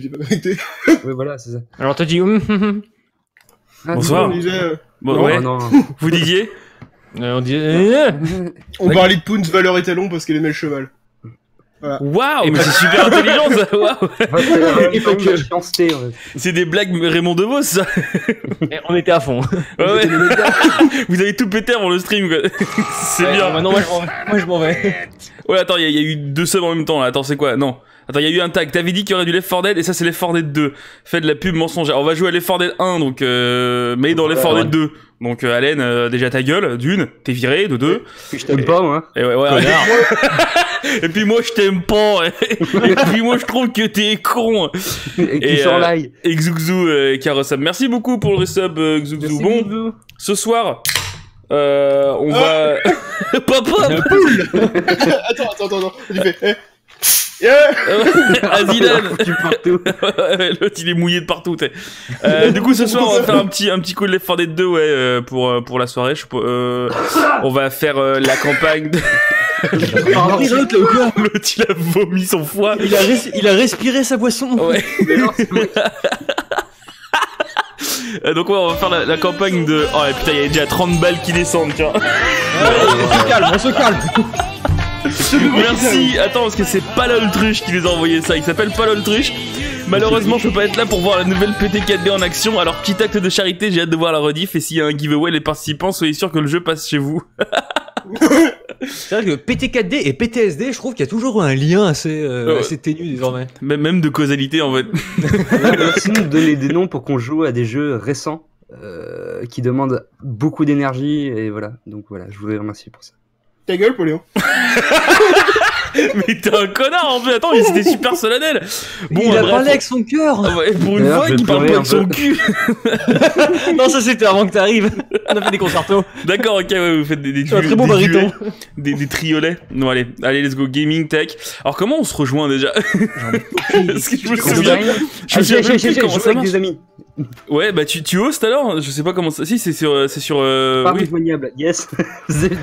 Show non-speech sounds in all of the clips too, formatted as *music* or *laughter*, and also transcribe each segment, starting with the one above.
j'étais pas connecté. *laughs* Ouais, voilà, c'est ça. Alors t'as dit. Ah, Bonsoir. On disait, euh, Bon, Non, ouais. Non. Vous disiez Euh, on dit. euh, on parlait de Poons valeur étalon parce qu'elle aimait le cheval. Waouh, mais c'est super intelligent ça. *laughs* Fait. C'est des blagues Raymond DeVos ça. *laughs* on était à fond. Ouais, ouais. *laughs* Vous avez tout pété avant le stream quoi. c'est Ouais, bien. Maintenant, moi je m'en vais. Moi, je m'en vais. Ouais, attends, il y, a- il y a eu deux subs en même temps là. Attends, c'est quoi? Non. Attends, il y a eu un tag. T'avais dit qu'il y aurait du Left 4 Dead et ça c'est Left 4 Dead 2. Fais de la pub mensongère. On va jouer à Left 4 Dead 1 donc euh, mais dans Left 4 Dead 2. Donc euh, Allen, euh, déjà ta gueule, d'une, t'es viré, de deux. Je t'aime pas, moi. Et ouais, ouais. *laughs* Et puis moi je t'aime pas. *laughs* et puis moi je trouve que t'es con. Et Et, qui sort euh, l'ail. Et euh. Merci beaucoup pour le resub euh, Xugzu. Bon, ce soir, euh, on va. *laughs* Papa attends, attends, attends, eh. Yeah *laughs* Azilan Tu partout. *laughs* L'autre il est mouillé de partout. Euh, du coup ce soir on va faire un petit un petit coup de Left 4 Dead 2 ouais euh, pour euh, pour la soirée. Je, euh, on va faire euh, la campagne. De... *laughs* l'autre il a vomi son foie. il a, res- il a respiré sa boisson. Ouais. Donc ouais on va faire la, la campagne de. Oh et putain il y a déjà 30 balles qui descendent tiens. on se calme, on se calme. Merci. Attends, parce que c'est Paloltruche qui nous a envoyé ça. Il s'appelle Paloltruche. Malheureusement, je peux pas être là pour voir la nouvelle PT4D en action. Alors, petit acte de charité, j'ai hâte de voir la rediff. Et s'il y a un giveaway, les participants, soyez sûrs que le jeu passe chez vous. C'est vrai que PT4D et PTSD, je trouve qu'il y a toujours un lien assez, euh, Ouais. assez ténu désormais. Même, même de causalité, en fait. *laughs* Merci de nous donner des noms pour qu'on joue à des jeux récents euh, qui demandent beaucoup d'énergie et voilà. Donc voilà, je voudrais remercier pour ça. Ta gueule, Poléon. *laughs* Mais t'es un connard, en fait. Attends, mais c'était super solennel. Bon, il euh, a bref. parlé avec son cœur. Ah ouais, pour une fois qu'il parle pas de son cul. *laughs* non, ça c'était avant que t'arrives. On a fait des concertos. D'accord, ok, ouais, vous faites des, des, très bon des baryton. duets, des, des triolets. Non, allez, allez, let's go, gaming tech. Alors, comment on se rejoint déjà? *laughs* Parce que je me souviens. Je me souviens même plus comment ça avec marche. des amis. Ouais, bah tu, tu hostes alors? Je sais pas comment ça. Si, c'est sur. euh, C'est sur. Euh, Pas oui. rejoignable. Yes.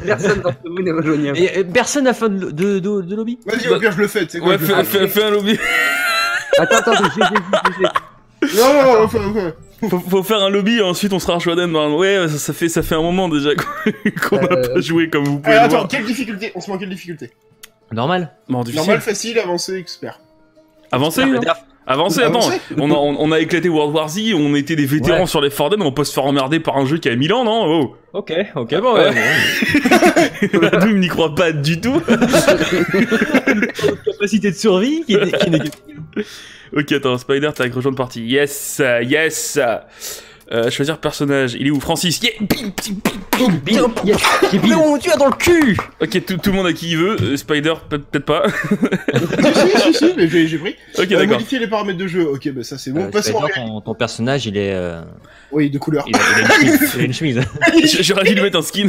Personne d'entre vous n'est rejoignable. Et euh, personne n'a fait de, de, de, de lobby Vas-y, au pire, je le fais, tu sais quoi. Ouais, fais, fais. fais, fais un lobby. *laughs* Attends, attends, j'ai, j'ai, j'ai, j'ai. Non, enfin, enfin. Faut, faut faire un lobby et ensuite on sera à Shodan. normalement. Ouais, ça, ça fait, ça fait un moment déjà qu'on *laughs* qu'on a Euh, pas joué comme vous pouvez Eh, le attends, voir. quelle difficulté? On se met en quelle difficulté? Normal. Bon, difficile. Normal, facile, avancé, expert. Avancez, hein. Avancez, attends. On a, on, on a éclaté World War Z, on était des vétérans Ouais. sur les Forden, on peut se faire emmerder par un jeu qui a 1000 ans, non? Oh Ok, ok, bon, ouais. *laughs* Il n'y croit pas du tout. *laughs* Capacité de survie qui est, qui est négative. Ok, attends, Spider, t'as rejoint partie. Yes, yes. Euh, choisir personnage. Il est où Francis? Yeah. Pim, pim, pim. Bim, yes, j'ai Mais bim. on tu as dans le cul Ok, tout, tout le monde a qui il veut. Euh, Spider, peut- peut-être pas. *laughs* si, si, si, mais j'ai pris. ok, Euh, d'accord. modifier les paramètres de jeu. Ok, bah ça c'est bon. Euh, Passons Spider, ton, ton personnage, il est. euh, Oui, de couleur. il, a, il, a une *laughs* chemise, il a une chemise. *laughs* J- J'aurais dû lui mettre un skin.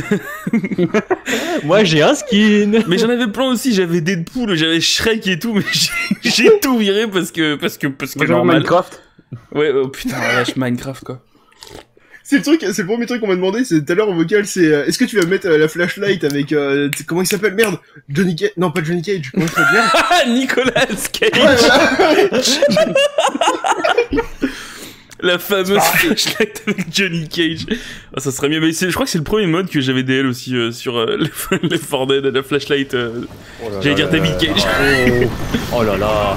Moi, j'ai un skin. Mais j'en avais plein aussi. J'avais Deadpool, j'avais Shrek et tout. Mais j'ai- j'ai tout viré parce que, parce que, parce que j'avais normal. Minecraft. Ouais, oh putain, la vache, Minecraft quoi. C'est le truc, c'est le premier truc qu'on m'a demandé, c'est tout à l'heure en vocal, c'est euh, est-ce que tu vas mettre euh, la flashlight avec euh, comment il s'appelle? Merde Johnny Cage Non, pas Johnny Cage. Comment il s'appelle? Ah, *laughs* Nicolas Cage Ouais, voilà. *laughs* La fameuse flashlight avec Johnny Cage. Ah, ça serait mieux. Mais je crois que c'est le premier mode que j'avais DL aussi euh, sur euh, *laughs* les, les For Dead, la flashlight. euh, J'allais dire David Cage. *laughs* Oh là là.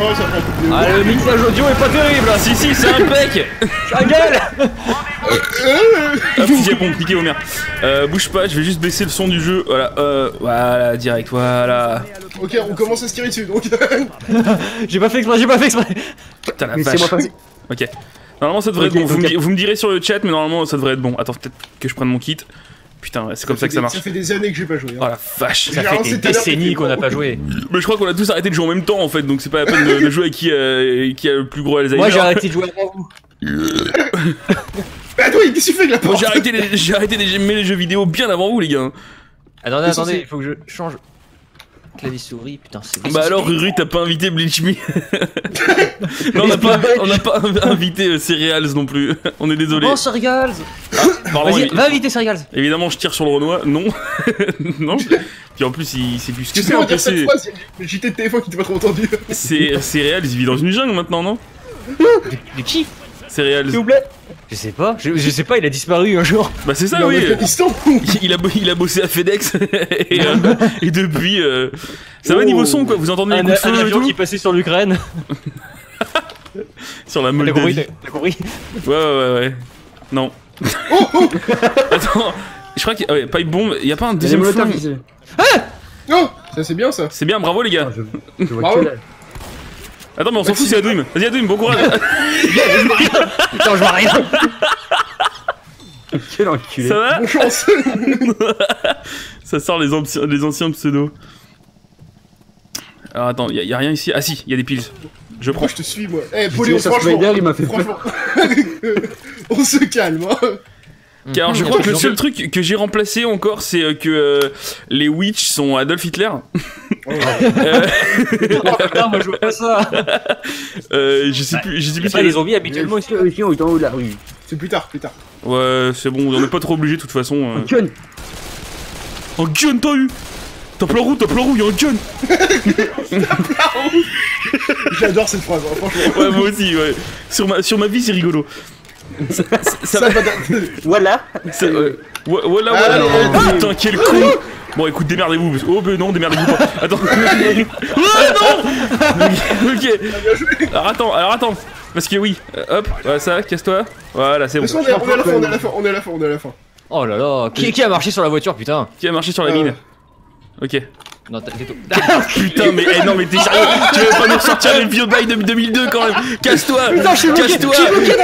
Oh, ça prend. Ah, le mixage audio est pas terrible. Ah, si, si, c'est un bec *laughs* Ta gueule Ah, fusil à pompe, niquez vos mères. Euh, bouge pas, je vais juste baisser le son du jeu. Voilà, euh, voilà, direct, voilà. Ok, on commence à se tirer dessus, donc... J'ai pas fait exprès, j'ai pas fait exprès. Putain la vache. Ok. Normalement ça devrait être bon. Vous, me, vous me direz sur le chat, mais normalement ça devrait être bon. Attends, peut-être que je prenne mon kit. Putain, c'est comme ça que ça marche. Ça fait des années que j'ai pas joué. Oh Hein. la vache. Ça fait des décennies qu'on n'a pas joué. Mais je crois qu'on a tous arrêté de jouer en même temps en fait, donc c'est pas la peine de, de jouer avec qui, euh, qui a le plus gros Alzheimer. Moi, j'ai arrêté de jouer avant vous. Mais *laughs* attends, qu'est-ce que tu fais avec la Moi, porte j'ai arrêté, les- j'ai arrêté d'aimer les jeux vidéo bien avant vous les gars. Attendez, attendez, il faut que je change. Clavier souris, putain, c'est. Bah alors Ruru, t'as pas invité Bleach Me *laughs* Non, on n'a pas, on n'a pas invité euh, Cereals non plus. *laughs* On est désolé. Oh, Sergals Pardon, Vas-y, va inviter Serigals. évidemment, je tire sur le Renoir. Non. *laughs* non. Puis en plus, il sait plus ce que Tu c'est a le JT de téléphone qui t'a pas trop entendu. C'est céréales, il vit dans une jungle maintenant, non De qui? Céréales. S'il vous plaît. Je sais pas. Je, je sais pas, il a disparu un jour. Bah c'est ça, Il oui. Il a, il a bossé à FedEx *laughs* et, euh, *laughs* et depuis, euh, ça va Oh. niveau son quoi. Vous entendez les Un, coups de un feu et avion tout qui passait sur l'Ukraine. *laughs* sur la Moldavie. T'as compris Ouais ouais ouais ouais. Non. Oh, oh, Attends, je crois qu'il y a ouais, pipe bomb. Il y a pas un deuxième flingue. ici. oh, ça c'est bien ça. C'est bien, bravo les gars. Ah, je, je vois Bravo. Attends mais on s'en fout, c'est Adwim. Vas-y Adwim, bon courage. *laughs* Putain, je vois rien. *laughs* Quel enculé. ça va Bonne chance. *laughs* Ça sort les, anciens- les anciens pseudos. Alors attends, y, a- y a rien ici. Ah si, y a des piles. Je prends. Moi je te suis moi. Eh, sur franchement. Spider, il m'a fait. Franchement. On se calme. Hein. Alors je crois que le seul truc que j'ai remplacé encore, c'est euh, que euh, les witch sont Adolf Hitler. *laughs* Euh, Oh putain, moi je vois pas ça. *laughs* euh, je sais plus, je sais plus. pas les zombies habituellement il est en haut de la rue. C'est plus tard, plus tard. Ouais, c'est bon, on n'est pas trop obligé de toute façon. euh. Un gun. Un gun t'as eu T'as plein roue, t'as plein roue, y'a un gun *laughs* J'adore cette phrase, hein, franchement. Ouais, moi aussi, ouais. Sur ma, sur ma vie, c'est rigolo. Ça, ça, ça Ça va. *laughs* Voilà. Ouais, Voilà, Ah, voilà. putain, quel con Bon, écoute, démerdez-vous. parce- Oh, ben non, démerdez-vous pas. Attends. *laughs* Ah, non *laughs* Ok. Alors, attends, alors, attends. Parce que oui, euh, hop, voilà ça, casse-toi. Voilà, c'est bon. on est, on est à la fin, on est à la fin, on est à la fin, on est à la fin. Oh là là. Qui, qui a marché sur la voiture, putain Qui a marché sur la Euh. mine Ok. Non, t'es tout. *laughs* Putain, mais eh, non, mais t'es *laughs* sérieux Tu veux pas nous sortir les vieux bails de 2002 quand même. Casse-toi. Casse-toi.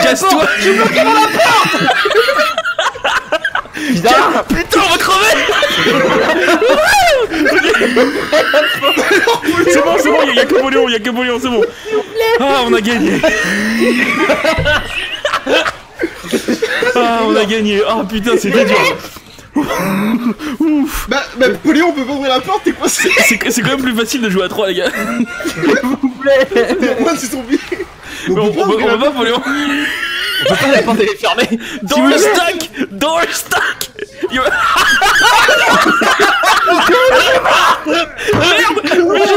Casse-toi. Putain Putain, on va crever. C'est bon, c'est bon, y'a y a que Poléon, y'a que Poléon, c'est bon. Ah, on a gagné. *laughs* Ah, on a gagné. Ah, putain, c'était dur. *laughs* Ouf. Bah, bah, Poléon, on peut pas ouvrir la porte, t'es coincé. C'est c'est quand même plus facile de jouer à 3, les gars. Moi, c'est son billet. On, on, peut- on peut pas, Poléon. On peut pas la porte elle est fermée Door stack Door stack Yo- Merde Mais j'ai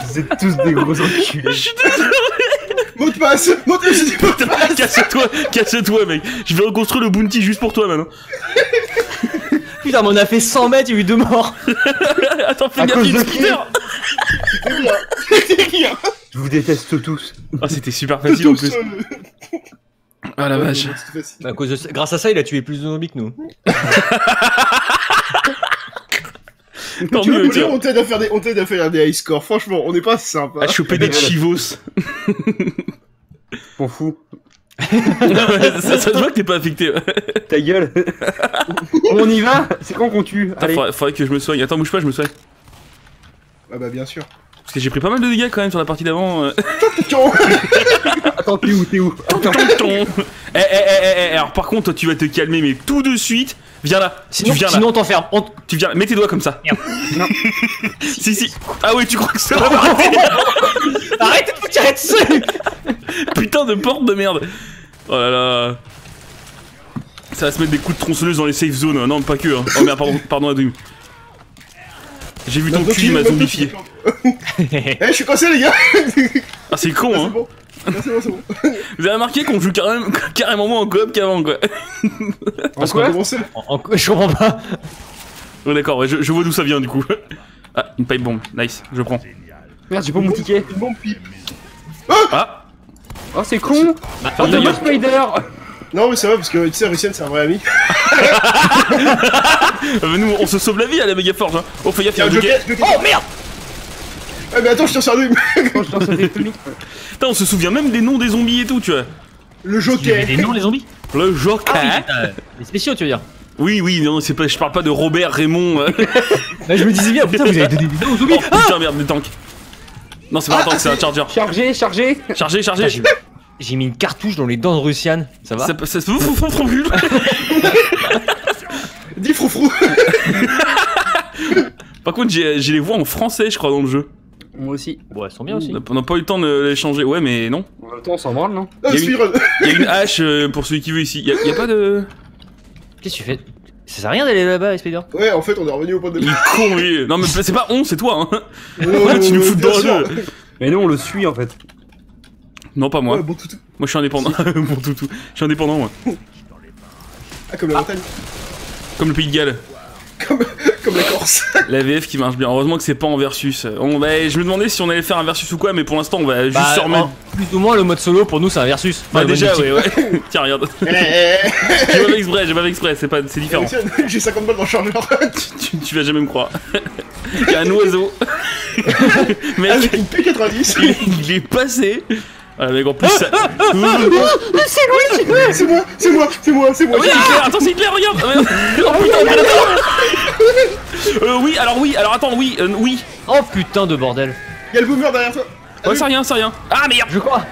Vous êtes tous des gros enculés. Je suis désolé Mot de passe, mot de passe. Casse-toi, casse-toi, mec. Je vais reconstruire le bounty juste pour toi maintenant. Putain, mais on a fait 100 mètres, il y a eu deux morts *laughs* Attends, fais À gaffe, cause il bien. Je vous déteste tous. Ah, c'était super facile en plus. Ah la vache. Facile. À cause de Grâce à ça, il a tué plus de zombies que nous. *laughs* Tant Tu mieux, on t'aide à faire des, on t'aide à faire des high scores. Franchement, on n'est pas sympa. À choper des chivos. M'en fous. *laughs* ça, ça se voit que t'es pas affecté. Ta gueule. on y va? C'est quand qu'on tue? Attends, faudrait, faudrait que je me soigne. Attends, bouge pas, je me soigne. Ah bah, bien sûr. Parce que j'ai pris pas mal de dégâts quand même sur la partie d'avant. euh. *laughs* Attends, t'es où T'es où? Eh, eh, eh, eh, eh, alors par contre, toi, tu vas te calmer, mais tout de suite. Viens là. Sinon, tu viens là. sinon on t'enferme. On- Tu viens, mets tes doigts comme ça. Non. *laughs* si, si. Ah ouais, tu crois que ça va *laughs* Arrête de me tirer dessus Putain de porte de merde. Oh là là. Ça va se mettre des coups de tronçonneuse dans les safe zones. Non, pas que. Hein. Oh merde, pardon, pardon, Adrim. J'ai vu ton cul, il m'a zombifié. *laughs* Eh, je suis coincé, les gars. Ah, c'est con, C'est hein. Bon. Ah, C'est bon, c'est bon. Vous avez remarqué qu'on joue carrément, *laughs* carrément moins en coop qu'avant, quoi. Se quoi. En- en- Je comprends pas. Oh, d'accord, ouais, je, je vois d'où ça vient, du coup. *laughs* Ah, une pipe bombe. Nice, je prends. Merde, j'ai pas mon ticket. Une bombe pipe. Ah, Oh, c'est con Bah, Oh, gueule. pas Spider Non, mais ça va parce que tu sais, Russian, c'est un vrai ami. *laughs* nous, on se sauve la vie à la méga forge, hein. Oh, fais gaffe, un joker. Joker. Oh merde Ah, mais attends, je tire sur lui. *laughs* Je. Putain, on se souvient même des noms des zombies et tout, tu vois. Le Joker. des noms, les zombies Le joker. Euh, Les spéciaux, tu veux dire Oui, oui, non, c'est pas, je parle pas de Robert, Raymond. euh. *laughs* Bah, Je me disais bien, putain, vous avez donné des noms aux zombies Oh putain, merde, des tanks. Non, c'est pas un tank, c'est un charger. Chargé, chargé. Chargé, chargé. J'ai- mis une cartouche dans les dents de Russian, ça va Ça, ça, ouf, ouf. *laughs* Dis froufrou. Par contre, j'ai les voix en français, je crois, dans le jeu. Moi aussi. Bon, elles sont bien aussi. On n'a- On pas eu le temps de les changer. Ouais, mais non. En même temps, on s'en branle, non Ah, Il y a eu- speedrun Il y a une hache euh, pour celui qui veut ici. Il y, a- il y a pas de. Qu'est-ce que tu fais? Ça sert à rien d'aller là-bas, Spider Ouais, en fait, on est revenu au point de Il départ. est con, lui. Non, mais c'est pas on, c'est toi. Hein. Ouais, tu nous fous dans le jeu. Mais nous, on le suit en fait. Non, pas moi. Ouais, bon toutou. Moi, je suis indépendant. *laughs* pour tout, tout. Je suis indépendant, moi. Ah, comme la montagne. Comme le pays de Galles. Comme, comme la Corse. La VF qui marche bien. Heureusement que c'est pas en versus. On, bah, je me demandais si on allait faire un versus ou quoi, mais pour l'instant, on va juste Bah, se remettre. en- plus ou moins le mode solo pour nous c'est un versus. Enfin, Bah, déjà, ouais, ouais. *laughs* *laughs* Tiens, regarde. Eh, eh, J'ai pas fait exprès, j'ai pas fait exprès. C'est pas, c'est eh, différent. J'ai 50 balles dans le chargeur. tu, tu vas jamais me croire. Il y a un oiseau. *laughs* Mec, Avec une P90. il, il est passé. Voilà, mec, en plus ça. C'est moi, c'est moi, c'est moi, c'est moi. Oui, Hitler, attends, c'est Hitler, regarde Ah. Oh putain, Euh, oui, alors oui, alors attends, oui, euh, oui. Oh putain de bordel. Y'a le boomer derrière toi. Ouais, c'est rien, c'est rien. Ah merde Je crois.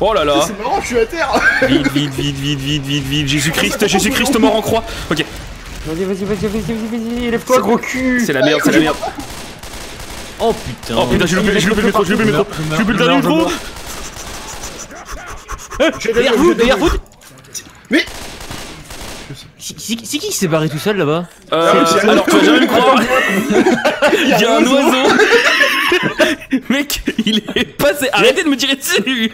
Oh là là C'est marrant, je suis à terre. Vite, vite, vite, vite, vite, vite, vite, Jésus-Christ, Jésus-Christ mort en croix Ok, Vas-y, vas-y, vas-y, vas-y, vas-y, vas-y, lève-toi, gros cul c'est la merde, c'est la merde. Oh putain. Oh putain, j'ai loupé, j'ai loupé le métro, j'ai loupé le métro, j'ai loupé le dernier métro. J'ai Derrière vous, derrière vous. Mais- C'est c'est qui c'est qui qui s'est barré tout seul là-bas? Euh, Ah, alors tu vas jamais me croire, il y a un oiseau. *laughs* Mec, il est passé, arrêtez de me tirer dessus.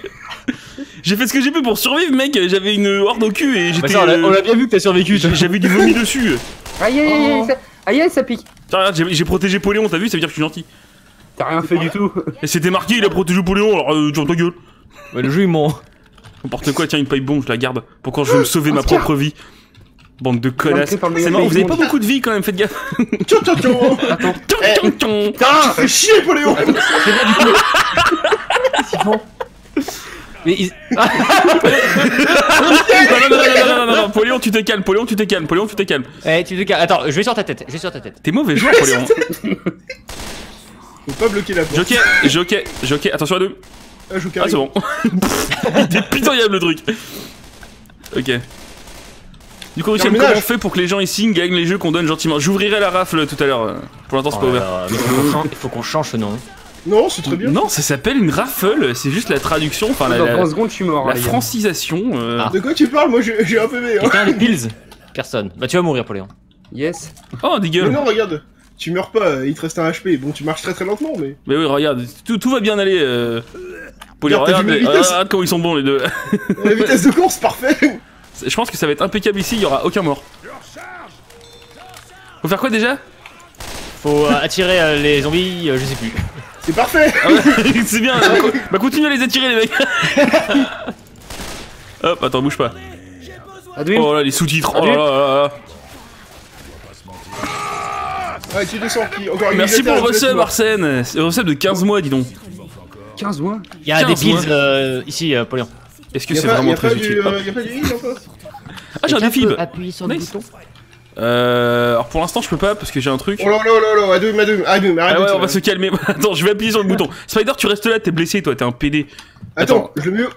J'ai fait ce que j'ai pu pour survivre, mec, j'avais une horde au cul et Bah j'étais... ça, on l'a- on euh, l'a bien vu que t'as survécu. J'avais du vomi *laughs* dessus. Aïe, aïe, aïe, aïe, ça... aïe, aïe, ça pique. Tiens, j'ai protégé Poléon, t'as vu, ça veut dire que je suis gentil. T'as rien fait du tout. Et c'était marqué, il a protégé Poléon, alors euh, tu ta gueule. Ouais, le jeu il ment. N'importe quoi, tiens, une pipe bombe, je la garde. Pour quand je veux me sauver ma propre vie. Bande de connasses. C'est marrant, vous avez pas beaucoup de vie quand même, faites gaffe. Tiens, tiens, tiens. Attends, Tiens, tiens, tiens. Putain, fais chier, Poléon. Mais ils- Non, non, non, non, non, non, non, non, Poléon, tu te calmes, Poléon, tu te calmes, Poléon, tu te calmes. Eh, tu te calmes. Attends, je vais sur ta tête. Je vais sur ta tête. T'es mauvais joueur, Poléon. Faut pas bloquer la porte. Jockey, jockey, jockey, attention à deux. Ah, je Ah, c'est bon. *laughs* Il est pitoyable le truc. Ok. Du coup, comment on fait pour que les gens ici gagnent les jeux qu'on donne gentiment? J'ouvrirai la rafle tout à l'heure. Pour l'instant, c'est pas Oh ouvert. Il faut qu'on change ce nom. Non, c'est très bien. Non, ça s'appelle une raffle, c'est juste la traduction, enfin la, dans la- 30 secondes, je suis mort. la les gars. francisation. euh, Ah. De quoi tu parles? Moi, j'ai un PV. Hein. Quelqu'un a des pills Personne. Bah tu vas mourir, Poléon. Yes. Oh, des Mais non, regarde. Tu meurs pas, il te reste un HP. Bon, tu marches très très lentement, mais. Mais oui, regarde, tout, tout va bien aller. Euh... Paulie, Regarde, regarde, comment ils sont bons les deux. *laughs* La vitesse de course, parfait. Je pense que ça va être impeccable ici, il y aura aucun mort. Faut faire quoi déjà? Faut euh, attirer euh, les zombies, euh, je sais plus. C'est parfait. Ah ouais, *laughs* C'est bien, bah, co- bah continue à les attirer les mecs. *laughs* Hop, attends, bouge pas. Oh là, les sous-titres, oh là là là là. Ah, qui descend qui Encore une Merci pour le Arsène. C'est un resub de 15 mois, dis donc. 15 mois. Il y a des 15 pills euh, ici, euh. Est-ce que c'est y vraiment a très pas utile? du, euh, y a pas du heal encore Ah, j'ai un. Appuyer sur Nice. bouton. Euh, alors pour l'instant, je peux pas parce que j'ai un truc. Oh là là là là, Adum, Adum, Adum, arrête Ah ouais, on va se calmer. *laughs* Attends, je vais appuyer sur le bouton. Spider, tu restes là, t'es blessé, toi, t'es un PD. Attends, je le mieux.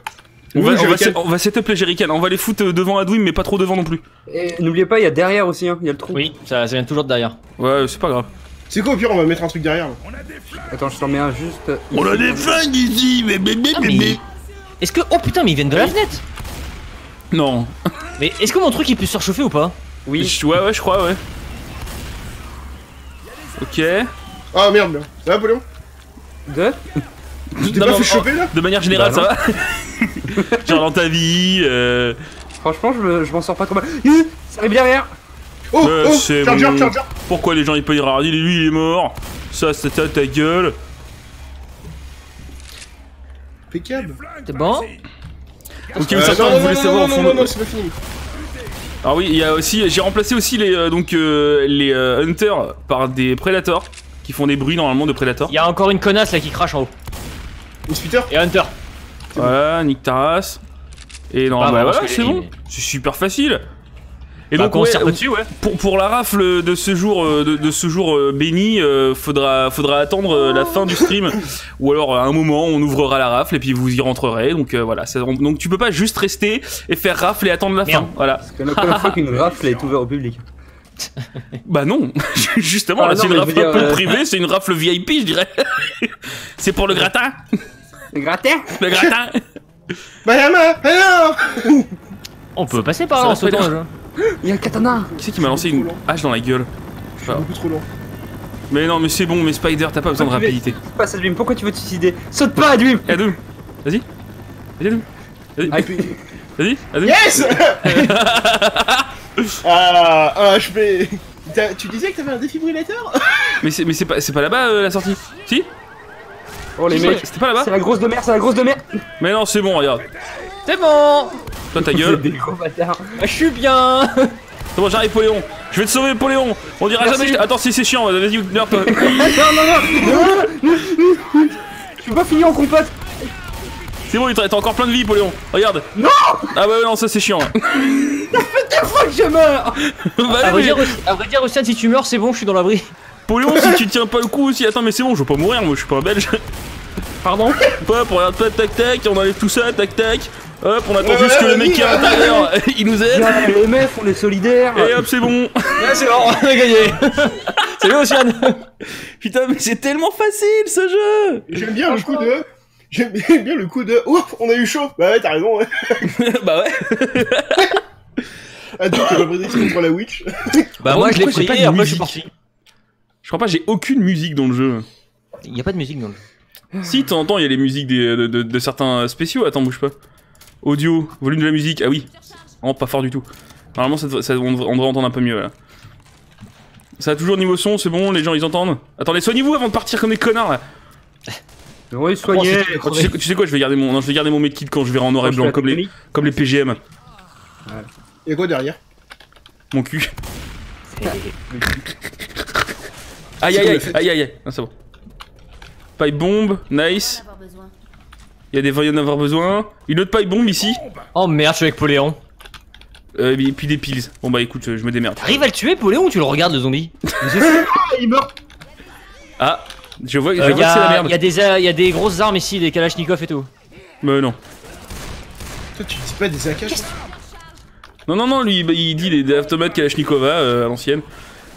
On Oui, va, on va, set- les jerrycans. On va les foutre euh, devant Adwin, mais pas trop devant non plus. Et n'oubliez pas, il y a derrière aussi, hein. il y a le trou. Oui, ça, ça vient toujours de derrière. Ouais, c'est pas grave. C'est quoi au pire, on va mettre un truc derrière. là. Attends, je t'en mets un juste. On a des flingues ici, mais mais mais Ah, mais- Est-ce que. Oh putain, mais ils viennent de la fenêtre Non. Mais est-ce que mon truc il peut surchauffer ou pas? Oui. Je- Ouais, ouais, je crois, ouais. Ok. Ah merde. Ça va, Poléon Deux. Tu t'es Non, pas non, fait choper là De manière générale, Bah, ça va *laughs* Genre dans ta vie. Euh... Franchement, je, me- je m'en sors pas trop mal. Ça arrive derrière. Oh, Euh, oh, c'est charger, bon. charger. Pourquoi les gens ils peuvent dire ah, lui il est mort Ça c'est ta, ta gueule Impeccable. C'est bon Ok, Euh, vous savez, non, vous non, voulez non, savoir non, au fond non, non, non, c'est pas fini. Alors oui, il y a aussi, j'ai remplacé aussi les euh, donc euh, les euh, hunters par des prédateurs qui font des bruits normalement de prédateurs. Il y a encore une connasse là qui crache en haut. Et Hunter. Voilà, nique ta race. Et non, bah voilà, parce que c'est bon, c'est super facile. Et Bah, donc qu'on ouais, dessus, pour, pour la rafle de ce jour euh, de, de ce jour euh, béni, euh, faudra faudra attendre euh, la fin du stream *laughs* ou alors à un moment on ouvrira la rafle et puis vous y rentrerez. Donc euh, voilà, ça- donc tu peux pas juste rester et faire rafle et attendre la Merde. fin. Voilà. C'est la première fois qu'une rafle est ouverte au public. *laughs* Bah non, *laughs* justement, Ah là c'est une rafle veux dire, un peu euh, privée, c'est une rafle VIP, je dirais. c'est pour le gratin, Gratin le gratin. Bayama, alors On peut passer par là en sautant. Il y a un katana. Qui c'est qui m'a lancé une hache dans la gueule? Je suis beaucoup trop lent. Mais non, mais c'est bon, mais Spider, t'as pas besoin de rapidité. Passe Adwim, pourquoi tu veux te suicider? Saute pas Adwim Eh, Adoum, vas-y. Vas-y, Adoum. Ah, Vas-y, vas-y, Adoum. Yes! *laughs* *laughs* Ah, un HP Tu disais que t'avais un défibrillateur? Mais c'est mais c'est pas, c'est pas là-bas euh, la sortie? Si? Oh les mecs, C'était pas là-bas c'est la grosse de mer, c'est la grosse de mer Mais non, c'est bon, regarde. C'est bon Toi, ta *laughs* gueule. des gros bâtards Ah, Je suis bien C'est bon, j'arrive, Poléon. Je vais te sauver, Poléon. On dira Merci. jamais. Attends, si c'est chiant, vas-y, meurs *laughs* toi. Non, non, non Je peux pas finir en compote C'est bon, il te reste encore plein de vie, Poléon. Regarde. Non Ah ouais, ouais, non, ça c'est chiant. là. *laughs* Deux fois que je meurs Bah à vrai, dire, à vrai dire, Océane, si tu meurs, c'est bon, je suis dans l'abri. Poléon, si tu tiens pas le coup aussi. Attends, mais c'est bon, je veux pas mourir, moi, je suis pas un belge. Pardon Hop, on regarde pas, tac tac, on enlève tout ça, tac tac. Hop, on attend Ouais, juste que ouais, le mec qui est à l'intérieur, *laughs* il nous aide. Les meufs, on est solidaires Et hop, c'est bon. Là, c'est bon, on a gagné *laughs* Salut Océane Putain, mais c'est tellement facile ce jeu. J'aime bien le coup de... J'aime bien le coup de... Ouf, on a eu chaud Bah ouais, t'as raison, ouais. *laughs* bah ouais. Ah, donc, t'as pas prédit contre la witch Bah, Oh, moi, je l'ai pris et après, je suis parti. Je crois pas, j'ai aucune musique dans le jeu. Il y a pas de musique dans le jeu. Si, de temps en temps, il y a les musiques des- de, de- de certains spéciaux. Attends, bouge pas. Audio, volume de la musique. Ah oui. Oh, pas fort du tout. Normalement, ça, on, devrait, on devrait entendre un peu mieux, là. Ça a toujours niveau son, c'est bon, les gens ils entendent. Attendez, soignez-vous avant de partir comme des connards là. Oui, soignez Oh, tu, sais, tu sais quoi, je vais garder mon, non, je vais garder mon medkit quand je verrai en noir et blanc, comme les, comme les PGM. Y'a quoi derrière Mon cul. Aïe aïe aïe aïe aïe aïe. Ah, c'est bon. Pipe bombe, nice. Il y a des voyants d'avoir besoin. Une autre pipe bombe ici. Oh merde, je suis avec Poléon. Euh, et puis des piles. Bon bah écoute, je me démerde. T'arrives à le tuer, Poléon, ou tu le regardes, le zombie? *laughs* Il meurt Ah, je vois, je Il vois y, que c'est la a- merde. y a des a- y a des grosses armes ici, des Kalachnikov et tout. Mais non. Toi, tu dis pas des AK Non, non, non, lui, bah, il dit les, des automates Kalashnikova euh, à l'ancienne.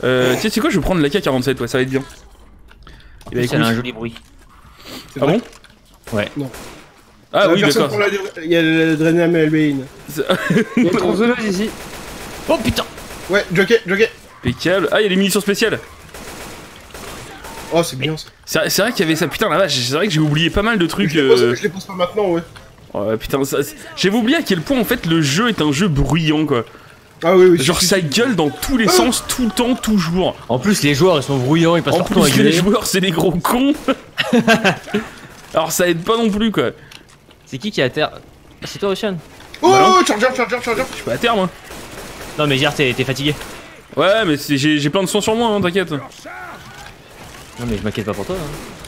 Euh, tu sais, c'est quoi, je vais prendre l'AK-47, ouais, ça va être bien. Eh ben, Ça a un joli bruit. C'est Ah bon Ouais. Non. Ah oui, d'accord. la- Il y a le Drenam Elbain. Il y a une tronçonneuse ici Oh putain Ouais, jockey, jockey Impeccable. Ah, il y a des munitions spéciales. Oh, c'est bien ça. C'est c'est vrai qu'il y avait ça, putain la vache, c'est vrai que j'ai oublié pas mal de trucs. Je les, pose, euh, je les pose pas maintenant, ouais. Ouais, putain, ça- j'avais oublié à quel point en fait le jeu est un jeu bruyant quoi. Ah oui, oui. Genre ça gueule dans tous les sens, tout le temps, toujours. En plus, les joueurs, ils sont bruyants, ils passent En leur temps à plus, les gueuler. joueurs c'est des gros cons. *laughs* Alors ça aide pas non plus quoi. C'est qui qui est à terre? Ah, C'est toi, Océane Oh, Bah non. charger, charger, charger Je suis pas à terre moi. Non, mais hier, t'es fatigué. Ouais, mais j'ai plein de sang sur moi, hein, t'inquiète. Non, mais je m'inquiète pas pour toi. hein.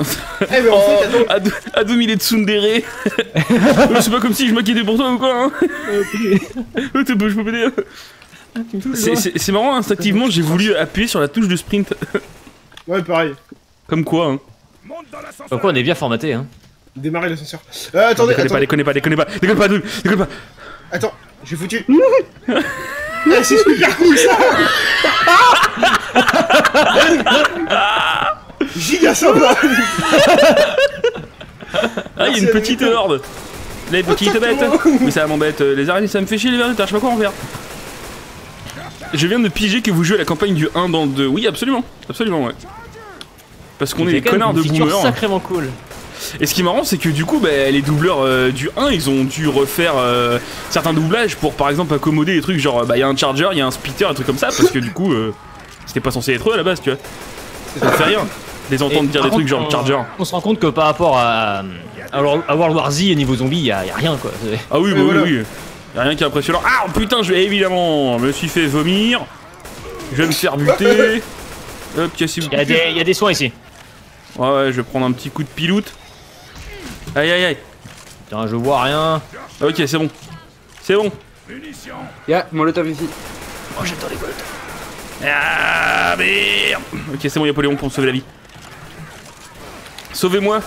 Eh, mais en fait, attends. Oh, Ad- Adoum il est tsundere. *laughs* C'est pas comme si je m'inquiétais pour toi ou quoi, hein. T'es pas- je peux péter. C'est- C'est marrant, instinctivement j'ai voulu appuyer sur la touche de sprint. Ouais, pareil. Comme quoi, hein. Comme quoi, on est bien formaté, hein. Démarrer l'ascenseur. Euh, attendez, Déconnez pas, déconnez pas, déconnez pas, déconnez pas, Adoum, déconnez pas. Attends, j'ai foutu. Eh, *laughs* c'est super cool ça *laughs* Sympa Ah, il y a une petite horde. Les petites bêtes. Mais ça m'embête. euh, Les araignées, ça me fait chier les vers de terre, je sais pas quoi en faire. Je viens de piger que vous jouez à la campagne du 1 dans le 2. Oui, absolument. Absolument, ouais. Parce qu'on est des connards de boomers. sacrément cool. Et ce qui est marrant, c'est que du coup, bah, les doubleurs euh, du 1, ils ont dû refaire euh, certains doublages pour par exemple accommoder des trucs genre, bah, il y a un charger, il y a un splitter, un truc comme ça, parce que du coup, euh, c'était pas censé être eux à la base, tu vois. Ça fait rien. Les entendre Et dire des trucs genre on- charger. On se rend compte que par rapport à, à, World- à World War Z et niveau zombie, y a, y a rien quoi. Ah oui, bah voilà. oui, oui. Y'a rien qui est impressionnant. Ah putain, je vais évidemment, je me suis fait vomir. Je vais me faire buter. *laughs* Hop, cassez-vous. Y a des, y a des soins ici. Ouais, ouais, je vais prendre un petit coup de piloute. Aïe, aïe, aïe. Putain, je vois rien. Ok, c'est bon. C'est bon. Y'a Molotov ici Oh, j'attends les bottes. Ah merde Ok, c'est bon, y'a Poléon pour me sauver la vie. Sauvez-moi.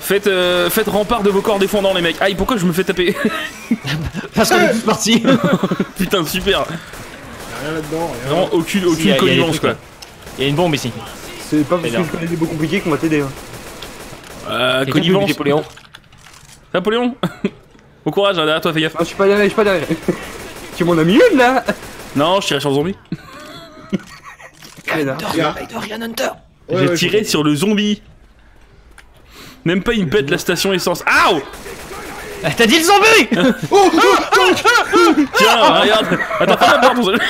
Faites, euh, faites rempart de vos corps défendants, les mecs. Aïe, pourquoi je me fais taper Parce qu'on est tous partis. Putain, super. rien là-dedans. rien. Vraiment aucune, Si, aucune y a- y a des connivence quoi. là. Il y a une bombe ici. C'est pas parce que là. je connais des mots compliqués qu'on va t'aider. hein. Euh, connivence. Napoléon. Napoléon Au courage, hein, derrière toi, fais gaffe. Non, je suis pas derrière, je suis pas derrière. tu m'en as mis une là Non, je tirais sur le zombie. Regarde. J'ai Ouais, ouais, tiré sur le zombie. Même pas, il me pète la station essence. Aouh Ah, T'as dit le zombie Oh, *laughs* oh, *laughs* Tiens, regarde. Attends, ton zombie. *laughs*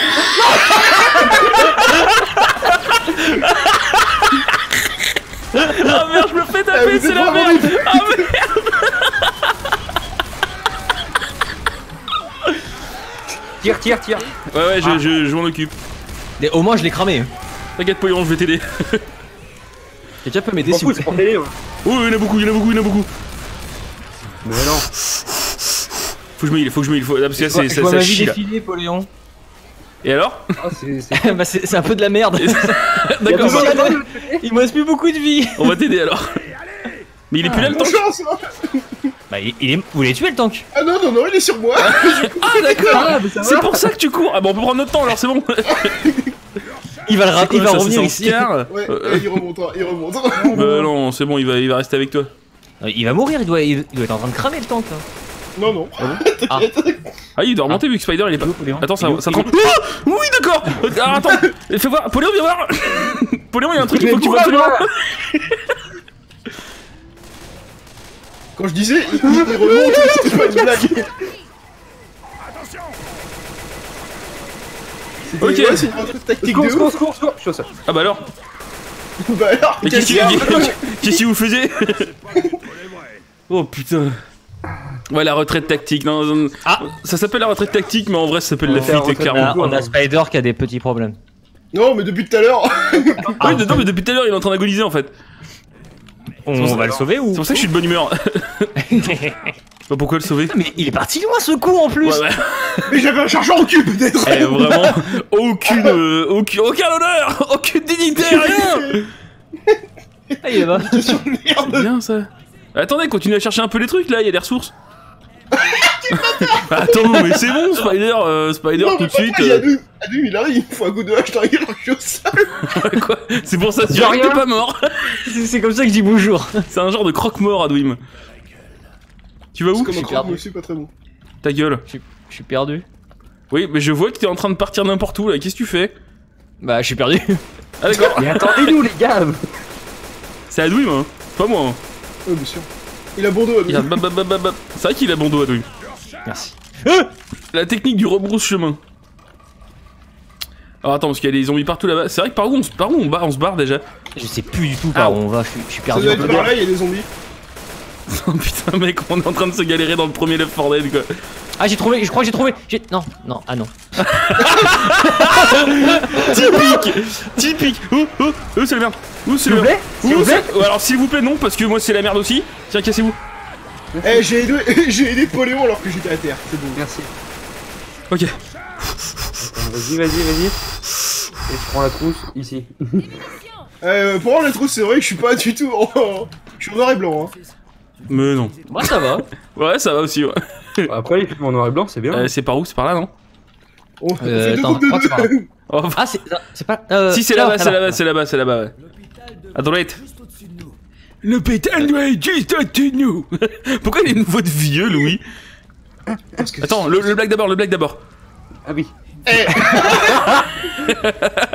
Ah merde, je me fais Ah, taper, mais c'est la merde. Ah merde. Tire, tire, tire. Ouais, ouais, je, je, je m'en occupe. Mais Au moins, je l'ai cramé. T'inquiète, Poyon, je vais t'aider. Quelqu'un peut m'aider s'il vous plaît. Oh, il y en a beaucoup, il y en a beaucoup, il y en a beaucoup. Mais non. Faut que je me heal, faut que je me heal. Faut... Là, parce que là, c'est ça, ça chie là. défiler, Poléon. Et alors? Ah, c'est. *laughs* bah, un peu de la merde. *laughs* D'accord, Il me reste plus beaucoup de vie. on va t'aider alors. Mais il est plus là le tank chance. Bah, il, il est... Vous l'avez tué le tank Ah non, non, non, il est sur moi Ah d'accord Ah, C'est pour ça que tu cours Ah bah on peut prendre notre temps alors c'est bon *laughs* Il va, le ra- C'est quoi, il va ça, revenir ici. Ouais, Euh, il remontera, il remontera. *laughs* Bah non, c'est bon, il va, il va rester avec toi. Euh, Il va mourir, il doit, il doit être en train de cramer le tank là. Non, non. *laughs* Ah. Ah il doit remonter vu que Spider il est pas... Attends, ça, ça trempe. Oh oui d'accord Alors attends, fais voir, Poléon viens voir *laughs* Poléon il y a un truc qu'il faut que tu vois absolument Quand je disais, il, il il remonte, c'était pas une blague. Ok. ouais, c'est une tactique Secours, de secours, ouf. secours, secours. Je suis au sol. Ah bah alors *laughs* Bah alors, Mais qu'est-ce que qu'il y a *laughs* qu'est-ce que vous faisiez *laughs* Oh putain Ouais la retraite tactique, non, non, Ah. Ça s'appelle la retraite tactique mais en vrai ça s'appelle la Ouais, fuite clairement. Ah, on a Spider qui a des petits problèmes. Non, mais depuis tout à l'heure. Ah oui, non, mais depuis tout à l'heure il est en train d'agoniser en fait. On, va le sauver ou C'est pour ça que je suis de bonne humeur. Bah pourquoi le sauver Mais il est parti loin ce coup en plus Ouais, ouais. *laughs* Mais j'avais un chargeur au cul, peut-être. Eh, vraiment, *laughs* aucune, euh, aucune, aucun honneur, aucune dignité, *laughs* rien. Ah, il est là. C'est bien ça. Attendez, continue à chercher un peu les trucs là, il y a des ressources. Attends, mais c'est bon, Spider, euh, Spider Non, tout de suite. Il euh, à deux, il arrive, il me faut un coup de hache dans la gueule, je suis au sol. quoi C'est pour ça que t'es pas mort. C'est c'est comme ça que je dis bonjour. C'est un genre de croque-mort, Adwim. Tu vas où comme un perdu. mais c'est pas très bon. Ta gueule. Je suis perdu. Oui, mais je vois que t'es en train de partir n'importe où là, qu'est-ce que tu fais Bah, je suis perdu. Ah d'accord, *laughs* Mais attendez-nous, les gars. c'est Adwim, hein. Pas moi. Hein. Ouais, bien sûr. Il a bon dos, Il a. C'est vrai qu'il a bon dos, Adwim. Merci. La technique du rebrousse-chemin. Alors attends, parce qu'il y a des zombies partout là-bas. C'est vrai que par où on se, par où on, barre, on se barre déjà Je sais plus du tout par où on va, je suis, je suis Ça perdu. doit être peu. par là, il y a des zombies. *laughs* Oh putain mec, on est en train de se galérer dans le premier Left 4 Dead quoi. Ah, j'ai trouvé, je crois que j'ai trouvé. j'ai- Non, non, ah non. *laughs* Typique Typique Ouh, ouh, ouh c'est la merde Ouh c'est vous merde plaît S'il Ouh, vous plaît Alors s'il vous plaît non, parce que moi c'est la merde aussi. Tiens, cassez-vous. Eh, j'ai aidé, *laughs* j'ai aidé Poléon alors que j'étais à terre, c'est bon. Merci. Ok. Attends, Vas-y, vas-y, vas-y. Et je prends la trousse ici. Euh, pour la trousse, c'est vrai que je suis pas du tout en... Je suis en noir et blanc, hein. Mais non. Moi, ça va. Ouais, ça va aussi, ouais. Après, les films en noir et blanc, c'est bien. Euh, c'est par où? C'est par là, non? On fait Euh, attends, de c'est deux. oh, Ah, c'est c'est pas. Euh, Si, c'est là, là-bas, c'est là-bas, c'est là-bas, c'est là-bas, ouais. À droite. L'hôpital doit être juste au-dessus de nous. *laughs* Pourquoi il a une voix de vieux, Louis? Attends, le, le blague d'abord, le blague d'abord. Ah oui. Eh, *laughs*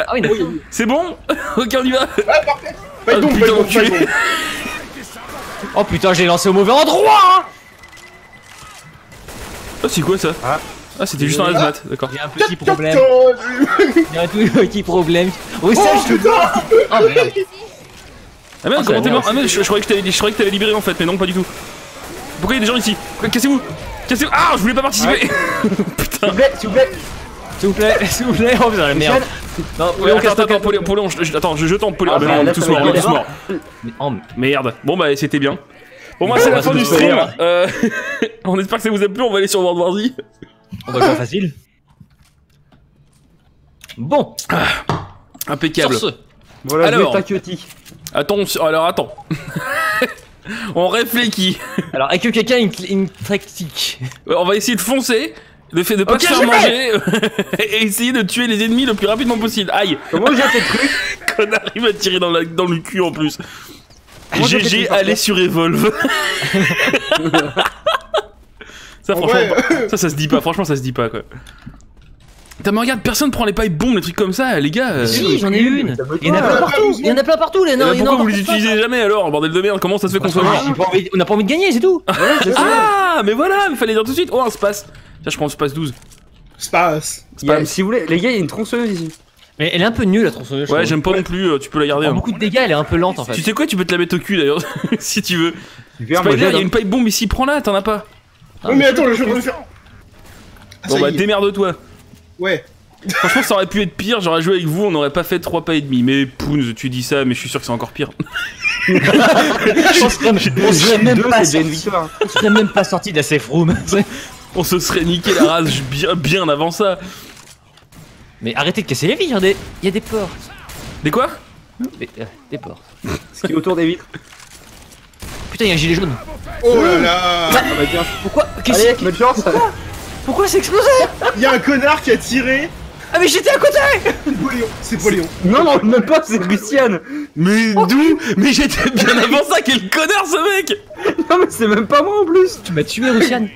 Ah oui. C'est bon? *laughs* Ok, on y va. pas de bombe, Ah, pas de putain, Oh putain, j'ai lancé au mauvais endroit Oh, c'est quoi ça Ah. Ah, c'était juste un hazmat, d'accord. J'ai un petit problème. Putain, J'ai un tout petit problème. Oui, ça, Oh je te putain Oh merde. Ah merde, Ah, comment c'est t'es mort Ah merde, je, je croyais que t'avais je croyais que t'avais libéré en fait, mais non, pas du tout. Pourquoi il y a des gens ici Cassez-vous Cassez-vous Ah, je voulais pas participer *laughs* Putain S'il vous plaît, s'il vous plaît. S'il vous plaît, *laughs* s'il vous plaît. Oh putain, la merde. Non, Ouais, Poléon, attends, attends. Poléon, attends, je, je tente Poléon. Ah, bah bah, non, morts, être tous galère. morts. Mais- oh, Merde. Bon bah c'était bien. Bon bah Bon, c'est la bah, fin du tout stream. Euh, *laughs* on espère que ça vous a plu, on va aller sur World War Z. On va jouer facile. Bon, Impeccable. Voilà, Alors. Attention, alors attends. *laughs* on réfléchit. alors, est-ce que quelqu'un une, une tactique Ouais, On va essayer de foncer Le fait de pas Ok, se faire manger *laughs* et essayer de tuer les ennemis le plus rapidement possible. Aïe, Comment j'ai fait le truc *laughs* connard, il m'a tiré dans, la- dans le cul en plus. GG, allez sur Evolve. *laughs* ça, En franchement, pas- ça, ça se dit pas. Franchement, ça se dit pas, quoi. Putain, mais regarde, personne prend les pipes bombes, les trucs comme ça, les gars. euh, Si, j'en ai une. Il y en a plein partout. Il y en a plein partout, les nains. pourquoi vous les utilisez jamais alors, bordel de merde Comment ça se fait qu'on soit Ah, On n'a pas envie de gagner, c'est tout. Ah, mais voilà, il fallait dire tout de suite. Oh, un space. Tiens, je prends le space 12. Space. Si vous voulez, les gars, il y a une tronçonneuse ici. Mais elle est un peu nulle la tronçonneuse. Ouais, j'aime pas non plus, euh, tu peux la garder. Hein. beaucoup de dégâts, elle est un peu lente en fait. Tu sais quoi, tu peux te la mettre au cul d'ailleurs, *laughs* si tu veux. Spider, il y a une pipe bombe ici, prends-la, t'en as pas. Ah, Ouais, mais attends, je vais le faire. Ah, Bon ça bah démerde-toi. Ouais. Franchement, ça aurait pu être pire, j'aurais joué avec vous, on n'aurait pas fait 3 pas et demi. Mais Poons, tu dis ça, mais je suis sûr que c'est encore pire. *laughs* Je pense que- on serait même Deux, pas sorti- victoire. on serait même pas sorti de la safe room. *laughs* On se serait niqué la race bien, bien avant ça. Mais arrêtez de casser les vitres, il y a des portes. Des quoi? Des, euh, des portes. Ce qui est autour des vitres. Putain, il y a un gilet jaune. Oh là là Ah bah. Pourquoi? Qu'est-ce que- bonne chance. Pourquoi? C'est explosé Il y a un connard qui a tiré Ah mais j'étais à côté C'est Poléon. C'est Poléon. Non, non, même pas, c'est Luciane. Mais d'où Mais j'étais bien avant ça, quel connard ce mec Non, mais c'est même pas moi en plus. Tu m'as tué, Russian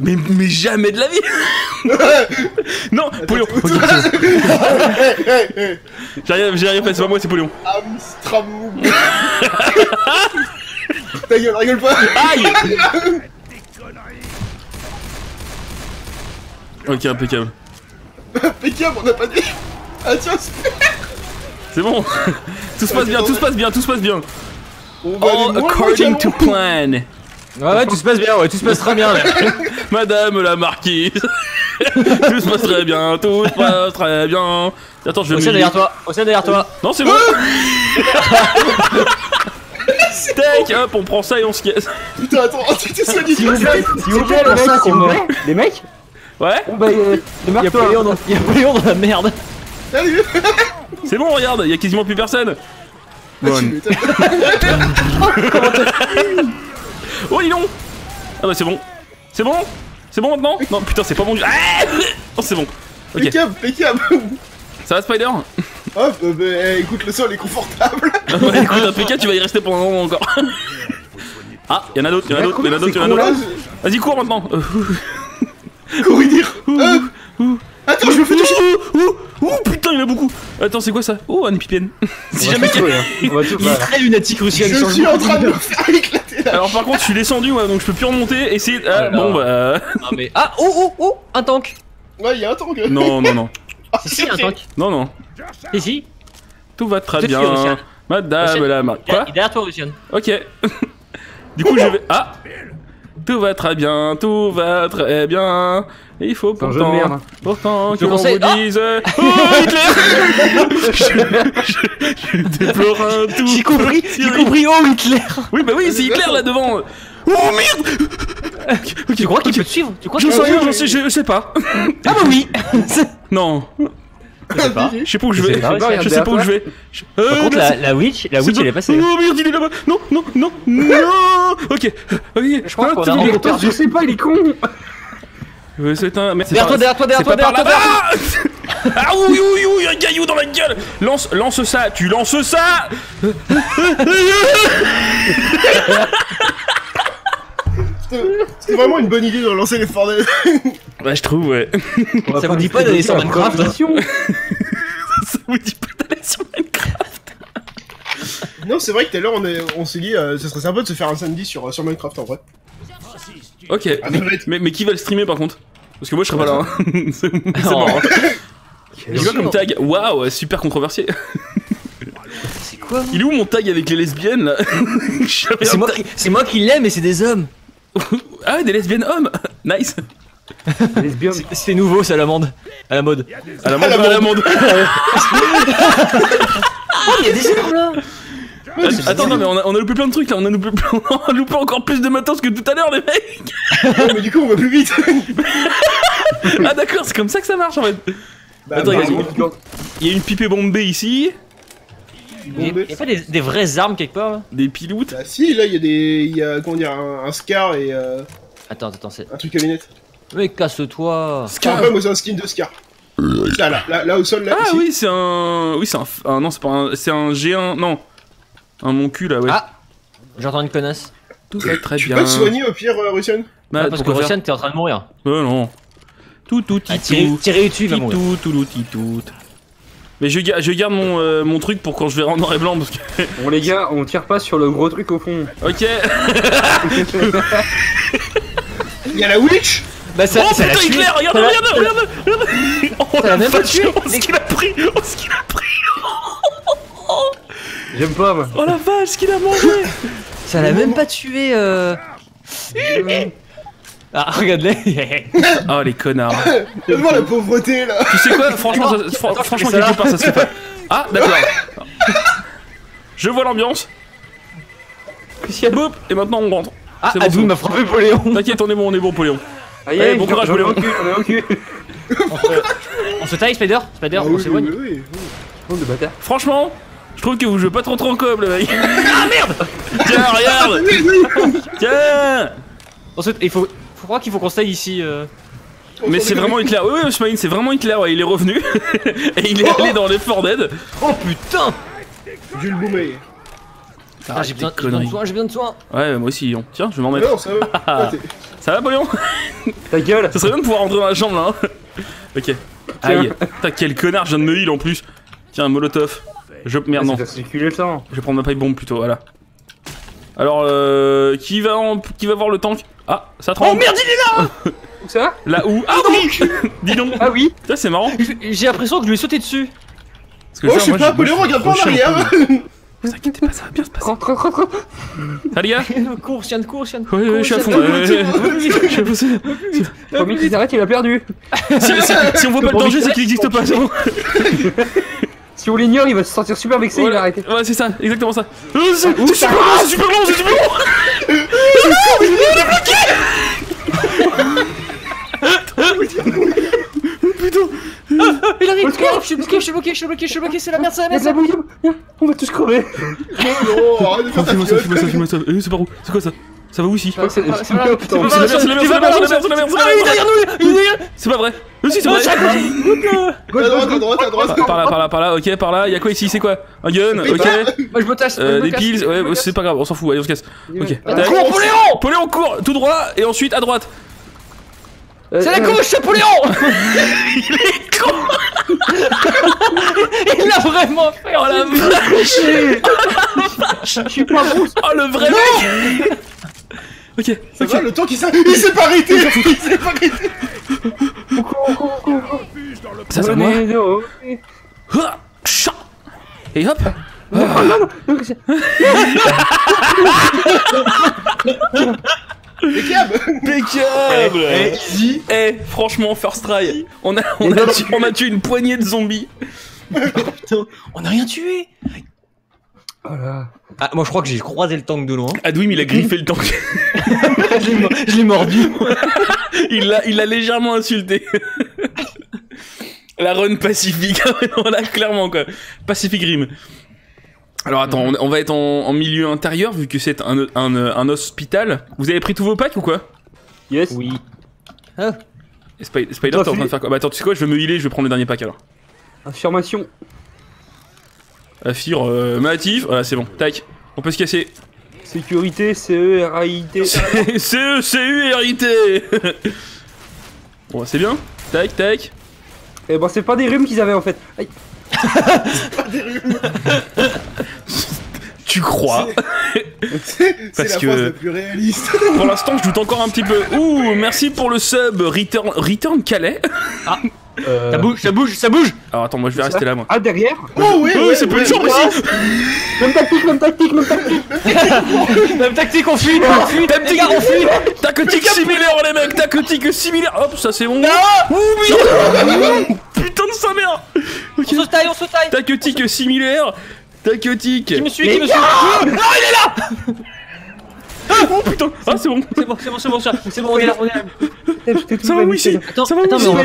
mais, mais jamais de la vie *laughs* Non, hey. J'ai rien, j'ai rien fait, c'est pas moi, c'est Polion. Amstramou. *laughs* Ta gueule, rigole pas. Aïe *laughs* Ok, impeccable. *laughs* Impeccable, on n'a pas dit. Ah tiens, c'est- C'est bon *laughs* Tout se passe bien, tout se passe bien, tout se passe bien on va aller All according to plan Ouais, ouais, tout se passe bien, ouais, tout se passe très bien. là. *laughs* Madame la marquise Tout se passe très bien, tout se passe très bien Attends, je vais Océan me... derrière toi, Océan derrière toi. Non, c'est bon Steak Hop, on prend ça et on se casse Putain, attends, tu t'es soigné. S'il vous plaît, s'il vous plaît, les mecs, s'il vous plaît. Les mecs Ouais. Bon bah, euh, Il y a démarre-toi. Poléon dans, il y a Poléon dans la merde. Salut. *laughs* C'est bon, regarde, y a quasiment plus personne. Tu m'étonnes. *laughs* Oh, dis donc. Ah bah c'est bon. C'est bon? C'est bon maintenant? Non, putain, c'est pas bon. Du... Ah *laughs* Oh, c'est bon. Ok, Impeccable, impeccable. ça va Spider? Hop, euh, bah, eh, écoute, le sol est confortable. Ouais, écoute, impeccable, tu vas y rester pendant un moment encore. Ah, y'en a d'autres, y'en a d'autres, y'en a d'autres, y'en a d'autres. Vas-y, cours maintenant. Euh, Courir dire. Hop. Attends, je me fais toucher. Ouh, ouh, ouh, putain, il y en a beaucoup Attends, c'est quoi ça? Oh, Anne Pipienne *laughs* Si jamais... Hein. Il est très lunatique, Russian. Je sur le suis en train de me faire éclater là. Alors par contre, je suis descendu, moi, donc je peux plus remonter, essayer... Ah, Oh bon, bah... Non, mais... Ah, oh, oh, oh, un tank. Ouais, y'a un temps que. Non, non, non. Si, si, un tank. Non, non. Si, si. Tout va très bien. Madame la mar... Quoi Il est derrière toi, Russian. Ok. *laughs* du coup, je vais... Ah Tout va très bien, tout va très bien. Il faut pourtant... merde. Pourtant vous Ah dise... Oh, *laughs* Hitler je, je, je déplore un tout J'ai compris, *laughs* j'ai compris, oh Hitler. Oui, bah oui, c'est Hitler là devant Oh merde Tu crois qu'il peut te suivre? Tu crois Je qu'il sais peut te rien, suivre? je sais, je sais pas. Ah bah oui. *laughs* Non, Je sais pas. je sais pas où je vais. Je sais pas où je vais. Je- Par Euh, contre, la, la witch, la witch, elle est passée. Oh merde, il est là-bas. Non, non, non, non. Ok, ok. Je crois qu'on a Attends, je sais pas, il est con. Euh, C'est un. Derrière toi, derrière toi, derrière toi, derrière. *laughs* Ah Ah oui, oui, oui, un caillou dans la gueule. Lance, lance ça. Tu lances ça. *laughs* C'était vraiment une bonne idée de relancer les Fordel. *laughs* Bah, je trouve, ouais. On va Ça vous dit pas d'aller sur Minecraft. *laughs* Ça vous dit pas d'aller sur Minecraft *laughs* Non, c'est vrai que tout à l'heure on, est- on s'est dit, euh, ça serait sympa de se faire un samedi sur, sur Minecraft en vrai. Ok. Ah, Mais, mais qui va le streamer par contre? Parce que moi je serai pas là. hein. C'est marrant. Bien Tu vois comme tag? Waouh, super controversé. C'est quoi Il est où mon tag avec les lesbiennes là? C'est moi qui l'aime et c'est des hommes. Ah ouais, des lesbiennes hommes *laughs* Nice. C'est- C'est nouveau, ça à la mode. À la mode. À la mode, à la mode Oh, *laughs* il y a des hommes là. Attends, non mais on a, on a loupé plein de trucs là, on a loupé, *laughs* on a loupé encore plus de matos que tout à l'heure les mecs Oh, mais du coup, on va plus vite. Ah d'accord, c'est comme ça que ça marche en fait Bah, Attends, bah, regarde, il y a une pipée bombée ici, Il y a- il y a pas des, des vraies armes quelque part là des piloutes. Bah si, là, il y a des... Il y a, comment dire, un, un Scar et euh, Attends, attends, c'est. un truc à lunettes. Mais casse-toi. Tiens, après, moi, c'est un skin de Scar. Là, là, là, là, au sol, là. Ah ici. oui, c'est un. Oui, c'est un. ah, non, c'est pas un. C'est un G1. Non. Un mon cul là, ouais. Ah J'entends une connasse. Tout va très Tu bien. peux te soigner au pire, euh, Russian? Bah, Ah, parce que Roshan, t'es en train de mourir. Ouais, non. Tout, tout, Ah, titou. tirez dessus, il va mourir. Titou, tout, titout. Mais je, ga- je garde mon, euh, mon truc pour quand je verrai en noir et blanc parce que. *laughs* Bon les gars, on tire pas sur le gros truc au fond. Ok. *laughs* Il y a la Witch Bah ça, oh ça l'a putain, tué. Hitler, regarde, regarde, regarde, regarde. Oh l'a la même pas vache, tué. Oh ce qu'il a pris Oh ce qu'il a pris J'aime pas moi. Oh la vache, ce qu'il a mangé Ça l'a même pas tué. Euh... Ah, *laughs* regarde-les. *laughs* Oh les connards. *laughs* Tellement la pauvreté, là Tu sais quoi Franchement, ça- fran- Attends, franchement ça quelque part ça serait pas. Ah d'accord. Je vois l'ambiance. Boop Et maintenant on rentre. Ah, C'est bon, m'a frappé Poléon. T'inquiète, on est bon, on est bon, Poléon. Aïe, Allez, aïe, bon courage, j'en ai Léon. au cul. On se taille, Spider Spider, Ah on oui, s'éloigne. oui, oui, oui. Oh, de bâtard. Franchement, je trouve que vous jouez pas trop trop en coop, le mec. Ah merde Tiens, regarde Tiens On se... Il faut... faut croire qu'il faut qu'on taille ici. euh. Mais c'est vraiment Hitler. Oui, oui, Smaïn, c'est vraiment Hitler, ouais, il est revenu. *laughs* Et il est allé dans les Fort Dead. Oh putain Jules Boumet. Ah, J'ai besoin, de soins, j'ai besoin de soins. Ouais, moi aussi, Léon. Tiens, je vais m'en Ah mettre. non, ça va. *laughs* Ah, Ça va, Ta gueule. Ça serait bien de pouvoir rentrer dans la chambre, là. hein. *laughs* Ok. Aïe. Putain, quel connard, je viens de me heal en plus. Tiens, Molotov. Je... Merde, non. Circuler le sang. Je vais prendre ma pipe bombe plutôt, voilà. Alors, euh, qui va en... qui va voir le tank? Ah, ça tremble. Oh merde, il est *laughs* Où ça Là où Ah oui *laughs* Dis donc. Ah oui Ça c'est marrant. là J'ai l'impression que je lui ai sauté dessus. Parce que Oh, ça, je sais moi, pas, moi, Poléon, regarde pas en suis arrière Vous inquiétez pas, ça va bien se passer. Rentre, rentre, rentre. les gars *laughs* cours, chien de cours, chien de Ouais, ouais, je suis à fond. cours. Je suis à fond, c'est- Premier qui s'arrête, il a perdu. Si, on voit pas le danger, c'est qu'il n'existe pas. c'est bon. Si on l'ignore, il va se sentir super vexé, il va Voilà. arrêter. Ouais, c'est ça, exactement ça. C'est c'est super long, c'est super long, c'est super long. Il arrive, il arrive, je suis bloqué, je suis bloqué, je suis bloqué, je suis bloqué, c'est la merde, c'est la merde. de la. Viens, On va tous crever. Non, arrête de faire ta Filme-moi ça, ça. Euh, C'est par où C'est quoi ça? Ça va où ici c'est c'est C'est la merde, c'est la merde, c'est la merde, c'est la merde, c'est la merde, c'est la Ah, il est merde. derrière nous, il est derrière C'est pas vrai. Si, c'est vrai. À droite, à droite, à droite. Par là, par là, par là, ok, par là. Y'a quoi ici? C'est quoi? Un gun, ok. Moi je me tasse, Euh, des pills, ouais, c'est pas grave, on s'en fout, allez, on se casse. Ok. Cours, Poléon Poléon court tout droit et ensuite à droite. Euh, C'est la euh, gauche, c'est Poléon Il l'a vraiment fait Oh la vache Je suis pas rousse. Oh le vrai mec Ok, Ça ok. va, le temps qu'il s'est... Il s'est pas arrêté Il s'est pas arrêté On court, on court, on court, on court. Ça c'est moi. Oh. Ah. Et hop Impeccable Impeccable Eh, Easy Eh, franchement, first try. On a, on, a tué, on a tué une poignée de zombies. Putain, on a rien tué Oh. Ah, moi je crois que j'ai croisé le tank de loin. Adwim, il a griffé le tank. *laughs* je l'ai mordu. *laughs* Il l'a, il l'a légèrement insulté. *laughs* La run pacifique, on l'a clairement quoi. Pacific Rim. Alors attends, on, on va être en, en milieu intérieur vu que c'est un, un, un hospital. Vous avez pris tous vos packs ou quoi? Yes. Oui. Et Spi- Spider, t'es en train de faire quoi? Bah attends, tu sais quoi? Je vais me healer, je vais prendre le dernier pack alors. Affirmation. Affir, euh, Matif, voilà c'est bon, tac. On peut se casser. Sécurité, E CE-RAIT. CE, CU et RIT Bon, c'est bien. Tac, tac. Eh ben, c'est pas des rhumes qu'ils avaient en fait. Aïe. パーフェクトなんだ。*laughs* Tu crois C'est *laughs* Parce la que- phrase la plus réaliste. *laughs* Pour l'instant, je doute encore un petit peu. Ouh, merci pour le sub Return, Return Calais. *laughs* Ça bouge, ça bouge, ça bouge Alors attends, moi je vais rester là, moi. Ah, derrière Oh oui, Oui, c'est chambre ouais. ici Même tactique, même tactique, même tactique. Même tactique, on fuit, on fuit, Tactique. les gars, on fuit Tactique similaire, les mecs Tactique similaire Hop, ça c'est bon. Ouh, Putain de sa mère On se taille, on se taille Tactique similaire Tactique Qui me suit, qui me suit *laughs* Oh putain. Ah, c'est bon. C'est bon, c'est bon, c'est bon, ça- c'est bon, on est là, on est là. Ça va où ici Ça va où ici on va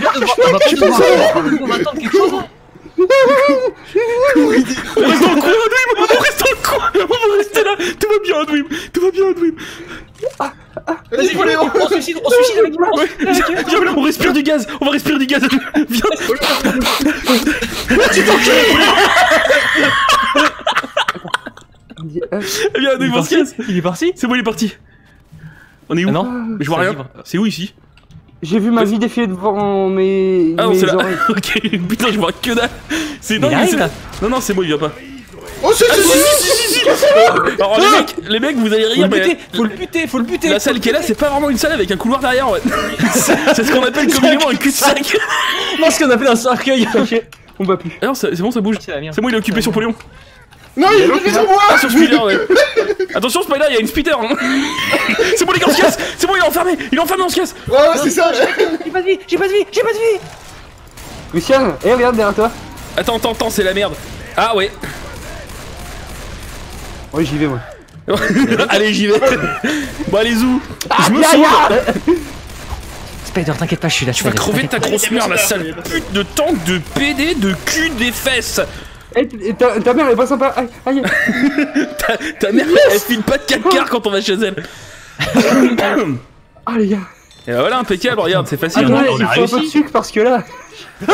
attendre quelque chose hein. On reste dans le coin, Adwim On reste dans le coin On va rester là. Tout va bien, Adwim Tout va bien, Adwim Vas-y, On suicide, on suicide avec moi. Viens, on respire du gaz, on va respirer du gaz. Viens. Viens, *laughs* Il est nous, on se parti. casse. Il est parti. C'est bon, il est parti. On est où Ah non. Mais je vois rien. C'est où ici J'ai vu ma vie défiler devant mes, Ah non, c'est là. *laughs* ok, putain, je vois que dalle. C'est dingue. il arrive, c'est- là. Non, non, c'est bon, il vient pas. Oh, si, si, si, si, si Alors, les mecs, les mecs, vous allez rire, mais buter, faut le buter, faut le buter. la salle qui est là, c'est pas vraiment une salle avec un couloir derrière, ouais. *laughs* c'est ce qu'on appelle communément un cul-de-sac. Non, ce qu'on appelle un cercueil. On va plus. Ah non, c'est bon, ça bouge. C'est bon, il est occupé sur Polion. Non, il est sur moi Ah, sur Spider, ouais. *laughs* Attention, Spider, il y a une Spider. hein. *laughs* c'est bon, les gars, on se casse. C'est bon, il est enfermé. Il est enfermé, on se casse. Ouais, ouais, c'est ça J'ai pas de vie, j'ai pas de vie, j'ai pas de vie. Lucien, eh regarde derrière toi. Attends, attends, attends, c'est la merde. Ah ouais. Oui, j'y vais moi. *laughs* allez, j'y vais. Bon, allez, zou. Je me ya Spider, t'inquiète pas, je suis là. Tu vas crever de ta grosse merde, la sale pute de tank de PD de cul des fesses. Eh, t- ta, ta mère elle est pas sympa. Aïe, aïe. *laughs* Ta, ta mère, elle file pas de 4 quarts quand on va chez elle. Ah les gars. Et bah voilà, impeccable, regarde, c'est facile. Attendez, on a il faut un peu de sucre parce que là. Ah,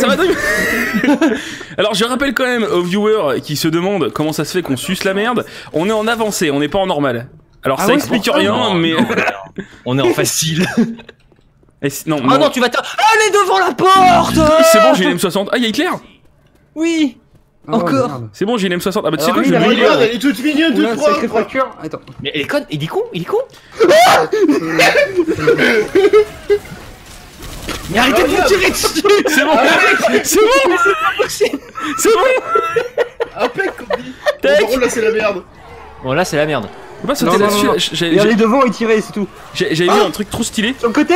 ça va *laughs* Alors je rappelle quand même aux viewers qui se demandent comment ça se fait qu'on suce la merde, on est en avancé, on n'est pas en normal. Alors Ah ça ouais, explique Bon, rien, non, mais... non, On est en *laughs* facile. Eh, non, Ah non. non, tu vas te. Allez devant la porte C'est bon, j'ai une M60. Ah, y'a Hitler? Oui Oh, Encore. C'est bon, j'ai une M60. Ah bah tu sais quoi, je il vais. Regarde, elle est toute mignonne, toute sacrée propre fracture. Attends. Mais il est con, il est con, il est con *laughs* Mais arrêtez de me tirer dessus C'est bon C'est bon C'est bon Impec, comme dit par contre, là, c'est la merde Bon là c'est la merde. Faut pas sauter là-dessus. aller devant et tirer, c'est tout. j'ai- j'avais vu un truc trop stylé. Sur le côté.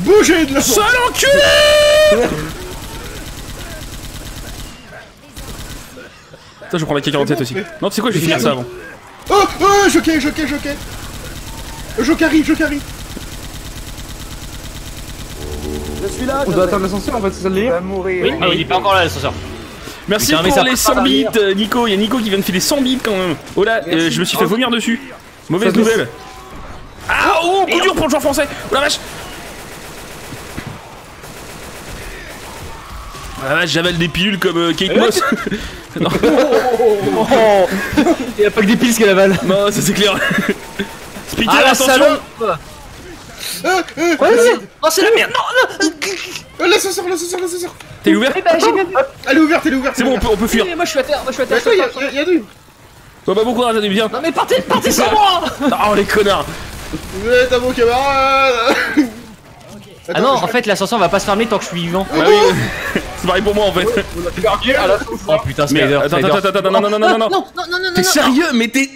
Bougez de la Sale enculé Ça, je prends la K47 aussi. Non, tu sais quoi, je vais finir ça avant. Oh, oh, jockey, jockey, jockey Jokari, Jokari On doit atteindre l'ascenseur en fait, c'est ça le délire. Oui, mais il est pas encore là l'ascenseur. Merci pour ça les part 100 bits, euh, Nico. Il y a Nico qui vient de filer 100 bits quand même. Oh là, euh, je me suis fait vomir dessus. Mauvaise nouvelle. Ah, oh, coup dur pour le joueur français. Oh la vache. Ah la vache, j'avale des pilules comme euh, Kate Moss. *laughs* non, Il y a pas que des piles qu'elle avale. non, ça c'est clair. Speeder, Ah la attention. salope Ah, ah, Oh c'est la merde Non L'ascenseur, l'ascenseur, l'ascenseur T'es ouvert Elle est ouverte, elle est ouverte C'est bon, on peut, on peut fuir. non Moi je suis à terre, moi je suis à Mais terre. y'a y a, y a deux Bon bah bon courage, viens. Non mais partez, partez *laughs* sans moi Oh les connards. Vous êtes à mon camarade Ah non, en fait l'ascenseur va pas se fermer tant que je suis vivant. Ah oui, c'est pareil pour moi en fait. Oh putain Spider, attends, Spider. attends, attends, non, non, non, non, non, non. non, non, non, non, T'es sérieux Mais t'es.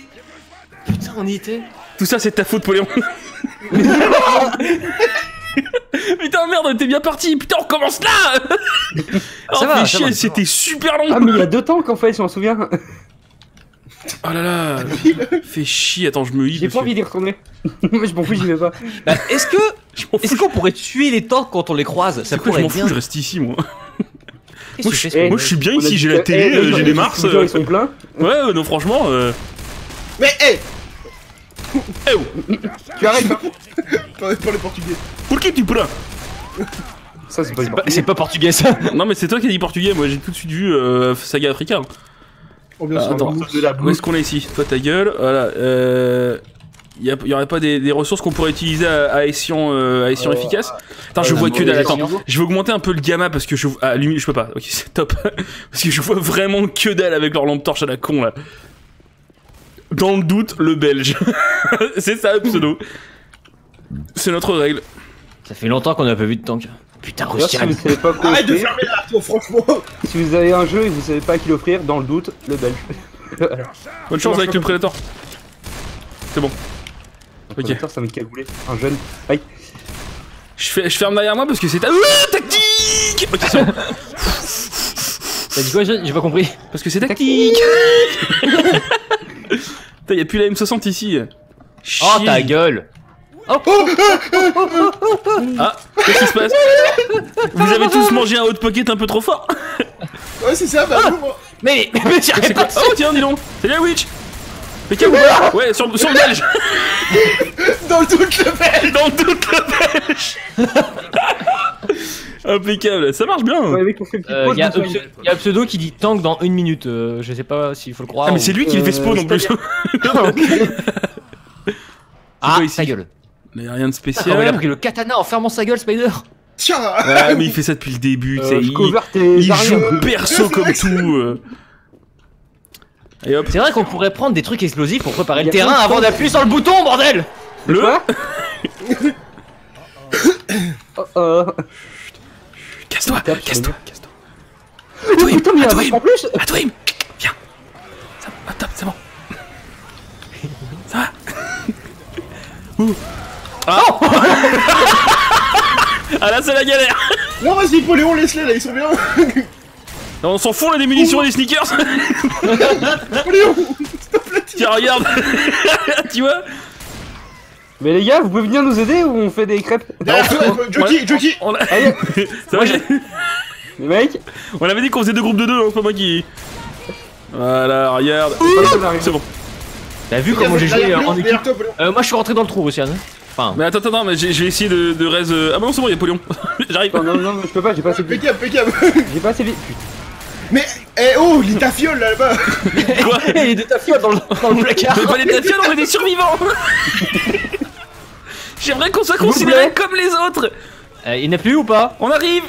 Putain, on y était. Tout ça c'est de ta faute, Poléon. *laughs* Putain merde, t'es bien parti. Putain, on recommence là. Oh, Ça va, chier, va. c'était super long. Ah mais il y a deux tanks en fait, je m'en souviens. Oh là là, fais chier. Attends, je me hisse. J'ai pas envie d'y retourner. *laughs* Je m'en fous, j'y vais pas. Bah, est-ce que. Est-ce qu'on pourrait tuer les tanks quand on les croise Ça quoi, je pourrait m'en fous, je reste ici moi. Moi je, Eh, moi, suis bien ici, j'ai la télé, eh, euh, j'ai les des Mars. euh, Ils sont pleins. Ouais, euh, non, franchement. Euh... Mais hé Eh oh, Tu arrêtes hein. Pas pas les portugais pour qui tu prends? Ça c'est pas C'est pas portugais ça. Non, mais c'est toi qui as dit portugais, moi j'ai tout de suite vu euh, Saga Africa. Oh bien Ah, sûr, attends. nous. de la Où est-ce qu'on est ici? Toi ta gueule, voilà. Euh... Y, a- y aurait pas des, des ressources qu'on pourrait utiliser à, à escient, euh, à escient efficace Attends, je euh, vois que dalle. Attends, je vais augmenter un peu le gamma parce que je. Ah, lumineux, je peux pas. Ok, c'est top. *laughs* parce que je vois vraiment que dalle avec leur lampe torche à la con là. Dans le doute, le belge. *laughs* c'est ça le pseudo. C'est notre règle. Ça fait longtemps qu'on a pas vu de tank. Putain, si Rustian. quoi Arrête de fermer toi, franchement si vous avez un jeu et vous savez pas à qui l'offrir, dans le doute, le belge. Bonne chance avec le Predator. C'est bon. Ok. Ça m'a cagoulé. Un jeune. Aïe. Je, fais, je ferme derrière moi parce que c'est ta... Ouah, tactique Ok, c'est bon. T'as dit quoi, j'ai j'ai pas compris Parce que c'est tactique *laughs* Putain, y'a plus la M60 ici. Oh Chier. ta gueule Ah, qu'est-ce qui se passe Vous avez tous mangé un hot pocket un peu trop fort Ouais, c'est ça, bah, ouvre Mais, mais quoi pas Oh tiens, dis donc Salut la witch PK ou pas Ouais, sur, sur *laughs* le belge. Dans le doute, le fait Dans toute la belge. *laughs* Impeccable, ça marche bien. Ouais, mec, on fait une petite Euh, pause, Il y, a pseudo qui dit tank dans une minute. euh, je sais pas s'il faut le croire. Ah mais c'est lui qui euh, fait spawn en plus. *laughs* Ah, ta gueule. Mais rien de Putain, comment il a spécial. pris le katana en fermant sa gueule, Spider. Tiens. Ouais mais il fait ça depuis le début, tu sais, Euh, je il, joue perso comme tout euh. C'est vrai qu'on pourrait prendre des trucs explosifs pour préparer le terrain avant d'appuyer sur le bouton, bordel le Quoi *coughs* Oh, oh. Casse-toi, casse-toi, casse-toi. Oh, putain, mais il y a Attends, vachement plus À toi, Im. Viens. Ça va, hop, top, c'est bon. Ça va *laughs* Ouh. Ah. *laughs* Ah là c'est la galère. Non, vas-y, Poléon, laisse-les, là, ils sont bien *laughs* On s'en fout là des munitions et des sneakers. *laughs* Tiens regarde. *laughs* Tu vois Mais les gars, vous pouvez venir nous aider ou on fait des crêpes Jockey, Jockey *laughs* va, j'ai- les mecs on avait dit qu'on faisait deux groupes de deux, hein, c'est pas moi qui... Voilà, regarde. C'est bon. T'as vu comment j'ai joué en équipe Euh, Moi je suis rentré dans le trou, Océane. Enfin, Mais attends, attends, attends, mais j'ai essayé de, de raise... euh, Ah bah non c'est bon, il y a Polion. J'arrive. Non, non, non, je peux pas, j'ai pas assez vite. Impeccable, impeccable. J'ai pas assez vite. Putain. Mais, eh oh, les tafioles, là-bas. *laughs* Quoi il est de ta fiole dans le, dans le placard. Mais pas des tafioles, on est des survivants. J'aimerais qu'on soit considérés comme les autres. Euh, Il n'est plus ou pas On arrive.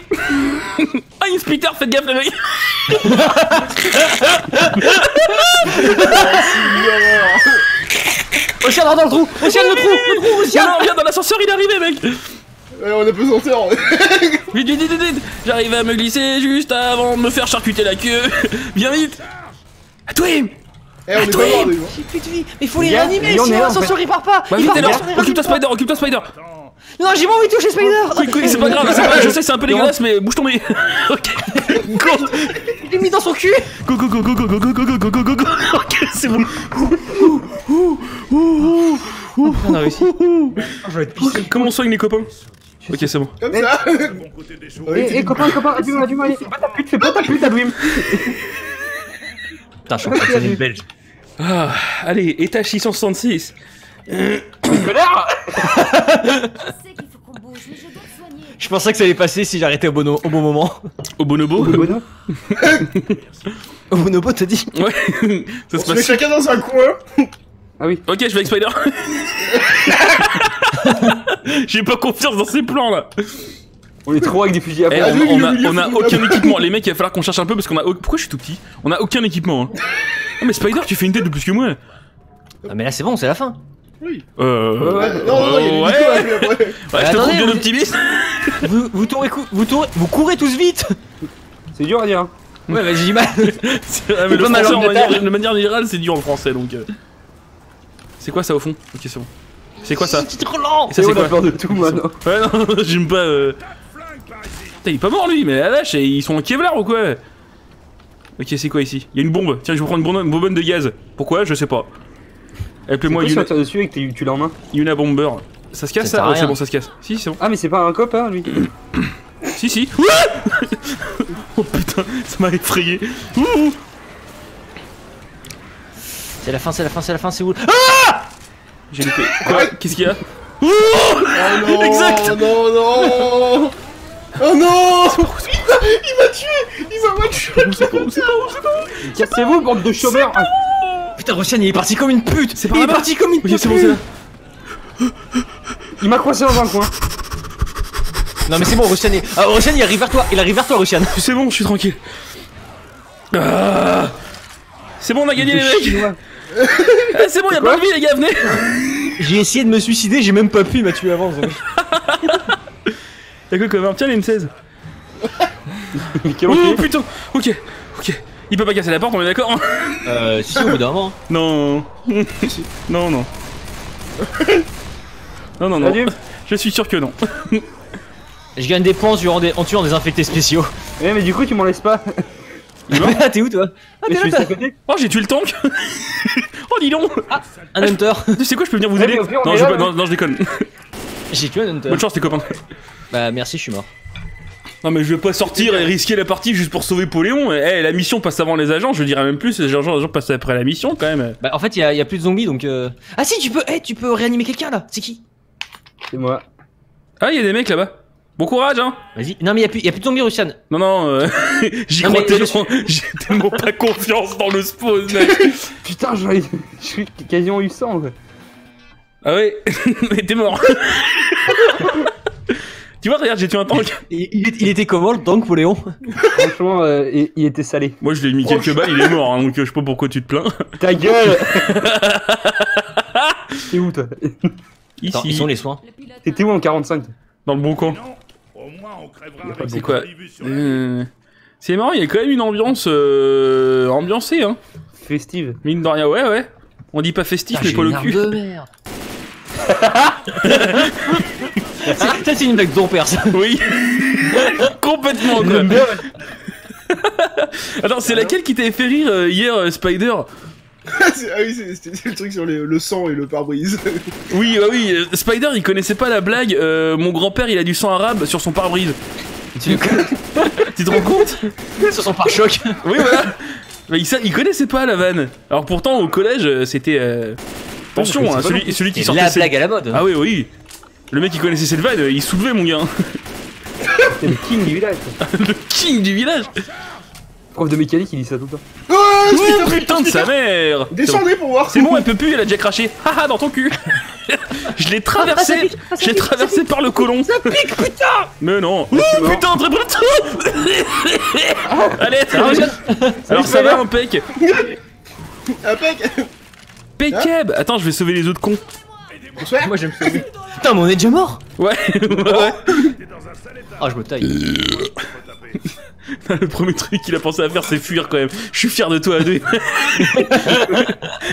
Ah, une splitter, faites gaffe les mecs Océane, rentre dans le trou. Océane, le trou Le trou, Océane viens dans l'ascenseur, il est arrivé mec Ouais, on a pesanteur Vite, vite, vite, vite, vite J'arrive à me glisser juste avant de me faire charcuter la queue Viens vite À toi Eh, on est pas mort, hein. J'ai plus de vie Mais faut Les réanimer, est sinon en l'ascenseur il part pas Bah vite les Occupe-toi Spider, occupe-toi Spider. Non, j'ai pas envie de toucher Spider Oui, C'est pas grave, pas- je sais c'est un peu dégueulasse mais bouge ton nez Ok Go Je l'ai mis dans son cul Go go go go go go go go go go go go go Ok c'est bon On a réussi Je vais être pissé Comment on soigne les copains Ok c'est bon. Comme ça. Eh, eh, copain, copain, allume, allume, allez, fais pas ta pute, fais pas ta pute, allume *laughs* Putain, je suis en train de le belge. Ah, allez, étage 666 Connard Je sais qu'il faut qu'on bouge, mais je dois te soigner. Je pensais que ça allait passer si j'arrêtais au, bon- au bon moment. *laughs* Au bonobo Bono. *laughs* Au bonobo, t'as dit. Ouais Ça On se passe. chacun dans un coin Ah oui. Ok, je vais avec Spider. *laughs* J'ai pas confiance dans ces plans là. On est trop avec des fusils à Eh, pompe. On, a, on aucun équipement. Les mecs, il va falloir qu'on cherche un peu parce qu'on a. Pourquoi je suis tout petit? On a aucun équipement. Hein. Ah, mais Spider, tu fais une tête de plus que moi. Ah, mais là c'est bon, c'est la fin. Oui Euh. Ouais, ouais. Non, non, non, il y a ouais. Nico. Ouais, je te trouve bien vous- optimiste. *laughs* Vous, vous, tourez, cou- vous, vous courez tous vite C'est dur à dire. hein. Ouais, j'ai du mal. C'est- pas mal en manière, de manière générale, c'est dur en français donc. euh. C'est quoi ça au fond Ok, c'est bon. C'est quoi ça C'est trop lent Et ça, c'est quoi peur de tout maintenant. Ouais, non, *laughs* j'aime pas. Euh... Putain, il est pas mort lui, mais la vache, ils sont en Kevlar ou quoi Ok, c'est quoi ici Il y a une bombe. Tiens, je vais prendre une bonbonne de gaz. Pourquoi Je sais pas. Appelez-moi Yuna, tire dessus et que tu- tu l'as en main. Yuna Bomber. Ça se casse Ça Ouais, C'est bon, ça se casse. Si, c'est bon. Ah, mais c'est pas un copain, lui. *coughs* Si, si. *coughs* oh putain, ça m'a effrayé. Ouh. C'est la fin, c'est la fin, c'est la fin, c'est où J'ai loupé. *laughs* Quoi Qu'est-ce qu'il y a Oh non Exact. non, non Oh non Il m'a tué Il m'a tué Cassez-vous, bande de chômeurs Ah, Putain, Roshan il est parti comme une pute C'est Il est parti comme une pute c'est bon, c'est là. Il m'a coincé dans un coin. Non mais c'est bon, Roshan est... Ah, Roshan il arrive vers toi, il arrive vers toi, Roshan C'est bon, je suis tranquille. Ah. C'est bon, on a gagné les mecs. Ah, c'est bon, y'a pas de vie les gars, venez. *laughs* J'ai essayé de me suicider, j'ai même pas pu, il m'a tué avant. Y'a quoi comme Tiens, il y a une 16. *laughs* Mais quel Oh putain Ok, ok. Il peut pas casser la porte, on est d'accord Euh, si, au bout d'un moment. *laughs* Non. non, non. Non, non, non. Salut. Je suis sûr que non. Je gagne des points en tuant des, en tuant des infectés spéciaux. Eh, mais du coup, tu m'en laisses pas. Ah, t'es où toi Ah, Mais t'es suis là, à côté. Oh, j'ai tué le tank *laughs* Oh, dis donc Un hunter Tu sais quoi, je peux venir vous aider non, je non, non, déconne. *laughs* J'ai tué un hunter. Bonne chance, tes copains. Bah merci, je suis mort. Non mais je vais pas sortir et risquer la partie juste pour sauver Poléon. Eh, la mission passe avant les agents, je dirais même plus, les agents, les agents passent après la mission quand même. Bah, en fait, il y a, il y a plus de zombies donc. euh, Ah si, tu peux, eh, tu peux réanimer quelqu'un là. C'est qui? C'est moi. Ah, il y a des mecs là-bas. Bon courage, hein. Vas-y. Non mais il y a plus, il y a plus de zombies, Russian. Non, non, euh, *laughs* j'y crois mais tellement. J'ai tellement pas confiance dans le spawn, mec. *laughs* Putain, j'en ai- je suis quasiment eu 100. quoi. Ah ouais, *laughs* mais t'es mort. tu vois, regarde, j'ai tué un tank. Il, il est- il était comment le tank, Poléon Franchement, euh, il, il était salé. Moi, je l'ai mis quelques balles, il est mort, hein, donc euh, je sais pas pourquoi tu te plains. Ta gueule T'es où toi? Ici, Attends, ils sont les soins. T'étais où en 45 dans le bon coin. Au moins, on crèvera avec C'est quoi vues sur la- Euh, C'est marrant, il y a quand même une ambiance euh, ambiancée, hein. Festive. Mine de rien, ouais, ouais. On dit pas festif, mais pas le cul. de merde. C'est- *laughs* Ça c'est une blague de ton père ça. Oui. *laughs* Complètement, quoi. *laughs* Attends, c'est laquelle qui t'avait fait rire euh, hier, Spider? *laughs* ah oui, c'est- c'était le truc sur les- le sang et le pare-brise. *laughs* Oui, bah oui, euh, Spider, il connaissait pas la blague. euh, mon grand-père, il a du sang arabe sur son pare-brise. Tu *laughs* Tu te rends compte sur son pare-choc. Oui, voilà. Mais il, sa- il connaissait pas la vanne. Alors pourtant, au collège, euh, c'était... euh, Attention, hein, celui, celui qui sortait... la ses- blague à la mode. Ah oui, oui. Le mec qui connaissait cette vanne, euh, il soulevait mon gars. C'est le king du village. le king du village. Prof de mécanique, il dit ça tout le temps. Oh, Spider, putain de sa mère C'est bon. Descendez pour voir. C'est bon, elle peut plus, elle a déjà craché. *laughs* Haha, dans ton cul. *laughs* Je l'ai traversé. Je l'ai traversé par le colon. Ça pique, putain. Mais non. Oh putain, très breton. Allez, Alors ça va, impec. *laughs* Impec. Pékeb. Attends, je vais sauver les autres cons. Bonsoir. Moi j'aime ça. Putain, mais on est déjà mort. Ouais, ouais. Ah, je me taille. Le premier truc qu'il a pensé à faire, c'est fuir quand même. Je suis fier de toi, Adwim.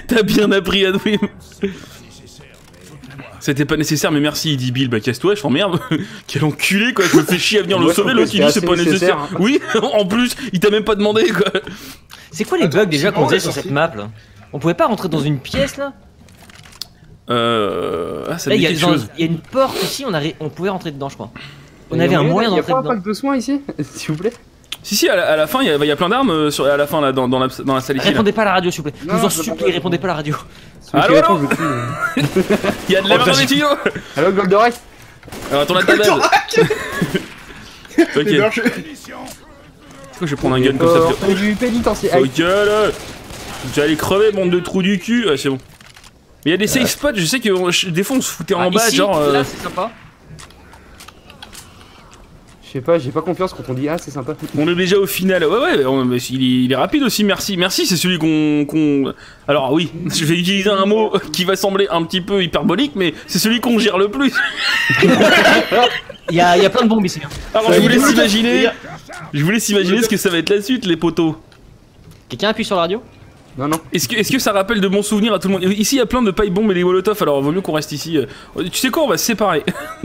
T'as bien appris, Adwim. C'était pas nécessaire, mais merci, il dit Bill. Bah, casse-toi, je t'emmerde. Quel enculé, quoi. Je me fais chier à venir le sauver. L'autre, il dit c'est c'est pas nécessaire. nécessaire, hein. Oui, *laughs* en plus, il t'a même pas demandé, quoi. C'est quoi les Attends, bugs déjà c'est qu'on faisait sur cette map là On pouvait pas rentrer dans une pièce là Euh. Ah, ça Là, me il dit quelque chose. il y a une porte ici, on, a ré- on pouvait rentrer dedans, je crois. On avait un moyen y a d'entrer pas un dedans. pack de soins ici *laughs* S'il vous plaît Si, si, à la, à la fin, il y, a- il y a plein d'armes euh, sur- à la fin, là, dans, dans la, dans la salle ici. là. Répondez pas à la radio, s'il vous plaît. Je Non, vous en je veux supplie, pas- répondez pas à la radio. Celui Allô, qui répond, allô je le tue. *laughs* Il y a de la Oh, merde dans putain, les tuyaux Allo, Goldorak Alors, attends la table. Les *laughs* Ok. Pourquoi je vais prendre un gun comme ça Euh, on est du pénitencier. Ok là Vous allez crever, bande de trous du cul Ah, c'est bon. Mais il y a des safe spots, je sais que euh, je- des fois on se foutait en Ah, bas, ici, genre. euh, Là, c'est sympa. Je sais pas, j'ai pas confiance quand on dit ah c'est sympa. On est déjà au final. Ouais, ouais, on- mais il, est, il est rapide aussi, merci. Merci, c'est celui qu'on. Alors, oui, *laughs* je vais utiliser un mot qui va sembler un petit peu hyperbolique, mais c'est celui qu'on gère le plus. *laughs* Il y a, il y a plein de bombes ici. hein. Alors, je vous est, laisse imaginer. Je vous laisse imaginer ce que ça va être la suite, les poteaux. Quelqu'un appuie sur la radio? Non, non. Est-ce que, est-ce que ça rappelle de bons souvenirs à tout le monde? Ici, il y a plein de paille bombes et des molotovs, alors vaut mieux qu'on reste ici. Euh, Tu sais quoi, on va se séparer. *laughs*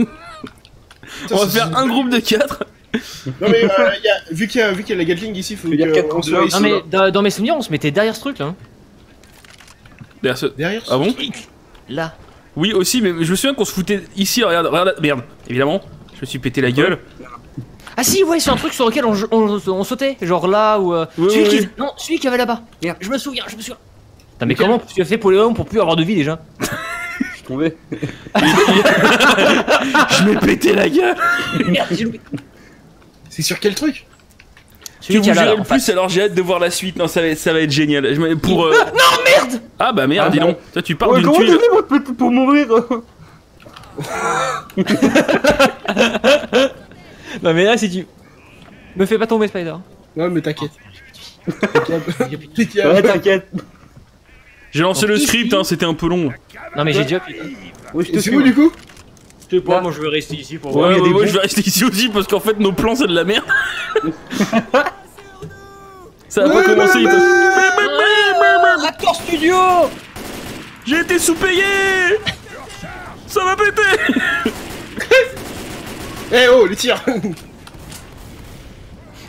on va faire un groupe de 4. Non mais euh, y a- vu qu'il y, a- vu qu'il y a la Gatling ici, faut Je veux dire que quatre on contre soit ici. Non, mais là. dans, dans mes souvenirs, on se mettait derrière ce truc là. hein. Derrière ce- derrière. Ah bon Là. Oui, aussi, mais je me souviens qu'on se foutait ici, regarde, regarde, merde, évidemment, je me suis pété la gueule. Ah si, ouais, c'est un truc sur lequel on, on- on sautait. Genre là ou. euh, Oui, celui oui, qui. Non, celui qui avait là-bas. Je me souviens, je me souviens. Putain, mais comment tu as fait pour Léon pour plus avoir de vie déjà? Tombé. *laughs* Je m'ai pété la gueule Merde, j'ai loupé. C'est sur quel truc? Tu vous gérez le face. plus, alors j'ai hâte de voir la suite, non, ça va, être- ça va être génial. Je me- pour, euh, *laughs* Non, merde Ah bah merde, Ah dis bon. donc, toi tu parles Ouais, d'une comment tuile. fait pour, mourir? *laughs* Non, mais là, si tu. Me fais pas tomber, Spider. Ouais mais t'inquiète. Ouais, T'inquiète. J'ai lancé le script, hein, c'était un peu long. Non, mais j'ai déjà appuyé. Oui, je te C'est suis. où du coup Je sais pas, moi je vais rester ici pour Ouais, a ouais, ouais, je vais rester ici aussi parce qu'en fait nos plans c'est de la merde. *laughs* ça a pas commencé. il te- Raptor Studio J'ai été sous-payé Ça m'a pété *laughs* Eh oh les tirs *laughs*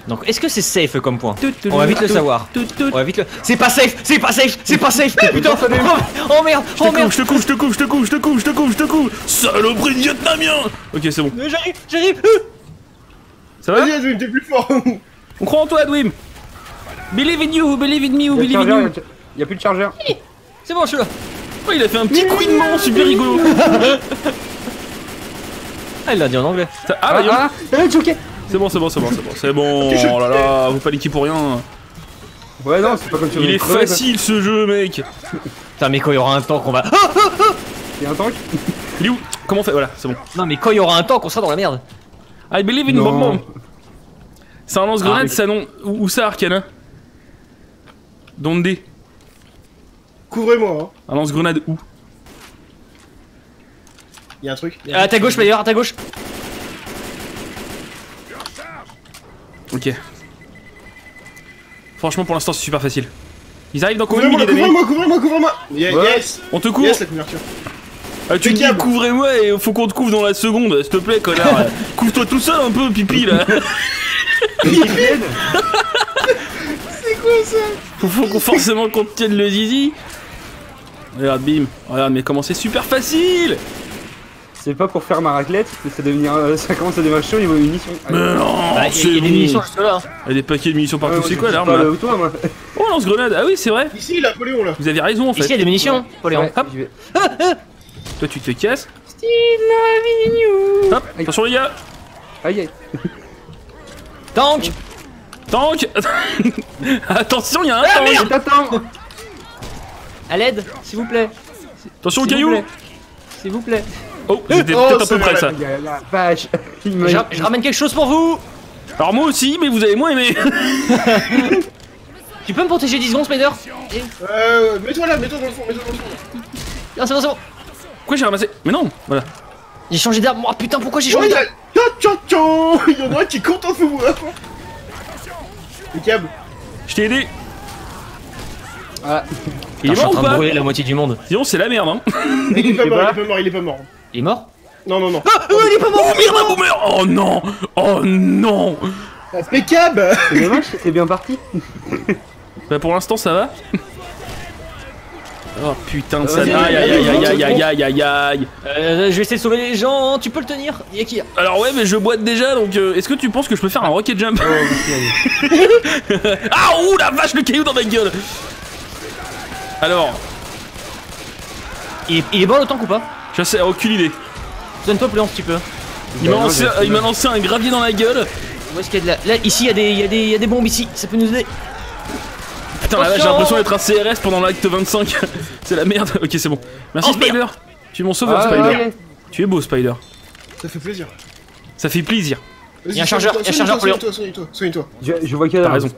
Donc, est-ce que c'est safe comme point On va vite le savoir. On va vite le. C'est pas safe C'est pas safe C'est pas safe Putain Oh, oh merde Oh merde je te couve, je te couve, je te couve, je te couve, je te couve, je te couve Saloperie de vietnamien Ok, c'est bon. J'arrive J'arrive Euh Ça va Vas-y, Adwim, t'es plus fort. On croit en toi, Adwim Believe in you, believe in me, Il y a believe in you il y a plus de chargeur. C'est bon, je suis là. Oh, il a fait un petit couinement super rigolo *laughs* Ah, il l'a dit en anglais. Ça- Ah, bah, ah, ah. C'est bon, c'est bon, c'est bon, c'est bon, c'est bon, *laughs* oh là là, vous paniquez pour rien Ouais, non, c'est pas comme si on Il est crever, facile ce jeu, mec *laughs* Putain, mais quand il y aura un tank, on va. Il y a un tank Il est où? Comment on fait? Voilà, c'est bon. Non, mais quand il y aura un tank, on sera dans la merde. I believe in Non. Bam Bam. C'est un lance-grenade, Ah, mais- ça non Où où ça, Arcana? Donde Couvrez-moi, hein. Un lance-grenade où? Il y a un truc. Euh, À ta gauche, player, à ta gauche. Ok. Franchement, pour l'instant, c'est super facile. Ils arrivent dans combien de couvrez-moi, couvrez-moi. Ye- Ouais. Yes. On te couvre Yes, la couverture. Ah, Tu me dis couvrez-moi et faut qu'on te couvre dans la seconde, s'il te plaît, connard. *laughs* Couvre-toi tout seul un peu, pipi là. *laughs* C'est quoi ça? Faut, forcément qu'on te tienne le zizi. Regarde, bim. Regarde, mais comment c'est super facile. C'est pas pour faire ma raclette que ça, devenir, euh, ça commence à devenir chaud niveau munitions. Mais non, Bah, il y a- c'est des bon. munitions. Il y a des paquets de munitions partout, Ouais, c'est quoi l'arme là où toi, moi Oh, lance-grenade. Ah oui, c'est vrai. Ici, Napoléon, là. Vous avez raison en Ici, il y fait. a des munitions, Poléon. Ouais, Hop. j'y vais. Toi, tu te casses. Hop, attention les gars. Aïe aïe. Tank Tank *laughs* Attention, il y a un Ah, tank t'attends À l'aide, s'il vous plaît. Attention au caillou. S'il vous plaît. Oh, j'étais Oh, peut-être un peu près ça. La vache. Je, je ramène quelque chose pour vous. Alors moi aussi, mais vous avez moins aimé. *laughs* Tu peux me protéger 10 secondes, Spider Eh, Euh, mets-toi là, mets-toi dans le fond, mets-toi dans le fond. Non, c'est bon, c'est bon. Pourquoi j'ai ramassé? Mais non, voilà. J'ai changé d'arme. Oh putain, pourquoi j'ai changé d'arme? Il y en a un qui est content de vous. Le câble. Je t'ai aidé. Ah, Il est Putain, je suis en mort ou train de pas? brûler la moitié du monde. Sinon c'est la merde hein. Il est pas *laughs* mort, il est pas mort, il est pas mort. Il est mort Non, non, non. Ah, oh, il est pas mort. Oh, Boomer. Oh non. Oh non. Aspect cab. C'est dommage, c'est bien parti. *laughs* bah, pour l'instant, ça va. *laughs* Oh putain de ah, salade Aïe aïe aïe aïe aïe aïe aïe. Aïe Je vais essayer de sauver les gens, tu peux le tenir. Y'a qui Alors ouais mais je boite déjà donc euh, est-ce que tu penses que je peux faire un rocket jump? Oh, *laughs* Ah ouh la vache le caillou dans ma gueule. Alors... Il est, il est bon le tank ou pas? Je sais aucune idée. Donne-toi plus un petit peu. Il m'a lancé, il m'a lancé un gravier dans la gueule. Où est-ce qu'il y a de la... Là, ici, il y, a des- il y, a des- il y a des bombes ici. Ça peut nous aider. Putain vache, j'ai l'impression d'être un CRS pendant l'acte 25. *laughs* C'est la merde. Ok c'est bon. Merci Oh, merde. Spider. Tu es mon sauveur Ah, Spider. ouais. Tu es beau Spider. Ça fait plaisir. Ça fait plaisir. Il y a un chargeur, il y a un chargeur, Soigne-toi, soigne-toi, soigne-toi. Je, je vois T'as dalle. raison.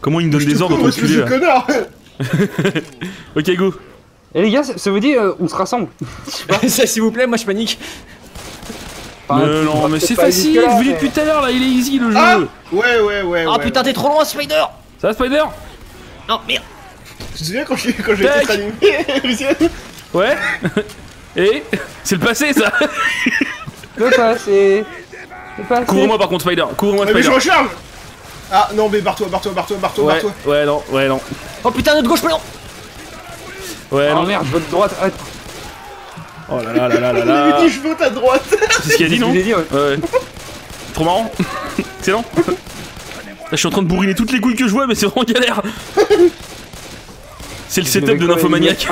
Comment il me donne des ordres de là *laughs* Ok go. Eh les gars, ça, vous dit, euh, on se rassemble *laughs* Ça, s'il vous plaît, moi je panique. Enfin, Euh, non mais c'est facile, je vous mais- depuis tout à l'heure là, il est easy le jeu. Ah Ouais, ouais, ouais, Oh ouais. putain, t'es trop loin, Spider Ça va Spider? Non, merde. Tu te souviens quand j'ai quand été animé Lucien Ouais *laughs* Et C'est le passé ça *laughs* Le passé. Le passé. Couvre-moi par contre Spider, couvre-moi mais je recharge Ah non, mais barre-toi, barre-toi, barre-toi, barre-toi, Ouais, barre-toi. ouais, non, ouais, non. Oh putain, notre gauche, Poléon Ouais, Oh non. merde, votre droite. Ah, Oh là là là là là *laughs* Il là. avait dit je vote à droite C'est ce qu'il a dit, c'est ce non dit, ouais. Trop marrant. *laughs* Excellent. Là, *laughs* je suis en train de bourriner toutes les couilles que je vois, mais c'est vraiment galère. C'est le setup de l'infomaniac.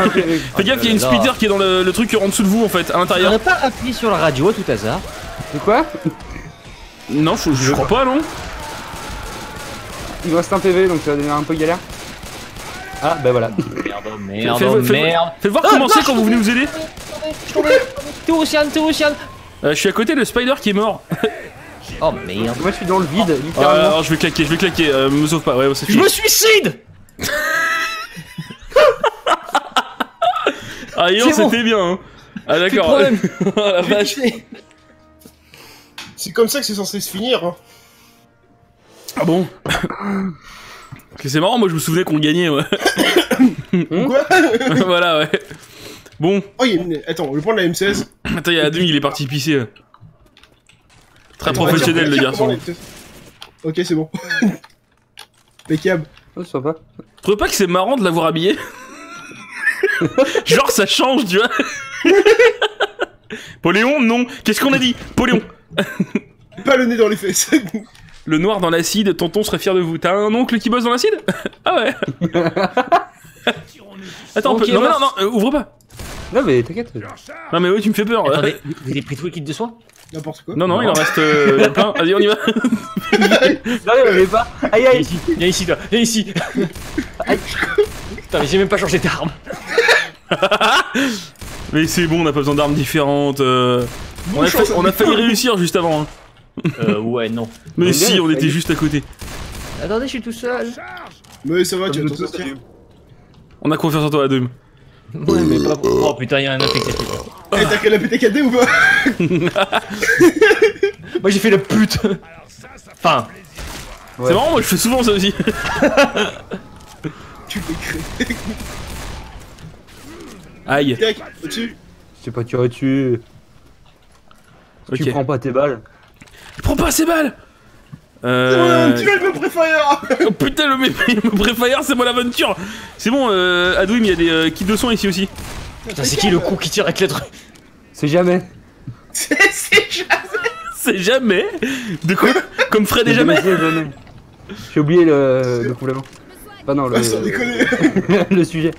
Fais gaffe, il y a une speeder qui est dans le, le truc en dessous de vous en fait, à On l'intérieur. n'a pas appuyé sur la radio à tout hasard. C'est quoi Non, je, je crois pas, non Il me reste un PV donc ça va devenir un peu galère. Ah bah voilà. Merde, oh, Fais- merde, fais- oh, fais- merde. Faites voir Ah, comment c'est quand vous venez nous aider. T'es Ocean, t'es Ocean. Euh, je suis à côté de Spider qui est mort. *laughs* Oh merde. Moi je suis dans le vide, littéralement. alors je vais claquer, je vais claquer. Euh, me sauve pas, ouais, c'est Je me suicide *laughs* Ah, bon. c'était bien. Hein. Ah, d'accord. oh *laughs* vache. C'est comme ça que c'est censé se finir. Hein. Ah bon c'est marrant, moi je me souvenais qu'on gagnait, ouais. *coughs* Quoi *laughs* voilà, ouais. Bon, Oh, il y a une... Attends, on va lui prendre la M16. *coughs* attends, il y a il est parti pisser. euh. Très professionnel, dire- le on va dire garçon. comment la M16. Ok, c'est bon. *laughs* Impeccable. Oh, ça va. Tu trouves pas que c'est marrant de l'avoir habillé *laughs* Genre ça change, tu vois Poléon, non. Qu'est-ce qu'on a dit? Poléon. Pas le nez dans les fesses. Le noir dans l'acide, tonton serait fier de vous. T'as un oncle qui bosse dans l'acide? *laughs* Ah ouais. *laughs* Attends, on peut- Ok, non, bah. non, non, euh, ouvre pas. Non, mais t'inquiète. Non, mais oui, tu me fais peur. Attendez, vous avez pris tout le kit de soin N'importe quoi. Non, non, il en reste euh, il y a plein. Vas-y, on y va. *laughs* Non, il avait pas. Aïe, Viens aïe. ici, viens ici, toi, viens ici Putain, mais j'ai même pas changé d'arme Mais c'est bon, on a pas besoin d'armes différentes. euh. On, a Bonne chance, fa- on a failli réussir juste avant. hein. Euh, ouais, non. Mais si, on était juste à côté. Attendez, je suis tout seul Mais ça va, tu vas t'en sortir. On a confiance en toi, Adam. *laughs* Ouais, mais pas... Oh putain, y'a un infecté. Eh, t'as qu'à la PTKD ou pas *laughs* Moi j'ai fait la pute Enfin, Ouais. C'est marrant, moi je fais souvent ça aussi. *laughs* Tu peux créer. Aïe. Tac, au-dessus. Je sais pas tirer dessus. Ok. Tu prends pas tes balles. Prends pas ces balles Oh, Euh... tu vas me préférer Oh putain, le le préfire, c'est mon aventure C'est bon, euh, Adwim, il y a des euh, kits de soins ici aussi. putain, c'est qui le con qui tire avec les trucs C'est jamais. *laughs* C'est jamais. C'est jamais De quoi Comme Fred et jamais. J'ai oublié le, le complément. Pas non, le, Ah, sans déconner. *laughs* le sujet.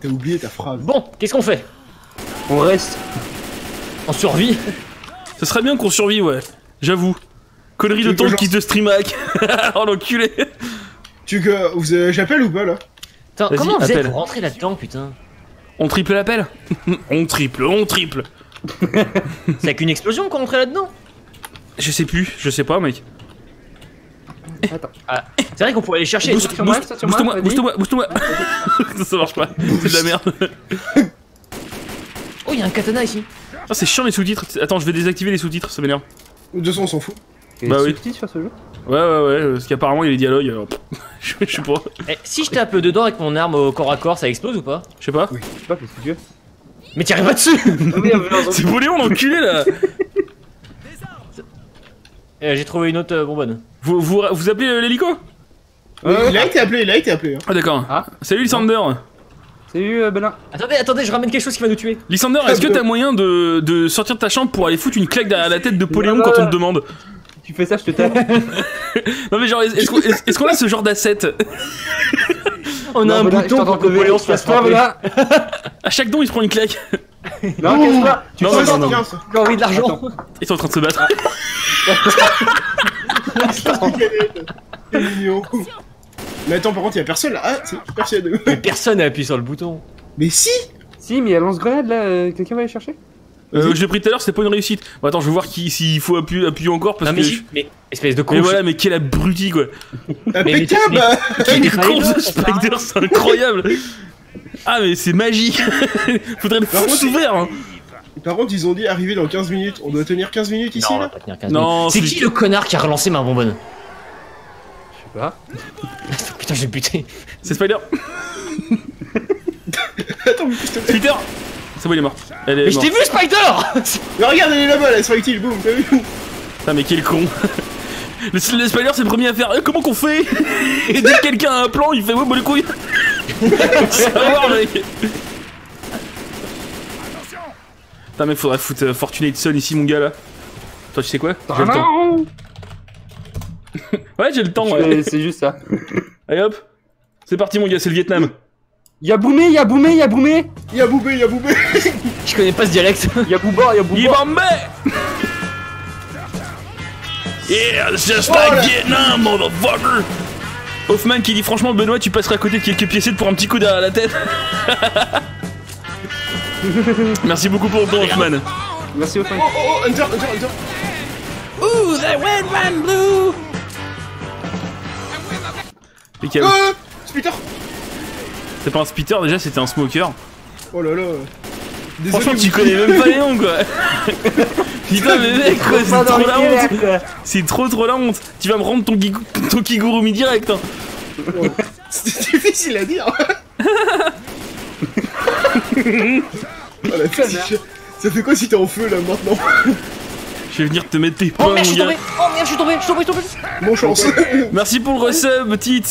T'as oublié ta phrase. Bon, qu'est-ce qu'on fait? On reste. On survit? Ce serait bien qu'on survive, ouais. J'avoue. Connerie de ton que kiss de streamac *laughs* Oh l'enculé Tu veux que. Vous, j'appelle ou pas là Vas-y, comment vous êtes appelle. pour rentrer là-dedans, putain On triple l'appel *laughs* On triple, on triple *laughs* C'est avec une explosion qu'on rentrait là-dedans Je sais plus, je sais pas, mec. Attends. Ah, c'est vrai qu'on pourrait aller chercher Boost, moi, boost, sur moi, booste-moi, booste-moi, booste-moi Ça, ça marche pas, c'est de la merde. Oh, y'a un katana ici Ah, c'est chiant les sous-titres. Attends, je vais désactiver les sous-titres, ça m'énerve. De toute façon, on s'en fout. Il y a Bah oui. sur ce jeu Ouais, ouais, ouais, parce qu'apparemment il y a des dialogues. alors, *laughs* je je sais pas. Eh, si je tape dedans avec mon arme au corps à corps, ça explose ou pas Je sais pas. Je sais pas, qu'est-ce que tu veux Mais t'y arrives pas dessus Ah C'est Poléon l'enculé là *laughs* Eh, J'ai trouvé une autre euh, bonbonne. vous, vous, vous appelez euh, l'hélico Euh, Il a été appelé, il a été appelé. Hein. Ah d'accord. Ah. Salut Lysander Salut euh, Benin. Attendez, attendez, je ramène quelque chose qui va nous tuer. Lysander, est-ce que t'as moyen de, de sortir de ta chambre pour aller foutre une claque derrière la tête de Poléon quand on te demande? Tu fais ça, je te tape. *laughs* Non mais genre, est-ce qu'on est, est-ce qu'on a ce genre d'asset? On a Non, un bouton pour que Poléon se fasse. Benin. À chaque don il se prend une claque. *laughs* Non, casse-toi. Tu Non, fais non, non, ça. J'ai envie de l'argent. Ils sont en train de se battre. *laughs* C'est mignon. Mais attends, par contre, y'a personne là. Ah, c'est personne. *laughs* Mais personne n'a appuyé sur le bouton. Mais si Si, mais il y a lance-grenade là, euh, quelqu'un va aller chercher Euh, je l'ai pris tout à l'heure, c'était pas une réussite. Bon, attends, je vais voir qui- s'il faut appuyer, appuyer encore parce Non mais, que. si- mais espèce de con. Mais voilà, mais quel abruti quoi. *laughs* Impeccable Il mais- *laughs* con ce Spider, c'est incroyable. Ah mais c'est magique. Faudrait le Par foutre contre, ouvert. Hein. Par contre, ils ont dit arriver dans 15 minutes. On doit tenir 15 minutes ici Non, on va là pas tenir 15 Non, minutes. C'est c'est- qui le connard qui a relancé ma bonbonne? Pas. *laughs* Putain, j'ai buté. C'est Spider. Attends, mais putain. Spider. C'est bon, il est mort. Elle est Mais je t'ai vu, Spider *laughs* Mais regarde, elle est là-bas, elle se fight boum, t'as vu Putain, mais quel con. *laughs* Le, le Spider, c'est le premier à faire. Eh, comment qu'on fait Et dès que quelqu'un a un plan, il fait ouais, bon les couilles. Savoir, mec. Putain, mais faudrait foutre euh, Fortunate Son ici, mon gars là. Toi, tu sais quoi? J'ai le temps. *laughs* Ouais, j'ai le temps, ouais. C'est juste ça. *laughs* Allez hop. C'est parti, mon gars, c'est le Vietnam. Y'a Boumé, y'a Boumé, y'a Boumé Y'a Boubé, y'a Boubé *laughs* Je connais pas ce dialecte. Y'a Bouba, y'a Bouba Yibambe Yeah, it's just Oh like. Vietnam, motherfucker Hoffman qui dit franchement Benoît tu passerais à côté de quelques piécettes pour un petit coup derrière la tête Merci beaucoup pour ton Hoffman Merci fin. Oh, oh, oh, Hunter, Hunter, Hunter Ooh, that red one blue Et a- Spitter. C'est pas un spitter déjà c'était un smoker. Oh là là. Désolé, Franchement tu connais même pas les noms quoi. *laughs* Putain mais mec c'est trop la honte. C'est trop trop la honte. Tu vas me rendre ton, gigou- ton Kigurumi direct hein. *laughs* C'est difficile à dire. *laughs* Oh la Ça fait quoi si t'es en feu là maintenant? Je vais venir te mettre tes Oh poings merde, je mon suis gars tombé. Oh merde, je suis tombé, je suis tombé, je suis tombé. Bon chance Merci pour le resub, Tits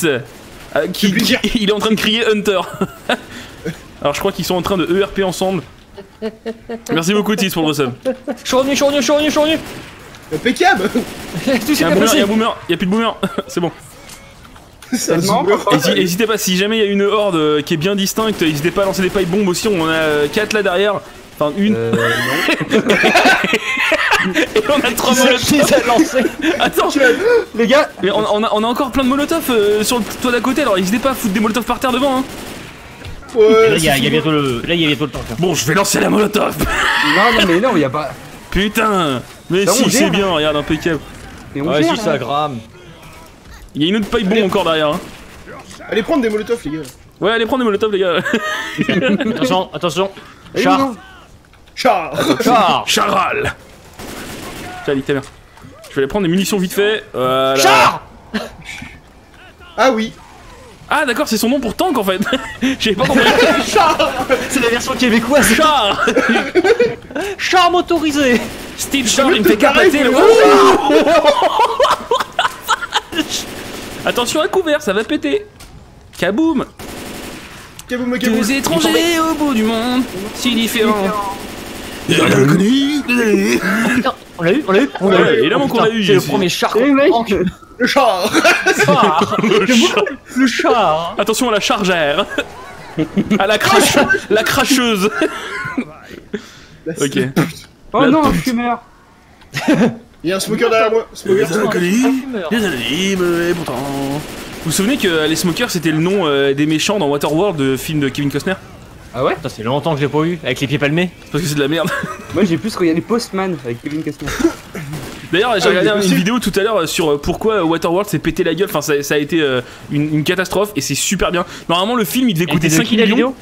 Euh, qui, qui- Il est en train de crier Hunter. *laughs* Alors je crois qu'ils sont en train de ERP ensemble. Merci beaucoup, Tis, pour le sub. Je suis revenu, je suis revenu, je suis revenu, je suis revenu. Impeccable *laughs* Tout Il y s'est bien boomer, il y passé. a un boomer, il y a plus de boomer. *laughs* C'est bon. N'hésitez pas, si jamais il y a une horde euh, qui est bien distincte, n'hésitez pas à lancer des pailles bombes aussi. On en a 4 là derrière. Enfin, une. Euh, non. *laughs* Et on a 3 Qui c'est qui molotovs. s'est lancé Attends, Les gars, mais on, on a, on a encore plein de molotovs euh, sur le toit d'à côté. Alors n'hésitez pas à foutre des molotovs par terre devant. Hein. Ouais, Là, il y a, il bientôt le, là, il y a bientôt le temps. Bon, je vais lancer la molotov. non, non, mais non, y a pas. Putain Mais Ça, si, c'est bien, regarde, impeccable. Mais on Ouais, gère, si, ça hein. grame. Il y a une autre paille bombe encore derrière. Hein. Allez prendre des molotovs, les gars. Ouais, allez prendre des molotovs, les gars. Attention, attention. Char. Char char, Charal Tiens, nique ta mère. Je vais aller prendre des munitions vite fait. Voilà. char Ah oui Ah, d'accord, c'est son nom pour tank en fait. *laughs* J'avais pas compris. *laughs* C'est la version québécoise. Char *laughs* Char motorisé. Steve Char, il me fait capoter le. Attention à couvert, ça va péter. Kaboom Kaboum, kaboum. Deux étrangers au bout du monde, si différents. Putain, on l'a eu, on l'a eu, on l'a Ouais, eu. évidemment Oh, qu'on l'a putain, eu, C'est le premier char. Eh, mec. Le char char. Le char. Le char. Attention à la chargère. À la crache, la cracheuse. Ok. Oh La non, je suis mort. Il y a un smoker derrière moi. Smoker. Désolé, mais pourtant. Vous vous souvenez que euh, les smokers c'était le nom euh, des méchants dans Waterworld, le film de Kevin Costner? Ah ouais c'est longtemps que je l'ai pas eu, avec les pieds palmés. Parce que c'est de la merde. *laughs* Moi j'ai plus regardé Postman avec Kevin Costner. D'ailleurs, j'ai Ah, regardé une vidéo tout à l'heure sur euh, pourquoi Waterworld s'est pété la gueule. Enfin, ça, ça a été euh, une, une catastrophe et c'est super bien. Normalement, le film il devait coûter était de 5 qui, la millions. vidéo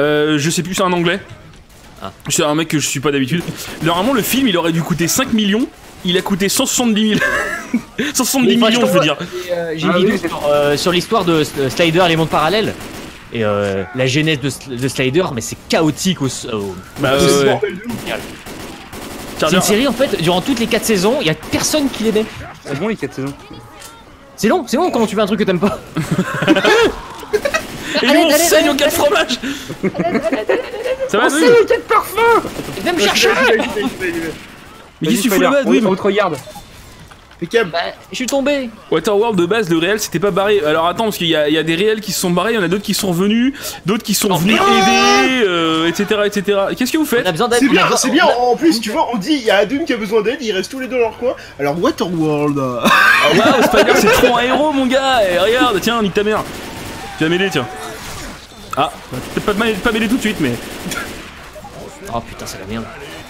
Euh, je sais plus, c'est un anglais. Ah. C'est un mec que je suis pas d'habitude. Normalement, le film il aurait dû coûter 5 millions. Il a coûté 170 000. 170 Mais il faudrait millions, que je veux dire. Euh, J'ai Ah une vidéo oui, sur, euh, sur l'histoire de Slider et les mondes parallèles. Et euh, la genèse de, Slider, mais c'est chaotique au. au- Bah, C'est ouais, C'est une série en fait, durant toutes les 4 saisons, il y a personne qui l'aimait. C'est bon les 4 saisons. C'est long, c'est long comment tu fais un truc que t'aimes pas. *laughs* Et nous, on allez, saigne allez, au quatre fromages Ça va, c'est le 4 parfum Viens me Vas-y, chercher. Mais qu'est-ce que tu fous on, Dwim on te regarde. Impeccable. Bah, je suis tombé. Waterworld de base, le réel c'était pas barré. Alors attends, parce qu'il y, a- il y a des réels qui se sont barrés, il y en a d'autres qui sont revenus, d'autres qui sont Oh, venus aider, euh, etc. etc. Qu'est-ce que vous On faites a besoin d'aide. C'est bien, c'est bien. En plus, tu vois, on dit il y a Adun qui a besoin d'aide, ils restent tous les deux dans leur coin. Alors Waterworld. Ah waouh, *laughs* Spider c'est trop un héros mon gars Et regarde, tiens, nique ta mère Tu vas m'aider, tiens. Ah, peut-être pas, m'aider- pas m'aider tout de suite, mais... Oh putain, c'est la merde.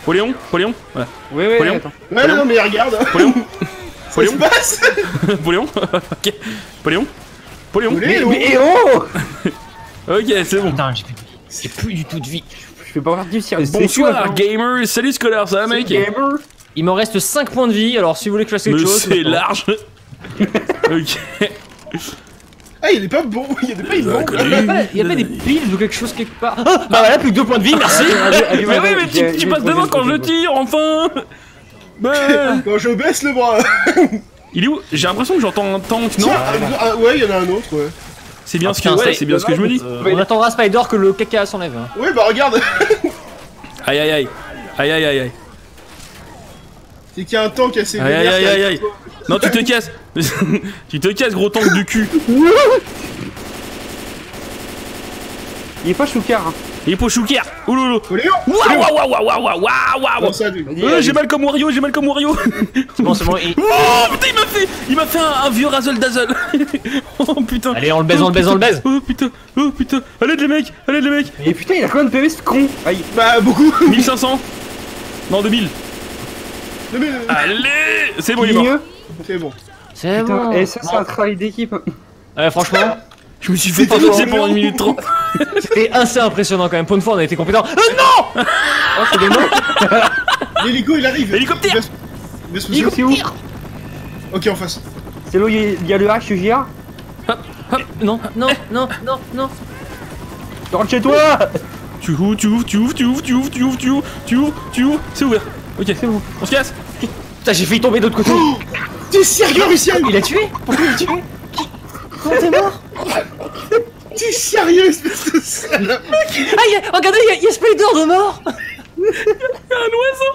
Poléon Poléon Ouais. Oui, oui, attends. Ouais, non, mais regarde. Poléon *laughs* Passe. *laughs* Poléon Ok. Poléon Poléon Mais, Mais eh oh Ok, c'est bon. Putain, j'ai plus, du tout de vie. Je fais pas partie du cirque. Bonsoir gamers, salut Scholar, ça va mec? Gamer. Il m'en reste 5 points de vie, alors si vous voulez que je fasse quelque Mais chose. c'est large *laughs* Ok. Ah, il est pas bon. Il y a des pas. Il pas- il y avait des piles ou quelque chose quelque part. Ah, bah voilà, plus que 2 points de vie, merci. Mais oui, mais tu, tu passes devant quand je tire, enfin *laughs* Bah, Quand je baisse le bras. *laughs* Il est où? J'ai l'impression que j'entends un tank, non? Tiens, ah, ah, ouais, il y en a un autre, ouais. C'est bien Ah, ce que ouais, c'est- c'est bien ce que je me dis. Euh, on attendra Spider que le caca s'enlève. hein. Ouais, bah regarde. Aïe aïe aïe. Aïe aïe aïe aïe. C'est qu'il y a un tank assez Aïe, aïe, aïe, a- aïe. Non, tu te casses. *laughs* tu te casses, gros tank du cul. Il est pas choucard. Hein. Il est pour Choukier. Ouloulou. Waouh waouh waouh waouh waouh waouh Euh, j'ai mal comme Wario, j'ai mal comme Wario. C'est bon, c'est bon. il- Oh putain, il m'a fait, il m'a fait un, un vieux razzle dazzle. *laughs* oh putain. Allez, on le baise, on le baise, on le baise. Oh putain, oh putain. Allez les mecs, allez les mecs. Et putain, il a combien de PV ce con? Aïe. Bah, beaucoup. *laughs* 1500. Non 2000. Non, mais, Allez, c'est bon, il est mort. C'est bon. C'est bon. et ça, c'est un travail d'équipe. Ouais, franchement, Je me suis fait bon. pendant une minute trente. *laughs* c'était assez impressionnant quand même. Pour une fois, on a été compétents. Euh, non Oh, c'est dommage. *laughs* L'hélico, il arrive. Hélicoptère. C'est où Ok, en face. C'est là où il y a- il y a le H, GR Non, non, non, non, non. Tu rentres chez toi Tu ouvres, tu ouvres, tu ouvres, tu ouvres, tu ouvres, tu ouvres, tu ouvres, tu ouvres, tu ouvres. C'est ouvert. Ok, C'est où on se casse. Putain, j'ai failli tomber de l'autre côté. T'es sérieux, Lucien Il a tué Pourquoi il a tué? T'es mort *laughs* T'es sérieux, espèce de salope. Ah, il y a- regardez, il y a- il y, a Spider de mort. Un oiseau.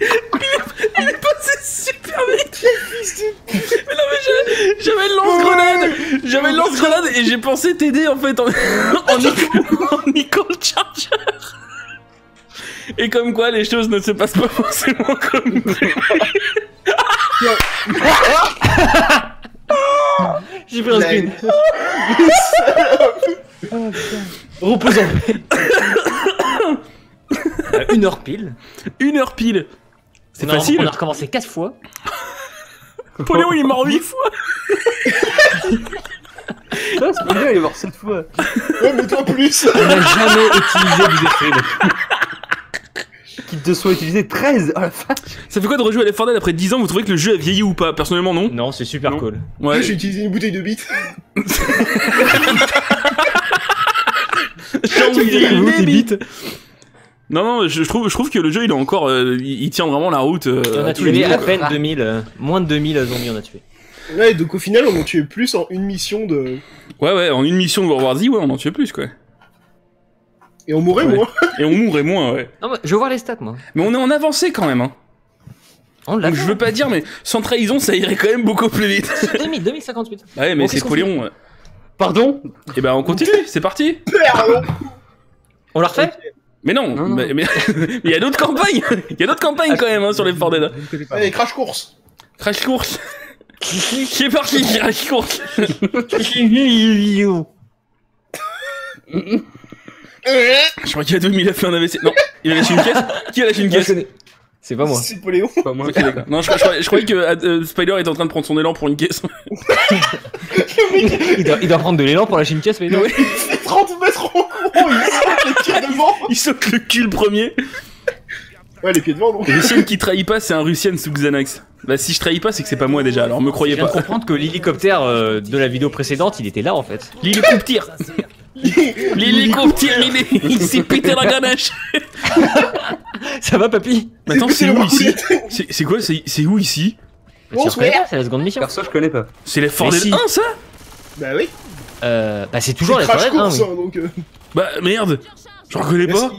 Il, est, il est passé super vite. Mais non mais j'avais le lance-grenade J'avais le lance-grenade et j'ai pensé t'aider en fait en, en, niquant, en niquant le charger. Et comme quoi les choses ne se passent pas forcément comme prévu. *laughs* *laughs* J'ai fait un screen. *laughs* Reposons. Euh, *coughs* Une heure pile. Une heure pile C'est facile On a recommencé 4 fois. *laughs* Poléon il est mort 8 fois Putain, c'est pas bien, il est mort 7 fois. Ouais, mais toi plus On n'a jamais utilisé du Death Raid. Kit de soins utilisé 13. Oh la vache. Ça fait quoi de rejouer à Left 4 Dead après 10 ans? Vous trouvez que le jeu a vieilli ou pas? Personnellement non Non, c'est super Non. cool. Ouais J'ai utilisé une bouteille de bite. *laughs* j'ai envie de bites. Non, non, je, je trouve, je trouve que le jeu il est encore. euh, il, il tient vraiment la route. euh, On à a tué à peine 2000, euh, moins de 2000 zombies on a tué. Ouais, donc au final, on en tuait plus en une mission de. Ouais, ouais, en une mission de World War Z, ouais, on en tuait plus quoi. Et on mourait Ouais. moins. Et on mourrait moins, ouais. Non, mais je veux voir les stats moi. Mais on est en avancée quand même, hein. On l'a Donc je veux pas dire, mais sans trahison, ça irait quand même beaucoup plus vite. *laughs* 2000, 2058. Ouais, mais Bon, c'est Poléon. ouais. Pardon? Et ben on continue, c'est parti. *laughs* On l'a refait? Mais non, Non, non. *laughs* mais il y a d'autres campagnes. Il y a d'autres campagnes quand même hein, sur les Fort Dead. Allez, crash course. Crash course. Qui est parti, crash course? Je crois qu'il a 2000 a fait un AVC. Non, il a lâché une caisse. Qui a lâché une caisse C'est pas moi. C'est Poléon. Pas moi. Non, je, je croyais- je croyais que euh, Spider était en train de prendre son élan pour une caisse. Il doit, il doit prendre de l'élan pour lâcher une caisse, mais non. Ouais. 30 mètres en courant, il saute les pieds devant. Il saute le cul le premier. Ouais, les pieds devant, donc. Russian qui trahit pas, c'est un Russian sous Xanax. Bah si je trahis pas, c'est que c'est pas moi déjà. Alors me Je croyez viens de pas. comprendre que l'hélicoptère euh, de la vidéo précédente, il était là en fait. L'hélicoptère. L'hélicoptère, il est, il s'est pété la ganache. *laughs* Ça va, papy? Mais attends, c'est où ici? C'est quoi? C'est où ici? Pas, C'est la seconde mission. Perso, je connais pas. C'est les si. 1 ça? Bah oui. Euh, bah c'est toujours crash forêt 1, course, oui. hein, donc. euh, Bah merde. Je reconnais pas.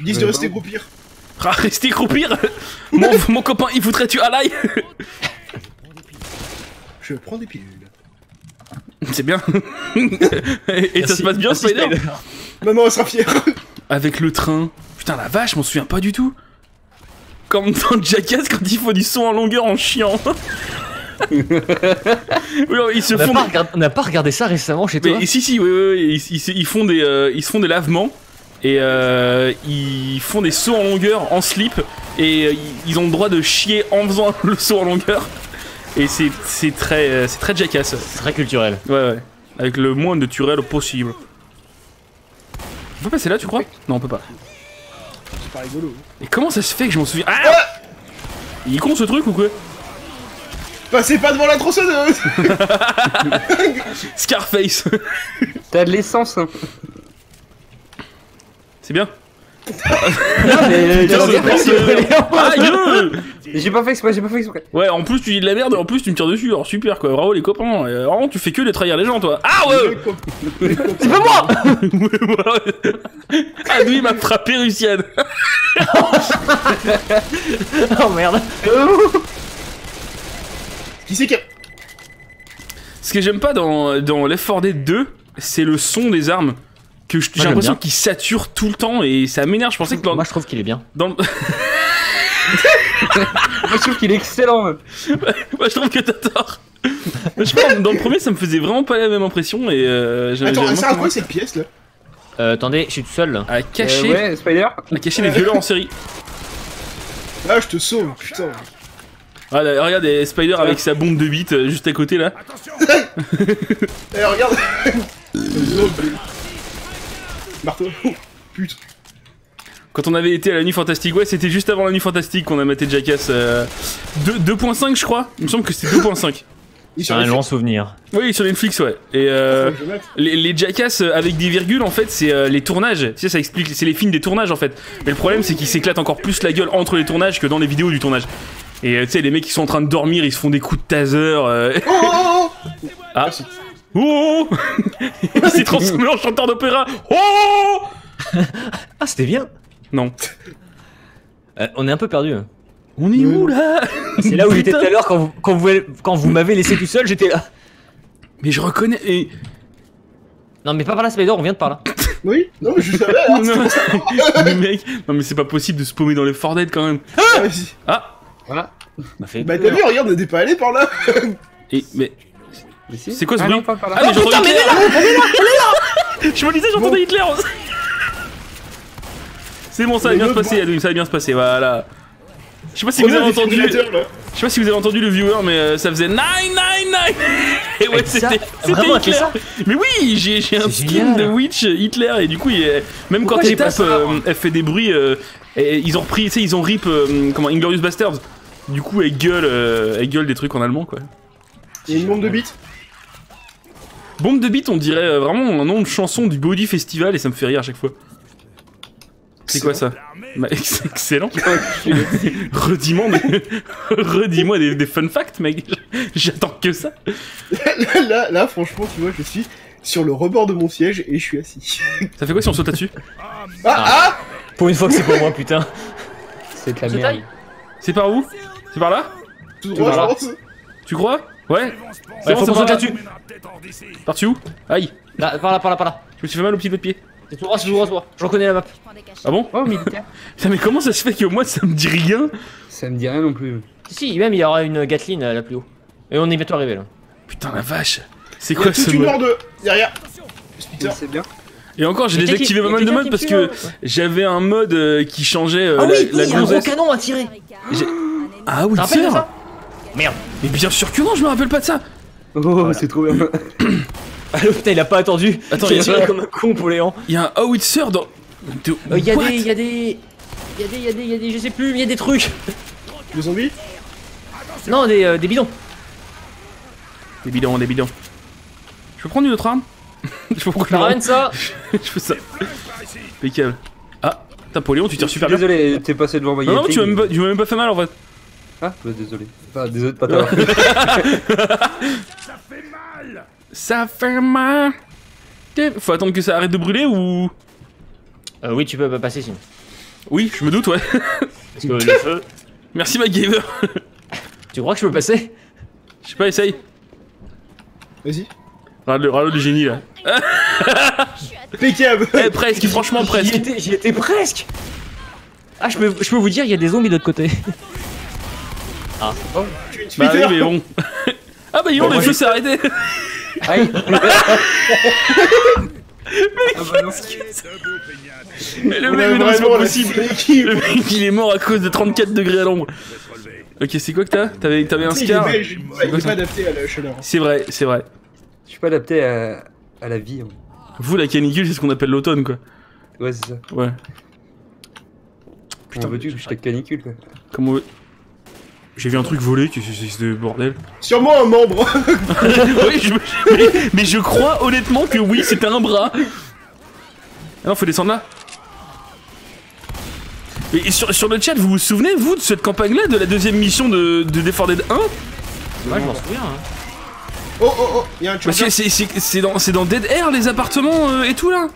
Ils disent de rester groupir. Ah, restez croupir? Mon, mon copain, il foutrait tu à l'ail. Je prends des pilules. *laughs* C'est bien. Et, et ça se passe bien, Merci, Spider *laughs* Maman, elle sera fière. Avec le train. Putain, la vache, je m'en souviens pas du tout. Comme dans Jackass quand il faut du son en longueur en chiant. *laughs* oui, ils se On n'a font. pas, regard- on n'a pas regardé ça récemment chez toi Mais si, si, oui, oui, oui, ils, ils- ils font des, euh, ils se font des lavements et euh, ils font des sauts en longueur en slip et euh, ils ont le droit de chier en faisant le saut en longueur. Et c'est c'est très, euh, c'est très Jackass. C'est très culturel. Ouais, ouais. Avec le moins de turel possible. On peut passer là, tu crois? Non, on peut pas. C'est pas rigolo. Et comment ça se fait que je m'en souviens? Ah Il est con ce truc ou quoi? Passez pas devant la tronçonneuse *laughs* *laughs* Scarface T'as de l'essence. Hein. C'est bien? mais j'ai mais pas- merde. *laughs* Aïe j'ai pas fait exprès, j'ai pas fait exprès. Ouais, en plus tu dis de la merde et en plus tu me tires dessus, alors super quoi, bravo les copains, Euh, vraiment tu fais que de trahir les gens toi. Ah ouais. C'est pas moi. *laughs* Ah lui il m'a frappé Russian *laughs* Oh merde. Qui c'est qui a... Ce que j'aime pas dans, dans Left 4 Dead 2, c'est le son des armes. Que j'ai l'impression qu'il sature tout le temps et ça m'énerve. Je pensais que dans, Moi je trouve qu'il est bien. dans le- *laughs* Moi, je trouve qu'il est excellent. *laughs* Moi je trouve que t'as tort. Je crois dans le premier ça me faisait vraiment pas la même impression et euh, j'avais Attends, vraiment quoi cette pièce là? Euh, attendez, je suis tout seul là. à cacher, Euh, ouais, Spider. à cacher les violeurs en série. Ah, je te sauve, putain. Ah, là, regarde Spider avec sa bombe de bite euh, juste à côté là. *laughs* Eh, regarde Marteau. Oh, Putain. Quand on avait été à la nuit fantastique, ouais, c'était juste avant la nuit fantastique qu'on a maté Jackass. Euh, 2 2.5, je crois. Il me semble que c'était 2.5. Il C'est un long souvenir. oui, sur Netflix, ouais. Et euh, les, les Jackass euh, avec des virgules, en fait, c'est euh, les tournages. Tu sais, ça explique, c'est les films des tournages, en fait. Mais le problème, c'est qu'ils s'éclatent encore plus la gueule entre les tournages que dans les vidéos du tournage. Et euh, tu sais, les mecs qui sont en train de dormir, ils se font des coups de taser. euh, Oh, oh, oh Ah. Merci. Oh Il s'est transformé en chanteur d'opéra. Oh *laughs* Ah, c'était bien. Non. Euh, on est un peu perdu. hein. On est où là? *laughs* C'est là où j'étais tout à l'heure quand vous, quand vous, quand vous m'avez laissé tout seul, j'étais là. Mais je reconnais. Et... Non, mais pas par là, Spider, on vient de par là. *laughs* Oui, non, mais je savais, hein, non, mais mec, non mais c'est pas possible de se paumer dans les Fort Dead quand même. Ah, vas-y. Ah M'a fait Bah, t'as vu, regarde, on n'était pas allé par là. Et Mais si. C'est quoi ce ah, bruit non, pas par là. Ah mais j'entends *laughs* Hitler Je me disais j'entendais Hitler C'est bon ça va Mais bien se passer Yadoum, ça va bien se passer, voilà. Je sais pas si On vous avez entendu, je sais pas si vous avez entendu le viewer, mais euh, ça faisait 999 Et ouais, Et c'était elle fait Hitler. ça Mais oui, j'ai un skin génial. de Witch Hitler et du coup, il est- même Pourquoi quand elle tape, ça, euh, moi elle fait des bruits. euh, et ils ont repris, tu sais, ils ont rip euh, comment Inglorious Bastards. Du coup, elle gueule, euh, elle gueule des trucs en allemand, quoi. Il y a une bombe de bits. Bombe de beat, on dirait euh, vraiment un nom de chanson du Body Festival et ça me fait rire à chaque fois. C'est quoi ça Bah, excellent. *laughs* *laughs* Redis-moi des... *laughs* Redis-moi des, des fun facts, mec. J'attends que ça. là, là, franchement, tu vois, je suis sur le rebord de mon siège et je suis assis. Ça fait quoi si on saute là-dessus Ah, ah Pour une fois que c'est pour moi, putain. C'est de la merde. C'est par où C'est par là Tout droit, Voilà. je pense. Tu crois Ouais C'est Ouais, bon, faut c'est qu'on là-dessus. Par-tu où? Aïe Là, par là, par là, par là. Je me suis fait mal au petit bout de pied. C'est tout droit, c'est tout droit, c'est tout droit. Je reconnais la map. Ah bon? Oh, militaire. Putain, *laughs* mais comment ça se fait que moi ça me dit rien? Ça me dit rien non plus. Si, si, même il y aura une Gatling euh, là plus haut. Et on est bientôt arrivé là. Putain la vache C'est Il y a quoi ce une mode? horde derrière. Peter. C'est bien. Et encore, j'ai désactivé pas mal de modes parce que j'avais un mode euh, qui changeait euh, Ah la, oui, la oui, un gros canon à tirer. Ah oui, T'as Merde. Mais bien sûr que non, je me rappelle pas de ça Oh, c'est trop bien. *coughs* Ah, le putain, il a pas attendu. Attends, il a tiré comme un con pour Léon. Il y a un howitzer dans... De- Euh, Il y a des, il y a des, il y a des, il y a des, y a des, je sais plus, il y a des trucs. Les zombies? Non, des, euh, des bidons. Des bidons, des bidons. Je peux prendre une autre arme? *laughs* Je me ramène ça. *laughs* Je fais ça. Impeccable. Ah, Pauléon, tu tires super bien. Désolé, t'es passé devant ma Non, non, tu m'as même, pas- tu m'as même pas fait mal en fait. Ah, bah, désolé. Enfin, désolé de pas t'avoir. *laughs* Ça fait mal. T'es- Faut attendre que ça arrête de brûler ou? Euh, oui, tu peux pas passer sinon. Oui, je me doute, ouais. Parce que le feu? Merci, MacGyver. Tu crois que je peux passer? Je sais pas, essaye. Vas-y. Regarde le, regarde le génie là. *laughs* Impeccable Eh, presque, franchement J'y presque. étais, j'y étais presque. Ah, je peux, je peux vous dire, il y a des zombies de l'autre côté. Tu es une Bah oui, mais bon. Ah bah, yo, Bah, le moi, feu s'est arrêté. Aïe. *laughs* Ah bah non. *laughs* Mais le mec, mais non, c'est pas possible. Le mec, il est mort à cause de 34 degrés à l'ombre. Ok, c'est quoi que t'as? T'avais t'avais un scar? Il est il est pas adapté à la chaleur. C'est vrai, c'est vrai. Je suis pas adapté à, à la vie. hein. Vous, la canicule, c'est ce qu'on appelle l'automne, quoi. Ouais, c'est ça. Ouais. Putain, veux-tu que je te canicule quoi? Comment on veut- J'ai vu un truc voler, qu'est-ce que c'est ce bordel Sûrement un membre. *laughs* *laughs* Oui, je mais, mais je crois honnêtement que oui, c'était un bras. Ah non, faut descendre là. Mais sur, sur le chat, vous vous souvenez, vous, de cette campagne-là, de la deuxième mission de, de Left 4 Dead 1 Moi, je m'en souviens. Hein. Oh oh oh, il y a un Parce charger. que c'est- dans, c'est dans Dead Air, les appartements euh, et tout, là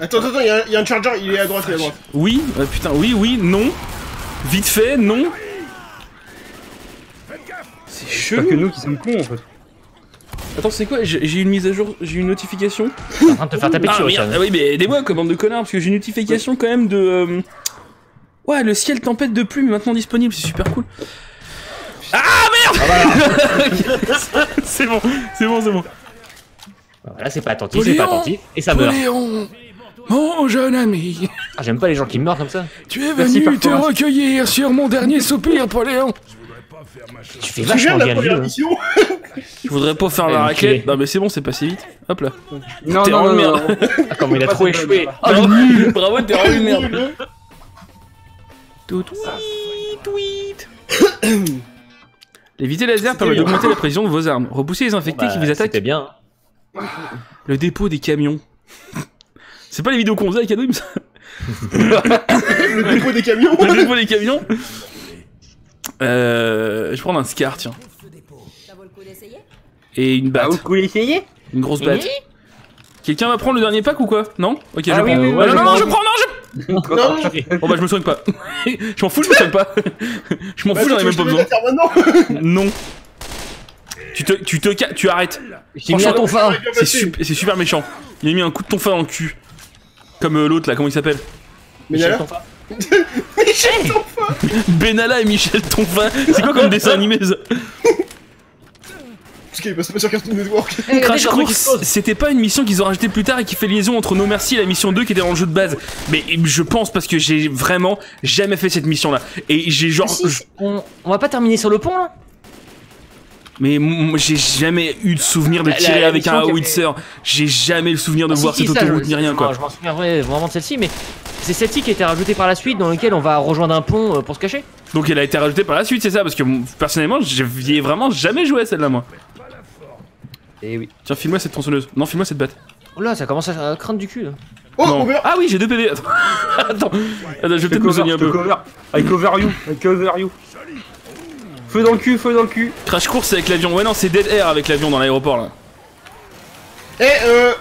Attends, attends, attends, il y, a un- y a un charger, il est à droite, il est à droite. Oui, euh, putain, oui, oui, non. Vite fait, non. C'est C'est pas que chelou. nous qui sommes cons en fait. Attends, c'est quoi? J'ai une mise à jour, j'ai une notification? T'es en train de te faire taper Ah, dessus, Richard. ah oui, mais aidez-moi, comme bande de connards, parce que j'ai une notification quand même de. euh, Ouais, le ciel tempête de pluie, mais maintenant disponible, c'est super cool. Ah merde *laughs* C'est bon, c'est bon, c'est bon. Voilà, c'est pas attentif, c'est pas attentif. Et ça meurt. Poléon, mon jeune ami, Ah, j'aime pas les gens qui meurent comme ça. tu es Merci, venu te recueillir sur mon dernier soupir, Poléon. Tu fais vachement bien le première jeu. hein. mission Je voudrais pas faire la raclette. Non, mais c'est bon, c'est passé vite. Hop là. Non, T'es non, en non, merde. Ah, comme il a trop échoué. bonne. Ah, bravo, bravo, t'es vraiment une *laughs* merde. Tout tweet, tweet. L'éviter laser permet bien. d'augmenter la précision de vos armes. Repousser les infectés qui Bah, vous attaquent. C'était bien. Le dépôt des camions. C'est pas les vidéos qu'on faisait avec Adoum, ça? *laughs* Le dépôt des camions Le dépôt des camions Euh. Je vais prendre un Scar, tiens. Ça vaut le coup d'essayer Et une Bah, batte. vous voulez essayer? Une grosse batte. Quelqu'un va prendre le dernier pack ou quoi? Non? Ok, je Ah oui, prends. oui, Ah, ouais, non, je non, je prends, non, je... Non, Bon bah je me soigne pas. *laughs* je m'en fous, je me soigne pas. *laughs* je m'en bah, fous, j'en ai même pas besoin. Non. Tu te, tu te, tu arrêtes. J'ai mis à ton. Bien C'est super, c'est super méchant. Il a mis un coup de tonfa dans le cul. Comme euh, l'autre là, comment il s'appelle Benalla Michel *laughs* Tonfa Benalla et Michel Tonfa. C'est quoi comme dessin animé ça Parce qu'il passe pas sur Cartoon Network. Eh, Crash Course, c'était pas une mission qu'ils ont rajoutée plus tard et qui fait liaison entre No Mercy et la mission 2 qui était dans le jeu de base. Mais je pense parce que j'ai vraiment jamais fait cette mission là. Et j'ai genre. Ah, si, on, on va pas terminer sur le pont là? Mais j'ai jamais eu de souvenir de La- la- tirer la avec un howitzer. J'ai jamais le souvenir de Ah, voir si, cette autoroute ni rien quoi. Je m'en souviens vrai- vraiment de celle-ci, mais c'est celle-ci qui a été rajoutée par la suite, dans laquelle on va rejoindre un pont euh, pour se cacher. Donc elle a été rajoutée par la suite, c'est ça Parce que personnellement, j'y ai vraiment jamais joué à celle-là moi. Et oui. Tiens, file-moi cette tronçonneuse. Non, file-moi cette batte. Oh là, ça commence à craindre du cul. Là. Oh, Ah oui, j'ai deux PV. Attends, *laughs* attends, Attends, je vais peut-être me soigner un peu. cover. I cover you, I cover you. Feu dans le cul, feu dans le cul. Crash course c'est avec l'avion. Ouais, non, c'est Dead Air avec l'avion dans l'aéroport là. Eh, euh.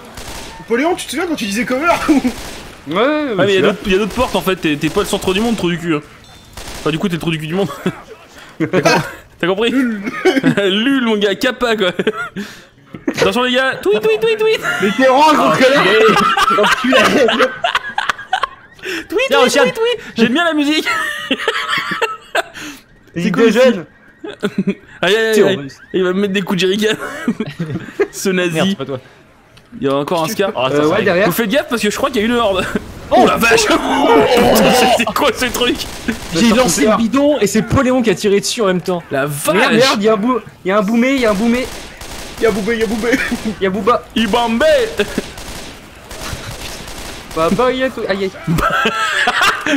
Poléon, tu te souviens quand tu disais cover *laughs* Ouais, ouais, Ah, mais il y a c'est d'autres- portes en fait. T'es pas le centre du monde, trou du cul. hein. Enfin, du coup, t'es le trou du cul du monde. T'as *laughs* com- T'as compris Lul, *laughs* mon gars, kappa quoi. Attention les gars, tweet, tweet, tweet, tweet, Mais t'es rang, gros connard Enculé. tweet, tweet, tweet, tweet. J'aime bien la musique. Ligue cool, des jeunes Aïe, aïe, aïe. Il va me mettre des coups de jerrycan. *laughs* Ce nazi. c'est pas toi. Il y a encore un scar. Oh, attends, Euh, ouais, derrière. Vous faites gaffe parce que je crois qu'il y a une horde. Oh la vache *laughs* C'était quoi ce truc J'ai lancé le bidon et c'est Poléon qui a tiré dessus en même temps. La vache Merde, merde, y'a un, bou... y a un boomé, y'a un boomé, Y'a Boubé, y'a Boubé y'a Booba. Ibambe Y'a tout. Aïe, aïe.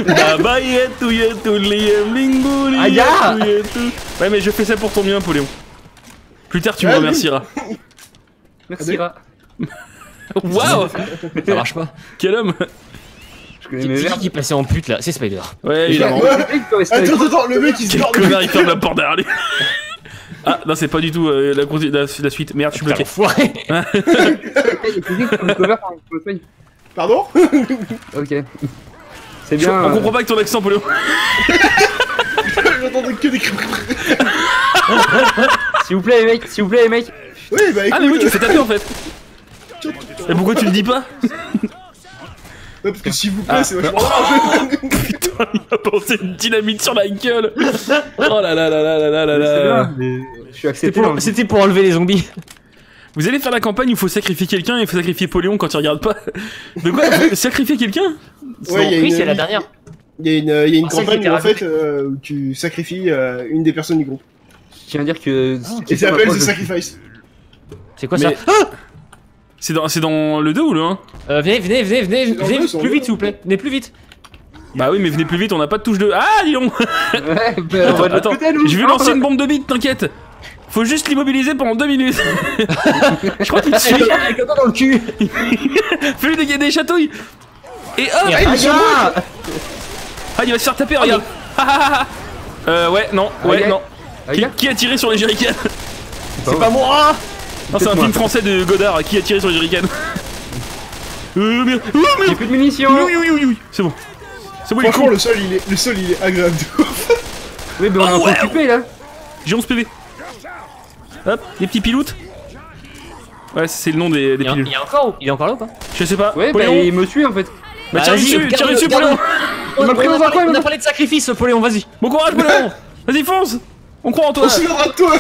Baba yetu linguri Aïe, ah yetu yetu. Ouais mais je fais ça pour ton bien Poléon. Plus tard tu me Ah remercieras. Merci, Ra. Waouh Ça marche pas. Quel homme C'est qui qui passait en pute là? C'est Spider. Ouais évidemment. Attends, attends, attends, le mec il se Quel barre connard il ferme la porte derrière lui. *laughs* Ah non c'est pas du tout euh, la, la, la suite. Merde je suis bloqué. Foiré. *laughs* Pardon? Ok. C'est bien. On euh, comprend pas avec ton accent Poléon. *laughs* J'entendais que des cris. S'il vous plaît, les mecs, s'il vous plaît, les mecs. Oui, bah écoute. Ah mais oui tu euh, fais taper en fait. Et pourquoi tu le dis pas? Ouais, parce que s'il vous plaît, Ah. c'est vachement. *laughs* Putain, il a pensé une dynamite sur la gueule. Oh là là là là là là là là. C'était pour, hein. c'était pour enlever les zombies. Vous allez faire la campagne où il faut sacrifier quelqu'un et il faut sacrifier Poléon quand il regarde pas. De quoi *laughs* Sacrifier quelqu'un Ouais, Oui, une- c'est la dernière. Il y a une, euh, il y a une Ah, qui campagne où en fait euh, où tu sacrifies euh, une des personnes du groupe. Je tiens à dire que. Et ça s'appelle The Sacrifice. C'est quoi Mais- ça C'est dans, c'est dans le 2 ou le 1 Euh, Venez, venez, venez, venez, venez plus vite s'il vous plaît. Venez plus vite. Bah oui, mais venez plus vite, on n'a pas de touche de. Ah, dis donc Ouais, *laughs* bah, Attends, attends, je vais Ah, lancer une bombe de bite, t'inquiète Faut juste l'immobiliser pendant 2 minutes *laughs* Je crois qu'il te suit Avec un dans le cul. *laughs* Fais-lui des, des chatouilles Et hop. Ah, gars Ah, il va se faire taper, regarde Ah, ah, ah. Euh, ouais, non, ouais, non. Qui, a tiré sur les jerrycans C'est pas moi. Non, c'est un film français de Godard, qui a tiré sur les jerrycans *laughs* Euh, merde Oh, J'ai merde plus de munitions. Oui, oui, oui, oui, c'est bon. C'est bon, il est con le sol, il est, le sol, il est agréable. de ouf. Oui, mais on est un peu occupé là. J'ai 11 PV. Hop, les petits piloutes. Ouais, c'est le nom des, des Il il Il est encore là ou pas Je sais pas. Ouais, bah il me suit en fait. Bah, Bah, tire dessus, tire dessus, Poléon On, m'a pris on a parlé, coin, on a là. parlé de sacrifice, Poléon, vas-y. Bon courage, Poléon *laughs* Vas-y, fonce On croit en toi On se de toi.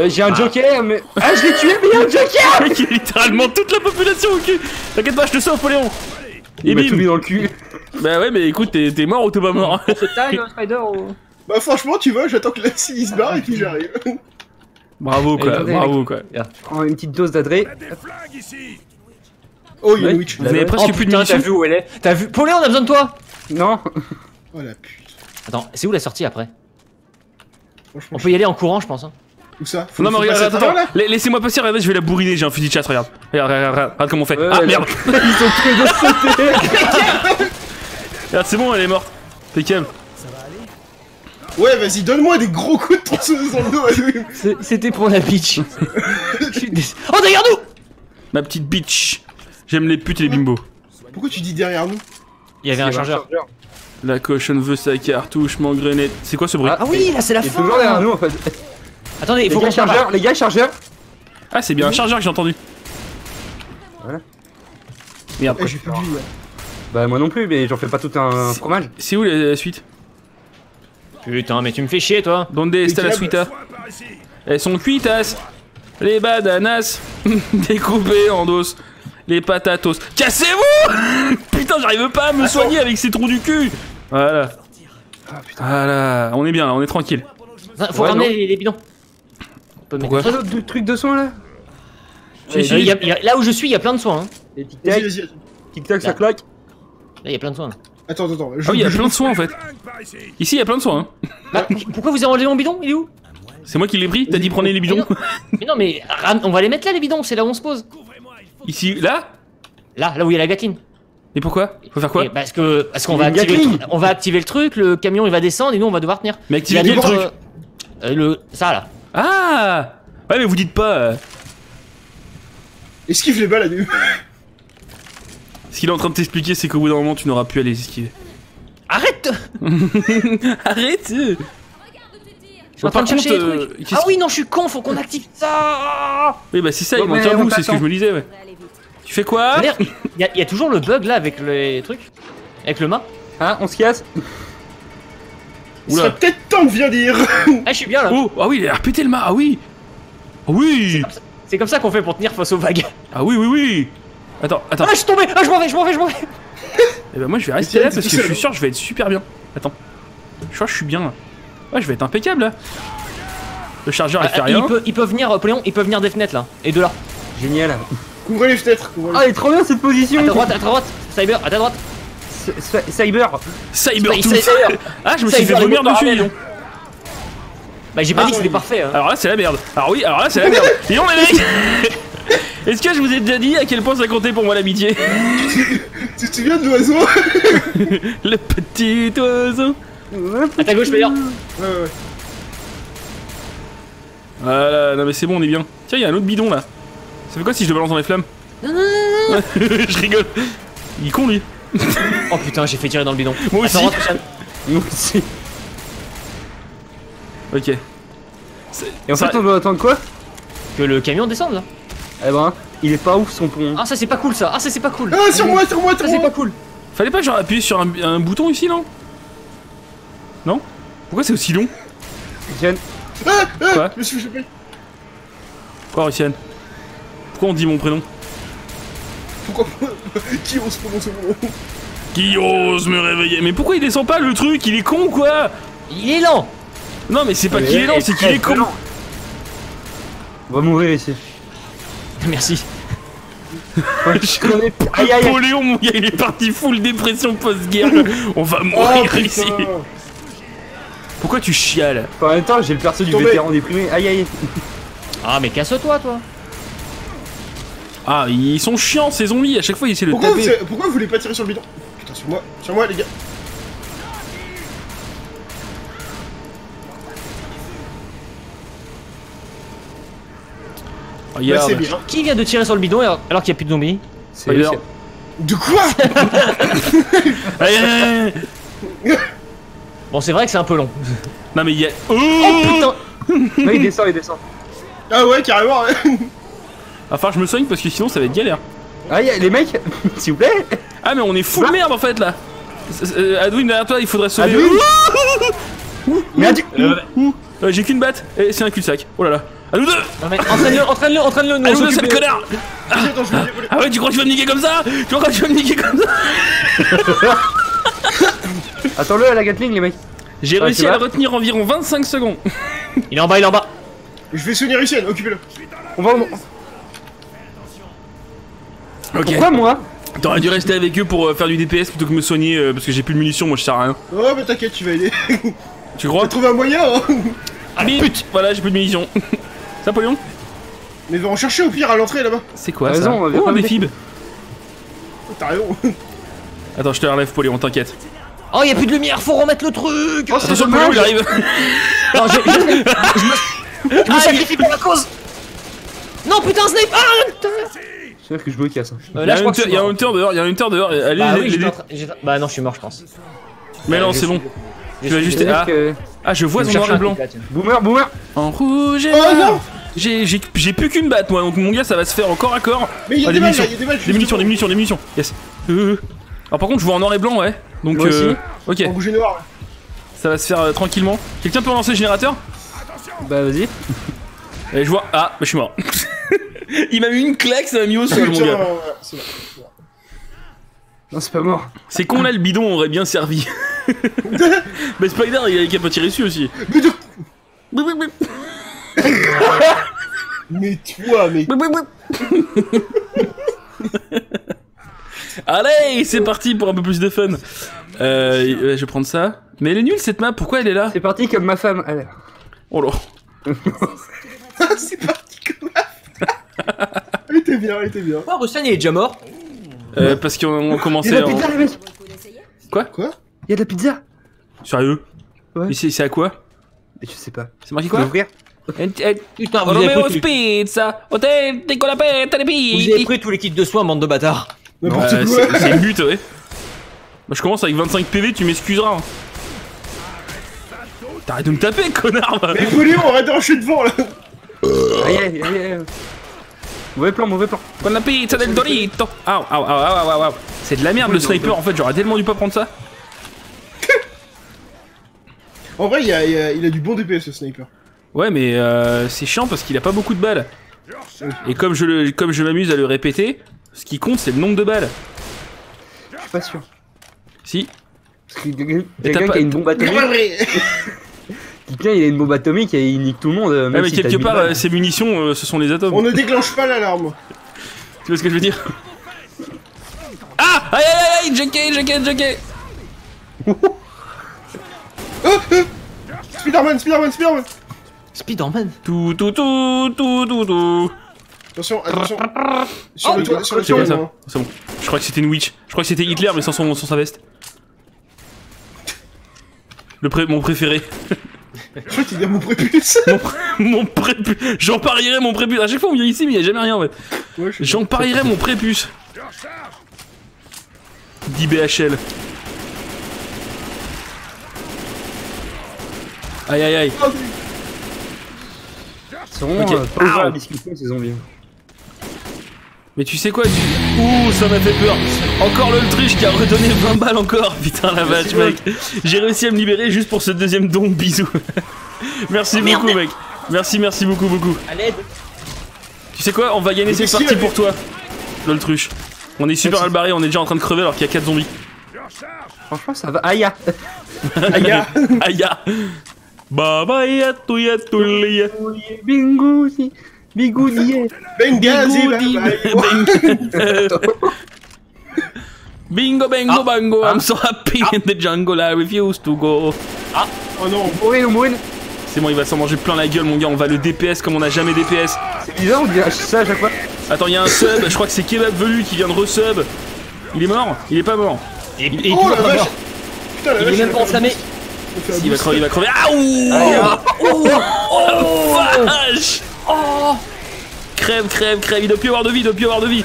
Euh, J'ai un joker, mais. Ah, je l'ai tué, mais il y a un joker Mec, *laughs* il a littéralement toute la population au cul T'inquiète pas, je te sauve, Poléon Et Il m'a tout mis dans le cul. Bah ouais, mais écoute, t'es mort ou t'es pas mort C'est taille, Spider ou... Bah franchement, tu vois, j'attends que la scie se barre et puis j'arrive. Bravo, quoi, bravo, quoi. Je prends une petite dose d'adré. Oh, il y a Ouais. Vous avez ouais. presque oh plus de putain, t'as munitions vu où elle est T'as vu Poléon, on a besoin de toi. Non. Oh la pute. Attends, c'est où la sortie après Franchement, On peut y aller en courant, je pense. hein. où ça Faut- Non, mais regarde, passer à attends, laissez-moi passer, regardez, je vais la bourriner, j'ai un fusil de chasse, regarde. Regarde, regarde, regarde, regarde comment on fait. Ouais, ah merde *laughs* Ils sont tous les deux sautés. *laughs* Regarde, c'est bon, elle est morte. Impeccable. Ouais, vas-y, donne-moi des gros coups de tronçonneuse dans le dos. C'était pour la bitch. *laughs* Oh, derrière nous Ma petite bitch. J'aime les putes et les bimbos. Pourquoi tu dis derrière nous? Il y avait un chargeur. La cochonne veut sa cartouche, m'engrenette. C'est quoi ce bruit? Ah oui, là c'est la fin. toujours derrière nous en fait. Attendez, il faut qu'on charge. chargeur, les gars, chargeur. Ah, c'est bien un chargeur que j'ai entendu. Voilà. Merde. Eh. Bah moi non plus, mais j'en fais pas tout un fromage. C'est où la suite? Putain, mais tu me fais chier toi. Donde está la suita Elles sont cuitas Les bananas *laughs* Découpées en dos Les patatos Cassez-vous *laughs* Putain, j'arrive pas à me soigner avec ces trous du cul Voilà. Voilà, on est bien là, on est tranquille. Faut Ouais, ramener les, les bidons. On peut mettre- Pourquoi Pas d'autres trucs de soins là Si, Euh, si. il y a- il y a- là où je suis, il y a plein de soins. hein. Et tic Vas-y, tac, vas-y. attends. tic tac, ça claque. Là, il y a plein de soins. Attends, attends. Je- Ah oui, il y a plein de soins en fait. Ici, il y a plein de soins. hein. Bah, *laughs* pourquoi vous avez enlevé mon bidon Il est où C'est moi qui l'ai pris T'as dit prenez les bidons Mais non, mais on va les mettre là, les bidons, c'est là où on se pose. Ici, là Là, là où il y a la gatine. Et pourquoi Faut faire quoi Et Parce que parce qu'on va activer, le on va activer le truc, le camion il va descendre et nous on va devoir tenir. Mais Il y a activez le truc euh, le ça là. Ah Ouais, mais vous dites pas euh, Esquive les balles à nu. Ce qu'il est en train de t'expliquer, c'est qu'au bout d'un moment, tu n'auras plus à les esquiver. Arrête *laughs* Arrête. Je suis en train de Par chercher les contre, trucs. qu'est-ce Ah oui, non, je suis con, faut qu'on active ça. Oui, bah c'est ça, il manque mais un on bout, c'est ce que je me disais, ouais. Tu fais quoi? Il y, a- il y a toujours le bug là avec les trucs, avec le mât. Ah, on se casse? Il serait peut-être temps de bien dire. *laughs* Ah, je suis bien là. Oh, ah oui, il a l'air pété le mât, ah oui Ah oui C'est comme ça qu'on fait pour tenir face aux vagues. Ah oui, oui, oui Attends, attends. Ah, je suis tombé. Ah, je m'en vais, je m'en vais, je m'en vais. *laughs* Eh ben moi, je vais rester là parce que je suis sûr que je vais être super bien. Attends. Je crois que je suis bien là. Ouais, je vais être impeccable là. Le chargeur, il fait Ah, rien. il, peut, il peut venir, Poléon, il peut venir des fenêtres là. Et de là. Génial. Couvrez les fenêtres. couvrez les Ah, elle est trop bien cette position À ta droite, à ta droite. Cyber, à ta droite. Cyber Cyber Cyber. tout. Ah, je me suis fait Cyber, vomir il dessus. Bah, j'ai pas Ah, dit que c'était parfait. Hein. Alors là, c'est la merde. Alors oui, alors là, c'est la *laughs* merde. Dis donc, les mecs *laughs* *laughs* Est-ce que je vous ai déjà dit à quel point ça comptait pour moi l'amitié Tu te souviens de l'oiseau *laughs* Le petit oiseau. À ta gauche, meilleur. Ouais, ouais, ouais. Voilà, non mais c'est bon, on est bien. Tiens, il y a un autre bidon là. Ça fait quoi si je le balance dans les flammes Non, non, non, non. *laughs* Je rigole. Il est con lui. Oh putain, j'ai fait tirer dans le bidon. Moi Attends, aussi. rentre, Christian. Nous aussi. Ok. Et en Ça- fait, on doit attendre quoi Que le camion descende là. Eh ben, il est pas ouf son pont. Ah, ça c'est pas cool ça. Ah, ça c'est pas cool. Ah, sur moi, sur moi, sur Ça c'est moi pas cool. Fallait pas genre appuyer sur un, un bouton ici non? Non? Pourquoi c'est aussi long? Tiens, Ah, ah, Quoi? Je me suis fait choper. Quoi Russian Pourquoi on dit mon prénom? Pourquoi *laughs* Qui ose prononcer mon nom Qui ose me réveiller? Mais pourquoi il descend pas le truc? Il est con ou quoi? Il est lent. Non mais c'est pas qu'il est lent, c'est qu'il est con. On va mourir ici. *laughs* Merci. Je connais pas. Aïe aïe aïe. Napoléon, mon gars, il est parti full dépression post-guerre. On va Oh mourir ici. Pourquoi tu chiales En même temps, j'ai le perso du Tombé. vétéran déprimé. Aïe aïe. Ah, mais casse-toi, toi. Ah, ils sont chiants ces zombies, à chaque fois ils essaient de pourquoi vous, taper. pourquoi vous voulez pas tirer sur le bidon? Putain, sur moi, sur moi, les gars. Bien. Qui vient de tirer sur le bidon alors alors qu'il y a plus de zombies C'est. Lucien. De quoi. *laughs* Bon, c'est vrai que c'est un peu long. Non mais il y a... Oh Oh putain Non, il descend, il descend. Ah ouais, carrément, ouais. Enfin, je me soigne parce que sinon ça va être galère. Aïe, les mecs, *laughs* s'il vous plaît. Ah mais on est full merde en fait là. Euh, Adwin derrière toi, il faudrait sauver. Adwin Mais euh, J'ai qu'une batte et c'est un cul-de-sac. Oh là là. Nous deux Non, mais entraîne-le, entraîne-le, entraîne-le, nous deux, sale des- connard. Ah ouais, tu crois que tu vas me niquer comme ça Tu crois que tu vas me niquer comme ça *laughs* Attends-le à la Gatling, les mecs. J'ai réussi à le retenir environ 25 secondes. *laughs* Il est en bas, il est en bas. Je vais soigner Russian, occupez-le. On va. Ok. Pourquoi moi T'aurais dû rester avec eux pour euh, faire du DPS plutôt que me soigner euh, parce que j'ai plus de munitions, moi je sers à rien. Oh, mais t'inquiète, tu vas aider. Tu On crois va trouver un moyen, hein. Ah pute Voilà, j'ai plus de munitions. *laughs* Ça, Polion Mais va en chercher au pire à l'entrée là-bas. C'est quoi ça raison, on va Oh, pas un me défib T'as raison. *laughs* Attends, je te relève, Polion, t'inquiète. Oh, il y a plus de lumière, faut remettre le truc. Oh, c'est Attention, Polion, dommage. il arrive *laughs* Non, je, je- je me, je me sacrifie pour la cause. Non, putain, Snape. Ah. C'est-à-dire que je me casse. Euh, Il y là, a je un hunter- je il y a un suis hunter dehors, il y a un hunter dehors. Allez, Bah oui, Bah non, je suis mort, je pense. Mais non, c'est bon. Je Tu vas juste- Ah. que- Ah, je vois je son noir et blanc. Boomer, boomer En rouge et Oh non J'ai j'ai- j'ai plus qu'une batte moi, donc mon gars ça va se faire encore à corps. Mais il y a Ah, des des balles, là, munitions. il y a des balles. Des munitions, des munitions, des munitions. Yes. Euh. Alors par contre je vois en noir et blanc ouais. Donc Moi euh, aussi. ok, En rouge et noir. ça va se faire euh, tranquillement. Quelqu'un peut lancer le générateur? Bah vas-y. *laughs* Et je vois. Ah, bah je suis mort. *laughs* Il m'a mis une claque, ça m'a mis au sol mon Putain, gars. voilà, c'est bon. Non, c'est pas mort. C'est con là le bidon aurait bien servi. *laughs* Mais Spider il qu'à pas tirer dessus aussi. *laughs* Mais toi, mais... *laughs* Allez, c'est parti pour un peu plus de fun. Euh, je vais prendre ça. Mais elle est nulle cette map, pourquoi elle est là C'est parti comme ma femme. Allez. Oh là. *laughs* c'est parti comme ça. Elle était bien, elle était bien. Oh, Ruslan, il est déjà mort. Euh, parce qu'on on Il y commençait a de la en... pizza, les mecs Quoi Il y a de la pizza Sérieux Ouais. Mais c'est à quoi Mais je sais pas. C'est marqué quoi Putain, vous avez, pris, tous les- Pizza Hotel de la peta de vous avez pris tous les kits de soins, bande de bâtards. Quoi. c'est le but, ouais. Bah, je commence avec 25 PV, tu m'excuseras. hein. T'arrêtes de me taper, connard. Mais Poléon, arrête de rusher devant, là Aïe, aïe, aïe. Mauvais plan, mauvais plan. Con la pizza del Dorito Aouh, aouh, aouh, aouh, aouh, aouh. C'est de la merde le sniper, en fait, j'aurais tellement dû pas prendre ça. *laughs* En vrai, il, a, il a du bon DPS, ce sniper. Ouais, mais euh, c'est chiant parce qu'il a pas beaucoup de balles. Et comme je, le- comme je m'amuse à le répéter, ce qui compte, c'est le nombre de balles. Je suis pas sûr. Si. Parce que quelqu'un qui a une bombe atomique, *laughs* quelqu'un il a une bombe atomique et il nique tout le monde. euh, Ah, Même mais si quelque 1000 part, balles. euh, ces munitions, euh, ce sont les atomes. On ne déclenche pas l'alarme. *laughs* Tu vois ce que je veux dire? Ah Aïe aïe aïe Junkie, junkie, junkie Spider-Man, Spider-Man, Spider-Man Spider-Man. Tout, tout, tout, tout, tout, tout. Attention, attention. Sur Oh, le toit, sur le C'est toit, bon c'est bon. Je crois que c'était une witch. Je crois que c'était Hitler mais sans, son, sans sa veste. Le pré mon préféré. Je crois qu'il y a mon prépuce. *laughs* Mon, pré- mon prépuce. J'en parierais mon prépuce. À chaque fois on vient ici mais il y a jamais rien en fait. Ouais, J'en parierais mon prépuce. 10 BHL. Aïe aïe aïe. Ils euh, pas ouverts à discussion, ces zombies. Mais tu sais quoi tu... Ouh, ça m'a fait peur. Encore l'autruche qui a redonné 20 balles encore. *laughs* Putain la vache, mec. J'ai réussi à me libérer juste pour ce deuxième don. *laughs* Bisous. merci beaucoup, mec. Merci, merci beaucoup, beaucoup. À l'aide. Tu sais quoi On va gagner cette partie pour toi. L'autruche. On est super mal barré, on est déjà en train de crever alors qu'il y a 4 zombies. Franchement, ça va. Aïe, ah. Aïe, ah. Aïe ah. Baba ya tu ya tu li ya. Bingo. Bingo bango bango, I'm so happy in the jungle, I refuse to go. Oh non, Mourir C'est bon, il va s'en manger plein la gueule, mon gars. On va le DPS comme on n'a jamais DPS. C'est bizarre, on dirait ça à chaque fois. Attends, il y a un sub, je crois que c'est Kebab Velu qui vient de resub. Il est mort? Il est pas mort. Et il est Oh toujours la pas vache mort. Putain, la Il vache, est même pas enflammé. Il va crever, il va crever. Ah ouh ah. Oh vache Oh Crève, crève, crève. Il doit plus avoir de vie, il doit plus avoir de vie.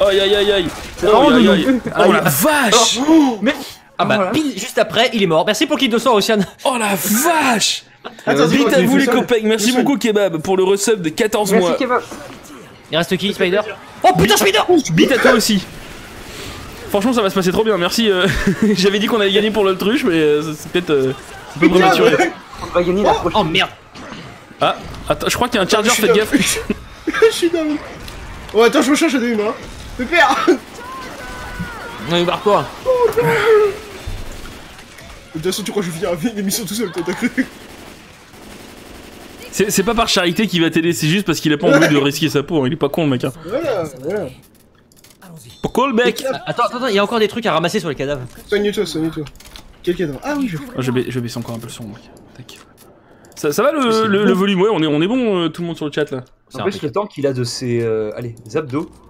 Aïe aïe aïe aïe. Oh, aïe, aïe. non plus. oh la vache Mais. Ah bah, voilà. pile juste après, il est mort. Merci pour le kit de Ocean. Oh la vache Attends, Vite à vous les copains, merci beaucoup Kebab pour le resub de 14 mois. Merci, Kebab. Il reste qui, Spider? Oh putain, Spider Bite à toi aussi. Franchement, ça va se passer trop bien, merci. euh, *laughs* J'avais dit qu'on allait gagner pour l'autruche, mais euh, c'est peut-être euh, un peu prématuré. On va gagner la prochaine. Oh merde Ah, attends, je crois qu'il y a un charger, faites gaffe. *laughs* *laughs* Je suis down. Oh, attends, je me cherche à deux humains. Pépère On est barre-toi. De toute façon, tu crois que je vais finir l'émission tout seul, toi, t'as cru C'est c'est pas par charité qu'il va t'aider, c'est juste parce qu'il a pas envie de risquer sa peau. hein. Il est pas con, le mec. Hein. Voilà, voilà. Pourquoi le mec Attends, attends, attends, il y a encore des trucs à ramasser sur les cadavres. Soigne-toi, soigne-toi. Quel cadavre? Ah oui, je Ah, je, vais, je vais baisser encore un peu le son, mec. Tac. Ça, ça va le, le, le volume? Ouais, on est, on est bon, euh, tout le monde sur le chat là. C'est En plus, le temps qu'il a de ses. euh, allez, abdos. *laughs*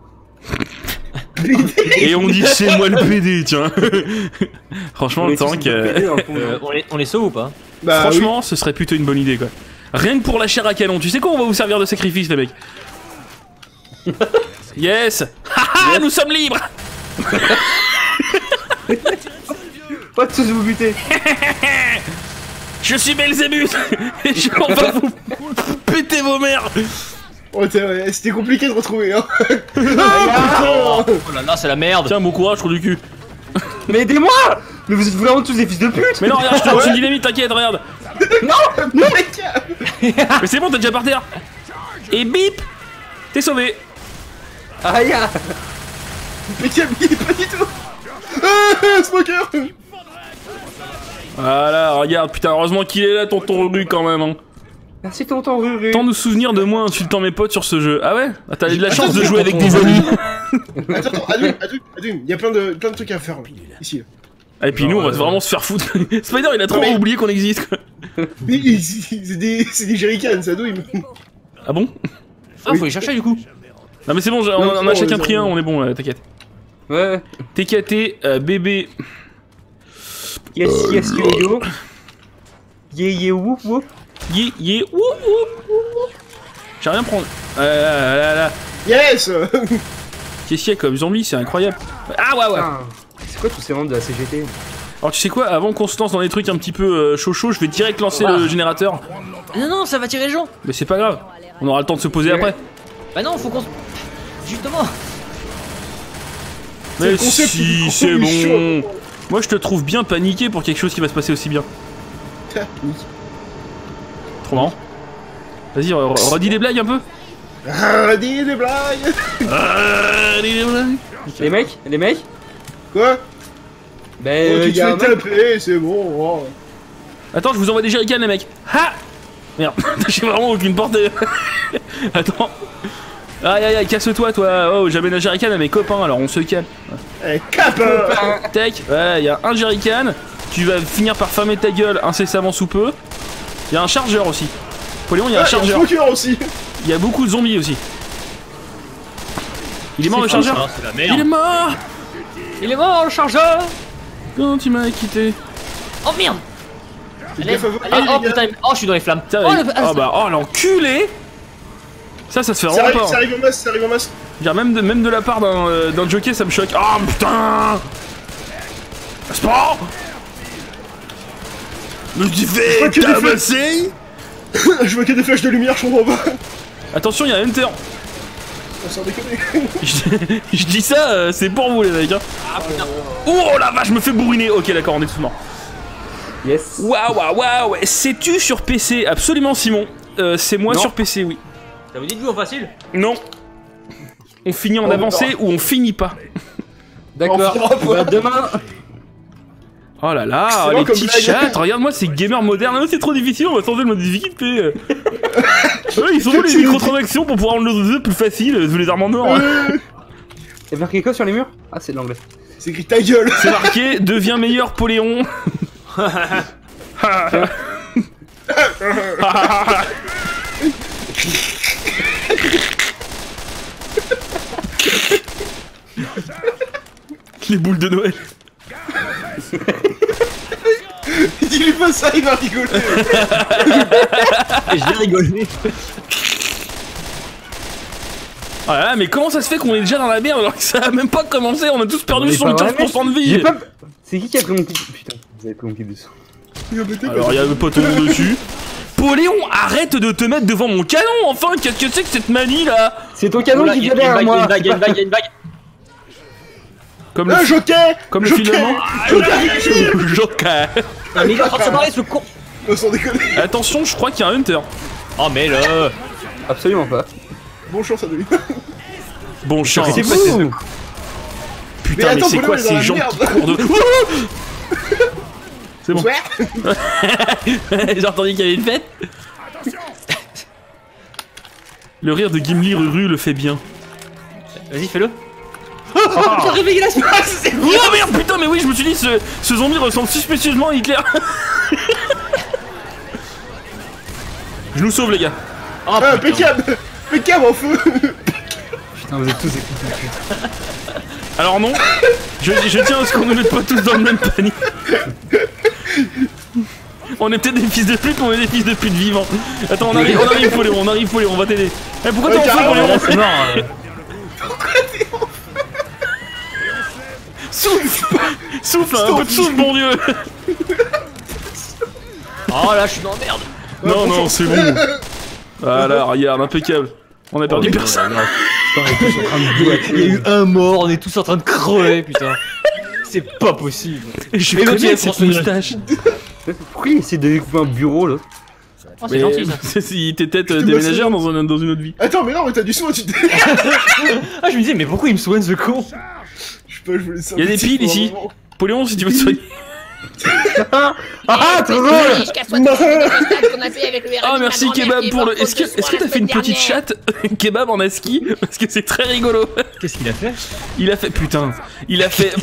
Et on dit c'est moi le PD, tiens. *laughs* Franchement, On le tank. euh. Euh, on, les, on les sauve ou pas? Bah, Franchement, ce serait plutôt une bonne idée quoi. Rien que pour la chair à canon. Tu sais quoi On va vous servir de sacrifice, les mecs. *laughs* yes Ha Ah, nous sommes libres *laughs* Pas tous vous buter. *laughs* Je suis Belzébuth *laughs* Et je on va vous péter vos mères Oh, t'es- ouais, c'était compliqué de retrouver, hein. Oh là là, c'est la merde. Tiens, bon courage, trou du cul. Mais aidez-moi Mais vous êtes vraiment tous des fils de pute Mais non, regarde, je te lance une dynamite, t'inquiète, regarde. Mec, Mais c'est bon, t'es déjà par terre. Et bip T'es sauvé. Aïe ah. mec, il est pas du tout. Ah, Smoker Voilà, regarde, putain, heureusement qu'il est là, tonton Ruru, quand même. Hein. Merci tonton Ruru. Tant nous souvenir de moi insultant mes potes sur ce jeu. Ah ouais? Ah, T'as eu de la chance de jouer avec des amis. *laughs* Attends, attends, Adwin, Adwin, il y a plein de, plein de trucs à faire, là. Ici. Ah, et puis nous, on va vraiment se faire foutre. *laughs* Spider, il a trop mais- oublié qu'on existe. quoi. Mais C'est des, c'est des jerrycans, c'est Adwin. Ah bon? Ah, faut les chercher du coup. Non mais c'est bon, on, on a chacun pris un, on est bon, t'inquiète. Ouais. TKT, euh, bébé. Yes, yes, yo, yo. Yé, yé, whoop, whoop. Yé, yé, ouh, ouh, ouh. J'ai rien prendre. Euh, là, là, là. Yes *laughs* Qu'est-ce qu'il y a comme zombie, c'est incroyable. Ah ouais, ouais. C'est quoi tous ces membres de la CGT Alors tu sais quoi, avant qu'on se lance dans des trucs un petit peu euh, chaud chaud, je vais direct lancer le générateur. Non, non, ça va tirer les gens. Mais c'est pas grave, on aura le temps de se poser Ouais. après. Bah non, faut qu'on se. Justement. C'est Mais si, c'est bon. chaud. Moi je te trouve bien paniqué pour quelque chose qui va se passer aussi bien. *laughs* Trop marrant. Vas-y, re- re- redis des blagues un peu. *laughs* Ah, dis des blagues Euh, redis des blagues. Les mecs Les mecs Quoi? Ben, Oh, euh, Tu y te a un fais mec- taper, c'est bon. oh. Attends, je vous envoie des jerrycans les mecs. Ha Merde, *laughs* j'ai vraiment aucune portée. Attends. Aïe aïe aïe, casse-toi toi. Oh, j'amène un jerrycan à mes copains, alors on se calme. Eh, cap Tac, ouais, il y a un jerrycan. Tu vas finir par fermer ta gueule incessamment sous peu. Il y a un chargeur aussi. Poléon, il y a un Ah, il y a un chargeur. aussi Il y a beaucoup de zombies aussi. Il est mort le chargeur Ah, Il est mort Il est mort le chargeur. Quand il m'a quitté. Oh merde. Allez, allez, Allez, oh putain, oh je suis dans les flammes. Oh, le... oh bah, oh l'enculé Ça, ça se fait vraiment pas. ça arrive en masse, ça arrive en masse. Même de, même de la part d'un euh, jockey, ça me choque. Oh putain Sport fait que des tabasser Je vois qu'il y a des flashs de lumière, je comprends pas. Attention, il y a un Hunter On s'en déconne. *laughs* je, je dis ça, euh, c'est pour vous les mecs. Hein. Oh la vache, je me fais bourriner. Ok, d'accord, on est tous morts. Yes. Waouh, waouh, waouh. C'est-tu sur PC Absolument, Simon. Euh, c'est moi Non. sur PC, oui. Ça vous dit de jouer en facile Non. On finit en Oh, avancée ou on finit pas *laughs* D'accord. Bah, demain. Oh là là, Excellent les blague. chats, regarde-moi, c'est gamer moderne. Ah, c'est trop difficile, on va changer le mode difficulté. Eux, ils sont où les microtransactions pour pouvoir rendre le jeu plus facile, euh, les armes en or *laughs* Euh, Y'a marqué quoi sur les murs? Ah, c'est de l'anglais. C'est écrit ta gueule. C'est marqué, *laughs* deviens meilleur Poléon. Les boules de Noël. *laughs* Dis-lui pas ça, il va rigoler. *laughs* Je vais rigoler. Ah là là, mais comment ça se fait qu'on est déjà dans la merde alors que ça a même pas commencé On a tous perdu On est pas dans la 75% de vie. pas. C'est qui qui a pris mon clip Putain, vous avez pris mon clip dessus. Alors il y a le poteau *laughs* dessus. Poléon, arrête de te mettre devant mon canon enfin Qu'est-ce que c'est que cette manie là? C'est ton canon Oula, qui il vient il derrière vague, il y a moi. une vague, il y a une vague, il y a une vague. Comme le, Un jockey comme le Joker filament. Joker Joker. Ah, mais il est en train de se barrer ce con. On s'en déconne. Attention, je crois qu'il y a un Hunter. Oh mais le. Absolument pas. Bon chance à lui. Bon chance. C'est pas- vous Putain, Mais c'est quoi ces gens merde. qui courent de. *laughs* C'est bon. *laughs* J'ai entendu qu'il y avait une fête. Le rire de Gimli Ruru le fait bien. Vas-y, fais-le. Ah. J'ai réveillé la *laughs* suite. Oh merde, putain, mais oui, je me suis dit, ce, ce zombie ressemble suspicieusement à Hitler. *laughs* je nous sauve, les gars. Oh, Ah, putain. impeccable Impeccable en feu Putain, vous êtes tous des fils de pute. Alors, non, je, je tiens à ce qu'on ne mette pas tous dans le même panier. On est peut-être des fils de pute, mais on est des fils de pute vivants. Attends, on arrive, on arrive, Poléon, on arrive, Poléon, on va t'aider. Eh, pourquoi t'es en feu. Poléon C'est mort. euh. Souffle Souffle, un peu de souffle, bon dieu *laughs* Oh là, je suis dans la merde. Non, non, c'est bon. Voilà, regarde, impeccable. On a perdu personne. Il y a eu un mort, on est tous en train de crever, putain. C'est pas possible. Je il connais cette moustache. Pourquoi il essaie de découper un bureau là Oh, c'est gentil ça. *laughs* C'est il était peut-être euh, déménageur dans, un- dans une autre vie. Attends, mais non, mais t'as du soin, tu te. *laughs* Ah, je me disais, mais pourquoi il me soigne ce con pas, je voulais ça. Y a des piles ici. Poléon, si tu veux te soigner. *laughs* Ah, trop drôle Ah, merci Kebab pour le. Est-ce que est-ce que t'as fait une petite chatte *laughs* Kebab en ASCII *laughs* Parce que c'est très rigolo. Qu'est-ce qu'il a fait? Il a fait. Putain. Il a fait.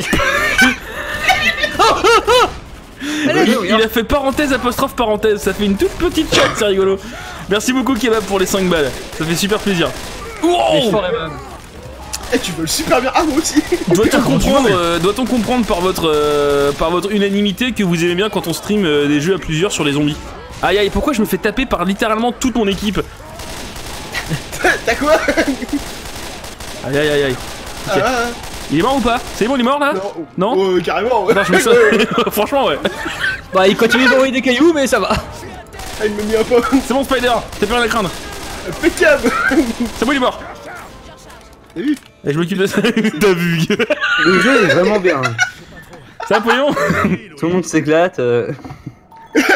il, il a fait parenthèse apostrophe parenthèse. Ça fait une toute petite chatte, c'est rigolo. Merci beaucoup Kebab pour les 5 balles. Ça fait super plaisir. Wow Eh, tu veux le super bien. Ah, moi aussi. *laughs* Doit-on comprendre, euh, doit-on comprendre par votre, euh, par votre unanimité que vous aimez bien quand on stream euh, des jeux à plusieurs sur les zombies? Aïe aïe, pourquoi je me fais taper par littéralement toute mon équipe? *laughs* T'as quoi? Aïe aïe aïe aïe. Ah, ah, Il est mort ou pas? C'est bon, il est mort là? Non Non? Euh, Carrément, ouais. Non, je me *laughs* sens- Franchement, ouais. Bah, il continue d'envoyer des cailloux, mais ça va. Ah, il m'a mis un peu. C'est bon, Spider, t'as plus rien à craindre. Impeccable C'est bon, il est mort. T'as vu? Et je m'occupe de ça. *laughs* T'as vu Le jeu est vraiment bien. Ça Poyon Tout le monde s'éclate. Euh...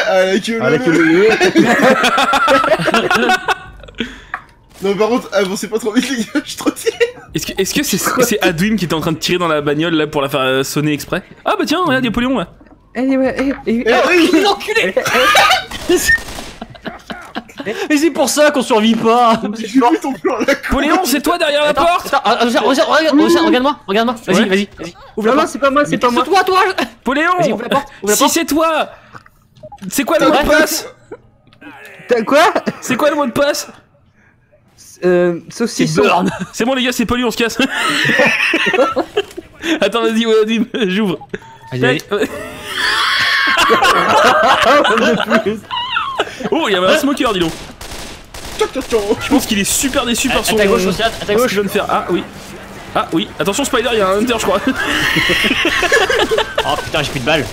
Ah, la queue, à la là, queue là. leu. *laughs* Non, par contre, avancez pas trop vite, les gars, je suis trop tiré. Est-ce que est-ce que c'est c'est Adwin qui était en train de tirer dans la bagnole là pour la faire euh, sonner exprès? Ah bah tiens, regarde, il y a Poléon là. Eh ouais, eh, eh, Eh, oui *laughs* L'enculé *laughs* Mais c'est pour ça qu'on survit pas. *laughs* Poléon, c'est toi derrière la porte ah, regarde-moi, regarde-moi. Vas-y, vas-y, vas-y. Ouvre la porte. c'est pas moi, c'est pas moi. toi, toi Poléon Si c'est toi C'est quoi le C'est mot de passe *laughs* T'as quoi C'est quoi le mot de passe Euh, C'est saucisson. C'est bon les gars, c'est Poly, on se casse. Attends, vas-y, j'ouvre. Vas-y, allez. Oh, il y avait un smoker, dis donc. Je pense qu'il est super déçu par son. ta gauche, aussi, à ta par ce gauche. qu'il vient de faire. Ah oui. Ah oui. Attention, Spider, il y a un hunter, je crois. *laughs* Oh putain, j'ai plus de balles.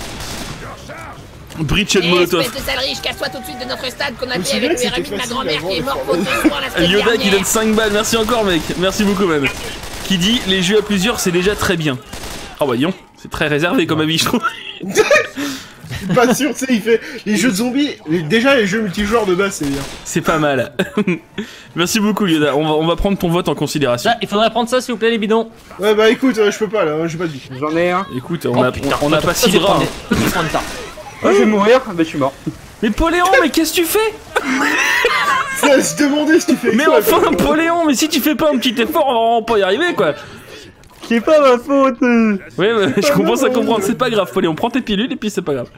Breach and Eh, Molotov. espèce de sale riche, casse-toi tout de suite de notre stade qu'on a Je fait me avec souviens le que c'était RMI de ma facile grand-mère avant, qui est mort la semaine Yoda qui donne 5 balles, merci encore mec, merci beaucoup man. Qui dit les jeux à plusieurs c'est déjà très bien. Oh bah disons, c'est très réservé comme avis je trouve. *laughs* Je suis pas sûr, tu sais, il fait les jeux de zombies. Déjà, les jeux multijoueurs de base, c'est bien. C'est pas mal. *laughs* merci beaucoup Yoda, on va, on va prendre ton vote en considération. Il faudrait prendre ça, s'il vous plaît, les bidons. Ouais, bah écoute, euh, je peux pas là, hein, j'ai pas de vie. J'en ai un. Écoute, on Oh, a, putain, on, on a pas toi, 6 tu vas bras. prendre- tu vas prendre ça. Oh, je vais mourir. Bah, je suis mort. Mais Poléon, mais qu'est-ce que tu fais? Demander si tu fais Mais quoi, enfin. Poléon, mais si tu fais pas un petit effort, on va vraiment pas y arriver quoi. C'est pas ma faute. Ouais, ouais, je commence à comprendre, c'est pas grave Poléon, prends tes pilules et puis c'est pas grave.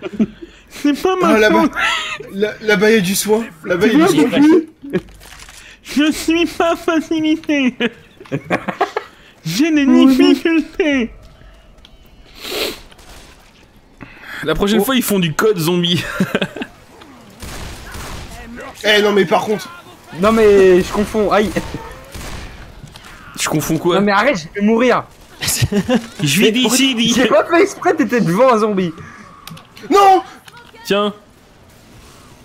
C'est pas Ah, ma là-bas. faute, Là- Là-bas, il y a du soin. Là-bas, il y a du soin. je suis pas facilité. J'ai des difficultés. La prochaine fois, ils font du code zombie. *laughs* Eh, non, mais par contre, Non, mais je confonds. Aïe. Je confonds quoi Non, mais arrête, je vais mourir. Je vais d'ici, dis. J'ai pas fait exprès, t'étais devant un zombie. non Tiens.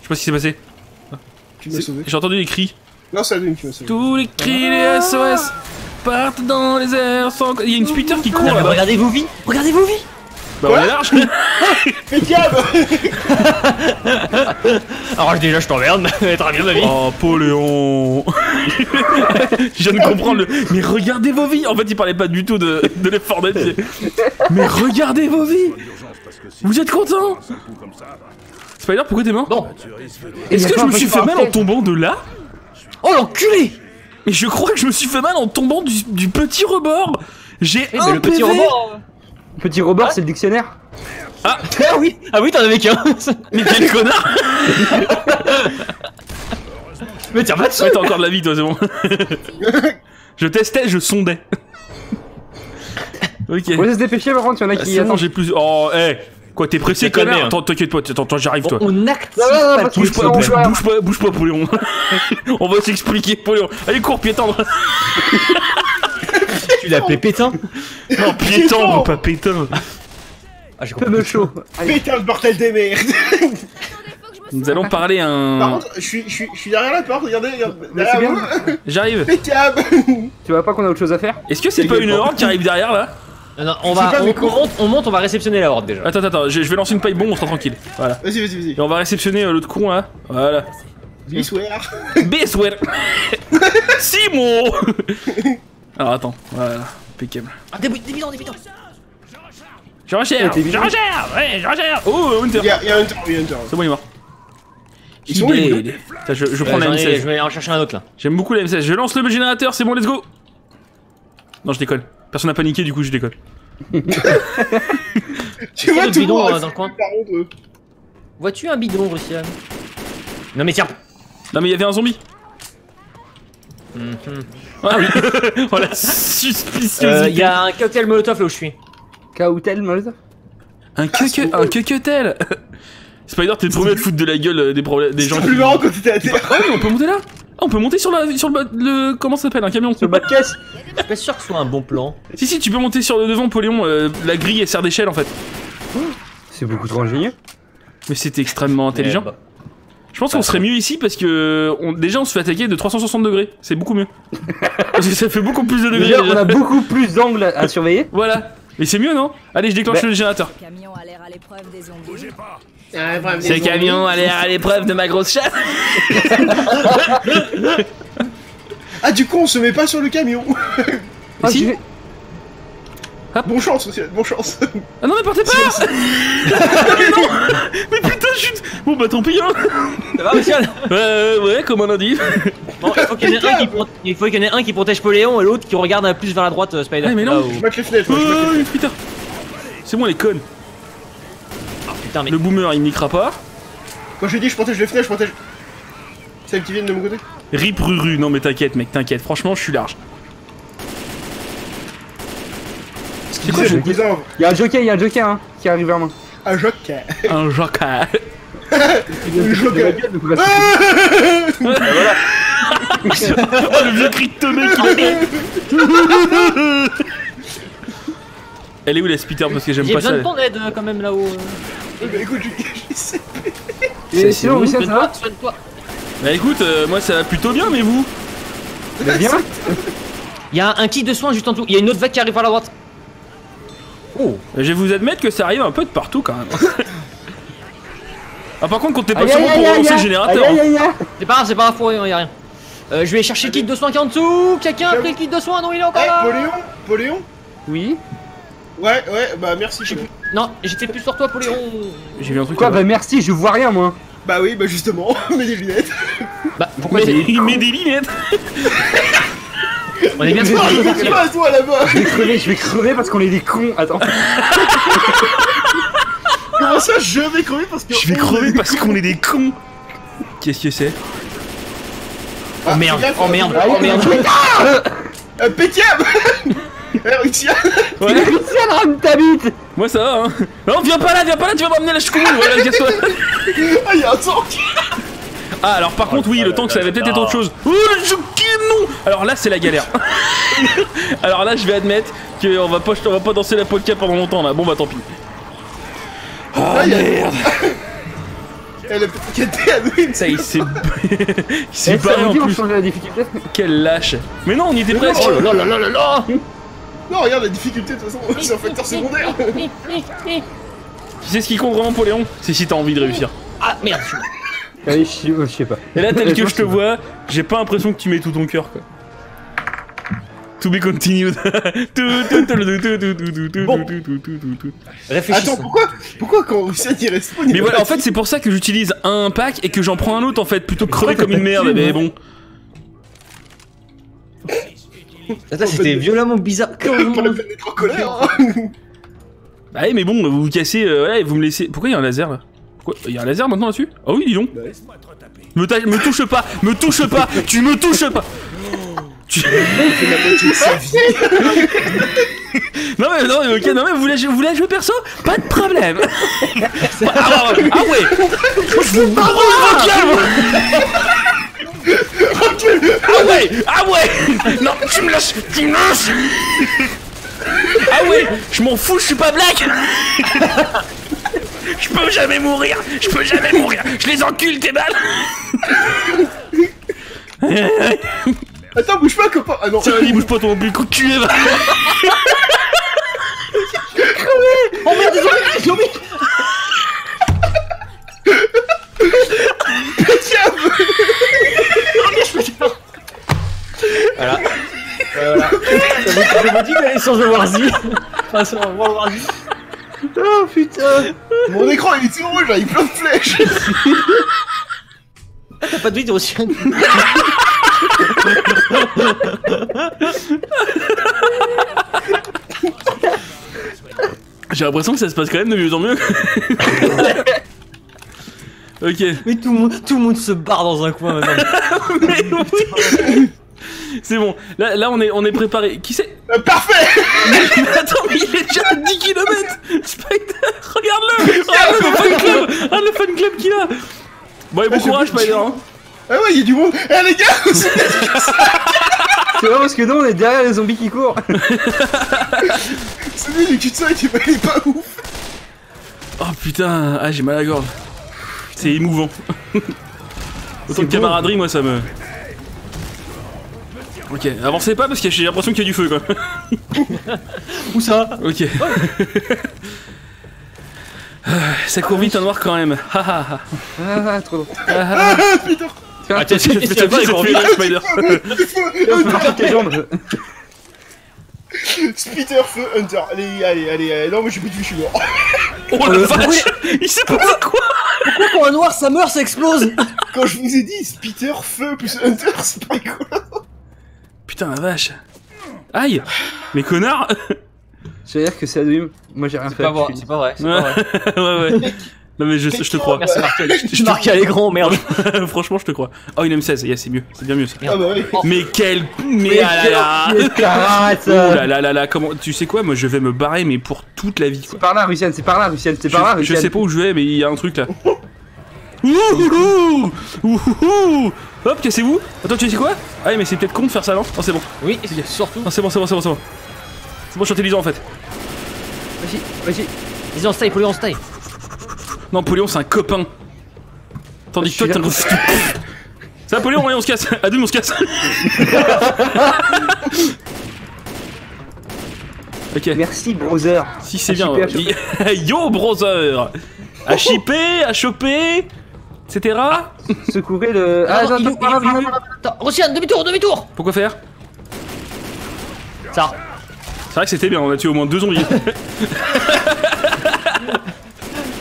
Je sais pas ce qui s'est passé. Tu m'as sauvé. J'ai entendu les cris. Non, c'est Adwin qui m'a sauvé. Tous les cris des SOS partent dans les airs sans... Il y a une spitter qui court Non, mais là-bas. regardez vos vies. Regardez vos vies. Bah on est large. *laughs* Impeccable *laughs* Alors déjà, je t'emmerde, mais très bien ma vie. Oh, Poléon *laughs* Je viens de comprendre le... Mais regardez vos vies En fait, il parlait pas du tout de, de Left 4 Dead. c'est- Mais regardez vos vies Vous êtes contents Spider, pourquoi t'es mort Bon. Est-ce que je me suis fait mal en tombant de là Oh l'enculé Mais je crois que je me suis fait mal en tombant du, du petit rebord J'ai un mais le petit PV. Robot. Petit rebord, c'est le dictionnaire. *laughs* Ah oui, ah oui, t'en avais qu'un. *laughs* Mais quel connard *laughs* mais tiens pas dessus. Ouais, t'as encore de la vie, toi, c'est bon. je testais, je sondais. ok. On va se dépêcher, par contre, il y en a Ah, qui bon, attendent. j'ai plus. Oh, eh Quoi, t'es pressé, connard hein. Attends, t'inquiète pas, attends, j'arrive, toi. On active Non, non, non, Bouge pas, bouge, pas, bouge pas, bouge pas, Poléon. On va s'expliquer, Poléon. Allez, cours, pied tendre. Tu appelé pétain Non, piéton, non, pas pétain. Ah, j'ai compris. me chaud. Le bordel des merdes *laughs* Nous allons parler Par un. contre, je suis, je suis, je suis derrière la porte, regardez, regarde. Mais c'est Derrière bien. moi. *laughs* J'arrive. Impeccable *laughs* tu vois pas qu'on a autre chose à faire? Est-ce que c'est pas une horde qui arrive derrière là? Non, non, on va, pas, on, monte, on monte, on va réceptionner la horde déjà. Attends, attends, je, je vais lancer une paille bombe, on sera tranquille. Voilà. Vas-y, vas-y, vas-y. Et on va réceptionner euh, l'autre con là. Voilà. Biswear. Beswear Simon Alors attends, voilà. Impeccable. Ah, bidons, des bidons Je t'es Je recherche Ouais, je recherche Oh, Hunter y a, un Hunter, il y a un Hunter. C'est bon, il est mort. Ils sont où, les je, je prends la j'en ai- Je M16. vais en chercher un autre là. J'aime beaucoup la M16. Je lance le générateur, c'est bon, let's go Non, je déconne. Personne n'a paniqué, du coup, je déconne. *laughs* Tu vois le tout le bidon, monde. euh, dans le coin Par contre, euh, Vois-tu un bidon, Russian? Non mais tiens Non, mais il y avait un zombie. Ah oui *laughs* Oh la suspiciosité Euh, Il y a un cocktail molotov là où je suis. Kautel, Molotov Un que un que *laughs* Spider, t'es le premier à te foutre de la gueule euh, des problèmes des gens C'est qui. plus marrant quand t'étais à terre. Ah oui, on peut monter là Ah, on peut monter sur, la, sur le, le. Comment ça s'appelle Un camion? Sur le bas de caisse Je suis pas sûr que ce soit un bon plan. Si, si, tu peux monter sur le devant, Poléon. euh, la grille, elle sert d'échelle en fait. C'est beaucoup trop ingénieux. Mais c'était extrêmement intelligent. Bah. Je pense qu'on serait mieux ici parce que on- déjà on se fait attaquer de 360 degrés. C'est beaucoup mieux. *laughs* parce que ça fait beaucoup plus de degrés. Déjà, on a beaucoup plus d'angles à *laughs* surveiller. Voilà. Mais c'est mieux, non? Allez, je déclenche Bah. le générateur. Le camion a l'air à l'épreuve des zombies. C'est le camion, allez à l'épreuve de ma grosse chatte. *laughs* Ah, du coup, on se met pas sur le camion. Ah, si. Bon chance, aussi, bon chance. Ah non, mais partez pas Mais *laughs* non Mais putain, chute Bon bah tant pis, hein Ça va, Russian Euh, ouais, comme on a dit. Bon, il faut qu'il y en ait un qui, pro- il faut qu'il y en ait un qui protège Poléon et l'autre qui regarde un peu plus vers la droite, euh, Spider. Ah, mais non. Là où- Je mate les fenêtres, moi, je mate les Oh, fenêtres. putain C'est moi les connes. Ah, putain, mais. Le boomer, il niquera pas. Quand j'ai dit je protège les fenêtres, je protège. Celles qui viennent de mon côté. Rip Ruru, non mais t'inquiète mec, t'inquiète, franchement je suis large. C'est quoi, j'ai cousin Il y a un jockey, il y a un jockey hein, qui arrive vers moi. Un joker. Un joker. Un joker. Va se- oh *laughs* le vieux cri de tonnerre qu'il a Elle est où la spitter parce que j'aime J'ai pas besoin ça. de ton aide euh, quand même là-haut. Bah écoute, je- j'essaie. Et sinon, Lucien, ça va. Bah écoute, euh, moi ça va plutôt bien mais vous? Bah, Bien? Il y a un kit de soins juste en dessous. Il y a une autre vague qui arrive par la droite. Oh Je vais vous admettre que ça arrive un peu de partout quand même. *laughs* ah par contre comptez pas Aïe, sur moi pour relancer le générateur. hein. C'est pas grave, c'est pas grave pour rien, y a rien. Euh, je vais chercher le kit de soins qui est en dessous. Quelqu'un a pris le kit de soins Non, il est encore Eh, là. Poléon Poléon Oui Ouais, ouais, bah merci. J'ai Poléon. Non, j'étais plus sur toi, Poléon. J'ai vu un truc Quoi. Bah merci, je vois rien moi. Bah oui, bah justement, *laughs* mets des lunettes. Bah, pourquoi Mais il met des lunettes? *laughs* On est bien Je sûr. toi là-bas Je vais crever, je vais crever parce qu'on est des cons. Attends. *laughs* Comment ça, je vais crever parce que. Je vais crever parce qu'on est des cons Qu'est-ce que c'est Oh merde, oh merde, oh merde. Euh, Pétiam *laughs* Eh, Ruxia Ouais, rame ta bite moi ça va hein Non viens pas là, viens pas là, tu vas m'emmener la choucroute Voilà, casse-toi Ah, y'a un tank Ah alors par contre oui le tank ça avait peut-être été autre chose. Oh le Alors là c'est la galère. *laughs* Alors là je vais admettre qu'on va pas, on va pas danser la polka pendant longtemps là. Bon bah tant pis. Y'a merde. *coughs* Elle a pété Ça il s'est *laughs* Il s'est Eh, barré en plus. la difficulté. Quel lâche. Mais non on y était presque. Oh là là là là là. Non, regarde la difficulté de toute façon, c'est un facteur secondaire. Tu sais ce qui compte vraiment Poléon? C'est si t'as envie de réussir. Ah merde. Allez, je je sais pas. Et là tel que je te vois J'ai pas l'impression que tu mets tout ton cœur quoi To be continued. Bon. Réfléchissons. Attends, pourquoi Pourquoi quand Ruxia il respawn Mais voilà, en fait, c'est pour ça que j'utilise un pack et que j'en prends un autre en fait, plutôt que crever comme une merde. Mais bon. Attends, c'était violemment bizarre. Hein. Bah ouais, mais bon, vous vous cassez, euh, voilà, et vous me laissez. Pourquoi il y a un laser là? Pourquoi Il y a un laser maintenant là-dessus? Ah oui, dis donc. Me, ta- me touche pas, me touche pas, tu me touches pas. Tu- *laughs* Non mais non, mais ok, non mais vous voulez, vous voulez jouer perso? Pas de problème. *laughs* ah, ah ouais. Je vous. *laughs* Ah ouais Ah ouais Non, tu me lâches Tu me lâches Ah ouais Je m'en fous, je suis pas black Je peux jamais mourir Je peux jamais mourir Je les encule, tes balles Attends, bouge pas, copain Ah non Tiens, vas-y, bouge pas ton but, culé, va Oh merde, zombies, des zombies Voilà. Voilà. Ça vous, dis d'aller sur The Warzy. Enfin, sur World War Z. Oh putain Mon écran il est tout rouge, là, il plein de flèches Ah, T'as pas de vidéo aussi. J'ai l'impression que ça se passe quand même de mieux en mieux. *laughs* ok. Mais tout le, monde, tout le monde se barre dans un coin maintenant. *laughs* Mais oui. *laughs* C'est bon, là, là on est, on est préparé. Qui c'est Euh, Parfait Mais *laughs* Attends, mais il est déjà à 10 km Spider, regarde-le Regarde le fan club Regarde le fan club qu'il a Bon, et bon Ah, courage, Spider hein. Ah ouais, il y a du monde Eh les gars C'est *laughs* vrai parce que nous on est derrière les zombies qui courent. Celui du cul-de-sac, il est pas- il est pas ouf Oh putain, ah j'ai mal à la gorge. C'est émouvant. Autant C'est de camaraderie, moi ça me... Ok, avancez pas parce que j'ai l'impression qu'il y a du feu quoi. *laughs* Où ça? Ok. Ah, *laughs* Ça court vite un noir quand même. Ha, ha, ha. Ah, trop drôle. Ah *laughs* putain. Ah, tiens, fais tiens, fille, Spider. Spitter, feu, Hunter. Allez, allez, allez, allez, non mais j'ai plus de vie, je suis mort. Oh la vache. Il s'est passé quoi? Quand un noir ça meurt, ça explose? Quand je vous ai dit Spitter, feu plus Hunter, c'est pas rigolo Putain la vache. Aïe Mais connard Je veux dire que c'est Adwim. Moi j'ai rien C'est fait. pas vrai, c'est pas vrai. c'est Ouais, pas *laughs* vrai. ouais, ouais. Non mais je, je te crois. Merci Marc. Je marque à l'écran, merde. *laughs* Franchement, je te crois. Oh, une M16, yeah, c'est mieux. C'est bien mieux ça. Ah bah Mais quel... Mais ah là là Oh là là là comment... Tu sais quoi, moi je vais me barrer, mais pour toute la vie, quoi. C'est par là, Russian, c'est par là, Russian, c'est par là, Je, je Russian. sais pas où je vais, mais il y a un truc là. Ouhouhou Ouhouhou Hop, cassez-vous Attends, tu sais quoi? Ah, mais c'est peut-être con de faire ça, non? Non, c'est bon. Oui, surtout. Non, c'est bon, c'est bon, c'est bon, c'est bon. C'est bon, je suis intelligent en fait. Vas-y, vas-y. Vas-y, on style, on style. Non, Poléon, c'est un copain. Tandis que toi, Je t'es un gros. C'est un Poléon, allez, on se casse. Adoum, on se casse. *laughs* ok. Merci, brother. Si c'est À bien. *laughs* Yo, brother À chipper, à choper, etc. Ah, non, non, il attends, il est- par là, il est- par là. Attends, demi-tour, demi-tour Pourquoi faire Ça. C'est vrai que c'était bien, on a tué au moins deux zombies. *laughs*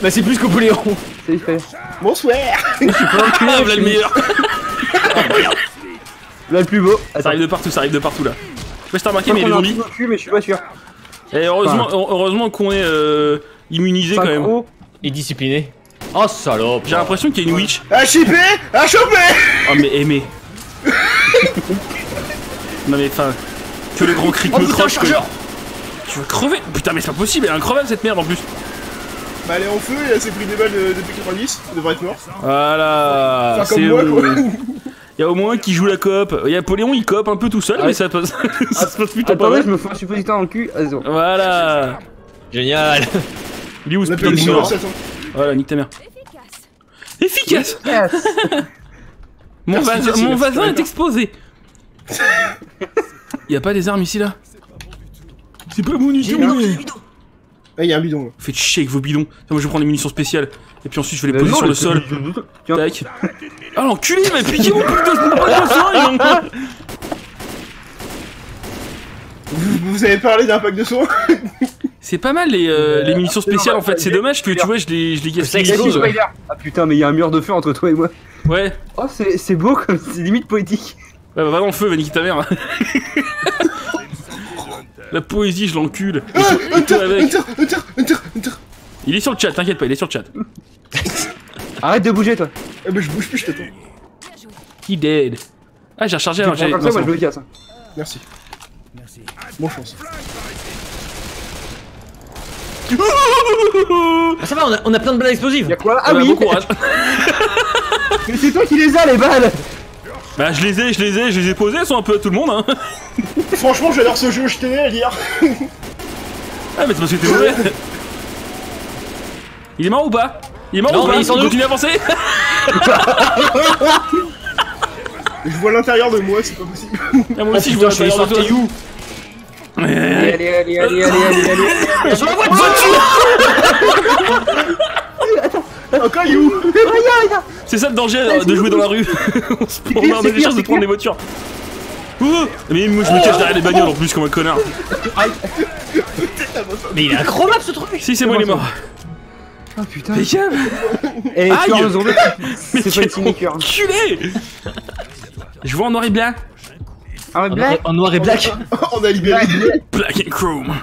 Bah, c'est plus qu'Opoléon. Salut, frère. Bonsoir Ah, voilà le meilleur Là, le plus beau. Ça Attends. arrive de partout, ça arrive de partout là. Je sais pas si t'as remarqué, Je mais il y a des zombies. trou au cul, mais je suis pas sûr. Et heureusement, heureusement qu'on est euh, immunisé quand même. Synchro. Et discipliné. Oh, salope. J'ai l'impression qu'il y a une witch. À chipper À choper Oh mais aimé. *laughs* non mais enfin. Que le grand cri Oh me putain, croche. chargeur Tu vas crever? Putain mais c'est pas possible, elle est increvable cette merde en plus. Bah elle est en feu et elle s'est pris des balles de- depuis 90, elle devrait être morte. Voilà. Faire C'est comme moi quoi Il y a au moins un qui joue la coop. Il y a Poléon, il coop un peu tout seul, Ah mais oui. ça passe. *laughs* ça se passe plutôt pas Attendez, mal. je me fais un suppositoire dans le cul. Ah, Attends. Voilà. Génial. Il est où ce putain de Voilà, nique ta mère. Efficace. Efficace Mon, mon merci, voisin est exposé Y a pas des armes ici là? C'est pas munitions Ah y'a un bidon là. Faites chier avec vos bidons. Moi je vais prendre des munitions spéciales. Et puis ensuite je vais les poser non, sur le sol. Tac. Ah l'enculé, il m'a piqué mon putain de mon putain de soin, il Vous, vous avez parlé d'un pack de soins? C'est pas mal les, euh, les munitions spéciales en fait. C'est dommage que tu vois, je les, je les gaspille. Spider. Ah putain, mais il y a un mur de feu entre toi et moi. Ouais. Oh, c'est c'est beau comme c'est limite poétique. Ouais, bah va dans le feu, va niquer ta mère. *laughs* La poésie, je l'encule. Ah, Il est sur le chat, t'inquiète pas, il est sur le chat. *laughs* Arrête de bouger, toi. Eh bah je bouge plus, je t'attends. He dead. Ah, j'ai rechargé j'ai. comme ça, moi je me casse. Merci. Bonne chance. Ah, ça va, on a, on a plein de balles explosives. Y'a quoi? Ah Ah bah, oui bon courage. *laughs* Mais c'est toi qui les as, les balles Bah je les ai, je les ai, je les ai posés, elles sont un peu à tout le monde hein. *laughs* Franchement, j'adore ce jeu, je tenais à le dire. *laughs* Ah mais c'est parce que t'es mauvais. Il est mort ou pas? Il est mort Non, ou pas mais On nous. continue à avancer? Je vois l'intérieur de moi, c'est pas possible. Ah, Moi aussi Oh, je vois putain, je suis l'intérieur de toi. sorti où? Allez, allez, allez, allez, allez, allez, allez. *laughs* Sur la voiture Encore you C'est ça le danger de jouer dans la rue. *laughs* on se prend, on a des chances de prendre des voitures. Ouh mais moi je me cache derrière les bagnoles en plus comme un connard. Mais il est incroyable ce truc Si c'est moi il est mort. Oh putain. Mais Et Aïe. tu as raison, *laughs* mais c'est pas une Je vois en noir et blanc. Ah ouais, En noir- black En noir et black *laughs* On a libéré. Black and chrome.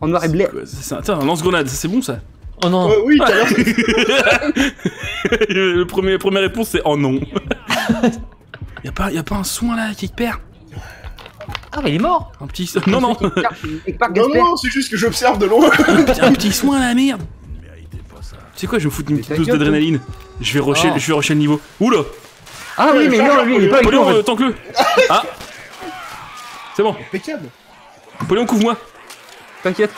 En noir et black. Quoi, c'est ça Attends, un lance-grenade, c'est bon ça Oh non Ouais, oui, à c'est- *laughs* Le premier, première réponse c'est oh non. *laughs* y'a pas, y a pas un soin là qui perd Ah mais il est mort Un petit. Non, non Non, Gasper. non, c'est juste que j'observe de loin. Un petit soin là, merde Tu sais quoi, je vais me foutre une petite dose d'adrénaline. Je vais rusher, Oh. je vais rusher le niveau. Oula Ah oui, mais non, lui, il est pas avec nous. en Poléon, fait. euh, tank-le *laughs* Ah C'est bon, Impeccable. Poléon, couvre-moi T'inquiète.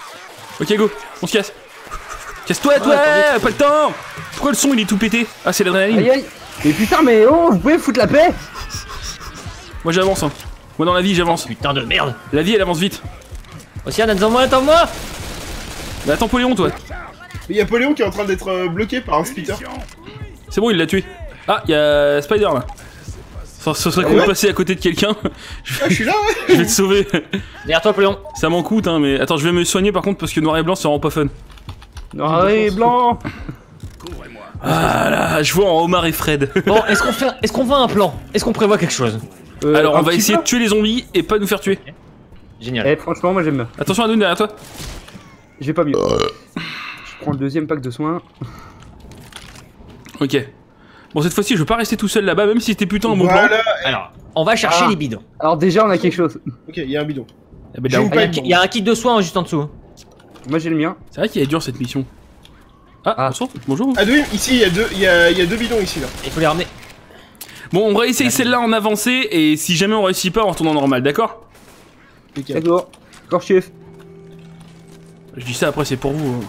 Ok, go, on se casse Casse-toi, toi Pas le temps Pourquoi le son il est tout pété Ah, c'est l'adrénaline Aïe aïe. Mais putain, mais oh, vous pouvez foutre la paix Moi j'avance, hein. Moi dans la vie j'avance. Putain de merde La vie elle avance vite. Océane, attends-moi, attends-moi Mais attends, Poléon, toi Il y a Poléon qui est en train d'être euh, bloqué par un splitter. C'est bon, il l'a tué. Ah, il y a Spider là. Ça, ça serait Ah cool de passer à côté de quelqu'un. je, Ah, je suis là, ouais. *laughs* je vais te sauver. Derrière toi, Poléon Ça m'en coûte, hein, mais attends, je vais me soigner par contre parce que noir et blanc c'est vraiment pas fun. Noir et blanc. Ah là, je vois en Omar et Fred. Bon, est-ce qu'on fait... Est-ce qu'on voit un plan? Est-ce qu'on prévoit quelque chose? Euh, Alors, on va essayer de tuer les zombies et pas nous faire tuer. Génial. Eh, franchement, moi j'aime bien. Attention à nous derrière toi. J'ai pas mieux. Je prends le deuxième pack de soins. Ok. Bon, cette fois-ci, je veux pas rester tout seul là-bas, même si c'était putain un bon plan. Voilà. Alors, on va chercher Ah. les bidons. Alors, déjà, on a quelque chose. Ok, il y a un bidon. J'ai là, une Ah, Il y a- pipe. il y, a un kit de soins juste en dessous. Moi j'ai le mien. C'est vrai qu'il est dur cette mission. Ah, Ah. bonsoir, bonjour. Ah, deux, ici, il y, a deux- il y, a, il y a deux bidons ici, là. Il faut les ramener. Bon, on va essayer celle-là en avancée et si jamais on réussit pas, on retourne en normal, d'accord? D'accord. Corps chef. Je dis ça après, c'est pour vous. hein.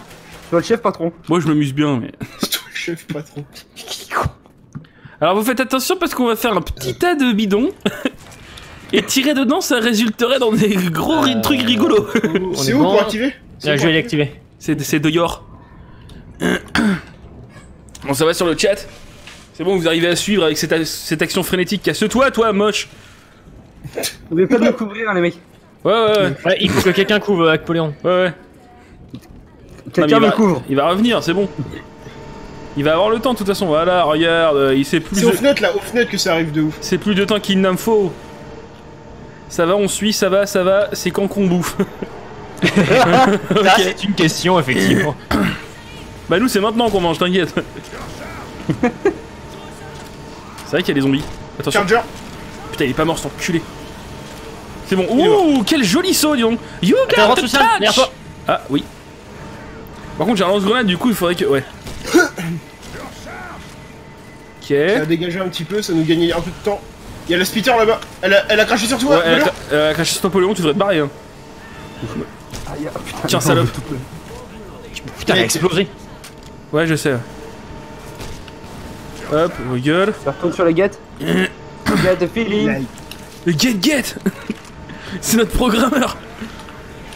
Toi le chef patron. Moi, je m'amuse bien, mais. C'est *laughs* toi le chef patron. *laughs* Alors, vous faites attention parce qu'on va faire un petit tas de bidons. *laughs* Et tirer dedans, ça résulterait dans des gros Euh, trucs rigolos. C'est est où bon. pour activer C'est Là, où je vais activer l'activer. C'est de Yor. *coughs* Bon, ça va sur le chat. C'est bon, vous arrivez à suivre avec cette, action frénétique. Casse-toi, toi, moche. Vous pouvez pas nous couvrir, hein, les mecs. Ouais, ouais, ouais. Ouais, il faut que quelqu'un couvre avec Poléon. ouais, ouais. Quelqu'un me va- couvre. Il va revenir, c'est bon. Il va avoir le temps de toute façon. Voilà, regarde, euh, il sait plus. C'est aux de- fenêtres, là, aux fenêtres que ça arrive de ouf. C'est plus de temps qu'il n'en faut. Ça va, on suit, ça va, ça va. C'est quand qu'on bouffe. *laughs* C'est une question, effectivement. *coughs* Bah nous, c'est maintenant qu'on mange, t'inquiète. *laughs* c'est vrai qu'il y a des zombies. Attention. Charger Putain, il est pas mort, cet enculé. C'est bon. Ouh, quel joli saut, dis donc. You got the touch. Ah, oui. Par contre, j'ai un lance-grenade, du coup, il faudrait que... Ouais. Ok. Ça a dégagé un petit peu, ça nous gagnait un peu de temps. Il y a la splitter là-bas. Elle a, elle a craché sur toi. Ouais, elle a elle a craché sur Napoléon, tu devrais te barrer. Hein. Aïe, ah, putain, Tiens, salope. Putain, il a explosé. Ouais, je sais. Hop, regarde. Ça retourne sur la gate. *coughs* Get the feeling. Le Get Get *laughs* C'est notre programmeur *coughs*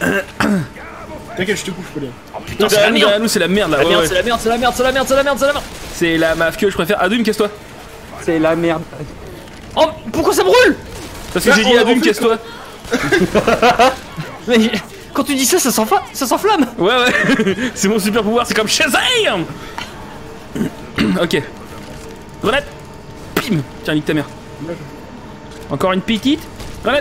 T'inquiète, je te couche, Pauline. Putain, c'est la Derrière nous, merde. nous, c'est la merde là. La ouais, merde, ouais. c'est la merde, c'est la merde, c'est la merde, c'est la merde, c'est la merde. C'est la maf que je préfère. Adum, casse-toi. C'est la merde. Oh, pourquoi ça brûle? Parce que j'ai dit Adum, casse-toi. *laughs* Mais quand tu dis ça, ça s'enflamme. Ouais, ouais. *laughs* c'est mon super pouvoir, c'est comme Shazam *clears throat* Ok. Grenade Pim Tiens, nique ta mère. Encore une petite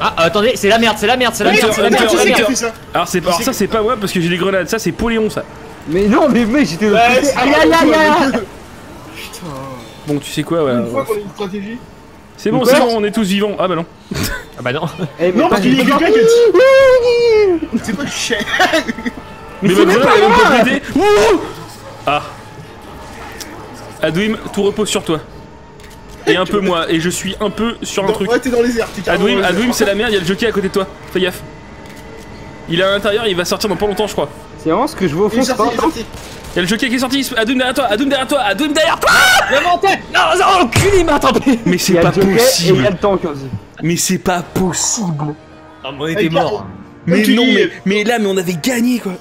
Ah, attendez, c'est la merde, c'est la merde, c'est la merde, c'est la merde, Alors, ça, c'est pas moi parce que j'ai des grenades. Ça, c'est Poléon, ça. Mais non, mais mec, j'étais Aïe aïe aïe aïe. Bon, tu sais quoi, ouais. Une fois qu'on a une stratégie. C'est bon, c'est bon, on est tous vivants. Ah bah non. Ah bah non. Eh, Non, parce qu'il y a quelqu'un qui dit. C'est pas du chien. Mais, grenade, pas elle. Ouh Ah. Adwim, tout repose sur toi. Et un peu moi, et je suis un peu sur un Dans- truc. Ouais, t'es dans les airs, t'es Adwim, Adwim, c'est la merde, il y a le jockey à côté de toi. Fais gaffe. Il est à l'intérieur, il va sortir dans pas longtemps, je crois. C'est vraiment ce que je vois au fond, c'est pas il est sorti. Il y a le jockey qui est sorti. Adwim derrière toi, Adwim derrière toi, Adwim derrière toi. L'inventaire Non, non, enculé, il m'a attrapé Mais c'est pas et y possible. a le tank aussi. Mais c'est pas possible. Ah, mais on était morts. Mais non, mais, mais là, mais on avait gagné quoi.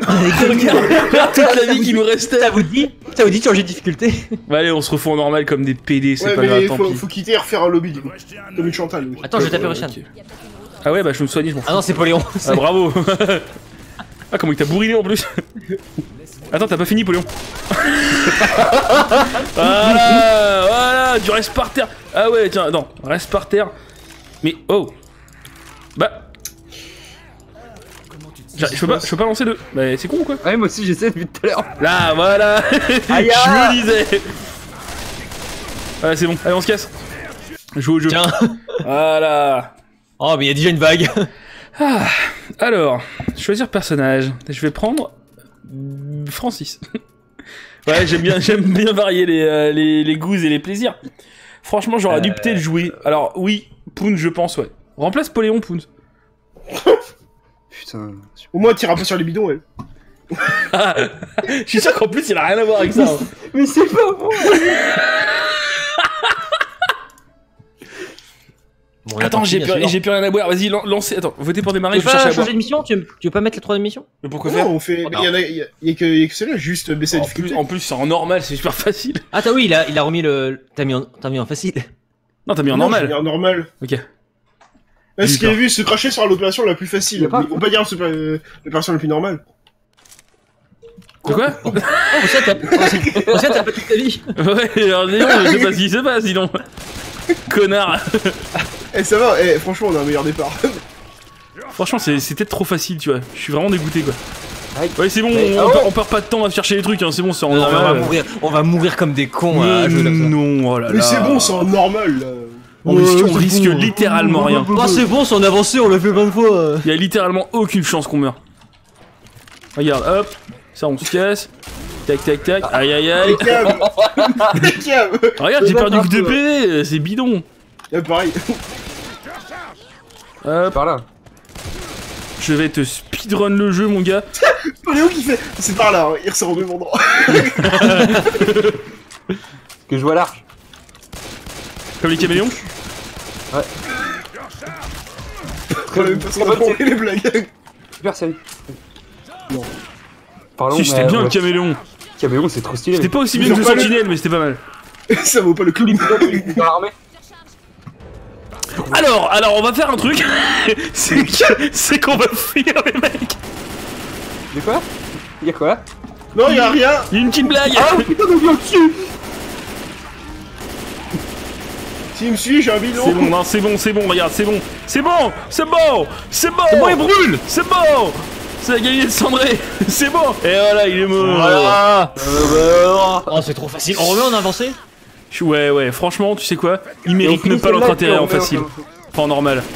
Regarde, regarde toute la vie qui nous restait. Ça vous dit Ça vous dit de changer de difficulté Bah allez, on se refait en normal comme des PD, c'est Ouais, pas grave, mais tant faut, pis. faut quitter et refaire un lobby. Comme une Chantal. oui. Attends, je vais taper Rushan. Ok. Ah ouais, bah je me soigne, je m'en fous. Ah non, c'est Poléon. Ah bravo *laughs* Ah comment il t'a bourriné en plus *laughs* Attends, t'as pas fini, Polion *laughs* Voilà Voilà Tu restes par terre Ah ouais, tiens, non, reste par terre. Mais, oh Bah... Je peux pas, je peux pas lancer le... Bah c'est con ou quoi Ouais, moi aussi j'essaie depuis tout à l'heure. Là, voilà *laughs* Aïe, Je ah me disais Voilà, c'est bon, allez, on se casse. Joue au jeu. Tiens. Voilà Oh, mais il y a déjà une vague. Alors, choisir personnage. Je vais prendre Francis. *laughs* ouais, j'aime bien, j'aime bien varier les, euh, les, les goûts et les plaisirs. Franchement, j'aurais dû peut-être jouer. Alors oui, Poon, je pense, ouais. Remplace Poléon, Poon. *laughs* Putain. Au moins, t'iras pas sur les bidons, ouais. *laughs* Je suis sûr qu'en plus, il a rien à voir avec ça. hein. *laughs* Mais c'est pas bon Attends, j'ai plus, j'ai plus rien à boire. Vas-y, lan- lancez. Attends, votez pour démarrer. Tu veux pas changer de mission tu veux, tu veux pas mettre la troisième mission Mais pourquoi Non, faire on fait. Oh, il y en a, y y que, il y a que celle-là, juste baisser la difficulté. en plus, c'est en normal, c'est super facile. Ah, t'as oui, il a, il a remis le. T'as mis, en... t'as mis en facile. Non, t'as mis en Non, j'ai mis normal. en normal. Ok. Est-ce qu'il a vu se cracher sur l'opération la plus facile pas- On peut pas dire euh, l'opération la plus normale. De quoi Oh, savez, t'as. Pas toute ta vie. *laughs* Ouais, alors je sais pas ce qui se passe, dis donc. Connard. Eh, ça va, eh, franchement, on a un meilleur départ. *laughs* Franchement, c'est- c'était trop facile, tu vois. Je suis vraiment dégoûté, quoi. Ouais, c'est bon, Mais- on, oh. perd, on perd pas de temps à chercher les trucs, hein, c'est bon, c'est en Non, mais on va normal. mourir. On va mourir comme des cons à ça. non, oh là Mais c'est bon, c'est en normal, là. On risque, on Ouais, risque c'est bon. littéralement rien. Oh, c'est bon, c'est en avancé, on l'a fait plein de fois. Il y a littéralement aucune chance qu'on meure. Regarde, hop, ça on se casse. Tac, tac, tac. Aïe, aïe, aïe. Les câbles *laughs* Les câbles Regarde, j'ai Le perdu que battre un 2 peu. PV, c'est bidon. Ah, pareil. Hop, Par là. je vais te speedrun le jeu, mon gars. *laughs* Léo qui fait. C'est par là, hein, il ressort au même endroit. *laughs* Que je vois large. Comme les caméléons. Quand même pas qu'on a compris les blagues. Super série. Non. Pardon, Si, c'était mais, bien ouais, le caméléon. Caméléon, c'est trop stylé. C'était pas aussi bien que le sentinelle, mais c'était pas mal. *laughs* Ça vaut pas le coup. Dans l'armée. Alors, alors, on va faire un truc. *laughs* c'est qu'on va fuir les mecs. De quoi? Y'a quoi? Non, y'a rien. Il y a une petite blague. Ah putain, on vient dessus S'il me suit, j'ai un bidon. C'est bon, non, c'est bon, c'est bon, regarde, c'est bon, c'est bon, c'est bon, c'est bon, c'est bon, il brûle, c'est bon, c'est la gagné de cendré, *laughs* c'est bon, et voilà, il est mort. Voilà. Oh, c'est trop facile. On remet en avancé Je- Ouais, ouais, franchement, tu sais quoi, il mérite même pas celle-là, intérêt en facile, pas en normal. *laughs*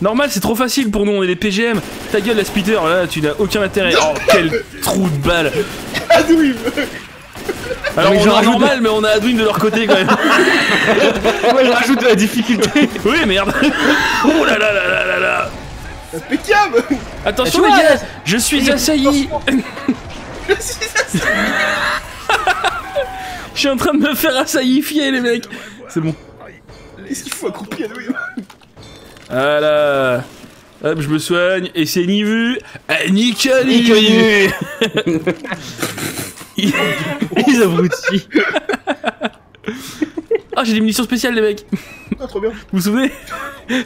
Normal, c'est trop facile pour nous, on est des PGM. Ta gueule, la spitter, là, tu n'as aucun intérêt. Oh, quel trou de balle. *laughs* *laughs* Alors, mais on je est normal, mais on a Adwin de leur côté quand même. *laughs* Moi, je rajoute de la difficulté. Oui, merde. *laughs* Oh là là là là là là. Impeccable Attention, Ah, les tu vois, gars, je suis assailli. Je suis en train de me faire assaillifier, les mecs. C'est bon. Qu'est-ce qu'il faut accroupi Adwim Voilà. Hop, je me soigne. Et c'est ni vu, eh, ni connu. Ni connu. *laughs* Les abrutis. *laughs* Ah, j'ai des munitions spéciales, les mecs. Ah, trop bien. Vous vous souvenez?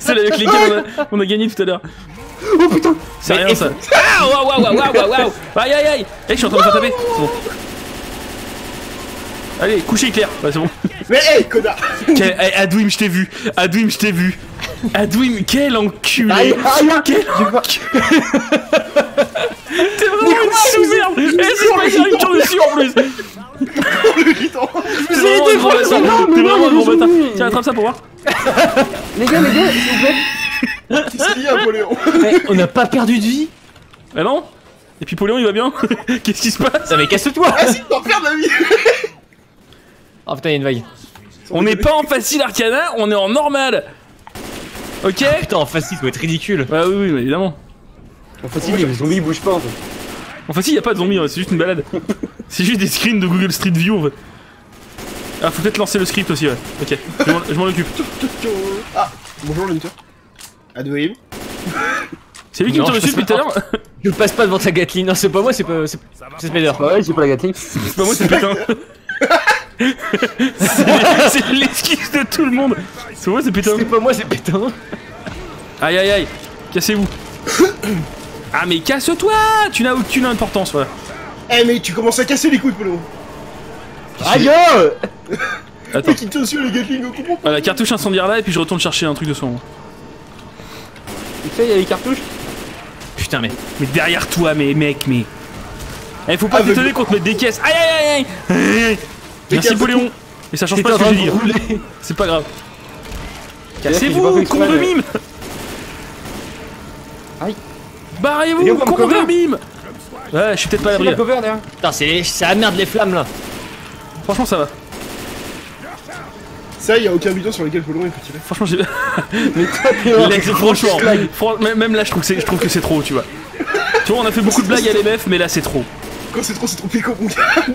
Celle avec lesquelles on a, on a gagné tout à l'heure. Oh putain C'est rien, ça. Ah, waouh, waouh, waouh, waouh, waouh. Aïe, aïe, aïe. Eh, je suis en train de me faire taper. C'est bon. Allez, couchez Claire. Ouais, c'est bon. Mais hey, connard Quel- eh, Adwim, je t'ai vu. Adwim, je t'ai vu. Adwim, quel enculé. Aïe, aïe, Quel enculé. T'es vraiment une sous-herbe. Eh, c'est pas dire une tour dessus en plus. T'es vraiment un gros non, mais T'es non, vraiment un mais gros bâtard. Tiens, attrape ça pour voir. Les gars, les gars, s'il vous plaît Qu'est-ce qu'il y a, Napoléon? Eh, on n'a pas perdu de vie. Ah non? Et puis Poléon, il va bien? *laughs* Qu'est-ce qui se passe? Ça mais casse-toi. Si, t'en perds la vie Oh putain, il y a une vague. On n'est pas en facile arcana, on est en normal. Ok Putain, en facile, ça doit être ridicule. Bah oui, oui, mais évidemment. En facile, les zombies ils bougent pas en fait. En facile, y a pas de zombies, hein, c'est juste une balade. *laughs* c'est juste des screens de Google Street View en fait. Ah, faut peut-être lancer le script aussi, ouais. Ok, je m'en- occupe. Ah, bonjour le Hunter. Adwim. C'est lui qui me Non, tire dessus depuis tout à l'heure Je passe pas devant ta Gatling. Non, c'est pas moi, c'est pas. C'est c'est Spider. Ouais, j'ai pas la Gatling. C'est pas moi, c'est putain. *laughs* c'est l'esquisse de tout le monde. C'est moi, c'est putain. C'est pas moi, c'est pétain. Aïe aïe aïe, cassez-vous. Ah mais casse-toi Tu n'as aucune importance, voilà. Eh mais tu commences à casser les couilles, Polo. Aïe Attends, Mais qui te suit les Gatling, on comprend pas. voilà, cartouche incendiaire là et puis je retourne chercher un truc de son. Tu sais, il y a les cartouches Putain, mais. Mais derrière toi, mais mec, mais. Eh, faut pas Aveugle. t'étonner qu'on te mette des caisses. Aïe aïe aïe aïe Merci Poléon Mais ça change pas ce que de dit. rouler. *laughs* C'est pas grave. Cassez-vous, con de mime Aïe. Barrez-vous, con de cover. mime Ouais, je suis peut-être pas à C'est l'abri. la là. cover derrière. Putain, c'est la merde, les flammes là. Franchement, ça va. Ça, y a aucun bidon sur lequel Polo il peut tirer. Franchement, j'ai. *laughs* Mais toi, t'es Lex, franchement, fran- même- même là, je trouve que c'est, je trouve que c'est trop, tu vois. Tu vois, on a fait beaucoup de blagues à l'MF, mais là, c'est trop. Quand c'est trop, c'est trop piquant, mon gars. *laughs*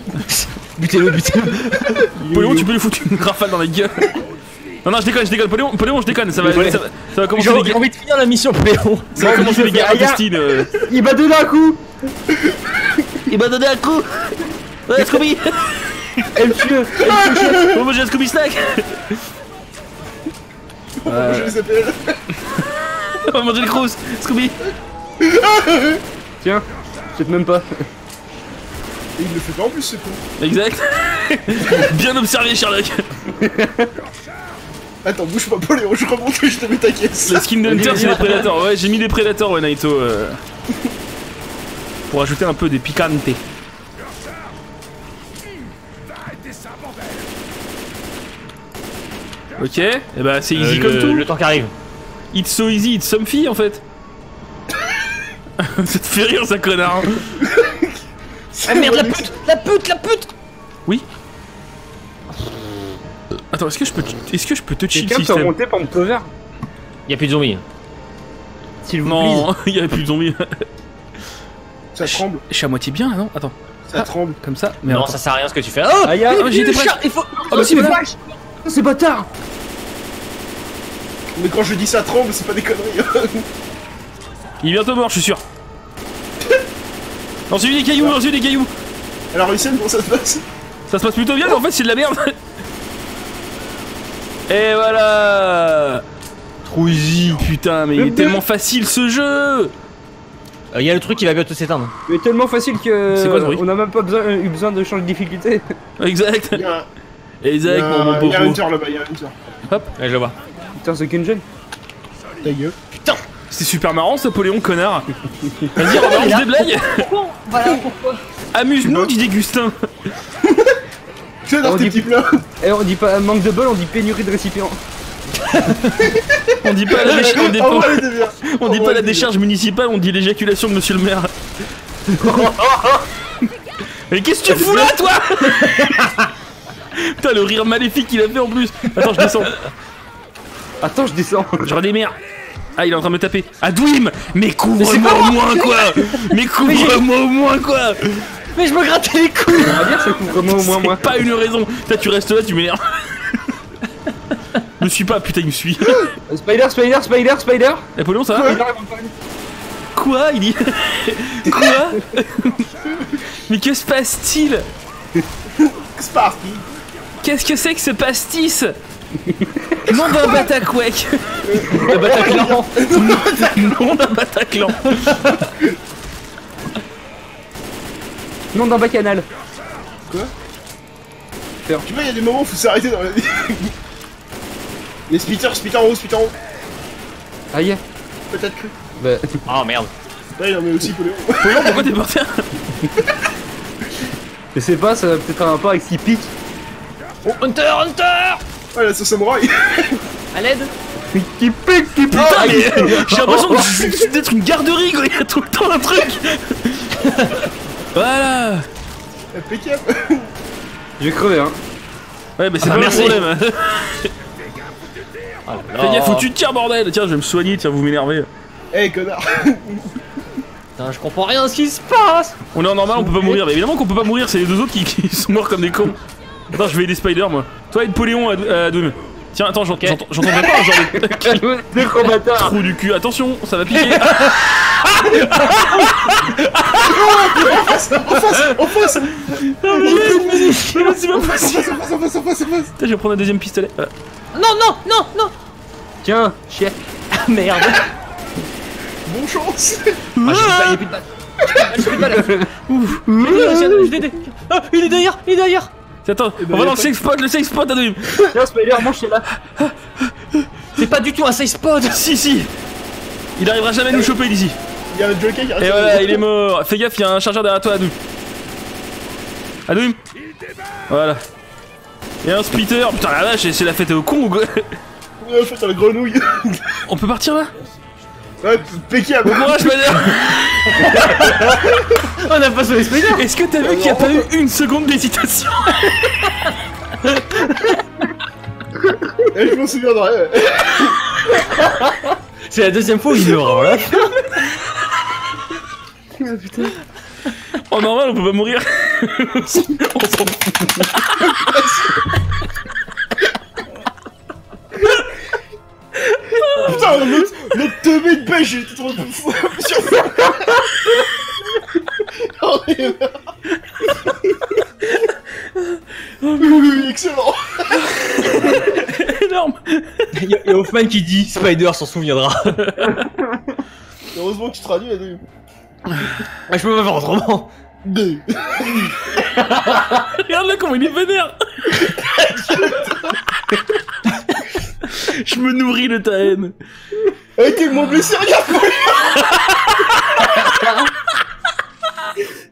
Butez-le, *laughs* butez-le. Poléon, tu peux lui foutre une rafale dans la gueule. Non, non, je déconne, je déconne. Poléon, Poléon je déconne. Ça va, ça va, ça va commencer J'ai envie de finir la mission, Péon. Ça va commencer les guerres intestines. euh. Il m'a donné un coup Il m'a donné un coup. Ouais, Scooby. Elle tue Oh, moi j'ai un Scooby Snack Je les appelle. *laughs* On va manger les crousses Scooby Tiens, je sais même pas. Et il le fait pas en plus, ce con. Exact *laughs* Bien observé, Sherlock Attends, bouge pas, Polo, je remonte et je te mets ta caisse. La skin d'Hunter, c'est des prédateurs. Ouais, j'ai mis des prédateurs, ouais, Naito. euh, Pour ajouter un peu des piquantes. Ok, et bah c'est easy Euh, comme le- tout. Le temps qui arrive. It's so easy, it's some fille en fait. *laughs* ça te fait rire, ça connard. Ah merde, la pute La pute, la pute Oui. Attends, est-ce que je peux, est-ce que je peux toucher le Quelqu'un peut remonter par mon cover Y'a plus de zombies. S'il vous plaît. Non, *laughs* il y avait plus de zombies. Ça tremble, Je suis à moitié bien là, non? Attends, ça tremble. comme ça. Mais Non, ça sert à rien ce que tu fais. Oh Aïe, aïe. Ah, j'y étais presque. Il faut. Ah bah si, voilà. C'est bâtard Mais quand je dis ça tremble, c'est pas des conneries. Il est bientôt mort, je suis sûr. J'ai eu des cailloux, j'ai eu des cailloux. Alors, Lucien, comment ça se passe? Ça se passe plutôt bien, mais en fait, c'est de la merde. *laughs* Et voilà. Trop easy, putain, mais il est tellement facile ce jeu. Il y a le truc qui va bientôt s'éteindre. Mais tellement facile que. C'est quoi ce bruit On a même pas besoin, eu besoin de changer de difficulté. *laughs* Exact. Il a, il Exact, a- mon bon il y a un. Hunter là-bas, il y a un Hunter. Ouais, je le vois. Putain, c'est Gungeon. Ta gueule. C'est super marrant, ce Poléon, connard. Vas-y, relance des blagues. Voilà pourquoi. Amuse-nous, dit Dégustin. *laughs* Tu vas dans On tes dit- petits plats. Et on dit pas manque de bol, on dit pénurie de récipients. On dit pas la décharge, on dit Oh, pas, ouais, la décharge municipale, on dit l'éjaculation de monsieur le maire. *laughs* Mais qu'est-ce que tu fous là, toi *laughs* Putain, le rire maléfique qu'il a fait en plus. Attends, je descends. Attends, je descends. Je redémerde. Ah, il est en train de me taper. Adwim Mais couvre-moi au moins, quoi Mais *laughs* couvre-moi au moins, quoi Mais je me grattais les couilles On va dire, ça couvre moi au moins moi. Pas une raison. Putain, tu restes là, tu m'énerves. *laughs* me suis pas, putain, il me suit. Euh, Spider, Spider, Spider, Spider. Napoléon, ça va. Quoi Il dit. *laughs* Quoi Mais que se passe-t-il C'est parti. Qu'est-ce que c'est que ce pastis Nom d'un Batacouec Le Bataclan Nom d'un Bataclan Non, d'un bacchanal. Tu vois, il y a des moments où faut s'arrêter dans la vie. *laughs* Les spitters, spitter en haut, spitter en haut. Aïe. Peut-être cru. Bah, Oh merde Là, il en met aussi pour le Poléon, pourquoi t'es parti je sais *laughs* pas, ça a peut-être un rapport avec ce qui pique. Hunter, Hunter Ouais, la sauce samouraï. *laughs* À l'aide Qui pique, qui pique. Putain, mais j'ai l'impression *laughs* d'être une garderie, quoi. Il y a tout le temps un truc. *laughs* Voilà. Impeccable. Je vais crever, hein. Ouais, mais c'est Ah, pas le merci. problème. Oh là Fais gaffe, faut tu te tires, bordel. Tiens, je vais me soigner, tiens, vous m'énervez. Eh, connard Putain, je comprends rien à ce qui se passe. On est en normal, on peut pas mourir. Mais évidemment qu'on peut pas mourir, c'est les deux autres qui, qui sont morts comme des cons. Attends, je vais aider Spider, moi. Toi, aide Poléon à, à Doom. Tiens, attends, j'entendrai pas un genre de Des gros bâtards trou du cul. Attention, ça va piquer. En face En face Non, mais c'est pas possible. En face, en face, en face, en face, en face Putain, je vais prendre un deuxième pistolet. Voilà. Non, non, non, non. Tiens, chef Ah, merde. Bon chance Ah, j'ai plus de balles, j'ai plus de balles. J'ai plus de balles. Ouf. Je l'ai aidé. Ah, il est derrière, il est derrière. Attends, ben, on va dans le safe spot, le safe spot, Adoum. Tiens, Spider, mange là C'est pas du tout un safe spot. *laughs* Si, si. Il arrivera jamais à nous choper d'ici. Il y a un Joker qui Et voilà, il est mort. Fais gaffe, il y a un chargeur derrière toi, Adoum. Adoum. Voilà. Et un splitter. Putain, la vache, c'est la fête au con ou quoi En fait, la grenouille On peut partir là? Ouais, Bon courage, Spider On a pas sauvé Spider. Est-ce que t'as vu qu'il n'y a pas eu une seconde d'hésitation? Eh, je m'en souviendrai *laughs* C'est la deuxième fois où il meurt. Voilà. En normal, on peut pas mourir. *laughs* on s'en fout. *laughs* Putain, l'autre l'autre teubé de pêche, il était trop fou sur Oh, mais- Oui, oui, oui, excellent *laughs* Énorme. Il y, a- il y a Hoffman qui dit Spider s'en souviendra. Heureusement que tu traduis, deux. Ah, je peux pas faire autrement. Deux. Regarde là comment il est vénère *laughs* Je me nourris de ta haine. Eh, t'es moins blessé, regarde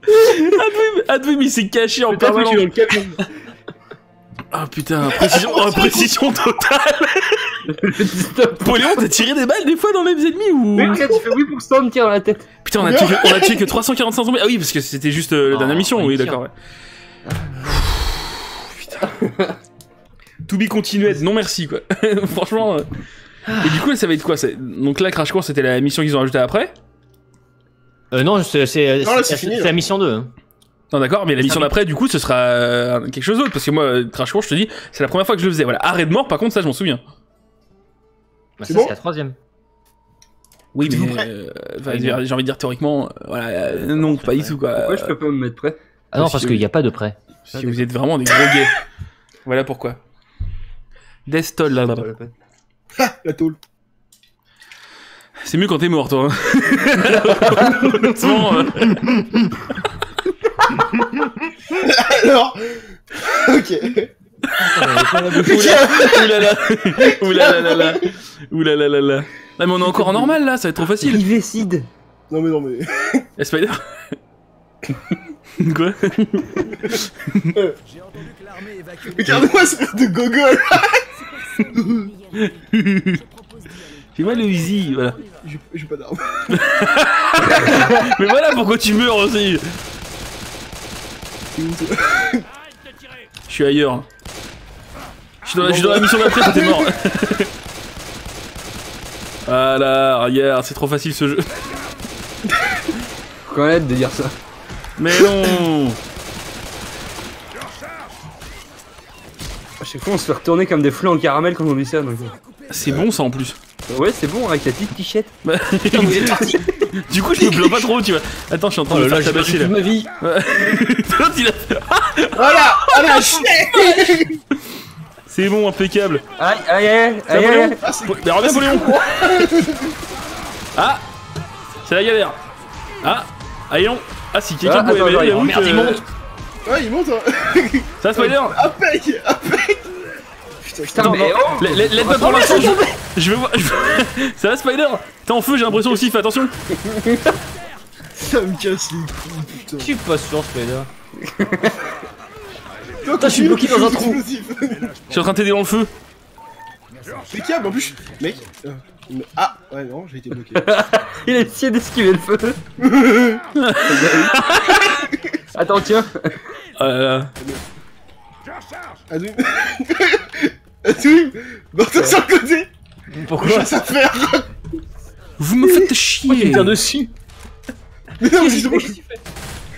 Adwim, Adwim il s'est caché en permanence. le camion Ah putain, précision, *laughs* oh, précision totale Poléon, t'as tiré des balles des fois dans les ennemis ou? Mais regarde, tu fais oui pour que ça me tire dans la tête Putain, on a, tué, on a tué que *laughs* 345 zombies. Ah oui, parce que c'était juste euh, la Oh, dernière mission, oui, d'accord. Ouais. Putain. *laughs* To be continued, non merci quoi. *laughs* Franchement. euh. Et du coup, ça va être quoi Donc là, Crash Course, c'était la mission qu'ils ont rajoutée après? Euh, non, c'est la mission 2. hein. Non, d'accord, mais la mission d'après, du coup, ce sera euh, quelque chose d'autre. Parce que moi, euh, Crash Course, je te dis, c'est la première fois que je le faisais. Voilà, arrêt de mort, par contre, ça, je m'en souviens. Bah, C'est ça, bon c'est la troisième. Oui, mais euh, j'ai envie de dire théoriquement, euh, voilà, euh, non, pas du tout quoi. Pourquoi je peux pas me mettre prêt? Ah non, Parce qu'il n'y a pas de prêt. Si vous êtes vraiment des gros gays. *laughs* voilà pourquoi. Death Toll, là, là. La tôle. C'est mieux quand t'es mort, toi. hein. Honnêtement, euh, *laughs* Alors Ok. Oulala, oulala, oulala, oulala, là, là. Ah, mais on est encore en normal là, ça va être trop facile. Rivicide Non mais non mais... Eh, Spider? Quoi Regarde-moi ce de gogol Fais-moi le easy, voilà. J'ai j'ai pas d'arme. *laughs* Mais voilà pourquoi tu meurs aussi Je suis ailleurs. Je suis dans la, je suis dans la mission d'après quand t'es mort. *laughs* Voilà, regarde, c'est trop facile ce jeu. Faut quand même de dire ça. Mais non À chaque fois, on se fait retourner comme des fleurs en caramel quand on dit ça. Donc... euh. C'est bon ça en plus. Ouais, c'est bon avec la petite tichette. Bah, *laughs* du coup, je *laughs* me plains pas trop, tu vois. Attends, je suis en train Oh de là me là, faire tabasser là. ma vie. *laughs* L'autre, il a- Voilà la chier C'est bon, impeccable. Aïe, aïe, aïe, aïe. Ah, c'est- Mais reviens, Napoléon Ah C'est la galère. Ah Allons Ah, si quelqu'un Ah, pouvait m'aider, Merde, il monte. Ouais, il monte hein. *laughs* Ça, Spider Apec *laughs* Apec Putain, Putain, Non, mais non, oh la- la- L'aide pas pour l'instant, je... je vais voir... *laughs* Ça va, Spider T'es en feu, j'ai l'impression aussi, fais attention ça me casse les couilles, putain. Je suis pas sûr, Spider. Toi, je suis bloqué dans un trou. Je suis en train de t'aider dans le feu. Impeccable, en plus, mec. Euh, mais- Ah, ouais, non, j'ai été bloqué. *laughs* Il a essayé d'esquiver le feu. *laughs* Attends, tiens. Oh là là. Adwim. Adwim. Non, sur le côté. Pourquoi à faire. Vous me faites Tu chier. tires dessus *laughs* Mais non, mais justement, je... je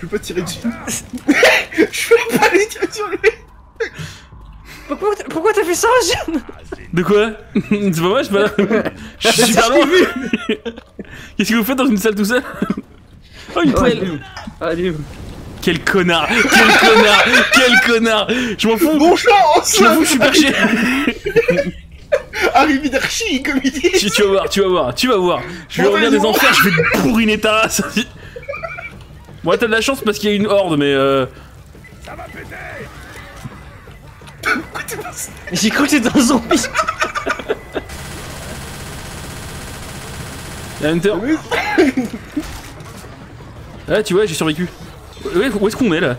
veux pas tirer dessus. je veux pas les tirer sur lui. Pourquoi t'as- pourquoi t'as fait ça, Jeanne? De quoi? *laughs* C'est pas moi, je suis pas là. Je suis super loin. *laughs* Qu'est-ce que vous faites dans une salle tout seul? Oh, une poêle où Allez, Quel connard. Quel connard. Quel connard. Je m'en fous. Bon chance. Je m'en fous, je suis perché. *laughs* Arrivederci, comme il dit. tu, tu vas voir, tu vas voir, tu vas voir. Je vais Bon, revenir des enfers, je vais te bourriner ta race. Bon, t'as de la chance parce qu'il y a une horde, mais euh... J'ai cru que c'était un zombie Il y a Hunter. Ah, tu vois, j'ai survécu. Ouais, où est-ce qu'on est là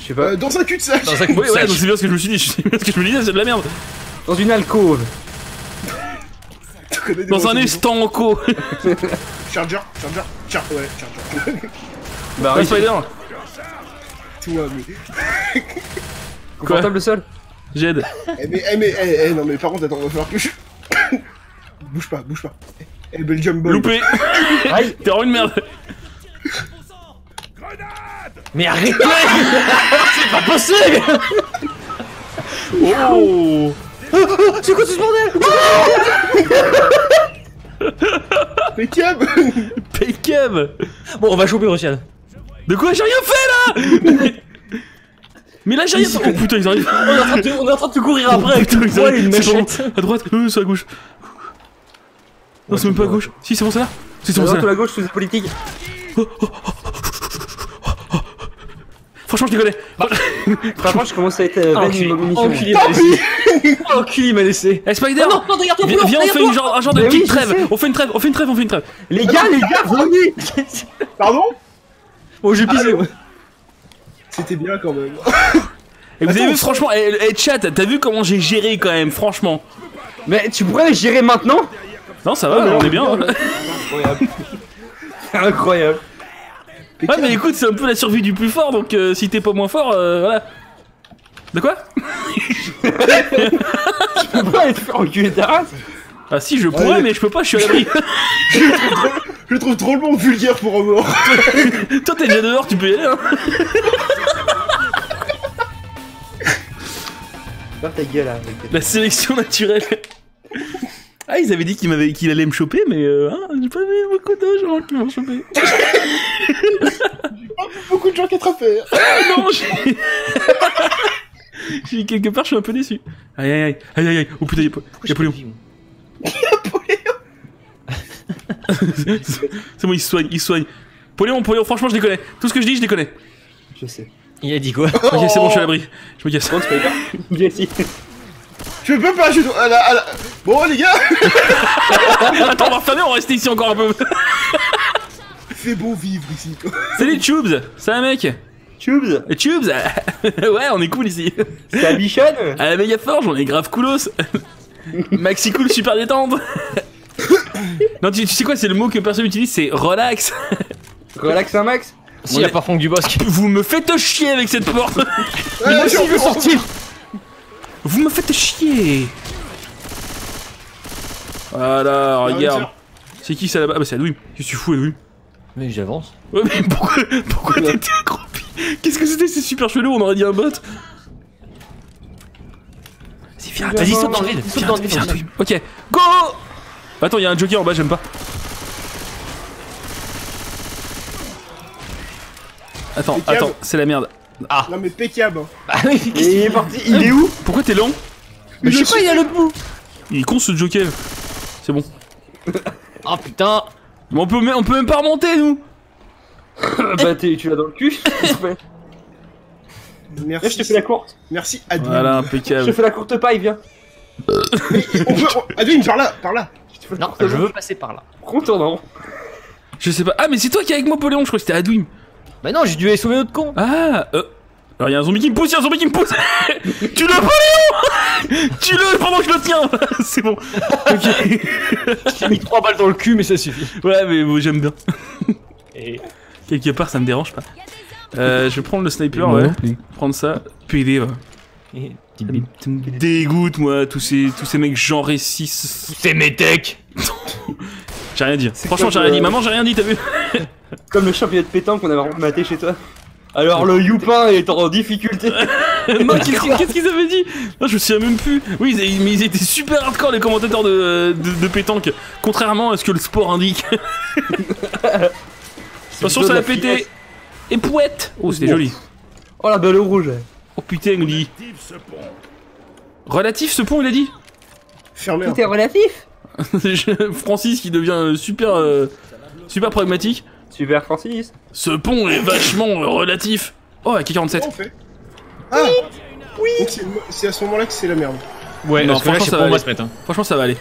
Je sais pas. Euh, dans un cul-de-sac. Dans un Ouais, ouais, cul-de-sac. donc c'est bien ce que je me suis dit. C'est bien ce que je me disais, c'est de la merde. Dans une alcôve. Dans un estanco. *laughs* Charger, charger, charger, ouais, charger. Bah, Ouais, Spider. Toi, mais. confortable le sol. J'aide. Eh, mais, eh, mais, eh, eh, non, mais par contre, attends, va falloir que je. *coughs* bouge pas, bouge pas. Eh, Belgium Boy. Loupé. Aïe. *laughs* T'es vraiment une merde. *laughs* Mais arrêtez *laughs* C'est pas possible Oh. C'est quoi tout ce bordel Mais Cab Paycam. Bon, on va choper Rocian. De quoi J'ai rien fait là? Mais là j'ai rien fait. Oh putain, ils arrivent. *laughs* On est en train de, on est en train de te courir après avec Putain, ils. C'est bon. À droite, euh, c'est à gauche. Non, c'est même pas à gauche. Si, c'est bon, ça là. C'est bon, Dans là. la gauche, sous politique. Franchement, je déconne. Franchement, je commence à être euh, munitions. enculé, il m'a laissé. Enculé, il m'a laissé. Eh, Spider Oh non, non, Viens, on fait une genre, un genre de petite trêve. On fait une trêve, on fait une trêve, on fait une trêve. Les gars, les gars, venez *laughs* Pardon? Bon, j'ai pisé. C'était bien quand même. *laughs* Et vous avez vu, franchement, eh, eh, chat, t'as vu comment j'ai géré quand même, franchement? Mais tu pourrais les gérer maintenant? Non, ça va, on est bien. *laughs* Incroyable. *laughs* Incroyable. Ouais, mais écoute, c'est un peu la survie du plus fort, donc euh, si t'es pas moins fort, euh, voilà. De quoi? Tu peux pas aller te faire enculer ta race Ah si, je pourrais, Ouais. mais je peux pas, je suis à l'abri. Je le trouve drôlement vulgaire pour un mort. *laughs* Toi, t'es déjà dehors, tu peux y aller, hein. Ferme ta gueule avec La sélection naturelle. Ah, ils avaient dit qu'il m'avait, qu'il allait me choper, mais euh, hein, j'ai pas vu beaucoup de gens qui m'ont chopé. Beaucoup de gens qui attrapent. non, j'ai... *laughs* j'ai quelque part, je suis un peu déçu. Aïe aïe aïe, aïe aïe aïe, oh putain, y'a pas, y'a Poléon. *laughs* *laughs* C'est bon, il se soigne, il se soigne. Poléon, Poléon, franchement, je les connais. Tout ce que je dis, je les connais. Je sais. Il a dit quoi Ok, c'est bon, je suis à l'abri. Je me casse. Viens *laughs* ici. Je peux pas, je dois. à la- à la- Bon, les gars, *laughs* Attends, on va refermer, on va rester ici encore un peu. c'est bon vivre ici. quoi. Salut, Tubes Ça va, mec Tubes, Tubes Ouais, on est cool ici. c'est Bichonne À la méga forge, on est grave coolos. Maxi cool, super détente. Non, tu, tu sais quoi, c'est le mot que personne utilise, c'est relax. Relax un max Si, y a pas Franck Dubosc. *laughs* Vous me faites chier avec cette porte. Ouais, *laughs* Moi aussi, je je veux sortir Vous me faites chier. Voilà, regarde. C'est qui ça là-bas? Ah bah c'est Adwim. Qu'est-ce que tu fous Adwim Mais j'avance. Ouais mais pourquoi, pourquoi t'étais accroupi? Qu'est-ce que c'était C'est super chelou, on aurait dit un bot. Vas-y viens, Vas-y, saute dans le vide. Viens, viens. Ok, go Attends, il y a un jockey en bas, j'aime pas. Attends, Impeccable. attends, c'est la merde. Non, mais Pécab. hein. Ah oui, il est parti, il est où Pourquoi t'es lent Mais je sais pas, il est à l'autre bout. Il est con ce jockey. C'est bon. *laughs* Ah putain Mais on peut, même- on peut même pas remonter nous *laughs* Bah t'es- tu l'as dans le cul *laughs* Là, je Merci. te fais la courte. Merci, Adwin. Voilà, Je te impeccable. fais la courte paille, viens. On peut. on- Adwin, par là, par là. Non, je veux passer par là. Contournant. Je sais pas. Ah, mais c'est toi qui es avec moi, Poléon. Je crois que c'était Adwim. Bah non, j'ai dû aller sauver notre con. Ah, euh. Alors, il y a un zombie qui me pousse, il y a un zombie qui me pousse. *laughs* tu le Poléon *laughs* Tu-le pendant que je le tiens. *laughs* c'est bon. Ok. J'ai mis trois balles dans le cul, mais ça suffit. Ouais, mais bon, j'aime bien. Et... Quelque part, ça me dérange pas. Euh, je vais prendre le sniper, ouais. Prendre ça. PD, ouais. Ça me dégoûte, moi, tous ces, tous ces mecs genre et 6. C'est mes techs J'ai rien dit. Franchement, j'ai rien dit. euh, Maman, j'ai rien dit, t'as vu *laughs* Comme le championnat de pétanque qu'on avait maté chez toi. Alors le Youpin est en difficulté. *laughs* Non, qu'est-ce qu'ils qu'est-ce qu'ils avaient dit? Non, je me souviens même plus. Oui, ils, mais ils étaient super hardcore, les commentateurs de, de, de pétanque. Contrairement à ce que le sport indique. *laughs* Attention, ça va péter. Et pouette Oh, c'était joli. Oh la belle rouge. Oh putain, il nous dit. Relatif ce pont, il a dit Fermé. Tout est relatif. *laughs* Francis qui devient super, euh, super pragmatique. Super Francis. Ce pont est vachement euh, relatif. Oh, AK-47. Comment on fait Ah Oui c'est- à ce moment-là que c'est la merde. Ouais, Non, franchement, ça pas va aller. mettre. hein. Franchement, ça va aller.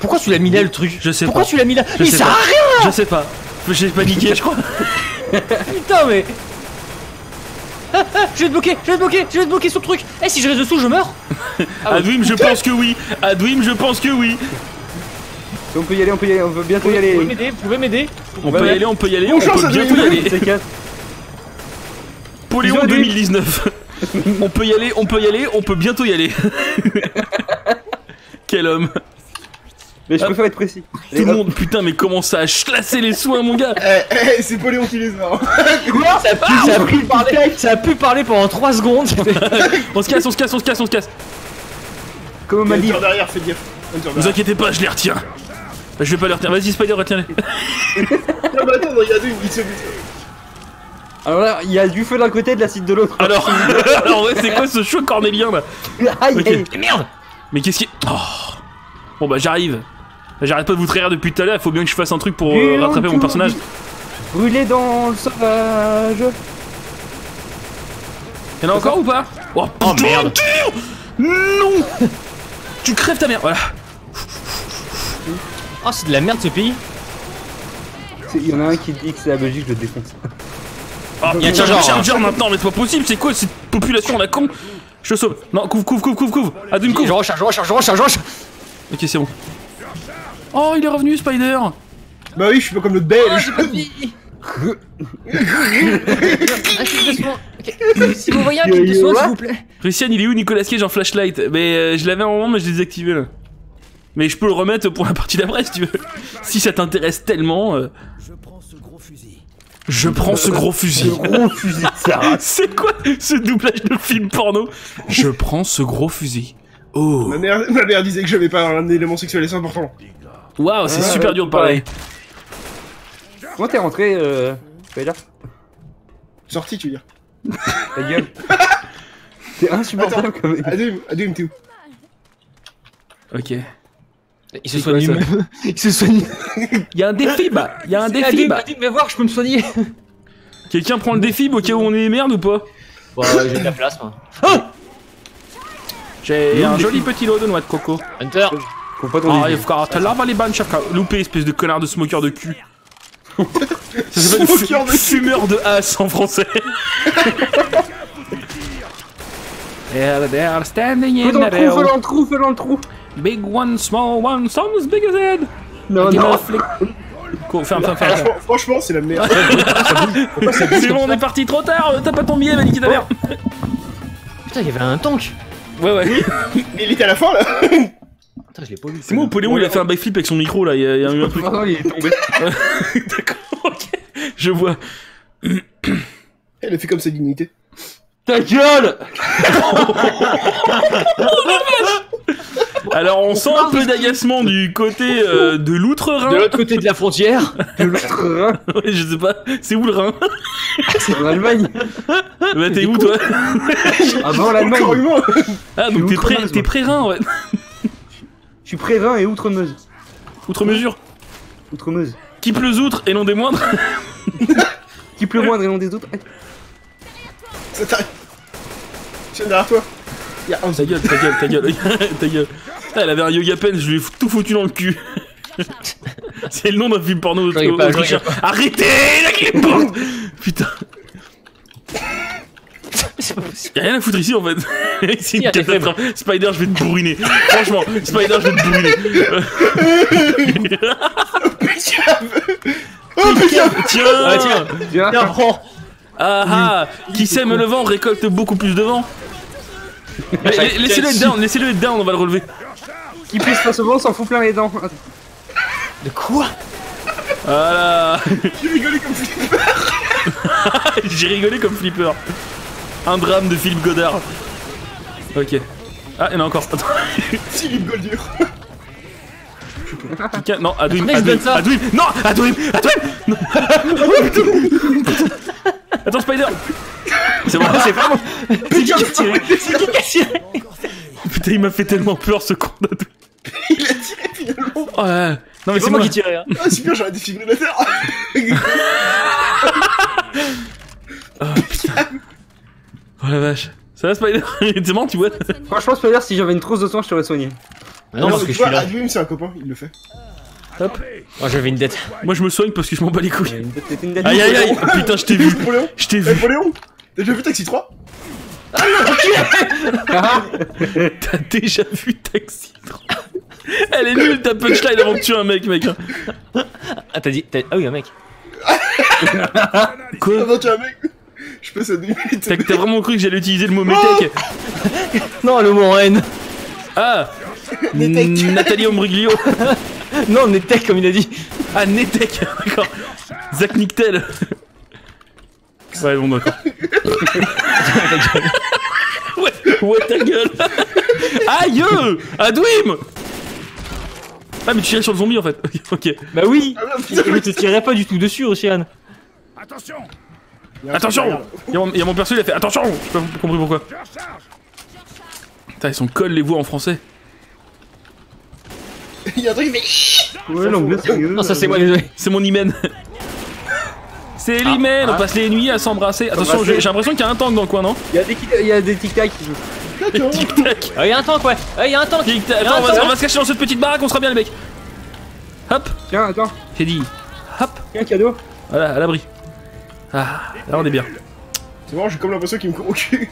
Pourquoi tu l'as mis là le truc Je sais Pourquoi pas. tu l'as mis là Je sert pas. à rien Je sais pas. J'ai paniqué, je crois. *laughs* Putain, mais. Ah, *laughs* ah, je vais te bloquer, je vais te bloquer, je vais te bloquer sur le truc. Eh, si je reste dessous, je meurs. Ah ouais. *laughs* Adwim, je pense que oui. Adwim, je pense que oui. On peut y aller, on peut y aller, on peut bientôt y Vous aller. pouvez m'aider, vous pouvez m'aider. On peut y aller, on peut y aller, Bon on chance, peut bientôt y aller. Poléon Bisous, Adwim. 2019. on peut y aller, on peut y aller, on peut bientôt y aller. *laughs* Quel homme. Mais je préfère être précis. Tout le monde, putain, mais comment ça a chlassé les soins, mon gars. Eh, eh, c'est Poléon qui les a. *laughs* Quoi ça, a pu, ça, a pu parler, ça a pu parler pendant 3 secondes. *laughs* On se casse, on se casse, on se casse, on se casse. Comme a m'a dit. Derrière, fais gaffe. Vous inquiétez pas, je les retiens. Bah, Je vais pas les retenir. Vas-y, Spider, retiens-les. *laughs* Non, mais attends, regarde une, il se Alors là, il y a du feu d'un côté et de l'acide de l'autre. Alors, alors ouais, c'est quoi ce choix cornélien là Aïe, Ok. aïe. Merde Mais qu'est-ce qui. Oh. Bon bah j'arrive. J'arrête pas de vous trahir depuis tout à l'heure, il faut bien que je fasse un truc pour euh, rattraper mon personnage. Brûlé dans le sauvage. Y'en a encore ou pas? Oh, Oh, putain, merde. tire Non Tu crèves ta mère, voilà. Oh, c'est de la merde ce pays. Il y en a un qui dit que c'est la Belgique, je le défonce. Ah, Il y a un chargeur maintenant, mais c'est pas possible, c'est quoi cette population la con? Je te sauve. Non, couvre, couvre, couvre, couvre, couvre. Adwin, Je couvre. recharge, je recharge, je recharge, je recharge. Ok, c'est bon. Oh, il est revenu, Spider Bah oui, je suis pas comme l'autre belge. Ah, doucement. Ok. Si vous voyez un clic de son, s'il vous plaît. Christian, il est où Nicolas Cage en flashlight? Mais euh, je l'avais un moment, mais je l'ai désactivé là. Mais je peux le remettre pour la partie d'après si tu veux. Si ça t'intéresse tellement. euh, Je prends ce gros fusil. Je prends ce gros fusil. Gros fusil de Sarah. C'est quoi ce doublage de film porno? Je prends ce gros fusil. Oh. Ma mère, ma mère disait que j'avais pas un élément sexuel assez important. Waouh, c'est Ouais, super ouais, dur de parler. Comment t'es rentré, euh. Spider Sorti, tu veux dire. *laughs* Ta gueule. T'es insupportable comme. Adum, Adum, t'es où? Ok. Il se soigne lui-même. *laughs* Il se soigne. *laughs* Il y a un défi, bah. Il y a un défi, bah. mais voir, je peux me soigner. Quelqu'un prend le défi au cas où on est merde ou pas? Bon, j'ai de la place, moi. J'ai un joli petit lot de noix de coco. Hunter Comprends pas Ah, idée. il faut t'as l'arbre à les bannes, chacun. Loupé, espèce de connard de smoker de cul. *laughs* Ça s'appelle Smoker de fu- fumeur de as en français. *laughs* There they are standing in the le trou, rail. dans le trou, feu dans le trou. Big one, small one, some as big as head. Non, non. Cool, ferme, ferme, ferme. Franchement, franchement, c'est la merde. *laughs* C'est bon, on est parti trop tard. T'as pas ton billet, va niquer ta mère. Putain, il y avait un tank. Ouais, ouais. Mais il était à la fin là Putain, je l'ai pas vu. C'est moi, Poléon, il a fait un backflip avec son micro là. Il y a, il y a eu un *laughs* truc. Ah, il est tombé. *laughs* D'accord, ok. Je vois. *coughs* Elle a fait comme sa dignité. Ta gueule Alors, on sent un peu d'agacement du côté euh, de l'outre-Rhin. De l'autre côté de la frontière. De. *laughs* Ouais, je sais pas. C'est où le Rhin C'est en Allemagne. Bah, t'es où toi Avant Encore l'Allemagne. humain Ah, donc t'es pré-Rhin, ouais. Je suis pré-Rhin et Outre-Meuse. Outre-mesure. Outre-Meuse. Qui pleut outre et non des moindres. *laughs* Qui pleut moindre et non des autres. Ça t'arrête. Tiens, derrière toi. Y'a un Ta gueule, ta gueule, ta gueule, *laughs* ta gueule. Ah, elle avait un yoga pen, je lui ai tout foutu dans le cul. *laughs* C'est le nom d'un film porno pas, Arrêtez la clip Putain, C'est pas possible. y'a rien à foutre ici en fait. *laughs* C'est une Tiens, t'es catastrophe. Spider, je vais te bourriner. Franchement, Spider, je vais te bourriner. *laughs* Oh putain Tiens, Ah, tiens. Tiens. Tiens, prends. Ah ah Qui sème le vent récolte beaucoup plus de vent. *laughs* Laissez-le être down, laissez-le être down, on va le relever. Qui pisse face au vent s'en fout plein les dents. De quoi? Voilà. J'ai rigolé comme Philippe. J'ai rigolé comme flipper. Un drame de Philippe Godard. Ok. Ah, il y en a encore. Attends. *laughs* Philippe Goldur. Quelqu'un- Non, Adwim, Adwim, donne ça. Adwim, non, Adwim, Adwim, non. *laughs* Attends, Spider. C'est bon, c'est pas bon. C'est qui qui a tiré C'est qui qui a tiré Putain, il m'a fait tellement peur ce con d'Adwim. *laughs* Il a tiré finalement. Oh là là. Non, mais C'est moi qui tirais. hein. Ah super, j'aurais des fibrillateurs. Oh la vache. Ça va, Spider? *laughs* C'est bon, tu vois Franchement, Spider, si j'avais une trousse de sang, je t'aurais soigné. Mais non, parce mais que tu je suis là. Adwim, c'est un copain, il le fait. Moi j'avais une dette. Moi, je me soigne parce que je m'en bats les couilles. Une dette- une dette- Aïe aïe aïe. *laughs* Putain, je t'ai vu. Napoléon Je t'ai Eh, vu. Napoléon T'as déjà vu Taxi 3 Ah, *laughs* T'as déjà vu Taxi 3 Elle est nulle ta punchline avant de tuer un mec, mec. Ah, t'as dit. t'as- Ah oui, un mec. Quoi tu un mec Je passe à 2 minutes. T'as vraiment cru que j'allais utiliser le mot métèque *laughs* Non, le mot en haine. Ah. Nathalie Ombriglio *laughs* Non, tech comme il a dit. Ah, Netec *laughs* D'accord. Zach Nictel Ouais, bon, d'accord. ouais, ouais, ta gueule Aïe Adwim Ah, mais tu tirais sur le zombie en fait. ok. Bah oui Ah Je te tirerais pas du tout dessus, Océane. Attention Il y a Il y, a mon- il y a mon perso, il a fait attention J'ai pas compris pourquoi. Putain, ils sont colle les voix en français. *laughs* Il y a un truc, il fait. Ouais, l'anglais, sérieux. Non, ça c'est moi, désolé. C'est mon hymen. C'est l'hymen, on passe les nuits à s'embrasser. Attention, j'ai l'impression qu'il y a un tank dans le coin, non Il y a des, il y a des tic-tac qui jouent. D'accord. Tic tac. Ah, y'a un tank, ouais. Ah, y'a un tank. Tic tac. Y a Attends, un on va, tank. on va se cacher dans cette petite baraque, on sera bien les mecs. Hop, Tiens, attends, j'ai dit. Hop, tiens, cadeau. voilà, à l'abri. Ah, là on est bien. C'est marrant, j'ai comme l'impression qu'il me court au cul.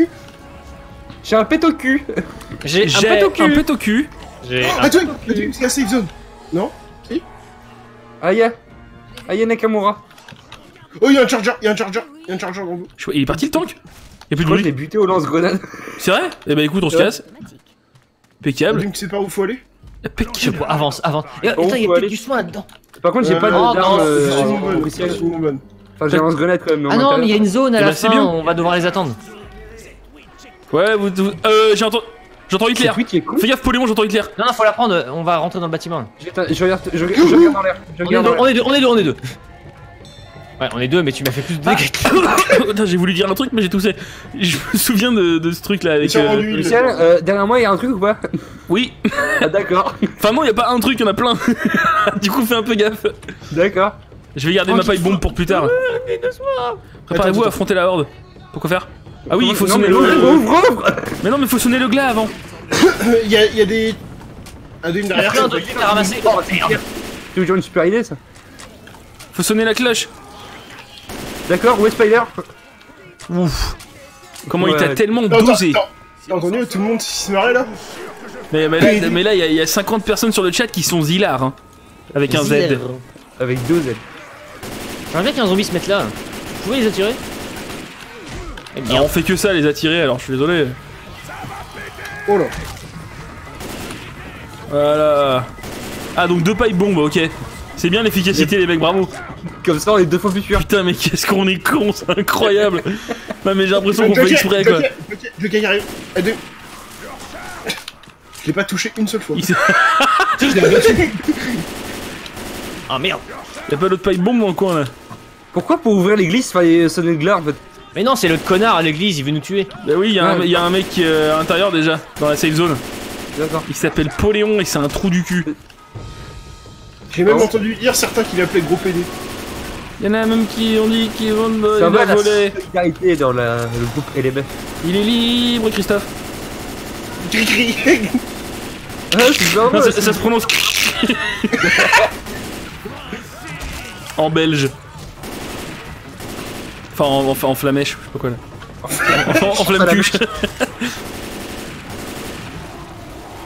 J'ai un pet au cul. J'ai un J'ai pet au un cul. pet au cul. J'ai un Attends, c'est la safe zone. Non Aïe. Aïe, Nakamura. Oh, il y a un charger, il y a un charger, il y a un charger dans vous. Il est parti le tank Y'a plus de Moi, je l'ai bruit. buté au lance-grenade. C'est vrai Eh ben écoute, on se casse. Impeccable. Tu sais pas où faut aller Impeccable. Avance, avance. Attends, y'a faut peut-être aller. du soin là-dedans. Par contre, j'ai Euh, pas non, de- non, Enfin, j'ai un lance-grenade quand même. mais en Ah non, mais il y a une zone à Eh la ben, fin, bien. on va devoir les attendre. Ouais, vous. vous- euh, j'ai entendu. J'entends Hitler. Fais gaffe, Polémon, j'entends Hitler. Non, non, faut la prendre, on va rentrer dans le bâtiment. Je, je regarde, je, je regarde dans l'air. On est deux, on est deux, on est deux, on est deux. Ouais, on est deux, mais tu m'as fait plus de dégâts. *laughs* Putain, j'ai voulu dire un truc, mais j'ai toussé. Je me souviens de, de ce truc là avec. Sont euh, Michel, euh, derrière moi, il y a un truc ou pas? Oui. Ah, d'accord. Enfin, non, y a pas un truc, y en a plein. *laughs* du coup, fais un peu gaffe. D'accord. Je vais garder ma paille bombe pour plus tard. Préparez-vous à affronter la horde. Pourquoi faire Ah oui, il faut sonner le. ouvre Mais non, mais faut sonner le glas avant. *coughs* Il y a, il y a des. Adwim derrière. Plein de trucs à ramasser. Oh merde. C'est toujours une super idée, ça. Faut sonner la cloche. D'accord, où est Spider Ouf. Comment il t'a tellement dosé. T'as entendu tout le monde se marrer là Mais, mais là, mais là, il y, a- il y a 50 personnes sur le chat qui sont zilars. Hein, avec un Z. Avec deux Z. J'aimerais bien qu'un zombie se mette là. Vous pouvez les attirer Eh bien, Alors, on fait que ça, les attirer, alors je suis désolé. Oh là. Voilà. Ah, donc deux pailles bombes, ok. C'est bien l'efficacité, les mecs, bravo. Comme ça, on est deux fois plus sûr. Putain, mais qu'est-ce qu'on est con, c'est incroyable. *laughs* Non, mais j'ai l'impression qu'on fait exprès, quoi. Joker, Joker, il arrive. Adwim. Je l'ai pas touché une seule fois. Il *laughs* *laughs* Ah merde. y a pas d'autre paille bombe dans le coin, là. Pourquoi pour ouvrir l'église, fallait sonner le glas en fait Mais non, c'est le connard à l'église, il veut nous tuer. Bah oui, il y, a un- Ouais. a un mec qui est euh, à l'intérieur déjà, dans la safe zone. D'accord. Il s'appelle Poléon et c'est un trou du cul. J'ai même Oh. entendu dire certains qui l'appelaient gros PD. Il y en a même qui ont dit qu'ils vont Ça il va va la voler. solidarité dans la, le groupe LMF. Il est libre, Christophe. Ah, bien, ça, ça se prononce. *laughs* en belge. Enfin, en, enfin, en flamèche, je sais pas quoi là. En, en, en flamme-cuche. *laughs*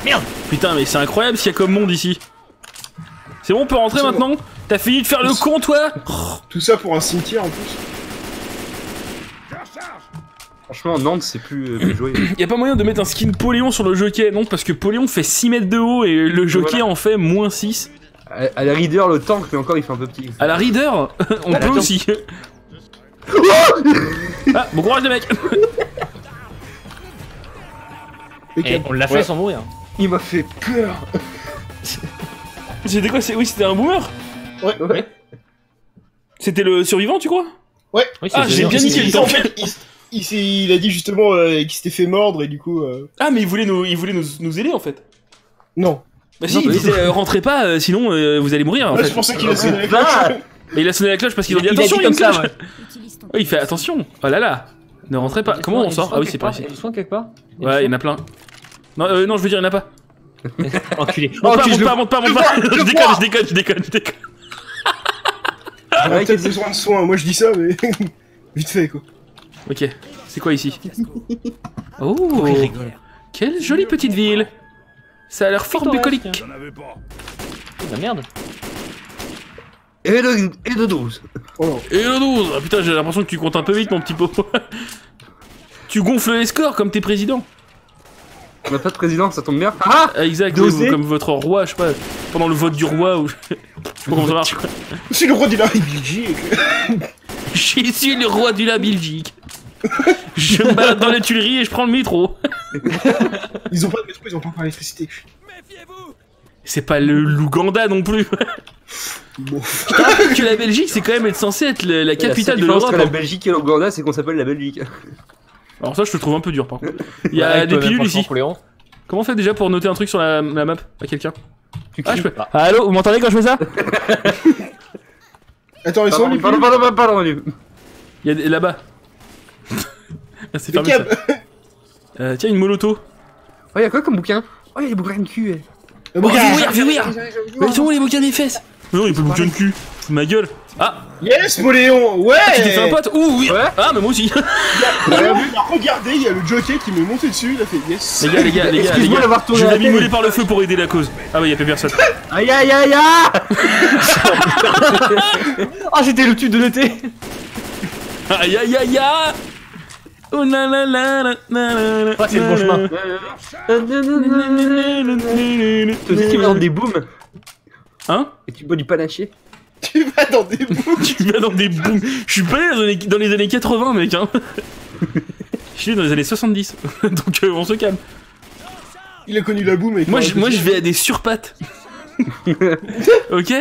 Merde. Putain, mais c'est incroyable s'il y a comme monde ici. C'est bon, on peut rentrer bon. maintenant T'as fini de faire le con, toi Tout ça pour un cimetière en plus. Franchement, Nantes, c'est plus, euh, plus joyeux. *coughs* Y a pas moyen de mettre un skin Poléon sur le jockey, non? Parce que Poléon fait 6 mètres de haut et le jockey Voilà. en fait moins 6. À, à la Reader, le tank, mais encore, il fait un peu petit. À la Reader, *laughs* on peut aussi. *laughs* ah, bon courage les mecs on l'a fait Ouais. sans mourir. Il m'a fait peur. *laughs* C'était quoi c'est- Oui, c'était un boomer Ouais, Ouais. C'était le survivant, tu crois Oui, Ah, j'ai bien niqué le Il- temps. En fait, il, il s'est- il a dit justement euh, qu'il s'était fait mordre et du coup. euh, Ah, mais il voulait nous, il voulait nous, nous aider en fait. Non. Bah si, Non, il disait euh, rentrez pas, euh, sinon euh, vous allez mourir en Ouais, fait. je pensais qu'il a sonné la Ah cloche. Mais il a sonné la cloche parce qu'ils ont dit Il a dit attention, il y a comme une ça, cloche. ouais. Oh, il fait attention. Oh là là. Ne rentrez pas. Comment on sort Ah oui, c'est par ici. Il y a quelque part Ouais, il y en a plein. Non, euh, non, je veux dire, il y en a pas. *laughs* Enculé. Monte Oh, pas, monte je pas, monte pas, monte je pas. Je déconne, je déconne, je déconne, je déconne. On a peut-être besoin de soins. Moi je dis ça, mais. *laughs* Vite fait quoi. Ok, c'est quoi ici Oh, quelle jolie petite ville. Ça a l'air fort bucolique. La merde. Et de, et de 12. Oh non. Et le 12 Ah, Putain, j'ai l'impression que tu comptes un peu vite, mon petit pot. *laughs* tu gonfles les scores comme tes présidents. On n'a pas de président, ça tombe bien. Ah Ah, exact, comme votre roi, je sais pas, pendant le vote du roi ou. je sais pas comment ça marche. Je suis le roi de la Belgique. Je suis le roi de la Belgique. *laughs* Je me balade dans les Tuileries et je prends le métro. *laughs* Ils ont pas de métro, ils ont pas encore l'électricité. C'est pas le l'Ouganda non plus. Bon. *laughs* que la Belgique, c'est quand même être censé être le- la capitale de l'Europe. la hein. Belgique et l'Ouganda, c'est qu'on s'appelle la Belgique. Alors ça, je te trouve un peu dur par contre. Il y a avec des pilules ici. Comment on fait déjà pour noter un truc sur la, la map à quelqu'un Tu Ah, je peux. Ah, allô, vous m'entendez quand je fais ça Attends, ils sont où Pardon, pardon, pardon, pardon, pardon. Il y a des- là-bas. Ah, *laughs* c'est fermé ça. *laughs* Euh, tiens, une moloto. Oh, y'a quoi comme bouquin? Oh, y'a des bouquins de cul. eh. Le Oh, bouquin. fais rire, fais rire Mais ils sont où les bouquins des fesses? Mais non, il peut le bouquin de cul. Fous de ma gueule. Ah, Yes, Poléon Ouais tu t'es fait un pote Ouh, oui Ouais. Ah, mais moi aussi Regardez, regardez, il y a le jockey qui m'est monté dessus, il a fait yes. Les gars, les gars, les gars, les Excuse-moi gars. d'avoir tourné Je la l'ai mis tête. par le feu pour aider la cause. Ah, bah, y'a plus personne. *laughs* Aïe aïe aïe aïe Ah, c'était le tube de l'été Aïe, aïe, aïe, aïe Oh la la la la la la Ah, c'est le bon chemin. Tu sais, tu vas dans des booms Hein et tu bois du panaché. Tu vas dans des bouts. *laughs* Tu vas dans des booms. Je suis pas dans les, dans les années 80, mec, hein. Je suis dans les années 70. *laughs* Donc, euh, on se calme. Il a connu la boum avec Moi, je vais à des surpattes. *laughs* ok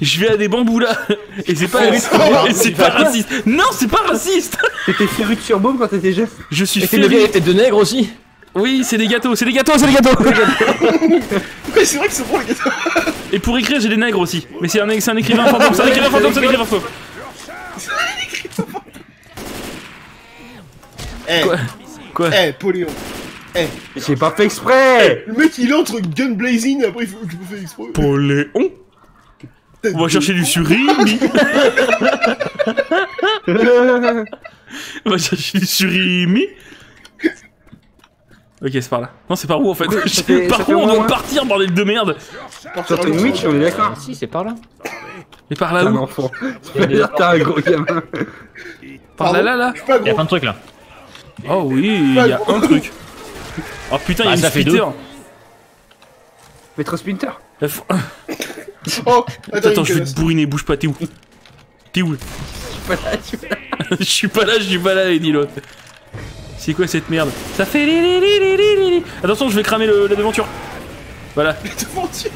Je vais à des bamboulas. Et c'est pas, Oh, et c'est oh, pas raciste. Non, c'est pas raciste. T'étais féru de surboom quand t'étais jeune Je suis Et c'est féru. tête de nègre aussi Oui, c'est des gâteaux, c'est des gâteaux, c'est des gâteaux. *laughs* Ouais, c'est vrai que c'est bon, les gars. Et pour écrire, j'ai des nègres aussi. Mais c'est un, c'est un écrivain fantôme, c'est un écrivain fantôme, c'est un écrivain fantôme. *laughs* Eh, Quoi Quoi eh, Poléon. J'ai pas fait exprès Le mec, il entre gun blazing, après il faut que je me fais exprès. Poléon On va chercher du surimi. On va chercher du surimi. Ok, c'est par là. Non, c'est par où en fait Par où on doit partir, bordel de merde Sur ton Witch, on est d'accord si, c'est par là. Mais par T'es là un où enfant. Tu vas dire t'es un gros gamin. Par là, là, là Il y a plein de trucs là. Oh oui, il y a un truc. Oh putain, il y Bah, a une ça fait. Maître Splinter La f- *laughs* *laughs* Oh, attends, Attends, je vais te bourriner, bouge pas, t'es où T'es où Voilà, tu vois. *laughs* Je suis pas là, je suis pas là, dit l'autre. C'est quoi cette merde Ça fait li li li li li li li. Attention, je vais cramer le, la devanture. Voilà. Devanture.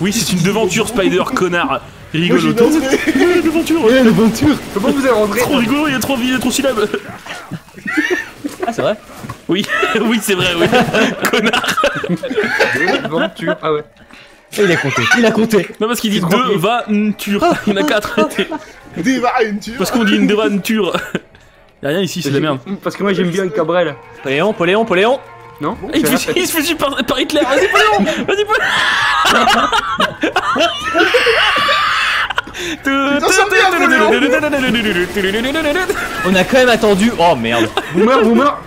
Oui, c'est une devanture, Spider, connard. Rigolo. *laughs* Ouais, la devanture. Ouais, l'aventure Comment vous avez rentré Trop rigolo, il y a trop, il y a trop de syllabes. Ah, c'est vrai Oui, oui, c'est vrai, oui. Connard. L'aventure Ah ouais. Et il a compté. Il a compté. Non, parce qu'il dit deux vanture. Il y en a quatre. Devanture. Parce qu'on dit une devanture. *laughs* Y'a rien ici, c'est de la merde. Parce que moi j'aime bien Cabrel. Poléon, Poléon, Poléon Non Il se, la fait, il se fait par, par Hitler. Vas-y, Poléon Vas-y, Poléon *laughs* *laughs* On a quand même attendu. Oh merde. Boomer, boomer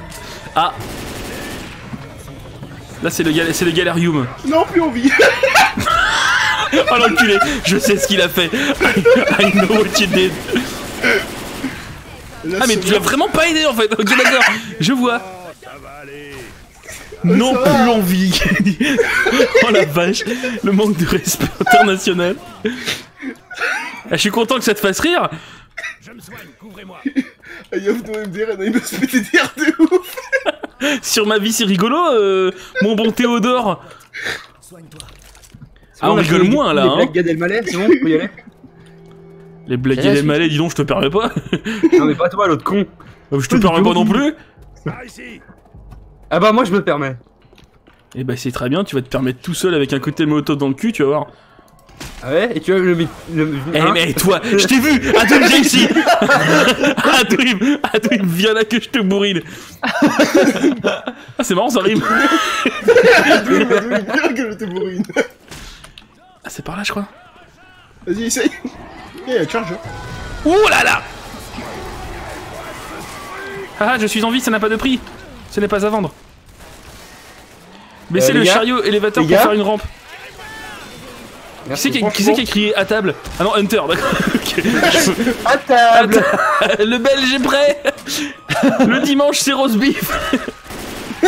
Ah Là, c'est le, gal le galérium. Non, plus envie. *laughs* Oh l'enculé Je sais ce qu'il a fait I know what you did Ah mais tu l'as vraiment pas aidé en fait. Ok d'accord. Je vois. Non Ça plus va. envie. *laughs* oh la vache. Le manque de respect international. Ah, je suis content que ça te fasse rire. Ah, Yoff no MDR, il va se péter d'air de ouf. *laughs* Sur ma vie c'est rigolo, euh, mon bon Théodore. Ah, on rigole moins, là, les hein. blagues Gad Elmaleh, c'est bon, on peut y aller *laughs* Les blagues suite. malais, dis donc, je te permets pas. *laughs* Non, mais pas toi, l'autre con. Je te permets pas non plus. Ah bah, moi, je me permets. Et bah c'est très bien, tu vas te permettre tout seul avec un cocktail molotov dans le cul, tu vas voir. Ah ouais Et tu vois, le. le Eh hein mais toi, je t'ai vu Adwim, viens ici Adwim, Adwim, viens là que je te bourrine Ah c'est marrant, ça rime Adwin, bien que je te bourrine. Ah c'est par là, je crois. Vas-y, essaye. Eh, charge. Ouh là là Ah, je suis en vie, ça n'a pas de prix Ce n'est pas à vendre. Baissez Euh, le gars chariot élévateur pour faire une rampe. Qui c'est qui, qui c'est qui a crié à table Ah non, Hunter, d'accord. Ok. *laughs* À table Le belge est prêt *laughs* Le dimanche, c'est roast beef *laughs*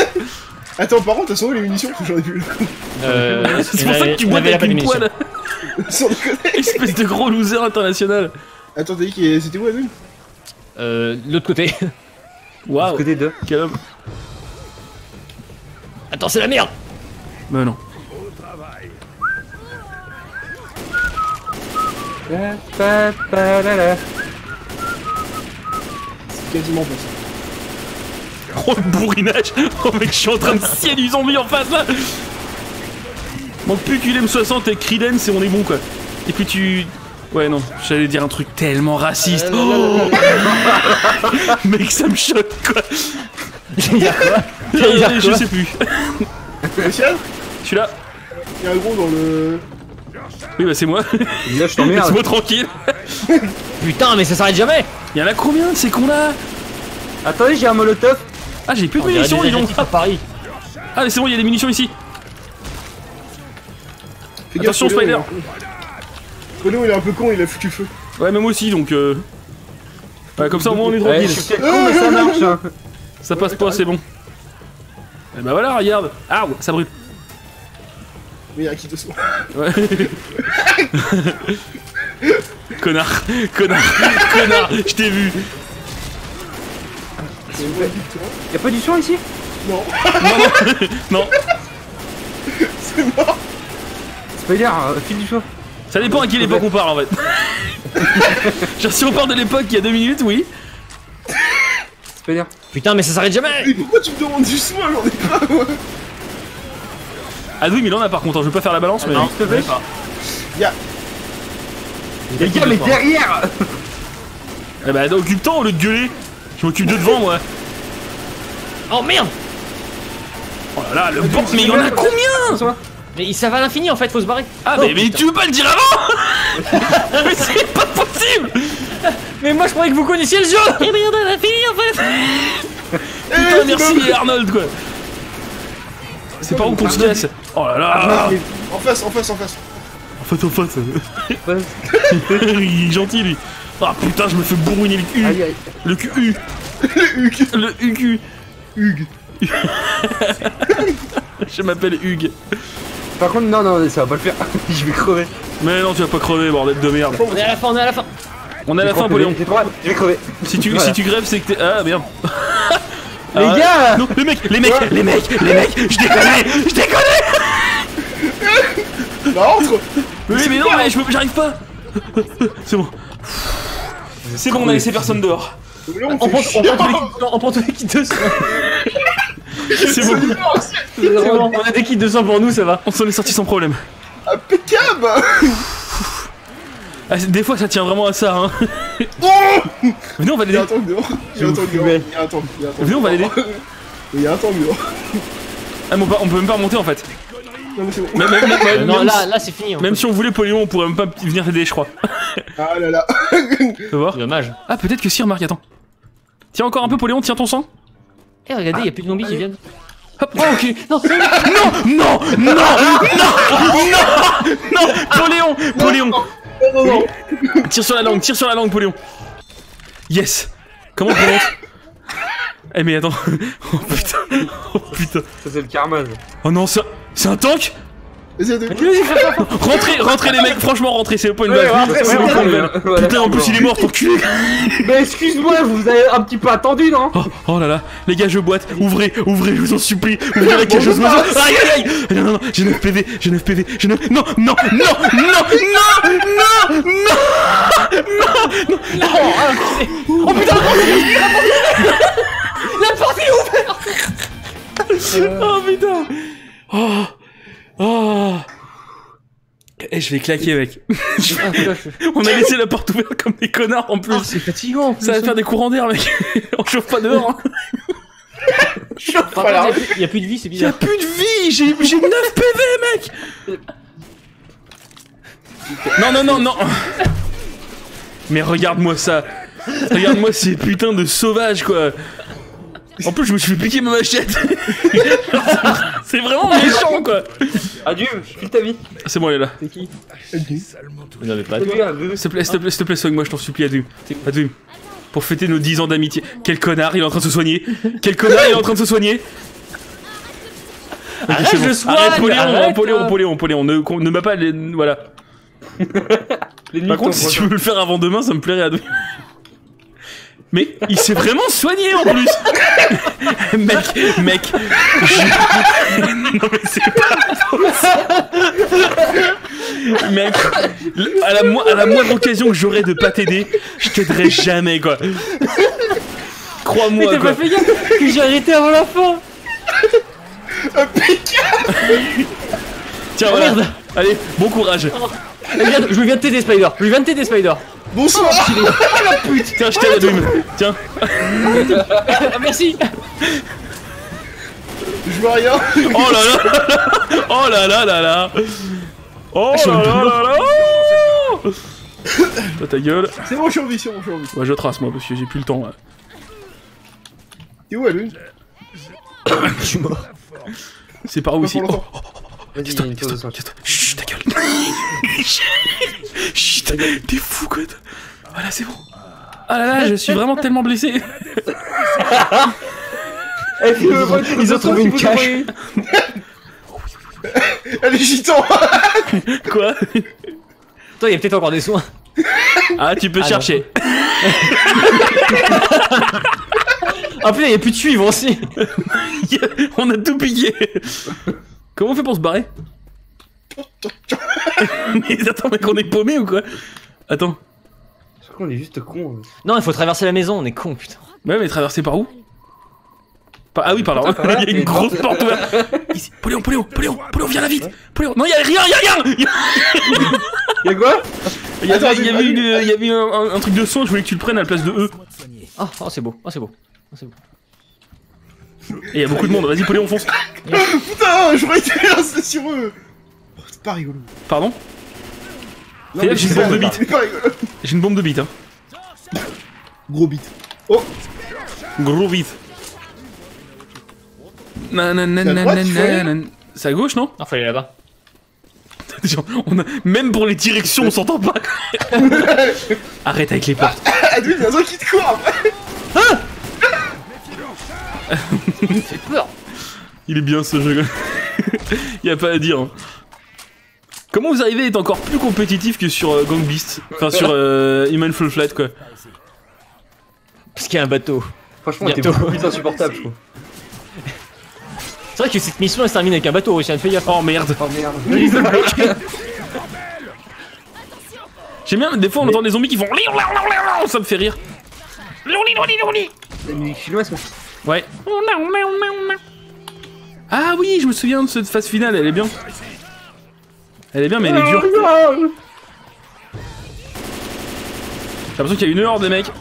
Attends, par contre, t'as sauvé les munitions que j'en ai plus. Euh, C'est pour ça que tu bois avec une poêle. Espèce de gros loser international Attends, t'as dit c'était où, Adwin Euh, l'autre côté. Waouh Côté 2. Quel homme Attends, c'est la merde Bah non. C'est quasiment pas ça. Oh le bourrinage Oh mec, je suis en train de scier du zombie en face là Manque plus qu'il aime 60 et Creedence et on est bon quoi. Et puis tu... Ouais non, j'allais dire un truc tellement raciste. Oh *laughs* mec, ça me choque quoi Il y a quoi Euh, Je sais plus. Je suis là. Y'a un gros dans le. Oui bah c'est moi. Là, je t'emmerde. Laisse-moi tranquille. *laughs* Putain, mais ça s'arrête jamais Y'en a combien de ces cons là Attendez, j'ai un molotov. Ah j'ai plus de munitions des dis donc adjectifs à Paris. Ah mais c'est bon, il y a des munitions ici Fais Attention, il est Spider. Léo, il est un peu con, il a foutu le feu. Ouais mais moi aussi donc euh... Ouais comme ça au moins on est Ouais, tranquille. je suis con, mais ça marche. hein. Ça passe pas, c'est bon. Et bah voilà, regarde. Ah, ça brûle. Mais y'a un qui te soit. Ouais. *laughs* connard, connard, connard, je t'ai vu. Y'a pas du son ici? Non, *laughs* Non, c'est mort. Spider, euh, file du son. ça dépend à quelle époque on parle en fait. *laughs* Genre si on parle de l'époque il y a deux minutes, oui. Spider. Putain, mais ça s'arrête jamais Mais pourquoi tu me demandes du soin J'en ai pas, moi? Ah oui, mais il en a par contre, hein, je veux pas faire la balance, mais. Non, s'il te plaît. Les gars, mais derrière *laughs* Eh bah occupe-toi au lieu de gueuler. Je m'occupe de devant moi. Oh merde Oh là là, le bord, mais il y en a combien Mais ça va à l'infini en fait, faut se barrer. Ah, Oh, mais, mais tu veux pas le dire avant *laughs* Mais c'est pas possible *laughs* Mais moi je croyais que vous connaissiez le jeu Eh merde, à l'infini en fait Putain, merci Arnold quoi C'est par où qu'on se casse Oh là là En face, en face, en face. En fait, en fait. *laughs* Il est gentil lui. Ah putain, je me fais bourriner le cul. Aïe, aïe. Le cul. Le Hugues. Hugues. *laughs* Je m'appelle Hugues. Par contre, non, non, ça va pas le faire. *laughs* je vais crever. Mais non, tu vas pas crever, bordel de merde. On est à la fin, on est à la fin On est à la fin, trois Poléon. PV, j'ai vais crever. Si tu, Voilà. si tu grèves, c'est que t'es. Ah merde. Les Ah, gars Non, les mecs, les mecs, les mecs, les mecs, je déconne, je déconne. Bah, entre. Oui, mais non, mais je peux- j'arrive pas. C'est bon. C'est bon, on a laissé personne dehors. On prend on prend tous les kits- on prend tous les kits de sang. *laughs* C'est bon, C'est bon, On a des kits de sang pour nous, ça va. On s'en est sorti sans problème. Impeccable Ah, des fois, ça tient vraiment à ça, hein. *laughs* Oh Venez, on va Il y a l'aider. Il y a un tank dehors. Il y a un tank. Il y. Venez, on va l'aider. *laughs* Il y a un tank dehors. Ah, mais on peut- on peut même pas remonter en fait. Non, mais c'est bon. Même, même- même- Euh, Non, là, c'est fini. hein. même si on voulait Poléon, on pourrait même pas venir t'aider, je crois. Ah là là. *laughs* Tu vas voir. Dommage. Ah, peut-être que si, remarque, attends. Tiens encore un peu, Poléon, tiens ton sang. Eh, regardez, y'a plus de zombies qui viennent. Hop, oh, ok. Non, non, non, non, non, non, Poléon, Poléon. Non, non, non. Tire sur la langue, tire sur la langue, Poléon. Yes. Comment on remonte *laughs* Eh mais attends. *laughs* Oh putain. Oh putain. Ça, c'est le karma. Oh non, c'est un tank? *laughs* Rentrez, rentrez les mecs, franchement rentrez, c'est rentrez. balle. Voilà, Putain, en plus il est mort, ton cul. *laughs* Mais excuse-moi, vous avez un petit peu attendu, non Oh, oh là là, les gars, je boite. Ouvrez, ouvrez, je vous en supplie. *laughs* Ouvrez la cage aux oiseaux. Aïe aïe aïe. Non, non, non, j'ai 9 PV, j'ai 9 PV, j'ai 9. Non, non, non, non, non, non, non. Oh putain, la porte est ouverte Oh putain. Oh, oh. Eh, je vais claquer, mec. *laughs* Ah, On a laissé la porte ouverte comme des connards en plus. Oh, c'est fatigant en plus. Ça va faire des courants d'air, mec. *laughs* On chauffe pas dehors. hein. *laughs* Il y a plus- il de vie, c'est Y a bizarre. plus de vie. J'ai j'ai 9 PV, mec. Non, non, non, non. Mais regarde-moi ça. Regarde-moi ces putains de sauvages, quoi. En plus, je me suis fait piquer ma machette. *laughs* C'est vraiment méchant, quoi. Adieu, file ta vie. C'est bon, elle est là. C'est qui Vous n'avez pas Adieu, S'il te plaît, s'il te plaît, s'il te plaît, soigne-moi, je t'en supplie, Adum. Adum. Pour fêter nos 10 ans d'amitié. Quel connard, il est en train de se soigner. Quel connard, il est en train de se soigner. Ok, Arrête, bon. je soigne, Arrête, Poléon, arrête, Poléon, hein. Poléon, Poléon, ne, ne m'a pas les... Voilà. Par contre, si tu veux le faire avant demain, ça me plairait, Adum. Mais il s'est vraiment soigné en plus. *laughs* Mec, mec je- *laughs* Non mais c'est pas possible. Mec, le- à la, mo- à la moindre occasion que j'aurai de pas t'aider, je t'aiderai jamais quoi. Mais Crois-moi t'as quoi. pas fait gaffe que j'ai arrêté avant la fin. Tiens Oh, voilà merde. Allez, bon courage Eh, regarde, Je viens de t'aider, Spider. Je viens de t'aider, Spider. Bonsoir. Tiens, je t'aide Adum Tiens. Ah, *laughs* Merci. Je vois rien. Oh là là Oh là là là là. Oh je là là pas là là. Toi ta gueule. C'est bon, je suis en vie, c'est bon, je suis en vie. Ouais, je trace moi parce que j'ai plus le temps là. T'es où, Alun Je suis mort. C'est par où ici Oh, de casse-toi. *laughs* Chut, t'es fou quoi. toi. Voilà, c'est bon. Ah là là, je suis vraiment tellement blessé. *laughs* Ils ont trouvé une cache. *laughs* envoyez. Allez, gitan Quoi? Toi, il y a peut-être encore des soins. Ah, tu peux Ah, chercher. Ah putain, il y a plus de suivre aussi On a tout piqué. Comment on fait pour se barrer? *laughs* Mais attends, mec, on est paumé ou quoi Attends. Je crois qu'on est juste con. Non, il faut traverser la maison, on est con, putain. Ouais, mais traverser par où Par- Ah oui, par là. Putain, par là, *laughs* Il y a une grosse porte ouverte. Ici. Poléon, Poléon, Poléon, Poléon, viens là vite. Poléon. Non, il y a rien, il y a rien. Il y a- *laughs* Y'a quoi Il y avait, Attends, il y avait, une- il y avait un, un- un truc de son, je voulais que tu le prennes à la place de E. Oh, oh c'est beau, oh, c'est beau. Oh, c'est beau. Et il y a beaucoup de monde, vas-y Poléon, fonce. Putain, j'aurais été resté sur eux C'est pas rigolo. Pardon j'ai une bombe de bite. J'ai une bombe de bite, hein. Gros bite. Oh Gros. Nanana, C'est à gauche, non faut aller là-bas. Genre, on a- Même pour les directions, on s'entend pas. *laughs* Arrête avec les portes. Adwin, il y a un truc qui te court après *laughs* Fait peur Il est bien ce jeu. *laughs* y a pas à dire. Comment vous arrivez à être encore plus compétitif que sur euh, Gang Beast Enfin, sur euh, Human Fall Flat, quoi. Parce qu'il y a un bateau. Franchement, beaucoup plus insupportable, je trouve. C'est vrai que cette mission elle se termine avec un bateau, Richard, fais gaffe. Oh merde. Oh merde. *laughs* J'aime bien, des fois on entend des zombies qui font. Ça me fait rire. Quoi. Ouais. Ah oui, je me souviens de cette phase finale, elle est bien. Elle est bien, mais elle est dure. J'ai l'impression qu'il y a une heure des mecs.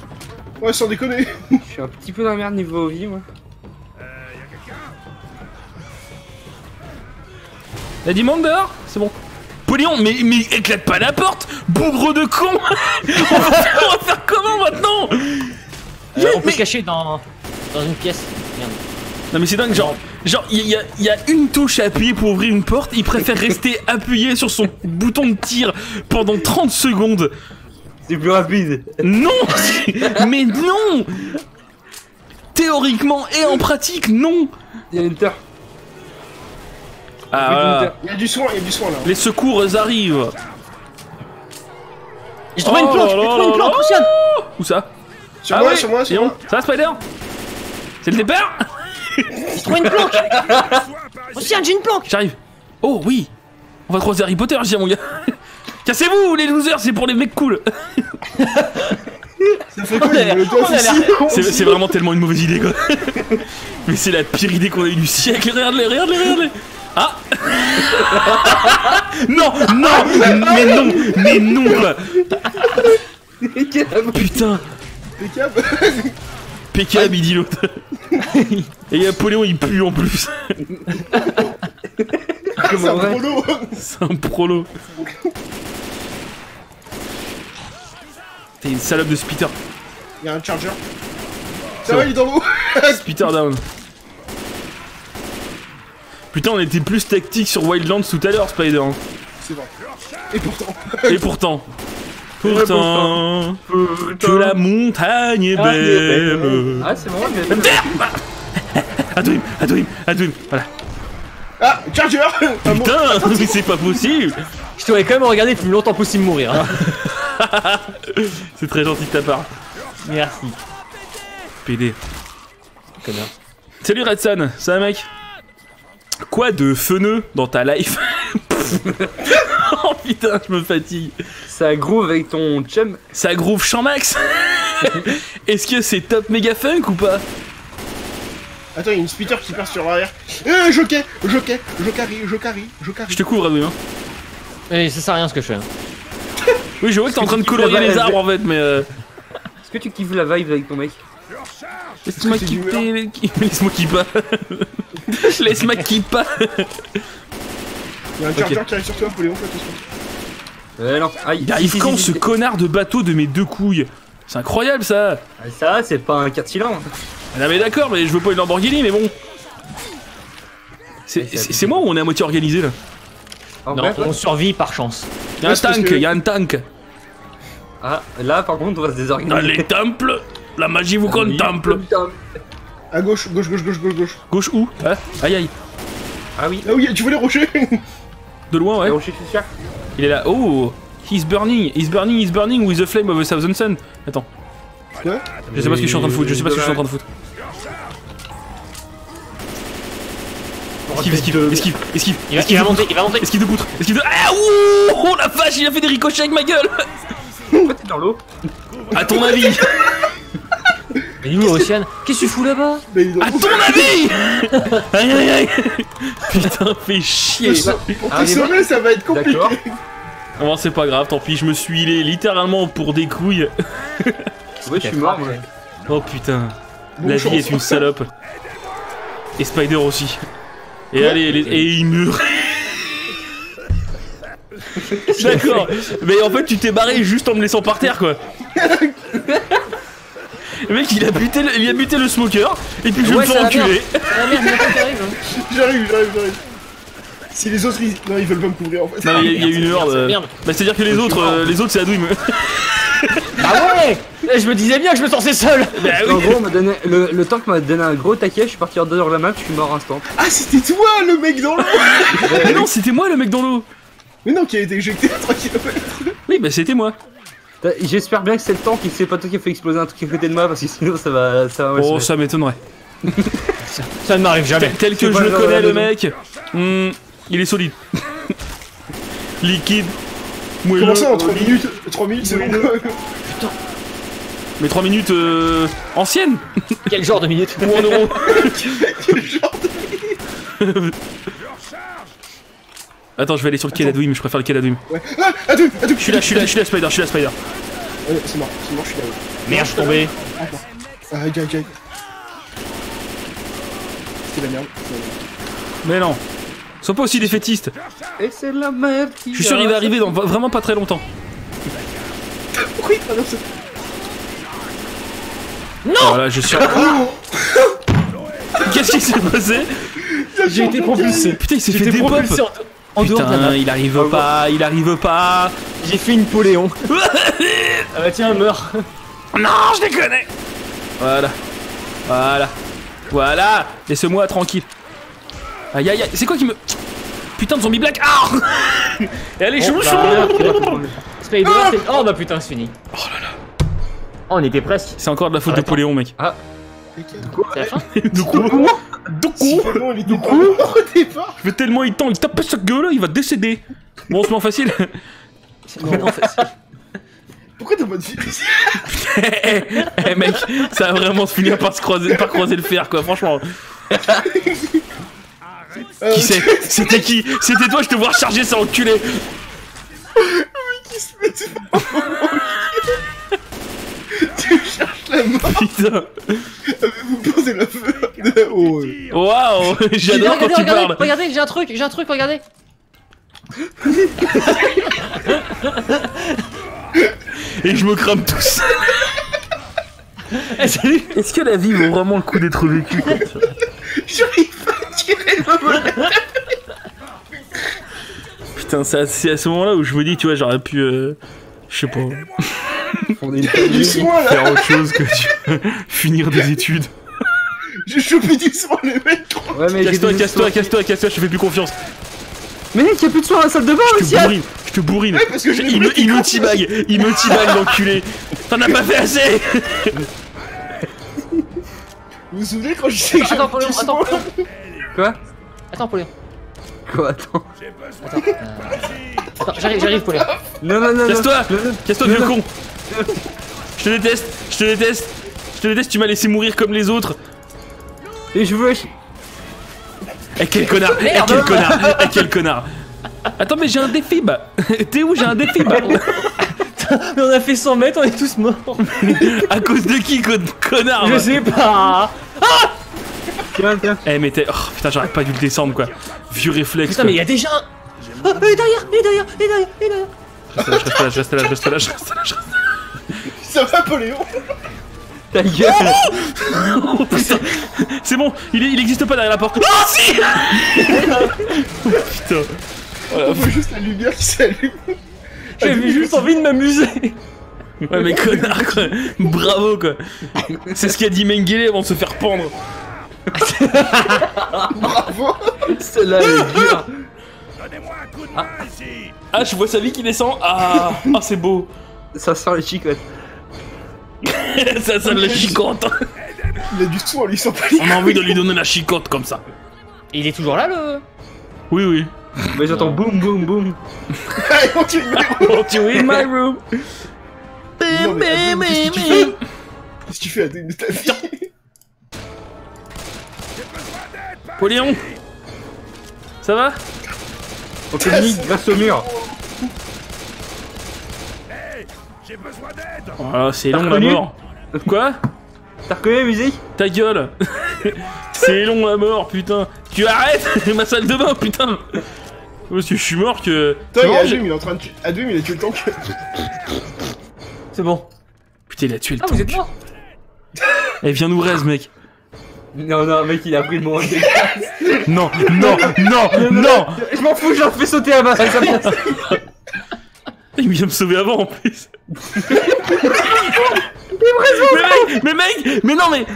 Ouais, sans déconner Je suis un petit peu dans la merde niveau vie, moi. Y'a du monde dehors C'est bon. Poléon, mais, mais éclate pas la porte Bougre de con *laughs* on, va faire, on va faire comment maintenant Euh, on peut mais- se cacher dans, dans une pièce. Non mais c'est dingue, genre, genre il y, a- il y a une touche à appuyer pour ouvrir une porte, il préfère rester *laughs* appuyé sur son bouton de tir pendant 30 secondes. C'est plus rapide. Non *laughs* Mais non Théoriquement et en pratique, non Il y a. Ah, Oui, voilà. Hunter. Il y a du soin, il y a du soin là. Les secours arrivent J'ai trouvé une Oh planque, là j'ai trouvé une planque. Luciane Où ça Sur Ah moi, ouais, sur moi, sur moi. Ça va Spider C'est le départ J'ai trouvé une planque *laughs* Luciane, j'ai une planque J'arrive. Oh oui On va croiser Harry Potter, je dis à mon gars. Cassez-vous les losers, c'est pour les mecs cool. Ça fait quoi. C'est vraiment tellement une mauvaise idée quoi. *laughs* Mais c'est la pire idée qu'on a eu du siècle. Regarde-les, regarde-les, regarde-les. Ah *laughs* Non, non, mais non, mais non quoi. Putain, Impeccable. Il dit l'autre. *laughs* Et Apoléon, il pue en plus. C'est un prolo. C'est un prolo. T'es une salope de Spitter. Il y a un charger. Ça va, il est dans *laughs* l'eau. Spitter down. Putain, on était plus tactique sur Wildlands tout à l'heure, Spider. hein. C'est vrai. Et pourtant. Et pourtant. Pourtant. Que la montagne est Ah, belle. Ah, c'est bon, mais. Adouim, Adouim, Adouim. Voilà. Ah, charger. Putain, *laughs* mais c'est pas possible. Je t'aurais quand même regardé le plus longtemps possible mourir. Hein. *laughs* C'est très gentil de ta part. Merci. PD. Connard. Salut Redson, ça va mec? Quoi de feneux dans ta life? *laughs* *laughs* Oh putain, je me fatigue. Ça groove avec ton chum. Ça groove champ max *laughs* Est-ce que c'est top méga funk ou pas? Attends, il y a une spitter qui passe sur l'arrière. Eh, jockey, jockey, jokari, jokari, jokari. Je te couvre. Hein. Mais ça sert à rien ce que je fais. hein. *laughs* Oui, je vois que t'es en train de colorier les arbres en fait, mais euh... Est-ce que tu kiffes la vibe avec ton mec? Laisse-moi les- Laisse-moi qui pas Laisse-moi qui pas Il y a un charger qui arrive sur toi, Poléon, fais attention. Euh, non. Aïe. Il arrive Si, si, quand si, ce si. connard de bateau de mes deux couilles? C'est incroyable ça Ah, Ça, c'est pas un 4 cylindres. Ah mais d'accord, mais je veux pas une Lamborghini, mais bon C'est moi ou on est à moitié organisé là? En Non, on survit par chance. Y'a un tank, y'a un tank Ah, là, par contre, on va se Dans désorganiser. les temples, la magie vous contemple À gauche, gauche, gauche, gauche, gauche, gauche. Gauche où? Hein? Aïe aïe Ah oui. Là où il y a- tu vois les rochers De loin ouais. Il est là, oh He's burning, he's burning, he's burning with the flame of a thousand sun. Attends, Ouais je sais pas ce que je suis en train de foutre, je sais pas ce que je suis en train de foutre. Esquive, esquive, esquive, esquive, Il va, esquive il va de monter, il va monter. esquive de poutre, esquive de... Ah ouh Oh la vache, il a fait des ricochets avec ma gueule. Pourquoi t'es dans l'eau? À ton avis *laughs* Mais il est où Océane Qu'est-ce que tu fous là-bas À ton avis Aïe aïe aïe Putain, fais chier Pour te sauver, ça va être compliqué. Non, c'est pas grave, tant pis, je me suis healé littéralement pour des couilles. Ouais, je suis mort, moi. Oh putain, Bonne la chance. vie est une salope. Et Spider aussi. Et allez, les- et il meurt. *laughs* D'accord, mais en fait tu t'es barré juste en me laissant par terre quoi. *laughs* Le mec il a buté le, il a buté le smoker et puis je Ouais, me fais enculer. Ah hein. *laughs* J'arrive, j'arrive, j'arrive. Si les autres, ils... Non, ils veulent pas me couvrir en fait. Non, il y, a- il y a une heure. Merde. Bah c'est à dire que les autres, euh, les autres c'est Adouim. *laughs* Ah ouais Eh, Je me disais bien que je me sentais seul *laughs* bah En gros, on m'a donné, le, le tank m'a donné un gros taquet, je suis parti en dehors de la map, je suis mort instant. Ah, c'était toi le mec dans l'eau Mais non, c'était moi le mec dans l'eau. Mais non, qui a été éjecté à 3 km. Oui, bah c'était moi. T'as- J'espère bien que c'est le et que c'est pas toi qui a fait exploser un truc à côté de moi parce que sinon ça va. Ça va Oh, ça m'étonnerait. Ça ne m'arrive jamais. Tel, tel que je le connais, le mec, hmm, il est solide. *laughs* Liquide. Comment ça en 3 minutes 3 minutes, c'est bon Mais 3 minutes euh, anciennes Quel genre de minute? Ou en euros *laughs* Quel genre de... *laughs* Attends, je vais aller sur le quai d'Adouim, je préfère le quai. Ouais. Ah, attends, attends. Je suis là, je suis là, je suis là, Spider, je suis là, Spider. Ouais, c'est mort, c'est mort, je suis là. Merde, je suis tombé. Ah, aïe, aïe, aïe. C'était la merde. Mais non. Sois pas aussi défaitiste. Et c'est la merde qui. Je suis sûr il va arriver dans vraiment pas très longtemps. Pourquoi il traverse Voilà, je suis. *laughs* Qu'est-ce qui s'est passé J'ai été propulsé. Putain, il s'est fait des propulsé en, en dehors de la Putain, map. il arrive pas, il arrive pas. J'ai fait une Poléon. *laughs* Ah bah tiens, meurs. *laughs* Non, je déconne Voilà. Voilà. Voilà Laisse-moi tranquille. Aïe aïe aïe, c'est quoi qui me... Putain de zombie black Ah *laughs* Et allez, chou chou Spider, c'est- Oh bah putain, c'est fini. Oh là là. Oh, on était presque. C'est encore de la faute de. Poléon, mec. C'est la fin *laughs* De quoi De Si quoi vraiment il était pas mort au départ. Je vais tellement il tend, il tape sa gueule, il va décéder. Bon, c'est moins facile. C'est vraiment facile. *laughs* Pourquoi t'as pas de vie *laughs* Eh mec, ça va vraiment se finir par se croiser, par croiser le fer, quoi, franchement. Euh, Qui c'est C'était qui C'était toi, je te vois recharger, ça enculé. qui se met devant Tu cherches la mort, Putain. vous posez le feu. Waouh, j'adore quand regardez, tu regardez, parles. regardez, j'ai un truc, j'ai un truc, regardez. Et je me crame tout seul. Eh, salut Est-ce que la vie vaut vraiment le coup d'être vécue J'arrive pas à tirer ma molette. Putain, c'est à, c'est à ce moment-là où je me dis, tu vois, j'aurais pu. euh, je sais pas. On est une famille. Faire autre chose que tu- *laughs* finir des études. j'ai chopé doucement les mecs. Ouais, mais Casse-toi, casse-toi, casse-toi, casse-toi, je te fais plus confiance. Mais mec, y'a plus de soin à la salle de bain Je aussi. te hein. bourrine, je te bourrine. Ouais, parce que je l'ai Il me, teabag, il me teabag l'enculé. T'en as pas fait assez *laughs* Vous vous souvenez quand je disais que Attends, attends. Quoi? Attends, Pauline. Quoi, attends? Attends, euh, attends j'arrive, j'arrive, Pauline. Non, non, non. non. Casse-toi. Casse-toi, vieux con Je te déteste, je te déteste Je te déteste, tu m'as laissé mourir comme les autres Et je veux. Eh quel connard Eh quel connard Eh quel connard Attends mais j'ai un défi bah *laughs* T'es où j'ai un défi bah? Mais on a fait 100 mètres, on est tous morts. *laughs* À cause de qui con- connard? Je sais pas. Tiens, tiens. Eh mais t'es... Oh putain j'aurais pas dû le descendre quoi Vieux réflexe Putain, quoi. mais il y a déjà un. Oh, il est derrière, il est derrière, il est derrière, il est derrière. Je reste là, je reste là, je reste là, je reste là, je reste là. Ça va, Poléon Ta gueule. Oh *laughs* putain C'est bon, il, est- il existe pas derrière la porte. Oh si Oh *laughs* putain On voit juste la lumière qui s'allume. J'avais juste envie de m'amuser. Ouais mais connard quoi Bravo quoi C'est ce qu'a dit Mengele avant de se faire pendre Bravo Celle-là, elle est dure. Ah je vois sa vie qui descend Ah Ah c'est beau Ça sent les chicottes. *laughs* Ça sonne la chicotte Il a du soin, lui, sans pas les On a envie de lui donner la chicotte comme ça. Il est toujours là, le. Oui oui. Mais j'entends boum, boum, boum. Allez, on you *laughs* in my room. Non, mais Adeline, qu'est-ce que tu fais Qu'est-ce que tu fais, Adeline, de ta vie Poléon Ça va? On communique grâce au mur. Oh c'est T'as long la mort Quoi T'as reconnu la musique Ta gueule *laughs* C'est long la mort putain Tu arrêtes *laughs* Ma salle de bain putain Parce que je suis mort que... Putain, il y a Non, j'ai- Adwim, il est en train de tuer. Adwim, il a tué le tank. C'est bon. Putain il a tué le Ah, vous êtes tank mort Eh viens nous reste mec Non, non, mec, il a pris le moment de *laughs* Non Non Non Non Je m'en fous, je leur fais sauter à ma ça. Il vient me sauver avant en plus mais mec, mais mec, mais non mais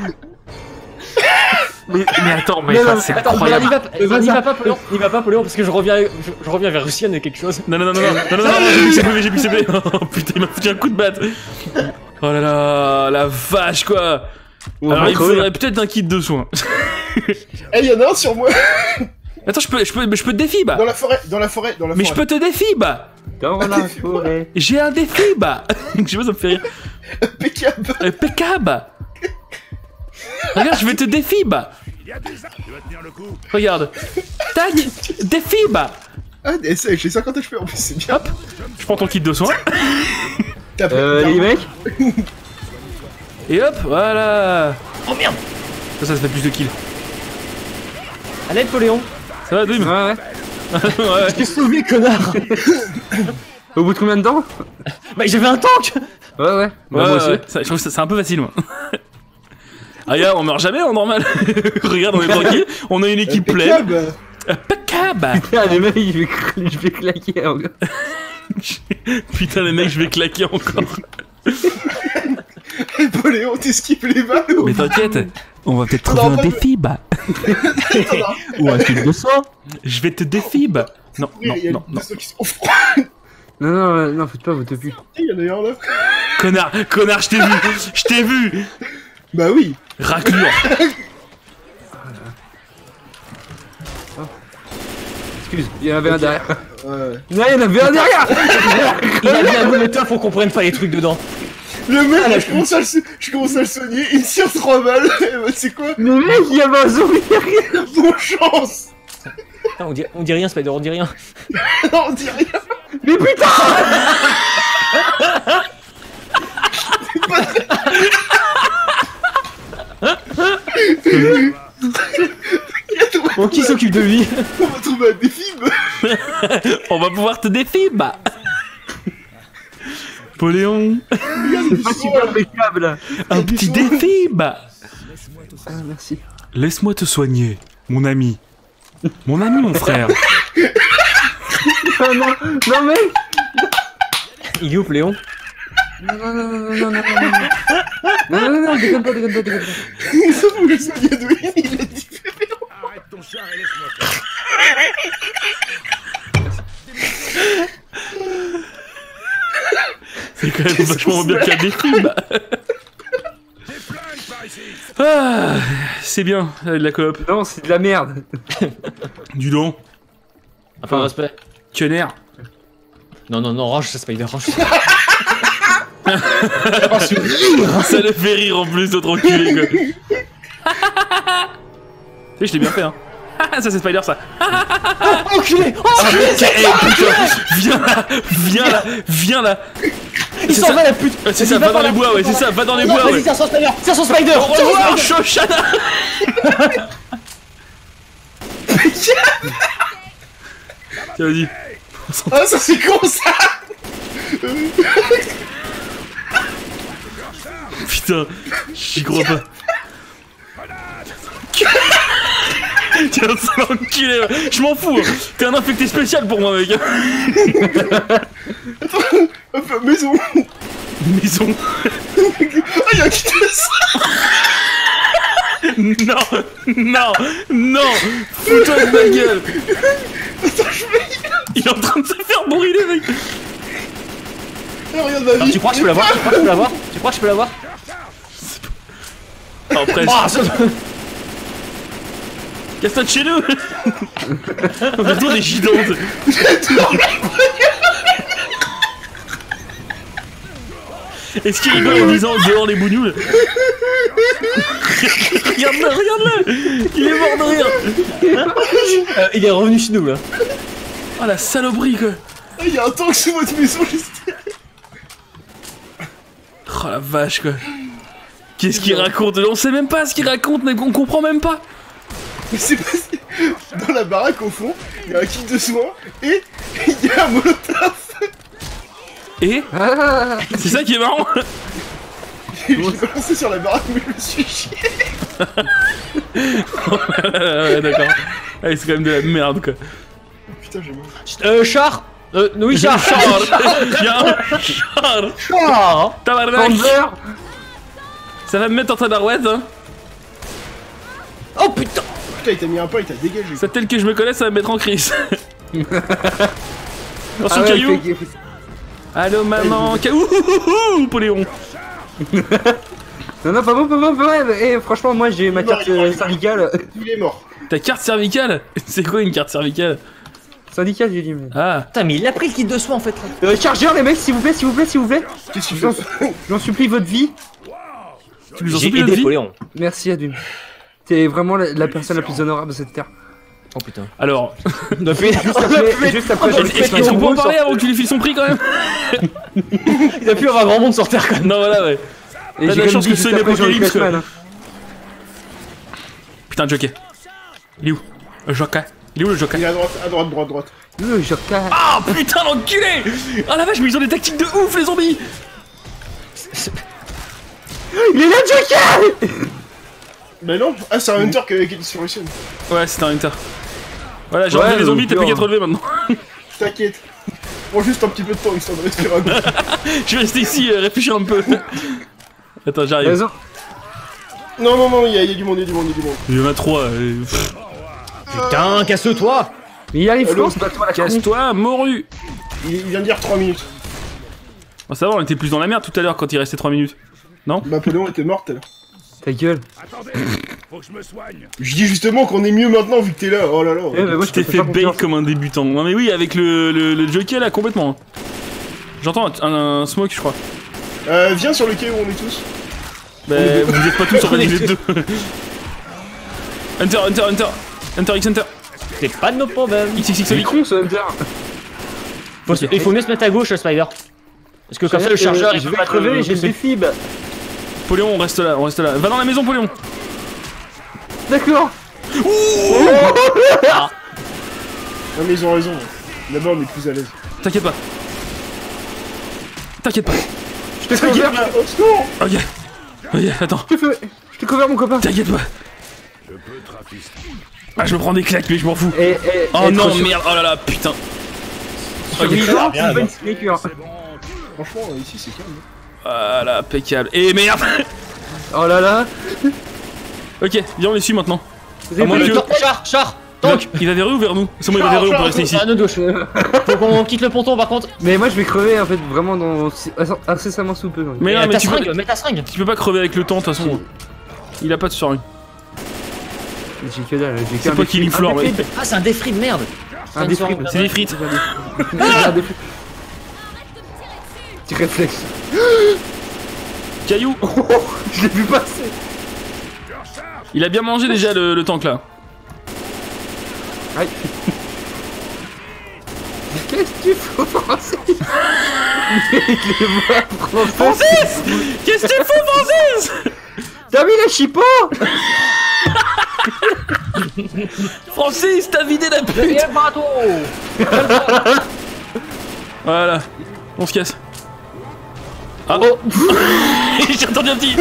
mais, mais attends, mais Non, enfin, non, c'est Attends, incroyable. n'y va, pas- vas-y. n'y va pas, va Pauline, parce que je reviens, je, je reviens vers Lucienne avec quelque chose. Non, non, non, non, non, non, non, non, j'ai j'ai plus que CP. *laughs* Oh putain, il m'a foutu un coup de batte. Oh là là, la vache quoi. On Alors il crever. faudrait peut-être un kit de soins. Eh, il y en a un sur moi *laughs* Attends, je peux, je peux, je peux te défi bah. Dans la forêt, dans la forêt, dans la Mais je forêt. peux te défi bah. Dans la *laughs* forêt. J'ai un défi bah. Je sais pas, ça me fait rire. *laughs* Impeccable Euh, bah. Regarde, je vais te défi bah. Regarde. Tac, défi bah. Ah, j'ai 50 HP en plus, c'est bien. Hop, je prends ton kit de soins. Euh, les mecs Et hop, voilà. Oh merde. Ça, ça, ça fait plus de kills. À l'aide, Poléon. Ça va, Dream Ouais, ouais. *laughs* Ouais. Qu'est-ce que sauvé, connard *laughs* Au bout de combien de temps *laughs* Bah, j'avais un tank Ouais, ouais. Bah, Ouais, moi aussi. ouais, ça- je trouve que c'est un peu facile, moi. *laughs* Ah, regarde, on meurt jamais en normal. *laughs* Regarde, on est tranquille. On a une équipe pleine. Impeccable Impeccable. Putain, les mecs, je vais, cr- je vais claquer encore. Putain, les mecs, je vais claquer encore. Napoléon, t'esquives les balles ou Mais t'inquiète, on va peut-être trouver un défi, bah. Ou un film de sang. Je vais te défi, bah. Non, non, non, non. Non, non, euh, non, faites pas votre pu. Il y en a un là. Connard, connard, je t'ai vu, je t'ai vu. Bah oui. Raclure. *laughs* Excuse, il y en avait un derrière. Ouais. Non, il y en avait un derrière Il a bien un moteur pour qu'on prenne pas les trucs dedans. Le mec, Ah, la je, commence à le, je commence à le soigner, il tire 3 balles. *laughs* Et bah, c'est quoi? Mais mec, il y avait un zombie derrière Bonne chance Putain, on dit, on dit rien, Spider, on dit rien. *laughs* Non, on dit rien. Mais putain Bon, qui s'occupe de lui On va trouver un défi. bah. *laughs* On va pouvoir te défi, bah. Poléon, il Pas super impeccable un petit défi. Ah, merci. Laisse-moi te soigner, mon ami. Mon ami, mon frère. Ah non, non mec Il est où, Léon Non, non, non, non, non, non, non, non, non, non, non, non, déconne pas, déconne pas, déconne pas. Il s'en fout, de Wayne, il a dit. C'est quand même vachement bien qu'il y a des bah. Ah, c'est bien, de la coop. Non, c'est de la merde. Du don, Un peu de respect. Kenner. Non, non, non, range Spider, range ça. *laughs* Ça le fait rire en plus, l'autre enculé, quoi. Tu sais, je l'ai bien fait, hein. *laughs* ça, c'est Spider, ça. *laughs* Enculé Oh, Eh, putain, viens là, viens là, viens là. Il s'en va la pute C'est Vas-y, ça, va va dans les bois, ouais, c'est ça, va dans les bois, Vas-y, ouais. tiens son Spider Tiens son Spider Au revoir, Tiens, vas-y. Ah, ça c'est con ça Putain, j'y crois pas. Tiens, c'est l'enculé, ouais. je m'en fous. hein. T'es un infecté spécial pour moi, mec. Maison Maison. Ah, y'a un qui te ça Non, non, non. Fous-toi de ma gueule. Il est en train de se faire brûler, mec. Tu crois que je peux l'avoir? Tu crois que je peux l'avoir? Tu crois que je peux l'avoir? Oh, presque. Ça- Casse-toi de chez nous? *laughs* On tous des gigantes *laughs* Est-ce qu'il rigole en disant dehors les bougnoules Regarde-le, regarde-le. Il est mort de rire. Euh, Il est revenu chez nous, là. Oh la saloperie quoi. Ah, y'a un tank sous votre maison juste. Oh la vache quoi. Qu'est-ce qu'il raconte On sait même pas ce qu'il raconte, mais on comprend même pas. Mais c'est passé Dans la baraque au fond, y'a un kit de soins et y'a un molotov Et Ah, *laughs* C'est ça qui est marrant. *laughs* J'ai balancé sur la baraque mais je me suis chié. *laughs* Ouais d'accord. Ouais, c'est quand même de la merde quoi. Putain, j'ai mal. Euh, char. Euh, oui, char. Char. Un char. Char. Tabarnak. Ça va me mettre en tabarouette hein Oh putain. Putain, il t'a mis un pas, il t'a dégagé. Ça tel que je me connais, ça va me mettre en crise. Attention, Ah ouais, caillou Allô, maman *laughs* Ouh, Poléon *laughs* Non, non, pas bon, pas bon, pas bon. Et franchement, moi j'ai ma carte mort, euh, il est mort. syndicale. Il est mort Ta carte cervicale *laughs* C'est quoi une carte cervicale Syndicale, j'ai dit. mais- Ah Putain, mais il a pris le kit de soin en fait là. Euh, chargeur, les mecs, s'il vous plaît, s'il vous plaît, s'il vous plaît. Qu'est-ce que tu Je vous en- fais je vous en supplie, votre vie. Tu nous en J'ai supplie notre aidé vie Poléon. Merci, Adune. T'es vraiment la, la personne la plus honorable de cette terre. Oh putain. Alors, On a fait, *laughs* Juste après, juste après, j'ai est-ce qu'on peut en parler avant que tu lui files son prix quand même *laughs* il a pu avoir grand monde sur Terre quand même. Non, voilà, ouais. Et T'as de j'ai la chance que ce après, j'ai apocalypse. Putain, de jockey. Il est où? Le jockey. Il est où le jockey? Il est à droite, à droite, droite, droite. Le Joker. Ah putain, l'enculé Ah la vache, mais ils ont des tactiques de ouf, les zombies Il est là, Joker Bah non Ah, c'est un hunter qui est sur le scène. Ouais, c'était un hunter. Voilà, j'ai Ouais, enlevé les zombies, t'as plus qu'à te relever maintenant. *laughs* T'inquiète Prends juste un petit peu de temps histoire de respirer un coup. *laughs* Je vais rester ici, euh, réfléchir un peu. *laughs* Attends, j'arrive. Non, non, non, il y, a il y a du monde, il y a du monde, il y a du monde. Il y en a trois. euh, pff. Putain, casse-toi Mais il arrive, Allô Florence, pas toi la con. Casse-toi, morue Il, il vient de dire 3 minutes. Oh, ça va, on était plus dans la merde tout à l'heure quand il restait 3 minutes. Napoléon était mort tout à l'heure. Ta gueule. Je dis justement qu'on est mieux maintenant vu que t'es là. Oh là là. Eh, bah, moi, Je t'ai fait bait comme un débutant. Non mais oui, avec le, le, le jockey là, complètement. J'entends un, smoke, je crois. Euh, viens sur le quai où on est tous. Bah, vous êtes pas tous, en fait, vous êtes deux. Hunter, Hunter, Hunter Hunter X Hunter C'est pas de nos problèmes XXX C'est Sonic con ce Hunter. Faut- Il faut mieux se mettre à gauche, Spider. Parce que comme ça, le chargeur, il je peut pas crever, j'ai le pousser. Poléon, on reste là, on reste là. Va dans la maison, Poléon D'accord. *laughs* Non mais ils ont raison. Là-bas on est plus à l'aise. T'inquiète pas. T'inquiète pas. Je Au secours Ok. Ok, attends. je je te cover mon copain. T'inquiète pas. Ah, je me prends des claques, mais je m'en fous. Et, et, Oh être non, merde, oh là là, putain. sneaker. Franchement, ici c'est calme. Ah là, impeccable. Et merde *laughs* Oh là là. Ok, viens, on les suit maintenant. Vous avez pas- Char, char Tank il va vers eux ou vers nous C'est moi, il va vers eux, on peut rester ici. Gauche. Faut *laughs* qu'on quitte le ponton par contre. Mais moi je vais crever en fait vraiment dans incessamment sous peu. Mais non, mais ta tu peux, seringue, mets ta seringue. tu peux pas crever avec le temps, de toute façon. Il a pas de seringue. J'ai que dalle, j'ai C'est pas défi- ouais. Ah, c'est un défri de merde. Un défi. C'est des frites. *laughs* Petit réflexe. *gasps* Caillou *laughs* Je l'ai vu passer. Il a bien mangé déjà le, le tank là. Aïe. *laughs* Qu'est-ce que tu les voix françaises Qu'est-ce que tu fais, Francis? T'as mis la chipot Francis, t'as vidé la pute *laughs* Voilà. On se casse. Ah Oh. *laughs* J'ai entendu un petit.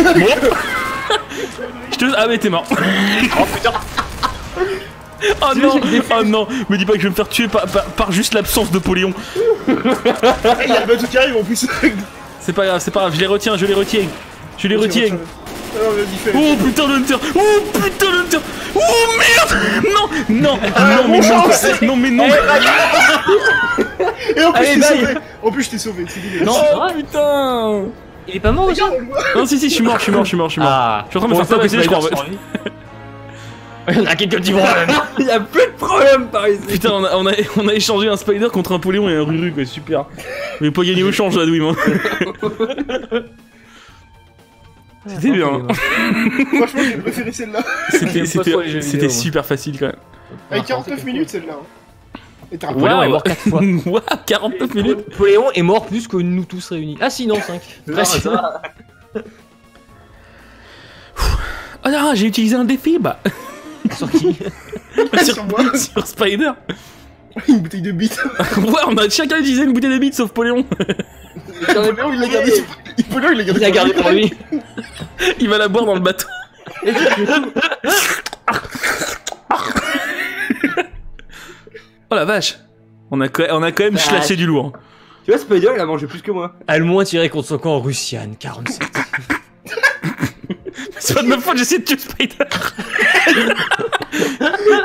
Je te. Ah, mais t'es mort. Oh putain Oh non, oh non, me dis pas que je vais me faire tuer par, par- par juste l'absence de Poléon. Eh, *laughs* il y a le bateau qui arrive en plus. C'est pas grave, c'est pas grave, je les retiens, je les retiens. Je les retiens. Vas-y, fais. Oh putain d'Hunter Oh putain d'Hunter Oh merde Non Non Ah, Non mais non. Non mais non Et en plus, Allez, je t'ai bye. sauvé. En plus, je t'ai sauvé. C'est délire. Non, Oh putain il est pas mort aussi Non si si, je suis mort, je suis mort, je suis mort, je suis mort. Ah Je suis en train de me faire tabasser, je crois en fait. *laughs* Il y en a quelques petits problèmes *laughs* Il y a plus de problème par ici. Putain, on a, on, a, on a échangé un Spider contre un Poléon et un Ruru, quoi, super. Mais pas gagné au change, là, Douim. *laughs* hein. C'était bien. hein. Franchement, j'ai préféré celle-là. C'était J'aime pas trop les c'était- jeux c'était vidéo, moi. super facile quand même. Avec 49 minutes celle-là. hein. Et t'as un Poléon Waouh. est mort quatre fois. *laughs* Waouh, 49 minutes. Poléon est mort plus que nous tous réunis. Ah si, non, 5. Presque. Ah non, j'ai utilisé un défi, bah. *laughs* Sur qui *laughs* sur, sur moi. sur Spider. Une bouteille de bite. Ouais, on a chacun utilisé une bouteille de bite sauf Poléon. Napoléon, il l'a gardé. Napoléon, il l'a gardé. Il gardé pour lui. Il va la boire dans le bateau. Oh la vache. On a, quand- on a quand même Vache. chlassé du lourd. Tu vois, Spider, il a mangé plus que moi. A le moins tiré contre son camp en Russiane, 47. *laughs* C'est pas de ma faute, j'essaie de tuer Spider. *laughs*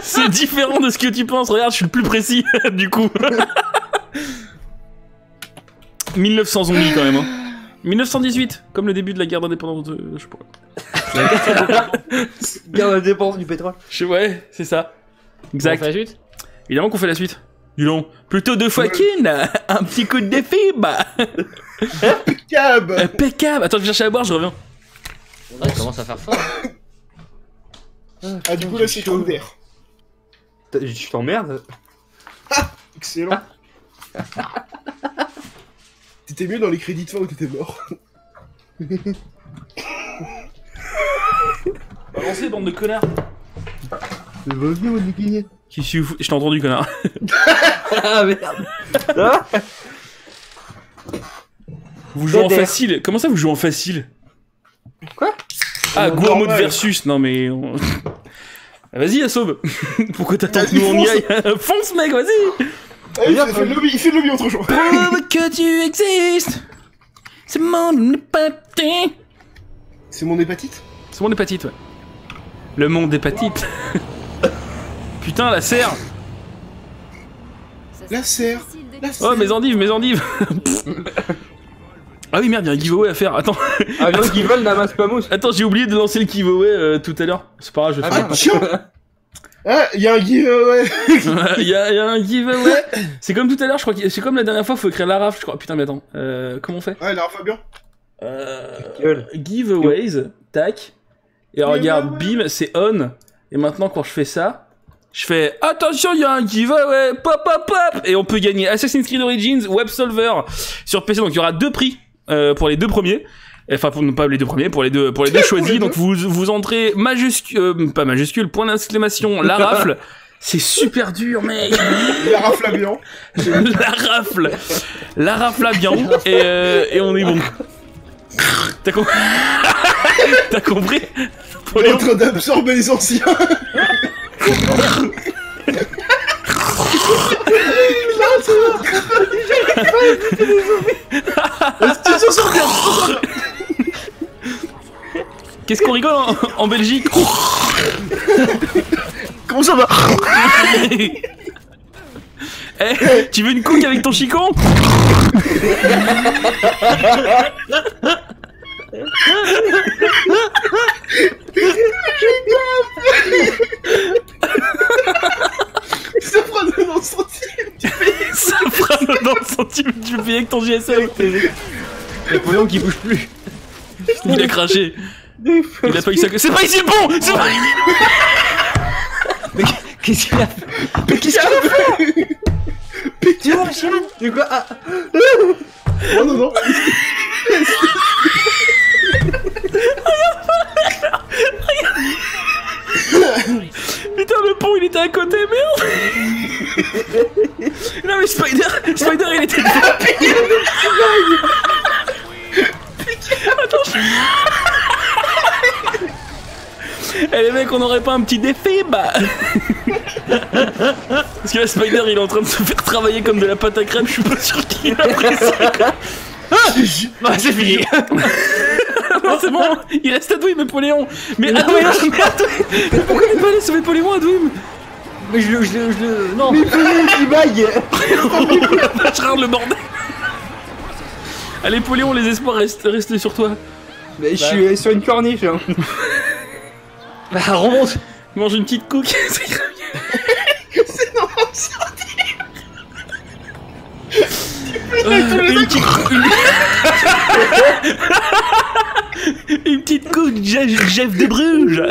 C'est différent de ce que tu penses. Regarde, je suis le plus précis, *laughs* du coup. 1900 zombies quand même. Hein. 1918, comme le début de la guerre d'indépendance de. Je sais pas. Garde la dépendance du pétrole. Je sais, ouais, c'est ça. On Exact. fait la suite Évidemment qu'on fait la suite. Dis donc, plutôt deux fois qu'une. *laughs* Un petit coup de défi, bah. Cab. Impeccable. Attends, je vais chercher à boire, je reviens. Ouais, il commence à faire fort. Ah, du coup, là, c'est trop vert. T'as- Je t'emmerde. Excellent. *laughs* T'étais mieux dans les crédits de fin où t'étais mort. Balancez, bande de connards. Mais vas-y, mon bouquinier. Qui suis fou Je t'ai entendu, connard. *laughs* Ah merde. Vous jouez en facile Comment ça, vous jouez en facile Quoi Ah, go en mode normal. versus. Non, mais. on- Ah, *laughs* Vas-y, Assob. *laughs* Pourquoi t'attends que nous on y fonce. aille Fonce, mec, vas-y Ah, il, fait, le lobby, il fait le lobby autre jour. Prouve que tu existes. C'est mon hépatite. C'est mon hépatite C'est mon hépatite, ouais. Le monde hépatite. Putain, la serre. La serre. La. Oh, mes endives, mes endives. *laughs* ah oui, merde, il y a un giveaway à faire. Attends, Ah, gens qui veulent n'amassent pas mousse. attends, j'ai oublié de lancer le giveaway euh, tout à l'heure. C'est pas grave, je vais Ah, faire. merde. Tiens Ah, il y a un giveaway *laughs* Il y, a il y a un giveaway. C'est comme tout à l'heure, je crois que c'est comme la dernière fois, faut écrire la raf, je crois. Putain, mais attends, euh, comment on fait Ah, alors Fabien euh, Gueule. Giveaways, tac. Et regarde, ouais, bim, c'est on. Et maintenant, quand je fais ça, je fais attention, il y a un giveaway, pop, pop, pop. Et on peut gagner Assassin's Creed Origins Web Solver sur PC. Donc il y aura deux prix euh, pour les deux premiers. Enfin, pour ne pas les deux premiers, pour les deux, pour les deux *laughs* choisis. Donc vous, vous entrez majuscule, euh, pas majuscule, point d'exclamation, la *laughs* rafle. C'est super dur, mec. La rafle à Bian. *laughs* la rafle, la rafle à bien, et, euh, et on est bon. T'as com- T'as compris? En train d'absorber les anciens. Qu'est-ce qu'on rigole en, en Belgique Comment ça va Eh, tu veux une cook avec ton chicon *laughs* *laughs* Ça fera de dans le centime. *laughs* Ça fera dans le centime tu payes avec ton GSM. Le polon qui bouge plus. Il a craché. Il a pas eu ça. C'est pas ici le pont C'est pas Qu'est-ce qu'il a fait? Mais qu'est-ce qu'il a fait? Tu vois, Chien De quoi? Ah Oh non, non. *laughs* Putain, le pont il était à côté, merde Non mais Spider, Spider il était. Attends, je- Eh les mecs, on aurait pas un petit défi bah. Parce que là, Spider il est en train de se faire travailler comme de la pâte à crème, je suis pas sûr qu'il apprécie. Bah, c'est fini *laughs* *laughs* Non, c'est bon, il reste à Douim, mais Poléon Mais Non, Adouim, mais mais Mais pourquoi il est pas allé sauver Poléon, Adouim Mais je le. Je le. Je le. Non qui baille *laughs* Je rare le bordel Allez, Poléon, les espoirs restent, restent sur toi. Mais je suis sur une corniche. Hein. Bah, remonte Mange une petite cook. Euh, une petite une... une petite cook *laughs* Jeff, Jeff de Bruges.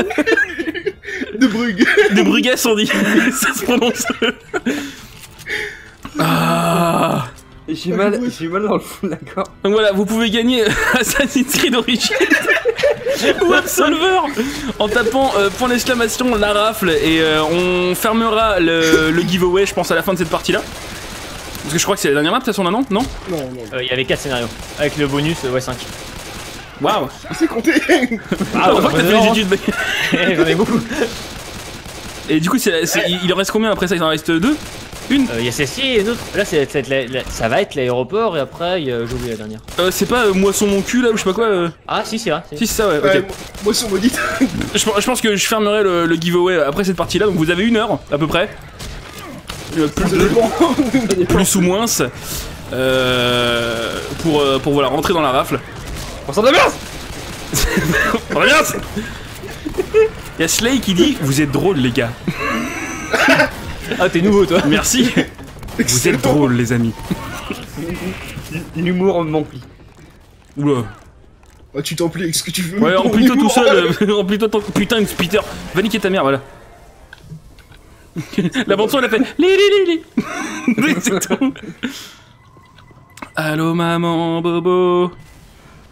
De Brugge. De Brugas on dit. *laughs* Ça se prononce. Ah. J'ai mal, j'ai mal dans le fond de la gorge. Donc voilà, vous pouvez gagner *laughs* Assassin's Creed Origins. Web Solver en tapant euh, point d'exclamation la rafle. Et euh, on fermera le, le giveaway, je pense, à la fin de cette partie-là. Parce que je crois que c'est la dernière map, de toute façon, là, non Non Non, non, Euh, Il y avait 4 scénarios. Avec le bonus, euh, ouais, 5. Waouh c'est compté. Ah, on voit que t'as fait les études. *laughs* J'en ai beaucoup. Et du coup, il il en reste combien après ça? Il en reste deux? Une? Euh, Il y a celle-ci et une autre. Là, la- la- ça va être l'aéroport et après, j'ai oublié la dernière. euh, C'est pas euh, moisson mon cul là ou je sais pas quoi euh... Ah, si, c'est vrai. si. C'est ça, ouais. Ouais, moi- moi, sur maudite. Je, je pense que je fermerai le, le giveaway après cette partie-là, donc vous avez une heure à peu près. Plus, *laughs* plus ou moins. Euh, pour, euh, pour voilà, rentrer dans la rafle. On s'en ambiance Regarde Il y a Slay qui dit Vous êtes drôles, les gars. *laughs* Ah, t'es nouveau, toi. Merci. Vous êtes drôles, les amis. L'humour m'emplit. Oula. Ah, tu t'emplis avec ce que tu veux. Ouais, remplis-toi tout seul. euh, *laughs* Remplis-toi ton. Putain, une Peter. Va niquer ta mère, voilà. *laughs* La bande son, elle a fait. Li li li *laughs* C'est tout. Allô, maman, bobo.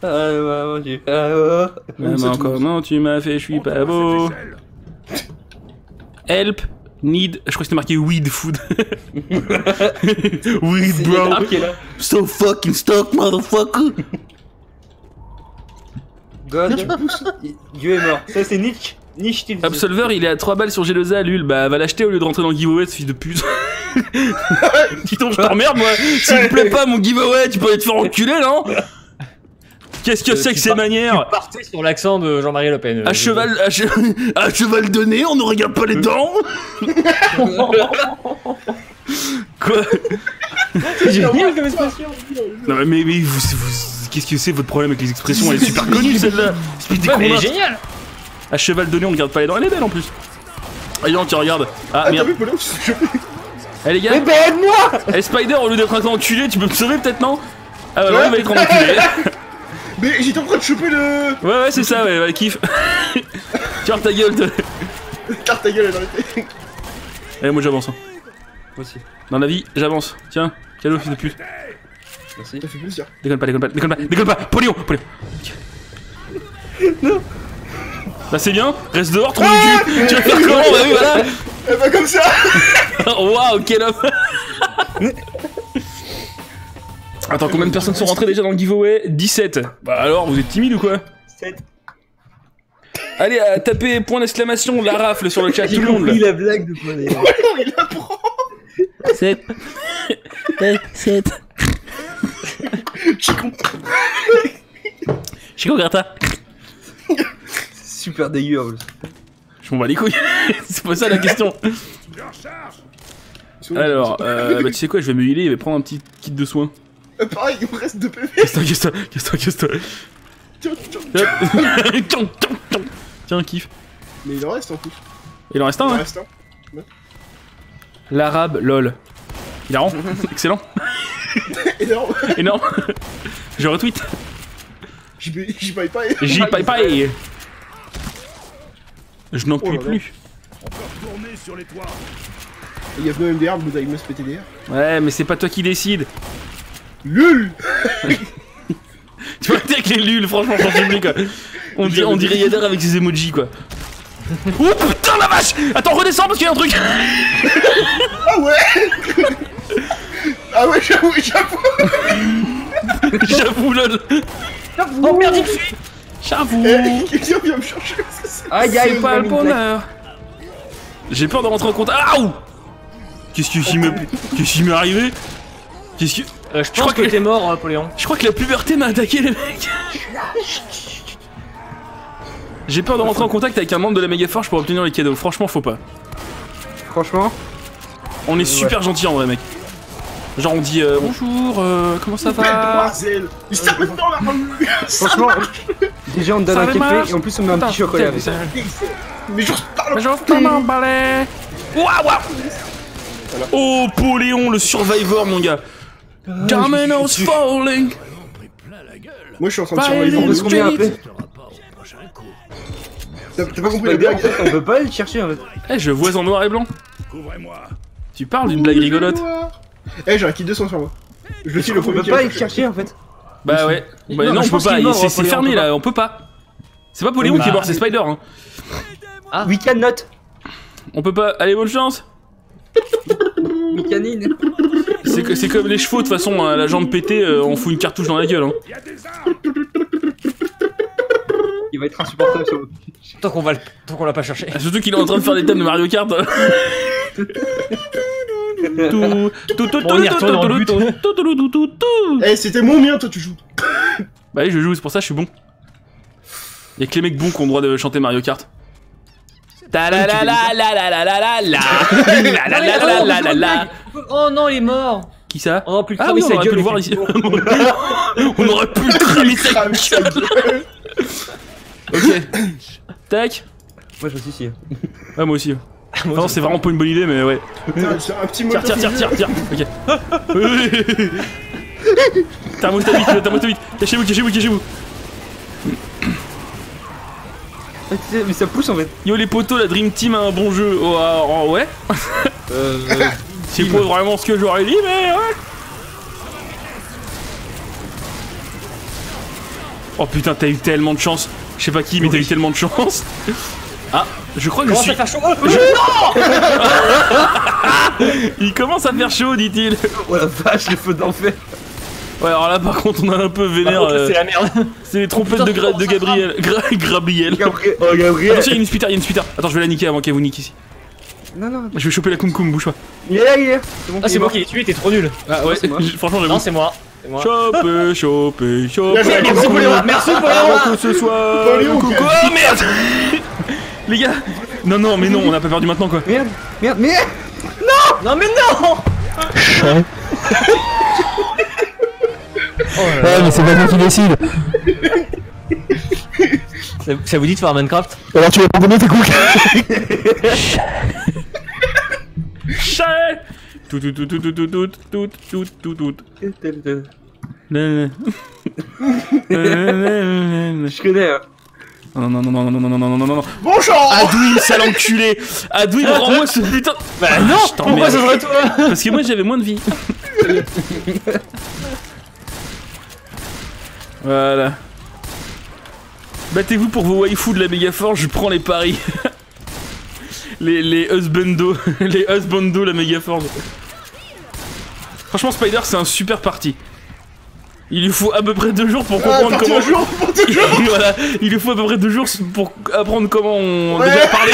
Ah, maman, j'ai ah, oh. Maman, comment tu m'as fait, je suis pas beau. Help, need. Je crois que c'était marqué weed food. *laughs* weed, bro. So fucking stuck, motherfucker. God. Dieu est mort. Ça, c'est Nietzsche. T'es Absolver, il est à 3 balles sur G2A, Lul. Bah, va l'acheter au lieu de rentrer dans le giveaway, ce fils de pute. *laughs* Dis donc, je t'emmerde, moi. S'il te plaît pas, mon giveaway, tu peux aller te faire enculer, non Qu'est-ce que Euh, c'est tu que ces manières Partez sur l'accent de Jean-Marie Le Pen. *laughs* à cheval, à, che- à cheval donné, on ne regarde pas les *laughs* dents Quoi C'est génial comme expression. Non mais, mais, mais vous, vous- qu'est-ce que c'est votre problème avec les expressions? Elle est super connue celle-là Ouais, mais À cheval donné, on regarde pas les dents, elle est belle en plus non, tu regardes Ah Ah, merde vu, Polo Je- Eh les gars Mais ben aide-moi Eh Spider, au lieu d'être un enculé, tu peux me sauver peut-être non? Ah bah Ouais. ouais, il va être un enculé *laughs* Mais j'étais en train de choper le. Ouais ouais c'est ça, ouais, ouais, kiff *laughs* Tiens ta gueule. Carte ta gueule, elle a arrêté. Eh moi j'avance hein. Moi aussi. Dans la vie, j'avance. Tiens, cadeau fils de pute. Merci. Ça fait plaisir. Déconne pas, déconne pas, déconne pas, déconne pas Polion, Polion Non Bah c'est bien, reste dehors, trou Ah du cul Tu vas faire comment Bah oui voilà. *laughs* Eh bah, comme ça. *laughs* Waouh, quel homme. *laughs* Attends, combien de personnes sont rentrées déjà dans le giveaway? 17. Bah alors, vous êtes timide ou quoi? 7. Allez, euh, tapez point d'exclamation, la rafle sur le chat, tout le monde là. la blague de non, il apprend 7. 7. Chico Chico Grata. Super dégueu. en plus. Je m'en bats les couilles. *laughs* C'est pas ça la question. Alors, *laughs* euh, bah tu sais quoi, je vais me healer et je vais prendre un petit kit de soins. Euh, Pareil, il me reste 2 PV. Casse-toi, casse-toi, casse-toi, casse-toi. Tiens, tiens. Hop. *laughs* Tiens, tiens, tiens. Tiens, kiff. Mais il en reste en plus. Il en reste Il un, en hein reste un. L'arabe, lol. Il a rend Excellent. Énorme. Énorme. Je retweet. J'y vais- j'y paye pas. Je n'en Oh puis là là. plus. Il y a MDR, vous allez me se péter derrière. Ouais, mais c'est pas toi qui décide. LUL *laughs* *laughs* Tu vois, t'es avec les luls, franchement, j'en suis plus, quoi. On dirait, on dirait Yader avec ses emojis, quoi. *laughs* Oh putain la vache Attends, redescends parce qu'il y a un truc Ah ouais Ah ouais, j'avoue, j'avoue J'avoue, lol Oh merde, il me suit J'avoue *laughs* Quelqu'un vient me chercher parce que c'est... Aïe aïe, pas le bonheur J'ai peur de rentrer en contact. Aouh Qu'est-ce qui m'est Qu'est-ce qui m'est arrivé Qu'est-ce que... Euh, Je crois pense que que- t'es mort, euh, Poléon. Je crois que la puberté m'a attaqué, les mecs J'ai peur de rentrer en contact avec un membre de la méga forge pour obtenir les cadeaux. Franchement, faut pas. Franchement, On est super gentils en vrai, mec. Genre, on dit euh, bonjour, euh, comment ça va Il s'arrête dans la rue Ça franchement, déjà on te donne Ça un café et en plus on met un petit chocolat avec. Mais je parle Bonjour, comment balai Waouh, waouh. Oh, Poléon, le survivor, mon gars. Dominoes falling. Moi je suis en train de Fighting surveiller On peut combien Street. appeler T'as pas compris Bah, la bien, en blague fait, on peut pas aller le chercher en fait. Eh, je vois en noir et blanc. Tu parles d'une blague rigolote Eh, j'ai un kit 200 sur moi. Je le file le On premier peut qui pas le chercher. en fait. Bah ouais. Bah Non, non, je je peux pense qu'il pas. C'est fermé on peut là, on peut pas. C'est pas Poléon qui est bah. mort, c'est Spider. Hein. We cannot. On peut pas. Allez, bonne chance. We canine. C'est que- c'est comme les chevaux de toute façon. hein, la jambe pétée, euh, on fout une cartouche dans la gueule. Hein. Il va être insupportable mot. Tant qu'on va le- tant qu'on l'a pas cherché. Ah, Surtout qu'il est en train de faire des thèmes de Mario Kart. *laughs* Tout tout tout tout tout Eh, c'était mon mien, toi tu joues. Bah oui, je joue, c'est pour ça, je suis bon. Y'a que les mecs bons qui ont le droit de chanter Mario Kart. Oh non, il est mort. Qui ça On aurait pu le voir ici. On aurait pu le cramer sa. Ok. Tac. Moi je suis ici. Moi aussi. Non, c'est vraiment pas une bonne idée, mais ouais. Putain, c'est un petit mot. Tire, tire, tire, tire, tire. Ok. *laughs* T'as un moto vite, t'as un moto vite. Cachez-vous, cachez-vous, cachez-vous. Ah, Mais ça pousse en fait. Yo les potos, la Dream Team a un bon jeu. Oh, ah, oh, ouais. Euh. *laughs* C'est pas vraiment ce que j'aurais dit, mais ouais. Oh putain, t'as eu tellement de chance. Je sais pas qui, mais t'as eu tellement de chance. *laughs* Ah, je crois que je suis. faire chaud Oh, *laughs* Il commence à faire chaud, dit-il. Oh la vache, les feux d'enfer. Ouais, alors là, par contre, on a un peu vénère. euh, C'est la merde. C'est les trompettes putain, de, Gra- Gabriel. Gra- Gabriel. Gabriel. Oh Gabriel. Attention, il y a une spitter, il y a une spitter. Attends, je vais la niquer avant qu'elle vous nique ici. Non, non, Je vais choper la Kum Kum, bouge pas. il est là, il est là. bon, Ah, c'est moi qui l'ai tué, t'es trop nul. Ah ouais, c'est moi. franchement, Non, j'avoue. c'est moi. C'est moi. Choper, choper, *laughs* choper. Merci pour les merci pour les Avant que ce soit. Oh merde Les gars Non, non, mais non, on n'a pas perdu maintenant quoi. Merde, merde, merde Non, mais non Ouais, mais c'est pas toi qui décide. ça, ça vous dit de faire Minecraft Alors tu vas pas donner tes coups. Chat Tout, tout, tout, tout, tout, tout, tout, tout, tout, tout, tout. Je connais, hein. Non, non, non, non, non, non, non, non, non, non, non, non. Bon chant Adwin, sale enculé Adwin, rends-moi ce putain Bah non. Pourquoi ça serait toi Parce que moi j'avais moins de vie. voilà. Battez-vous pour vos waifus de la Megaforce, je prends les paris. les, les husbando, les husbando la Megaforce. Franchement, Spider, c'est un super parti. Il lui faut à peu près deux jours pour Ah, comprendre comment. un jour, *laughs* pour toujours *laughs* voilà, il lui faut à peu près deux jours pour apprendre comment on Ouais. déjà parlé.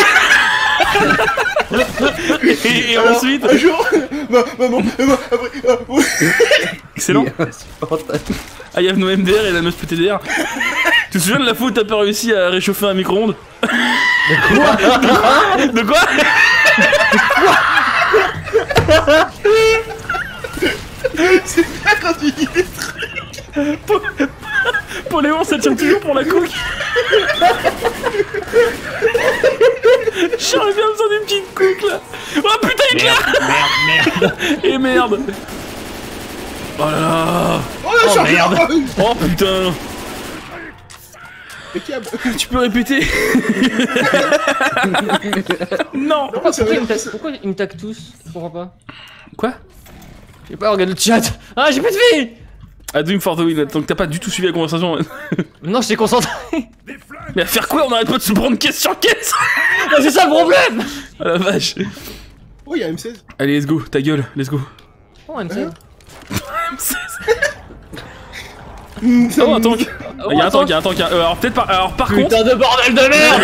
*laughs* et, et Alors, ensuite, Un jour maman, maman, après... excellent. Ah, il y a nos MDR et la meuf PTDR. tu te souviens de la fois où t'as pas réussi à réchauffer un micro-ondes De quoi? De quoi? C'est pas quand tu dis des trucs Pour Léon, ça tient toujours pour la coque. J'aurais bien besoin d'une petite couque là. Oh putain, il éclaire Merde, merde. Et merde Oh là là Oh la Oh, merde. *laughs* Oh putain Tu peux répéter *laughs* Non Pourquoi Pourquoi ils me taquent tous Je comprends pas. Quoi? Je sais pas, regarde le chat. Ah, j'ai plus de vie A Dream for the win, donc t'as pas du tout suivi la conversation. *laughs* Non, j'étais concentré. Mais à faire quoi On arrête pas de se prendre caisse sur caisse Ah, C'est? Ça le problème Ah la vache Oh, il y a M16 Allez, let's go, ta gueule, let's go. Oh, MC. *laughs* Oh, un tank Oh, Il y a un attends. tank, il y a un tank. il y a- euh, alors peut-être pas. Alors par contre. Putain de bordel de merde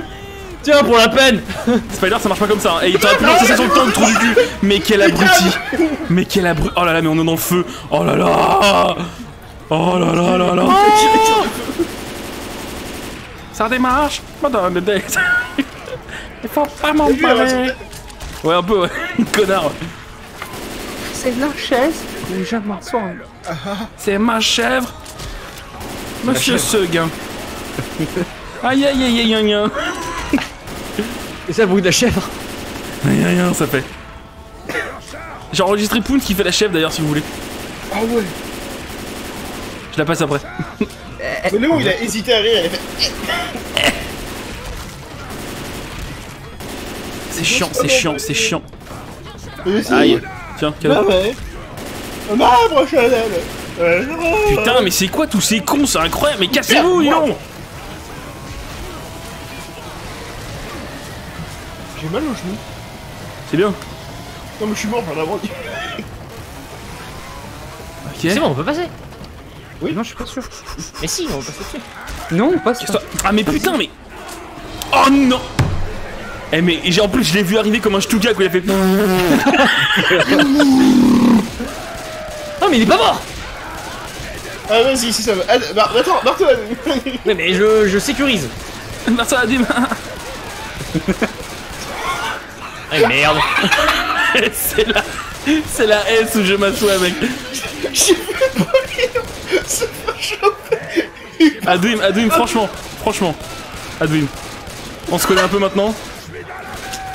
*laughs* Tiens, pour la peine. *laughs* Spider ça marche pas comme ça. Hein. Et il t'aurait pu lancer ça sur le trou du cul. Mais quel abruti. Mais quel abruti Oh là là, mais on est dans le feu. Oh là là. Oh là là là là. Ça démarche. Madame de date Il faut pas m'en parler. Ouais, un peu, ouais. *laughs* Connard. C'est la chaise. Où je m'assois. C'est ma chèvre. Monsieur Seguin. *laughs* Aïe aïe aïe aïe aïe C'est ça le bruit de la chèvre Aïe aïe aïe, ça fait. J'ai enregistré Poon qui fait la chèvre d'ailleurs si vous voulez. Ah ouais Je la passe après. Mais Léon, il a hésité à rire, il a fait... C'est chiant, c'est chiant, c'est chiant. Aïe. Tiens, Ah cadeau. ouais Ma prochaine Putain, mais c'est quoi tous ces cons C'est incroyable, mais cassez-vous, non J'ai mal au genou. C'est bien. Non mais je suis mort, j'en ai avoir dit. Ok. C'est bon, on peut passer. Non, je suis pas sûr. Mais si, on peut passer dessus. Non, pas sûr. Casse-toi. Ah mais putain, mais. Oh non Eh mais j'ai en plus je l'ai vu arriver comme un Stuka quand il a fait. Oh, *laughs* mais il est pas mort Ah vas-y, si ça va. Ah, bah, attends, Martin Mais, mais je, je sécurise. Merci à Dim. Ah, merde *laughs* C'est la. C'est la S où je m'assois, mec. J'ai fait pas rire Ça m'a chopé Adwim, Adwim, franchement, franchement. Adwim. On se connaît un peu maintenant.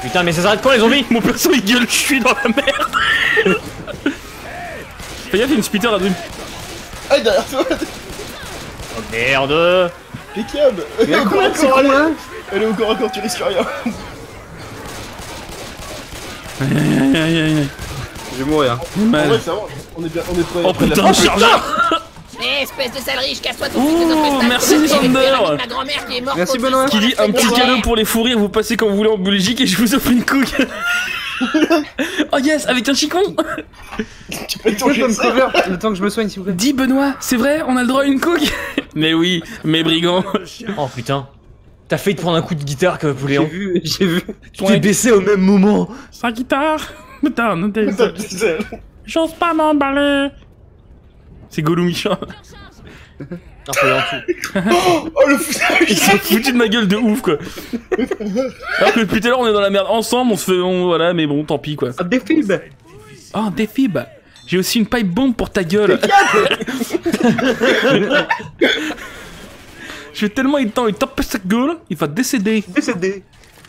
Putain, mais ça s'arrête quand les zombies Mon perso il gueule, je suis dans la merde. Fais gaffe, il y a une spitter Adwim. Ah, derrière toi Oh merde Impeccable Elle est au corps à corps, elle est- Elle est au corps à corps, tu risques rien Aïe aïe aïe aïe aïe. Je vais mourir. En vrai, Mal. ça va, on est bien, on est prêt. Oh putain, chargeur Eh, espèce de salerie, je casse-toi tout de Ouh, suite de notre spectacle. merci, de Ma grand-mère qui est morte. Merci, Benoît. Qui dit un petit cadeau pour les fous rires, vous passez quand vous voulez en Belgique et je vous offre une couille. *laughs* oh yes, avec un chicon Tu peux me couvrir le temps que je me soigne, s'il vous plaît Dis Benoît, c'est vrai, on a le droit à une couille Mais oui, mes brigands. Oh putain T'as failli te prendre un coup de guitare que J'ai vu, j'ai vu. Tu t'es baissé au même moment. Sa guitare Putain, non, t'es- Putain, putain. J'ose pas m'emballer C'est Gollum dessous. Oh, oh, le foutage Il s'est foutu de ma gueule de ouf quoi. Alors que depuis tout à l'heure on est dans la merde ensemble, on se fait. on- voilà, mais bon, tant pis quoi. Ah, des films Oh, un défi bah. J'ai aussi une pipe bombe pour ta gueule. *laughs* Je vais tellement il temps, il tape sa gueule, il va décéder. Décédé.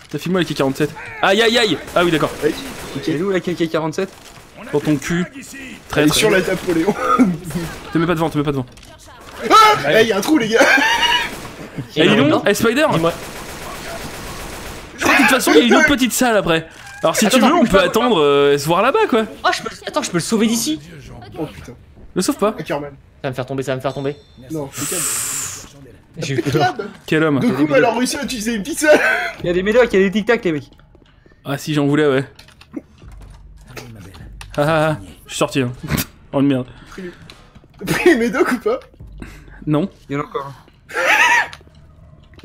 T'as filmé avec 47 Aïe aïe aïe Ah oui d'accord. Et nous, la KK-47 Dans ton cul. Elle Très est sur la table pour Léon. *laughs* Te mets pas devant, te mets pas devant. Eh, y a un trou, les gars Eh eh Spider? Je crois que de toute façon il y a une autre petite salle après. Alors si tu veux, on peut attendre euh, et se voir là-bas quoi. Ah, je peux... Attends, je peux le sauver d'ici. Oh putain. Le sauve pas. Ackerman. Ça va me faire tomber, ça va me faire tomber. Non, c'est calme. J'ai eu peur. Cab Quel homme. Goku m'a alors réussi à utiliser une pizza Il y a des médocs, il y a des tic-tac, les mecs. Ah si j'en voulais ouais. Ah ah ah, je suis sorti hein. *laughs* Oh merde. T'as pris les médocs ou pas? Non. Il y en a encore un.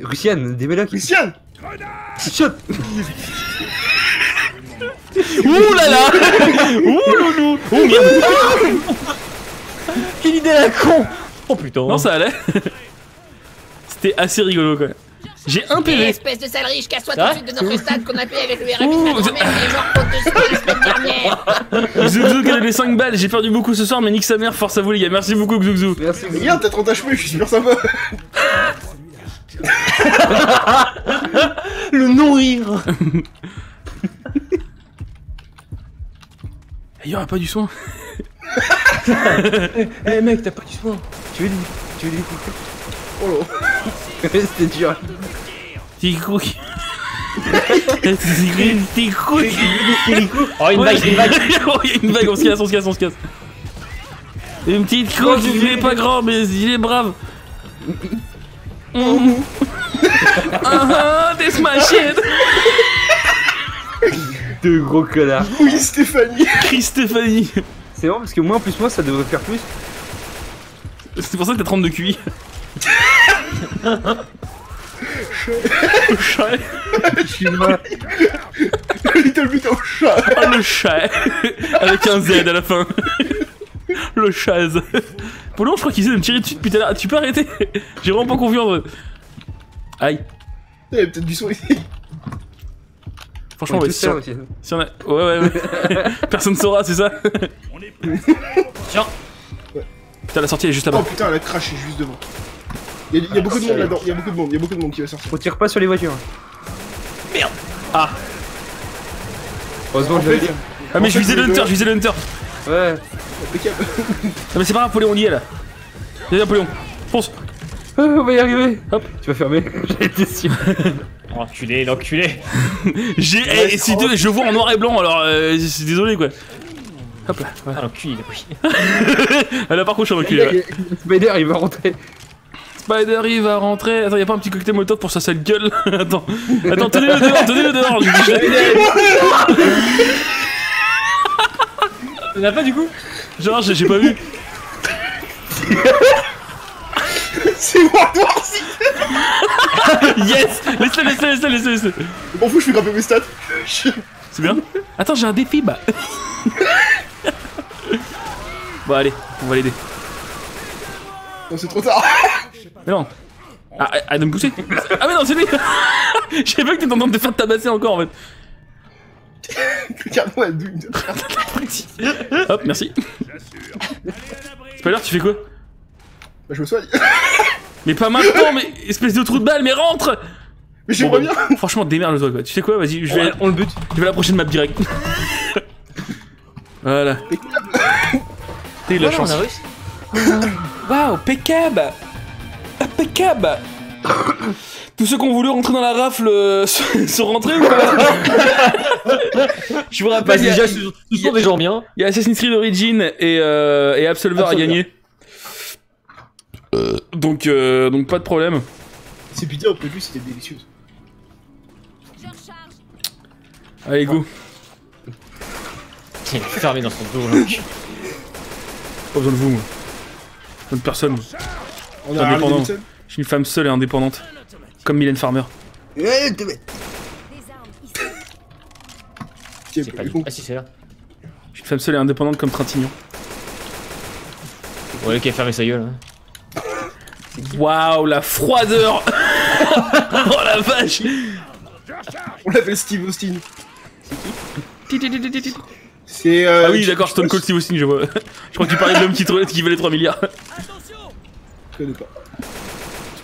Russian, des médocs. Christian Shot Ouh là là Ouh loulou Ouh merde Quelle idée la con Oh putain. Non ça allait. C'était assez rigolo quoi. J'ai un Eh, PV. espèce de sale riche, casse-toi tout de suite de notre stade qu'on a payé avec le RMI les gens de. *laughs* Zouzou qui a les 5 balles, j'ai perdu beaucoup ce soir mais nique sa mère, force à vous les gars, merci beaucoup Zouzou. Merci. Regarde, t'as 30 HP, je suis super sympa *laughs* Le non-rire. Il y aura pas du son. *laughs* Eh mec, t'as pas du soin. Tu veux du... Tu veux du Oh là *laughs* C'était dur. Petit couille. *laughs* Oh, une vague, une vague. *laughs* Oh, il y a une vague, on se casse, on se casse, on se casse. Une petite couille, il est pas grand mais il est brave. Mhm. Ah ah, my shit. Deux gros connards. Oui, Stéphanie Chris Stéphanie. C'est bon parce que moi en plus moi ça devrait faire plus. C'est pour ça que t'as 32 QI. Chat. Je suis mal. Little bit of chat Ah, le chat. Avec un Z à la fin. Le chaz. Polo, je crois qu'il essaie de me tirer dessus depuis tout à l'heure. Tu peux arrêter J'ai vraiment pas confiance. Aïe. Il y a peut-être du son ici Franchement, On est ouais, si, on, aussi. si on a... Ouais, ouais, ouais. *laughs* Personne saura, c'est ça Tiens. Putain, la sortie elle est juste Oh là-bas. putain, elle a craché juste devant. Il y a, il y a beaucoup de monde là-dedans, il y a beaucoup de monde, il y a beaucoup de monde qui va sortir. On tire pas sur les voitures. Merde. Ah. Heureusement l'avais fait, dit. Ah, mais je visais le hunter, je visais le hunter. Ouais. impeccable. Non, mais c'est pas grave, Poléon, on y est là. Viens, Napoléon. Fonce. Ah, on va y arriver. Hop. Tu vas fermer. J'ai été sûr. Enculé, l'enculé. *laughs* J'ai. eh, si veux, je vois en noir et blanc, alors euh, c'est désolé quoi. Hop là. ouais. Ah, l'enculé, il a pris. Ah, là par contre, je suis reculé. ouais. Spider il va rentrer. Spider il va rentrer. Attends, y'a pas un petit cocktail molotov pour sa sale gueule *laughs* Attends. Attends, tenez-le dehors, tenez-le dehors. *laughs* T'en as pas du coup? Genre, j'ai j'ai pas vu. *laughs* C'est World War Yes Laisse-le, laisse-le, laisse-le, laisse-le. Je m'en fous, je fais grimper mes stats. C'est bien Attends, j'ai un défi, bah. bon, allez, on va l'aider. Non, c'est trop tard. Mais non. Ah, de me pousser Ah, mais non, c'est lui Je savais pas que t'étais en train de te faire tabasser encore en fait. Regarde-moi la douille de. Hop, merci. Spider, tu fais quoi? Bah, je me soigne. *laughs* Mais pas maintenant, mais espèce de trou de balle, mais rentre Mais j'aimerais Bon, bien. bah, Franchement, démerde-toi quoi. Tu sais quoi? Vas-y, je vais, On le bute. je vais à la prochaine map direct. *laughs* voilà. T'as eu de la Voilà, chance. Waouh, impeccable Impeccable *coughs* Tous ceux qui ont voulu rentrer dans la rafle euh, *laughs* sont rentrés ou pas *laughs* Je vous Bah, rappelle, a- déjà, ce ce sont des gens bien. il y a Assassin's Creed Origin et, euh, et Absolver à gagner. Donc, euh, donc pas de problème. C'est pitié, au début, c'était délicieux. Allez, go. Tiens, il est fermé dans son dos. là. Pas besoin de vous, moi. Pas de personne. On Harley indépendant. Je suis une femme seule et indépendante. Comme Mylène Farmer. C'est pas bon. Ah si, c'est là. Je suis une femme seule et indépendante comme Trintignant. Ouais, qui a fermé sa gueule. hein. Waouh, la froideur *laughs* Oh la vache On l'appelle Steve Austin. Ti, ti, ti, ti, ti, ti. C'est. euh, Ah oui, d'accord, Stone Cold Steve Austin, je vois. *laughs* Je crois que tu parlais de l'homme qui, qui valait 3 milliards. Je connais pas.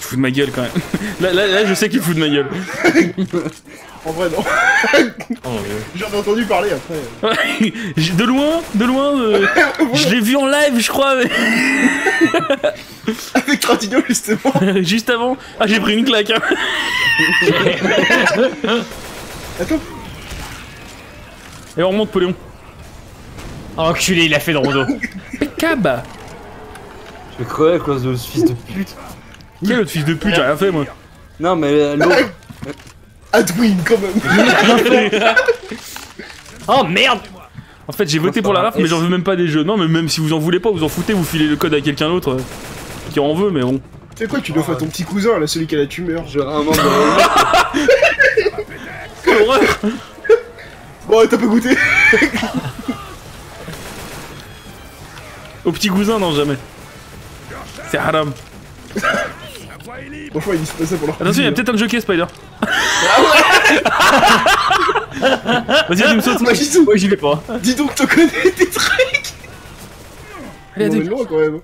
Fous de ma gueule quand même. *laughs* Là, là, là je sais qu'il fout de ma gueule. En vrai, non. Oh. J'en ai entendu parler après. De loin, de loin, euh, *laughs* je l'ai vu en live, je crois, mais- *laughs* Avec Trintignant, justement. juste avant. Ah, j'ai pris une claque. Hein. Attends, Et on remonte, Poléon. Oh, enculé, il a fait de rondo. Cab Je crever à cause de ce fils de pute. Quel autre fils de pute, j'ai rien fait moi. Non, mais euh, l'autre. *laughs* Adwin quand même. *laughs* Oh merde En fait, j'ai voté pour la raf, mais j'en veux même pas des jeux. Non, mais même si vous en voulez pas, vous en foutez, vous filez le code à quelqu'un d'autre euh, qui en veut, mais bon. Tu sais quoi, tu l'offres à ton petit cousin, là, celui qui a la tumeur. J'aurais un membre de *laughs* Quelle horreur Bon, t'as pas goûté Au petit cousin, non, jamais. C'est haram. Franchement, ils disent pas ça pour leur Attention, il y a peut-être un jockey, Spider. Vas-y, vas-y, me saute. Moi, Ouais, j'y vais pas. dis donc, t'en connais des trucs Allez, Il m'emmène allez. loin quand même.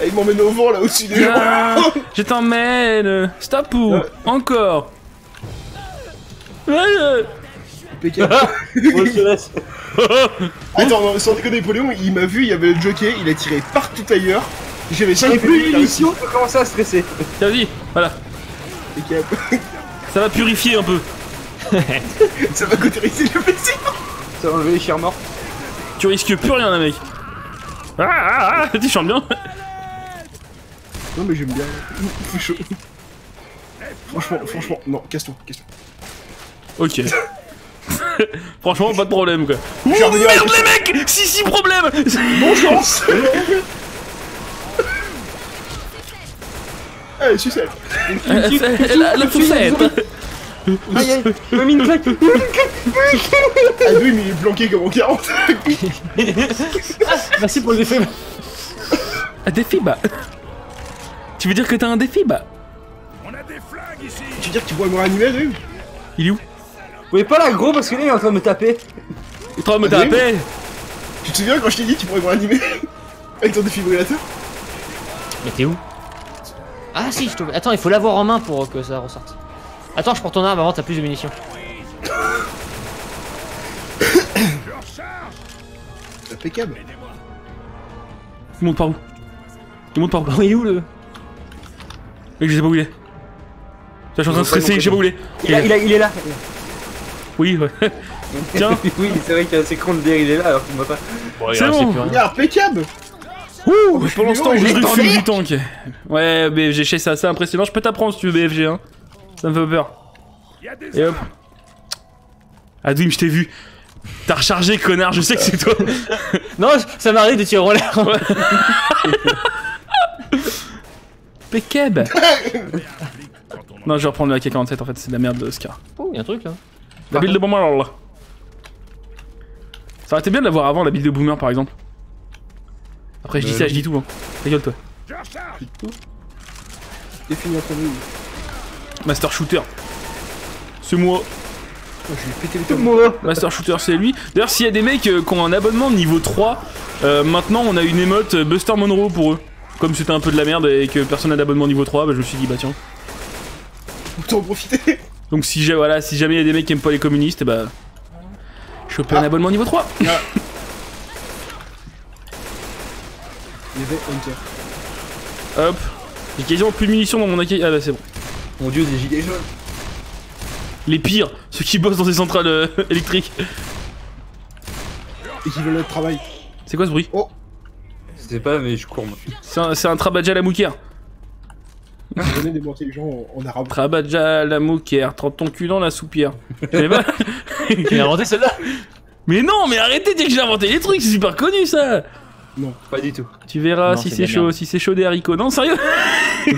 Ah, il m'emmène au vent là au-dessus des gens. Ah, je t'emmène. Stop ou Ouais. encore. Ouais. Impeccable. *laughs* Bon, je te laisse. Attends, non, sans déconner, Napoléon, il m'a vu, il y avait le jockey, il a tiré partout ailleurs. J'avais J'avais jamais plus vu d'émission, je commençais à stresser. Tiens, vas-y, voilà. Ça va purifier un peu. *laughs* Ça va cautériser le PC. Ça va enlever les chairs mortes. Tu risques plus rien, là, mec. Ah, ah, ah, tu chantes bien. Non, mais j'aime bien. C'est chaud. Franchement, franchement, non, casse-toi, casse-toi. Ok. *laughs* Franchement, pas de problème, quoi. Je revenir merde, les mecs Si, si, problème Bon chance *laughs* Allez, sucette. La, la poussette Aïe aïe, une claque. Ah oui, mais il est planqué comme en 40 Merci pour le défait. Un défi, bah. Tu veux dire que t'as un défi, bah? Tu veux dire que tu pourrais me réanimer, lui? Il est où? Vous pouvez pas là, gros, parce que là, il est en train de me taper. Il est en train de me Ah, oui. taper. Tu te souviens quand je t'ai dit que tu pourrais me réanimer Avec ton défibrillateur? Mais t'es où? Ah si, je te... Attends, il faut l'avoir en main pour que ça ressorte. Attends, je porte ton arme avant, t'as plus de munitions. *coughs* Impeccable Il monte par où? Il monte par où? Il est où le Mec, je sais pas où il est. Je suis en train de stresser, je sais pas où il est. Il, a- il, a- il est là. Oui, ouais. *laughs* Tiens. oui, c'est vrai que c'est con de dire il est là alors qu'il me voit pas. Bon, C'est bon. impeccable Ouh, temps, loin, je en du tank. Ouais, BFG, c'est assez impressionnant. Je peux t'apprendre si tu veux BFG, hein. Ça me fait peur. Et hop. Adwim, je t'ai vu. T'as rechargé, connard, je sais que c'est toi. *laughs* Non, ça m'arrive de tirer en l'air. Pekeb Non, je vais reprendre le AK-47 en fait, c'est de la merde de Scar. Oh, y'a un truc là. La build de Boomer là. Ça aurait été bien de l'avoir avant la build de Boomer par exemple. Après, je dis ça, je dis tout. Hein. Gueule, toi. Master Shooter. C'est moi. Oh, je vais péter les moi. Master Shooter, c'est lui. D'ailleurs, s'il y a des mecs euh, qui ont un abonnement niveau 3, euh, maintenant on a une émote euh, Buster Monroe pour eux. Comme c'était un peu de la merde et que personne n'a d'abonnement niveau 3, bah, je me suis dit, bah tiens. Autant en profiter Donc si, j'ai- voilà, si jamais il y a des mecs qui aiment pas les communistes, et bah. Choper un Ah. abonnement niveau 3. *laughs* Il y avait Hunter. Hop. J'ai quasiment plus de munitions dans mon AK. Ah bah c'est bon. Mon dieu, des gilets jaunes. Les pires, ceux qui bossent dans des centrales euh, *laughs* électriques. Et qui veulent notre travail. C'est quoi ce bruit Je sais pas, mais je cours moi. C'est un, c'est un Trabadja la Mouker. Je connais en, en arabe. Trabadja la Mouker, trempe ton cul dans la soupière. *laughs* Tu pas Tu as inventé celle-là? Mais non, mais arrêtez de dire que j'ai inventé les trucs, c'est super connu ça Pas du tout. Tu verras Non, si c'est chaud, si c'est chaud des haricots. Non, sérieux *laughs*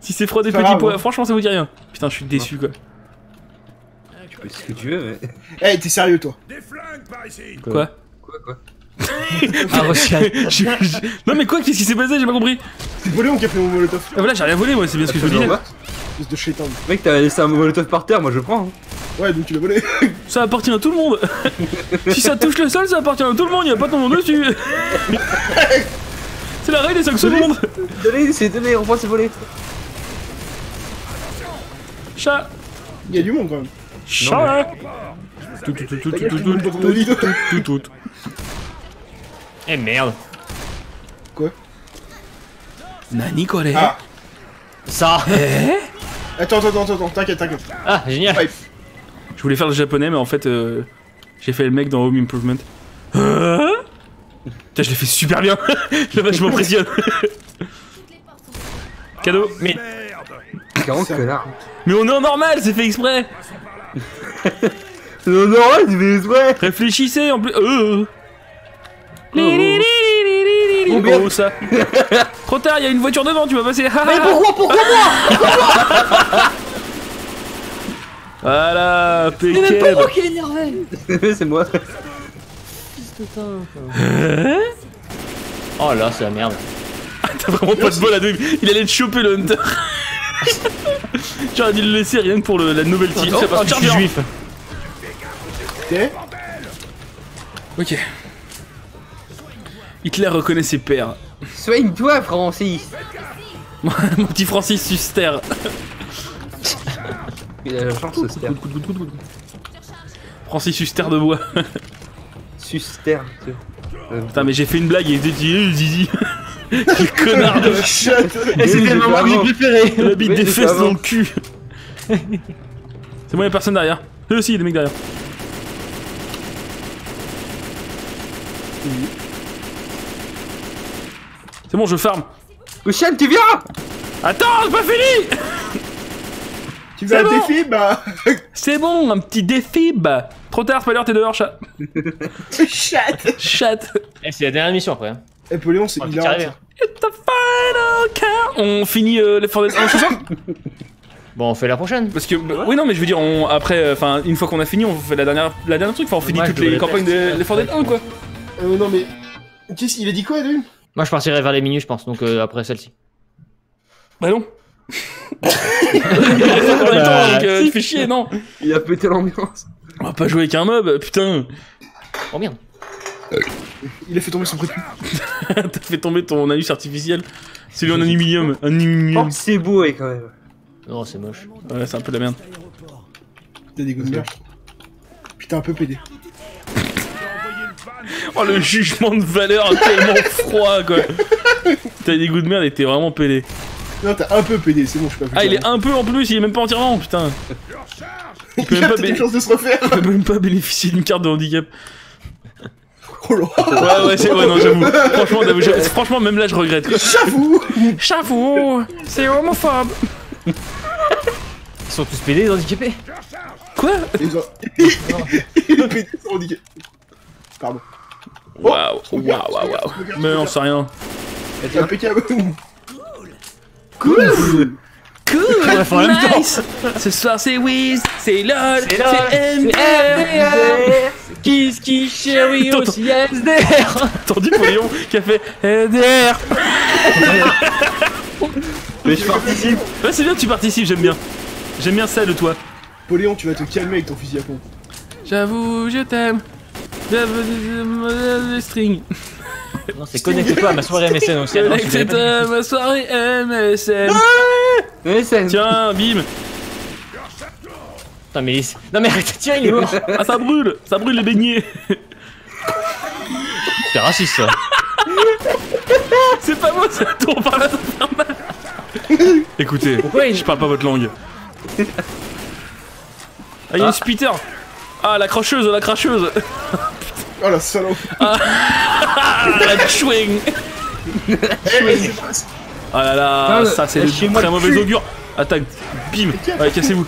Si c'est froid des petits pois, franchement, ça vous dit rien. Putain, je suis déçu quoi. Tu peux ce que tu veux, mais. Eh, t'es sérieux, toi Quoi Quoi, quoi *laughs* Ah. *laughs* Je- je- Non, mais quoi Qu'est-ce qui s'est passé J'ai pas compris. C'est Poléon qui a pris mon molotov. Ah, voilà, j'ai rien volé moi, c'est bien ce que je vous disais. De chétan. Mec, t'as laissé un molotov par terre, moi je prends. hein. Ouais, donc tu l'as volé. Ça appartient à tout le monde. *laughs* si ça touche le sol, ça appartient à tout le monde, y a pas ton nom dessus. c'est la règle des 5 secondes. Donnez, c'est donné, on c'est volé. Chat. Il y a du monde quand même. Chat. Tout, tout, tout, tout, tout, tout, tout tout, tout, tout, tout. Eh merde. Nani Corée Ah. Ça. Attends, attends, attends, attends, t'inquiète, t'inquiète. Ah, génial. Je voulais faire le japonais, mais en fait, euh, j'ai fait le mec dans Home Improvement. Putain, je l'ai fait super bien. *laughs* Je m'impressionne. *laughs* Cadeau. Mais, 40 connards. mais on est en normal, c'est fait exprès. Non, non, ouais, tu fais exprès. Réfléchissez en plus. Euh. Oh, merde. ça. *laughs* Trop tard, il y a une voiture devant, tu vas passer. Mais pourquoi, pourquoi moi Voilà, C'est même pas moi qui l'énervais. *laughs* c'est moi. Oh là, c'est la merde. T'as vraiment pas de bol à deux. Il allait te choper le Hunter. *laughs* J'aurais dû le laisser rien que pour le- la nouvelle team. Oh, C'est pas je suis juif. Ok Ok. Hitler reconnaît ses pères. Soigne-toi, Francis. *laughs* Mon petit Francis Suster. Il a la chance, ce ster. Francis Suster de bois. Suster. Euh, Putain, mais j'ai fait une blague et il était dit, eh, Zizi. *laughs* Quel connard de *laughs* Shut Et c'était le moment que j'ai préféré. la bite des fesses avant. dans le cul. C'est moi, y'a personne derrière. Eux aussi, y'a des mecs derrière. C'est bon, je farm. Ocean, tu viens? Attends, c'est pas fini *laughs* Tu veux un bon. défi Bah. *laughs* C'est bon, un petit défi, bah. Trop tard, l'heure, t'es dehors, chat. Chat *laughs* Chat. Eh, c'est la dernière mission après. hein. Eh, Poléon, c'est il. It's the final count. On finit euh, les Fortnite 1 ce soir Bon, on fait la prochaine. Parce que, bah, oui, non, mais je veux dire, on, après, euh, enfin, une fois qu'on a fini, on fait la dernière, la dernière truc, enfin, on finit toutes les campagnes des les Fortnite 1, quoi. Euh, non, mais. Qu'est-ce qu'il a dit quoi, lui? Moi, je partirai vers les minutes, je pense. Donc euh, après celle-ci. Bah non. Euh, tu fais chier, non Il a pété l'ambiance. On va pas jouer avec un mob, putain. Oh merde. Il a fait tomber son prépu. *laughs* T'as fait tomber ton anus artificiel. C'est lui en aluminium. Aluminium. Oh, c'est beau, ouais, quand même. Oh, c'est moche. Ouais, c'est un peu de la merde. T'as des gosses Putain, un peu pédé. *laughs* Oh, le jugement de valeur tellement froid, quoi. T'as des goûts de merde et t'es vraiment pédé. Non, t'as un peu pédé, c'est bon, je suis pas Ah, il est un peu en plus, il est même pas entièrement, putain. Il peut Il même a pas, de se refaire. *laughs* il peut même pas bénéficier d'une carte de handicap. Oh là Ouais, ouais, c'est, ouais, non, j'avoue. Franchement, franchement, même là, je regrette. J'avoue J'avoue, c'est homophobe. Ils sont tous pédés, les handicapés. Quoi Ils ont- *laughs* Il est pédé, son handicap. Pardon. Waouh, waouh, waouh, waouh. Mais on sait rien. Impeccable. Cool temps. Nice Ce soir c'est Wiz, c'est LOL, C'est MDR MDR. Kiss, kiss, Attends, aussi SDR. Entendu pour Léon qui a fait MDR Mais je participe. Ouais c'est bien tu participes, j'aime bien. J'aime bien ça de toi. Poléon, tu vas te calmer avec ton fusil à pompe. J'avoue, je t'aime. Le string. Non, c'est connecte-toi à ma soirée MSN aussi. pas dit. ma soirée MSN. Mais c'est. Tiens, bim. Putain, mais. Non, mais arrête, tiens, il est mort. Ah ça brûle, ça brûle les beignets. C'est raciste, ça. C'est pas moi, ça tourne par mal. Écoutez, Pourquoi je parle pas votre langue. Ah, il y a une spitter. Ah, la cracheuse, la cracheuse. Oh la salaud. Ah, *laughs* la chewing. Eh, c'est pas- Ah là là, Ah, ça c'est de lâchez-moi très le mauvais cul. augure. Attaque, bim. Ouais, cassez-vous.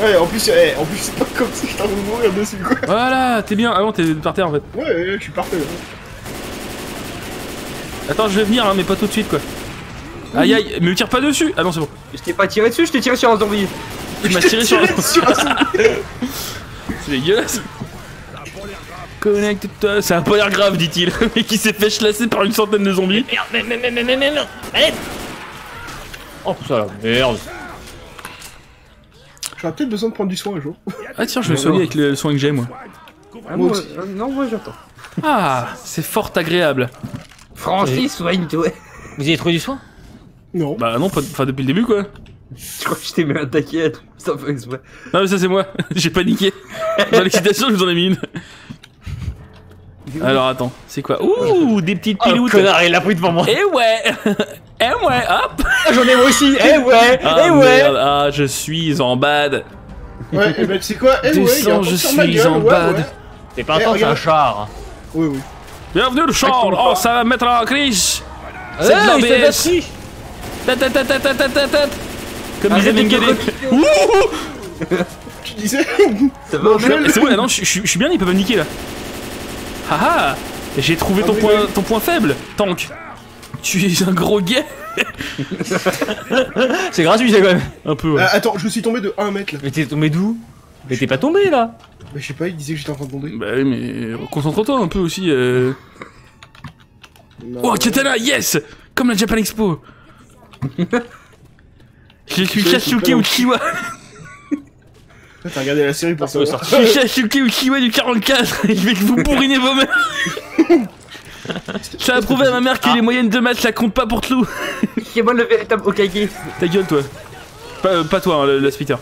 Ouais, en plus, eh, en plus, c'est pas comme si j'étais en train de mourir dessus, quoi. Voilà, t'es bien. Ah non, t'es par terre en fait. Ouais, ouais, je suis parfait. là. Attends, je vais venir, hein, mais pas tout de suite quoi. Aïe aïe, mais me tire pas dessus Ah non, c'est bon. Je t'ai pas tiré dessus, je t'ai tiré sur un zombie. Tu m'as tiré sur *laughs* C'est dégueulasse. Connecte-toi. Ça a pas l'air grave, dit-il. *laughs* Mec qui s'est fait chlasser par une centaine de zombies. Merde, merde, merde, merde, merde, merde. Allez Oh putain, la merde. J'aurais peut-être besoin de prendre du soin un jour. Ah tiens, je vais soigner avec le soin que j'ai, moi. Ah, Moi moi, aussi. euh, non, moi j'attends. Ah, c'est fort agréable. Francis, soigne-toi. Vous avez trouvé du soin? Non. Bah non, pas, enfin depuis le début, quoi. Je crois que je t'ai mis un taquet. Ça fait exprès. Non, mais ça c'est moi. *laughs* j'ai paniqué. Dans l'excitation, je vous en ai mis une. Alors attends, c'est quoi Ouh, des petites Oh, le piloutes. connard, il l'a pris devant moi. Eh ouais *laughs* Eh ouais, hop Ah, J'en ai moi aussi. Eh ouais, Ah eh ouais. merde, ah je suis en bad. Ouais, et ben tu sais quoi Eh ouais, il y a un Descends, je sur ma suis gueule, en ouais, bad. ouais. C'est pas un Eh, tank, c'est un char. Oui, oui. Bienvenue le Charles Oh, ça va mettre en crise C'est de Ah, l'ABS ta ta ta ta ta ta Comme disait de Mengele. te *laughs* Ouh Tu disais Ça va, Je- C'est bon, non, je, je- je suis bien, ils peuvent me niquer là. Haha J'ai trouvé ton Ah, point, oui. ton point faible, Tank. Tu es un gros gay *laughs* C'est gratuit, ça quand même. Un peu, ouais. Ah, Attends, je suis tombé de 1 mètre là. Mais t'es tombé d'où? Mais t'es pas tombé là. Bah, je sais pas, il disait que j'étais en train de tomber. Bah oui, mais concentre-toi un peu aussi. Euh... Non. Oh, Katana, yes Comme la Japan Expo *laughs* Je suis pas Uchiwa Ah, T'as regardé la série pour ça. Je suis Uchiwa du 44 Je vais vous bourriner vos mères J'ai approuvé à ma mère que les moyennes de maths ça compte pas pour tout Qui est le véritable Okage Ta gueule, toi Pas, euh, pas toi, hein, le, le spitter.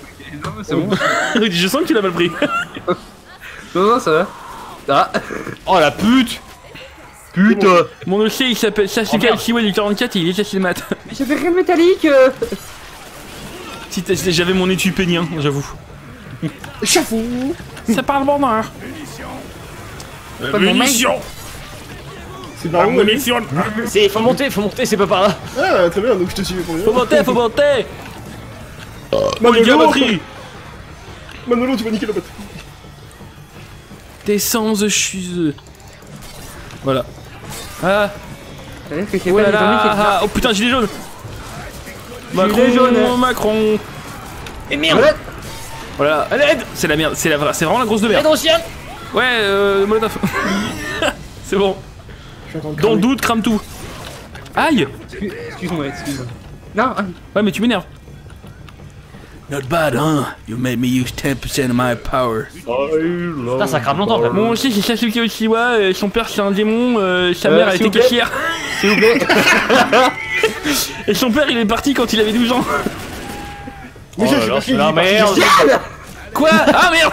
Non, c'est bon. *laughs* Je sens que tu l'as mal pris. Non, non, ça va. Ah, Oh la pute. putain. Mon dossier il s'appelle Sasuke Oh. Uchiwa du 44 et il est les maths. Mais j'avais rien de métallique. euh. Si t'as- si j'avais mon étui pénien, j'avoue. Chapeau C'est pas le bonheur. Pas de mec. C'est par où aller C'est, faut monter, faut monter, c'est pas par là. Ah, très bien, donc je te suis pour Faut monter, faut monter Oh, il y a Manolo, batterie Manolo, tu vas niquer la batterie. Descends, je suis... Voilà. Ah, C'est-à-dire que c'est oh pas là là, ah, oh putain, gilet jaune Macron, jaune. Macron Et merde. Voilà, à l'aide C'est la merde, c'est la vraie, c'est vraiment la grosse de merde. Aide ancienne. Ouais, euh, Molotov. *laughs* c'est bon. Dans le doute, crame tout. Aïe Excuse-moi, excuse-moi. Non, ah, Ouais, mais tu m'énerves. Not bad, huh? You made me use 10% of my power. Putain, ça crame longtemps. Mon aussi, c'est Sasuke euh, son père c'est un démon, euh, sa Euh, mère a s'il été vous plaît. caissière. s'il vous plaît. *laughs* Et son père il est parti quand il avait 12 ans. Mais Oh là là, c'est la merde. Quoi Ah merde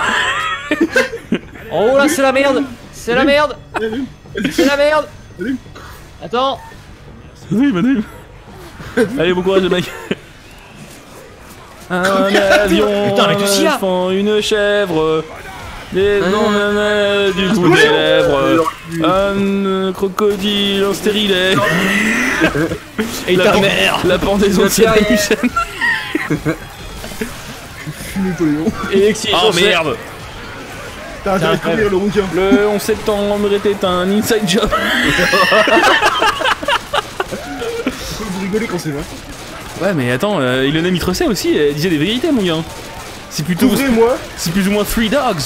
*laughs* Oh là, c'est la merde. C'est la merde. C'est la merde. Attends. Oui, madame. Allez, bon courage, les mecs. Un avion, Putain, le sida. enfant, une chèvre, des Ah. dents, nanana, du bout des lèvres, un crocodile, un stérilet, *laughs* Et La ta mère. la pendaison de Pierre, *laughs* Et Oh merde T'as intérêt courir le rouquin. Le 11 septembre était un inside job. Vous rigolez quand c'est vrai. Ouais, mais attends, euh, Ilona Mitrosset aussi, elle disait des vérités, mon gars. C'est plutôt. C'est plus ou moins Three Dogs.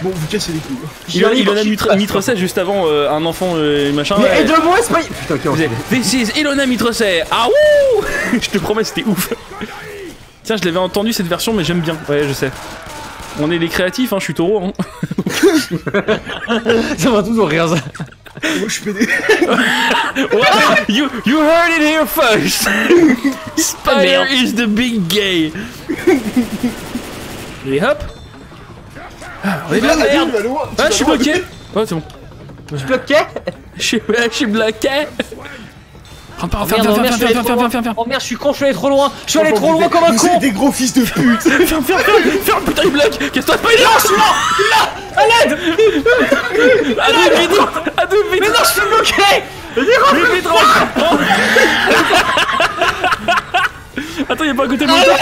Bon, vous cassez les couilles. Ilona, Ilona Mitrosset, juste avant euh, un enfant euh, et machin. Mais elle- aide-moi, c'est pas. Putain, ok, on This is Ilona Mitrosset. Ah wouh *laughs* Je te promets, c'était ouf. Tiens, je l'avais entendu cette version, mais j'aime bien. Ouais, je sais. On est les créatifs, hein, je suis taureau. Hein. *laughs* Ça va toujours rire ça. Moi, je suis pédé. *laughs* you, you heard it here first. *laughs* Spider Merde. is the big gay. Et hop. Ah, on est bien. Ah, merde. Ah, je suis bloqué. Ouais, c'est bon. Je suis, je suis bloqué. Oh oh merde, je suis. Oh merde, je con, je suis allé trop loin. Je suis allé trop loin comme un con. des gros fils de pute. Viens, viens, viens, viens, putain, il bloque. Casse-toi, pas, il est là, je suis là. À l'aide. À deux, à deux. Mais non, je suis bloqué. Rentre. *laughs* Attends, y'a pas un côté pour t'aider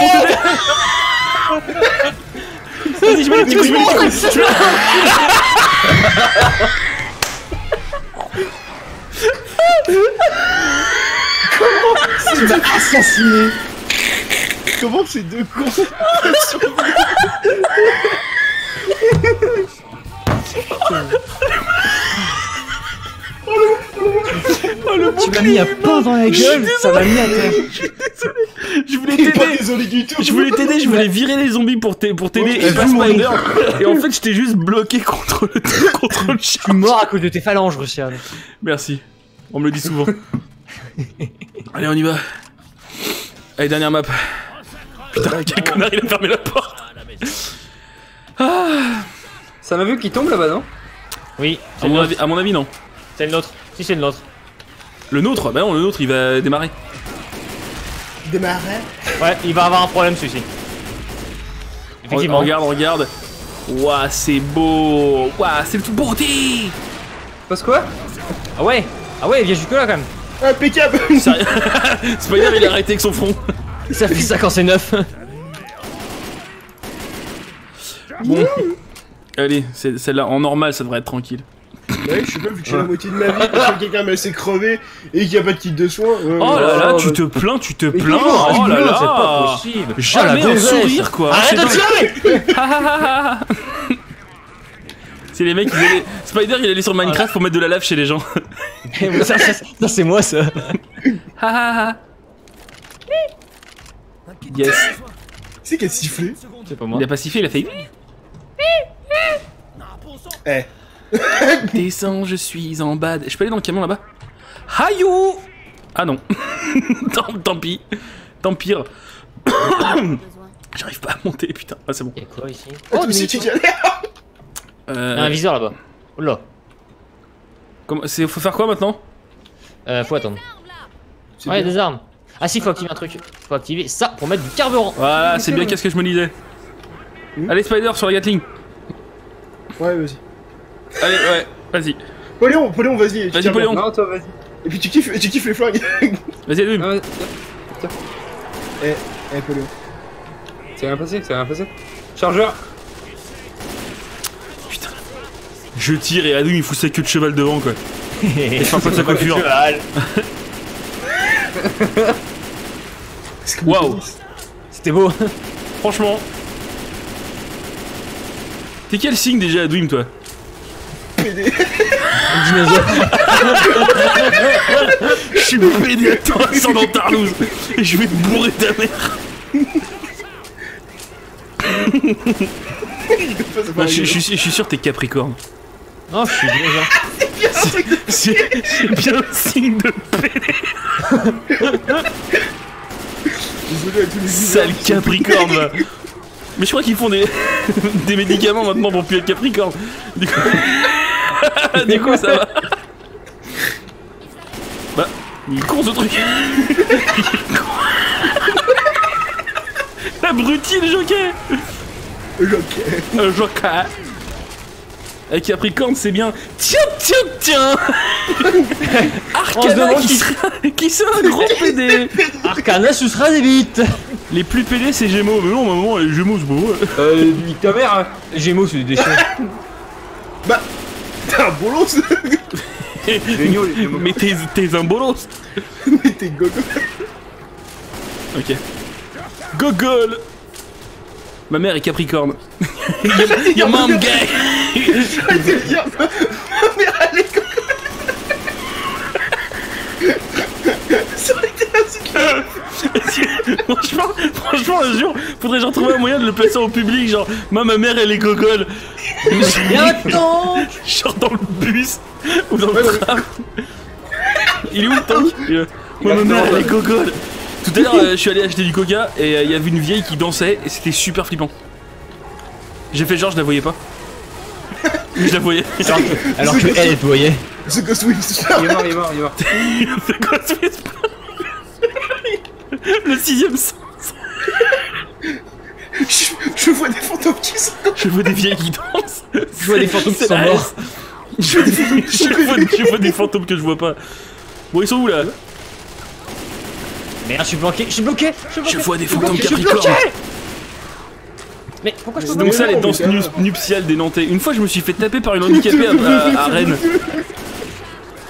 Vas-y, je mets je petits coups. *laughs* *laughs* Je Tu m'as assassiné Comment ces deux cons Tu m'as mis un pain dans la gueule Ça m'a mis à terre. Je voulais pas t'aider. désolé du tout. Je voulais t'aider, je voulais virer les zombies pour t'a- pour t'aider et pas vous, Spider. Et en fait, je t'ai juste bloqué contre le *laughs* contre le Je suis mort à cause de tes phalanges, Russian. Merci. On me le dit souvent. Allez, on y va. Allez, dernière map. Putain, quel connard, il a fermé la porte. Ça m'a vu qui tombe là-bas, non? Oui, À mon, avis, à mon avis, non. C'est le nôtre. Si, c'est le nôtre. Le nôtre Bah non, le nôtre, il va démarrer. Démarrer? Ouais, il va avoir un problème celui-ci. Effectivement. Regarde, regarde. Ouah, c'est beau. Ouah, c'est le tout beauté. Passe quoi? Ah ouais Ah ouais, il vient jusque là quand même. Impeccable Sérieux *laughs* Spider, il a arrêté avec son front. Ça fait ça quand c'est neuf. Bon. Allez, c'est- celle-là, en normal, ça devrait être tranquille. Ouais, je sais pas, vu que j'ai la moitié de ma vie, parce que quelqu'un m'a laissé crever et qu'il n'y a pas de kit de soins. euh, Oh là là, tu te plains, tu te Mais plains. Oh là C'est pas là. possible. Jamais Oh, la un sourire, quoi. Arrête de tirer *laughs* C'est les mecs, ils allaient... *laughs* Spider, il allait sur Minecraft pour mettre de la lave chez les gens. *laughs* ça, ça, ça, c'est moi ça. yes. C'est qui a sifflé C'est pas moi. Il a pas sifflé, il a fait. Eh. *laughs* Descends, je suis en bas. Je peux aller dans le camion là-bas Hayou Ah non. tant, tant pis. Tant pire. *coughs* J'arrive pas à monter, putain. Ah, c'est bon. Y'a quoi ici Oh, des c'est qui a Il y a Euh, un viseur là-bas. Oh là. comment- c'est- faut faire quoi maintenant? Euh, faut attendre. Ouais, bien. des armes. Ah si, faut activer un truc. Faut activer ça pour mettre du carburant. Voilà, c'est bien qu'est-ce que je me disais? Hmm Allez, Spider sur la Gatling. Ouais, vas-y. Allez, ouais, vas-y. Poléon, Poléon, vas-y. Vas-y, tiens Poléon. Non, toi, vas-y. Et puis tu kiffes, tu kiffes les flingues. *laughs* Vas-y, Edwin. Ah, ouais, eh, eh, Poléon. C'est rien passé, c'est rien passé. Chargeur Putain. Je tire et Edwin il fout sa queue de cheval devant quoi. *laughs* Et je parle pas de sa coiffure. Waouh. C'était beau. Franchement. T'es quel signe déjà, Edwin, toi PD. Dinosaure. Je suis pédé à toi sans dans Tarlouse Et je vais te bourrer ta mère Non, je, je rigolo. suis- je suis sûr que t'es Capricorne. Non, je suis dinosaure. *laughs* C'est c'est bien le *laughs* signe de Désolé à tous les sale. Capricorne. *laughs* Mais je crois qu'ils font des, des médicaments maintenant pour plus être Capricorne. Du coup, du coup ça va. Bah, il est con ce truc. L'abruti le jockey Joker. Un joker Avec Capricorne c'est bien. Tiens, tiens, tiens *laughs* Arcana qui qui- sera, qui sera un grand PD *laughs* Arcana, ce sera des bites. Les plus PD c'est Gémeaux, mais non, maman, les Gémeaux c'est vrai. Euh, nique ta mère hein. Gémeaux, c'est des déchets. T'es *laughs* un bolos. Mais t'es t'es un bolos Mais t'es gogo. Ok. Gogol Ma mère est Capricorne. *laughs* Your- mom gay. *laughs* Ma mère, elle est *laughs* franchement, franchement, un jour, faudrait genre trouver un moyen de le placer au public, genre, moi ma mère elle est attends genre dans le bus ou dans le tram. Il est où le tank? Moi ma mère elle est gogol. Tout à l'heure, euh, je suis allé acheter du coca et euh, il y avait une vieille qui dansait et c'était super flippant. J'ai fait genre je la voyais pas. Mais je la voyais. *laughs* Alors que elle, tu voyais. The Ghost Wings. Il est mort, il est mort, il est mort. *laughs* Quoi ce fils *laughs* Le sixième sens. Je, je vois des fantômes qui sont. Je vois des vieilles qui dansent. Je vois des fantômes qui sont morts. S. Je vois, des fantômes, je, vois, je vois des fantômes que je vois pas. Bon, ils sont où là? Merde, je suis bloqué, je suis bloqué, je suis bloqué. Je vois des fantômes Je suis bloqué. Capricorne. Mais pourquoi je peux Donc ça, les danses nuptiales des Nantais. Une fois, je me suis fait taper par une *laughs* handicapée à, à- à Rennes.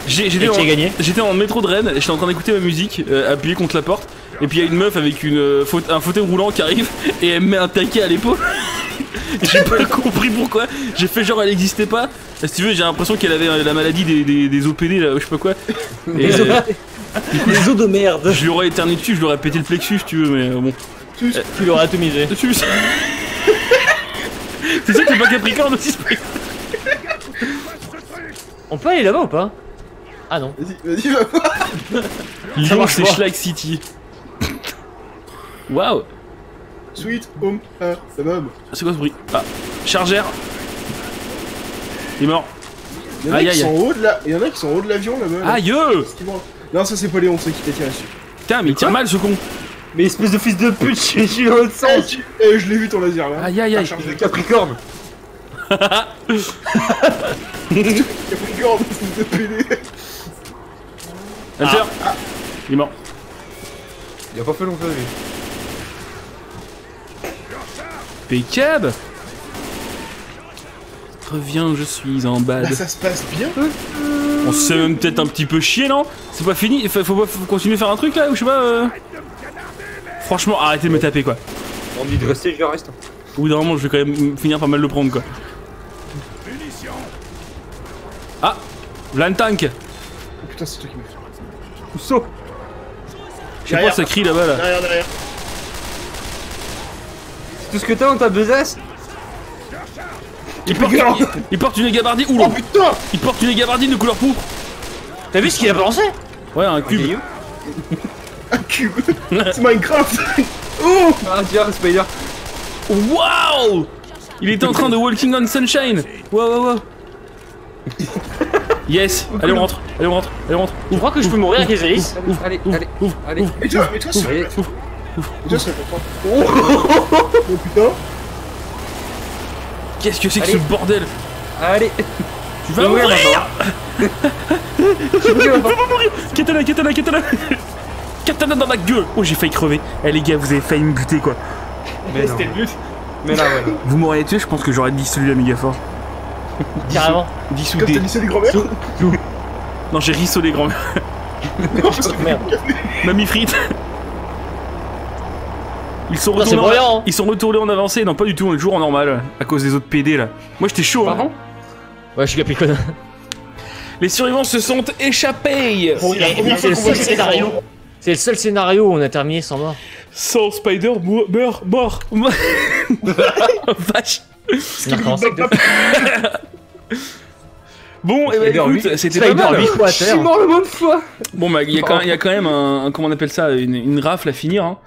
J'étais en, gagné j'étais en métro de Rennes, et j'étais en train d'écouter ma musique, euh, appuyé contre la porte, et puis il y a une meuf avec une, euh, faute- un fauteuil roulant qui arrive, et elle me met un taquet à l'épaule. *laughs* j'ai pas compris pourquoi, j'ai fait genre elle existait pas. Si tu veux, j'ai l'impression qu'elle avait euh, la maladie des, des, des OPD, là, je sais pas quoi. Et, euh, Les os de merde. je lui aurais éternué dessus, je lui aurais pété le plexus, si tu veux, mais euh, bon. Tu l'auras atomisé. Dessus, *laughs* c'est c'est ça que t'es pas Capricorne aussi, On peut aller là-bas ou pas? Ah non. Vas-y, vas-y, va voir. Lyon, c'est pas. Schlag City. Waouh, Sweet home Alabama. c'est quoi ce bruit? Ah, chargeur. Il est mort. Il y en a Aïe, qui aïe. sont en haut de la... Il y en a qui sont en haut de l'avion là-bas. là. Aïe Non, ça c'est pas Léon, c'est qui t'a tiré dessus. Putain, mais il tire mal ce con. Mais espèce de fils de pute, je suis dans l'autre Eh, sens. eh, je l'ai vu ton laser là. Aïe aïe aïe. Charge de *laughs* Capricorne. Capricorne, fils de. Hunter Il est mort. Il a pas fait longtemps lui. Pécab Reviens, je suis en. Là, ça se passe bien. On s'est même peut-être un petit peu chier, non? C'est pas fini faut, faut pas faut continuer à faire un truc là ou je sais pas euh... Franchement, arrêtez de me taper quoi. Envie de rester, je reste. Au bout d'un moment, je vais quand même finir par mal le prendre quoi. Ah un tank Oh putain, c'est toi qui me fait. Saut. Je sais pas, ça crie là-bas là. Derrière, derrière. C'est tout ce que t'as dans ta besace? Il porte, il, il porte une gabardine. Oula. Oh putain. Il porte une gabardine de couleur pourpre T'as vu ce qu'il a balancé Ouais, un cube. Un cube. C'est Minecraft. *laughs* Oh. Ah tiens, Spider. Waouh Il était en train de walking on sunshine. Wow, wow, wow. *laughs* Yes. Allez, on rentre. Allez, on rentre. Allez, on rentre. Je crois que je peux mourir avec les hélices. Allez, allez, allez. Mais toi, mais toi, toi, c'est pas *laughs* Oh putain Qu'est-ce que c'est que ce bordel? Allez. Tu vas mourir *laughs* Tu peux pas. Katana, katana, katana Katana dans la gueule Oh, j'ai failli crever Eh les gars, vous avez failli me buter quoi Mais non. le but. Mais là, ouais. Vous m'auriez tué, je pense que j'aurais dissolu la méga fort. Carrément. Comme Dissoudé. t'as dit ça les grands-mères Non, j'ai rissolé grand Non, *laughs* parce que Merde. Mamie frite Ils sont c'est retournés en... hein. Ils sont retournés en avancée, non pas du tout, on est toujours en normal, à cause des autres PD là. Moi j'étais chaud hein. Ouais, je suis Capricorne. Les survivants se sont échappés Bon, première C'est le seul scénario. C'est le seul scénario où on a terminé sans mort. Sans Spider meurt, mort *laughs* *laughs* Vache *laughs* Bon, et bah Spider, écoute, c'était pas mal à Je suis mort le moins de fois. Bon bah il y, a quand- il y a quand même un, un- comment on appelle ça, une, une rafle à finir hein.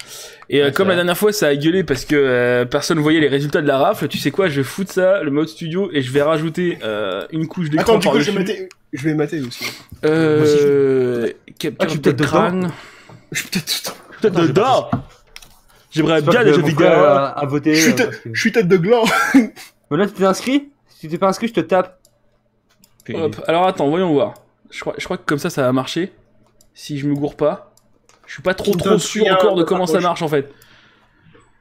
Et euh, Ouais, comme la dernière fois ça a gueulé parce que euh, personne voyait les résultats de la rafle, tu sais quoi, je vais foutre ça, le mode studio, et je vais rajouter euh, une couche d'écran Attends, du coup, je vais mater, je vais mater aussi. Euh... Capture Ah, tu de crâne. Je suis peut-être, Peut-être dedans J'aimerais bien que les jeux mon vidéo. je suis, euh, je suis tête de gland. Mais là, tu t'es inscrit? Si tu t'es pas inscrit, je te tape. Hop, alors attends, voyons voir. Je crois, je crois que comme ça, ça va marcher. Si je me gourre pas. Je suis pas trop trop sûr encore de comment ça marche en fait.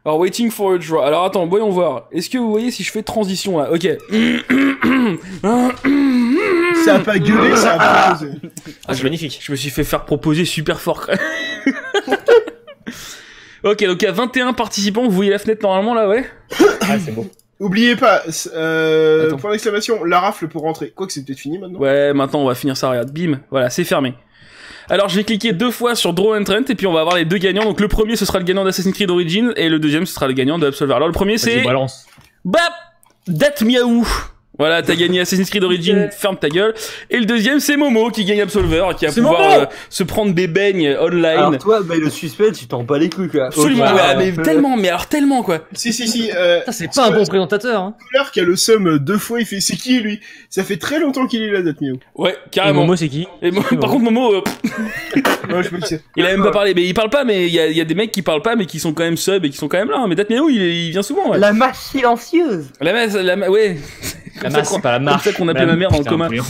Alors, waiting for a draw. Alors attends, voyons voir. Est-ce que vous voyez si je fais transition là? Ok. Ça a pas gueulé, ça a pas posé. Ah, c'est magnifique. Je me suis fait faire proposer super fort. quand même. *laughs* ok, donc il y a 21 participants. Vous voyez la fenêtre normalement là, ouais? Ah, c'est beau. Oubliez pas, euh, point d'exclamation, la rafle pour rentrer. Quoi que c'est peut-être fini maintenant. Ouais, maintenant on va finir ça, regarde, bim, voilà, c'est fermé. Alors je vais cliquer deux fois sur Draw and Trent et puis on va avoir les deux gagnants. Donc le premier ce sera le gagnant d'Assassin's Creed Origins et le deuxième ce sera le gagnant de Absolver. Alors le premier c'est balance. Bap Dat Miaou voilà, t'as gagné Assassin's Creed Origins, ferme ta gueule. Et le deuxième, c'est Momo qui gagne Absolver, qui va pouvoir euh, se prendre des beignes online. Alors, toi, bah, le suspense, tu t'en bats les couilles, quoi. Absolument, ouais, mais tellement, mais alors tellement quoi. Si, si, si, euh, c'est pas un bon présentateur. Hein. Couleur qui a le seum deux fois, il fait c'est qui lui? Ça fait très longtemps qu'il est là, Datmio. Ouais, Et carrément. Momo, c'est qui? Et par contre, Momo, euh, *laughs* Ouais, je peux le dire. il a même pas parlé. Mais il parle pas, mais il y a, il y a des mecs qui parlent pas, mais qui sont quand même sub et qui sont quand même là. hein. Mais Dat Miaou, il, il vient souvent, ouais. La marche silencieuse. La masse, la ouais. *laughs* La masse, c'est pas la marche. comme ça qu'on appelait ma mère dans le brillant.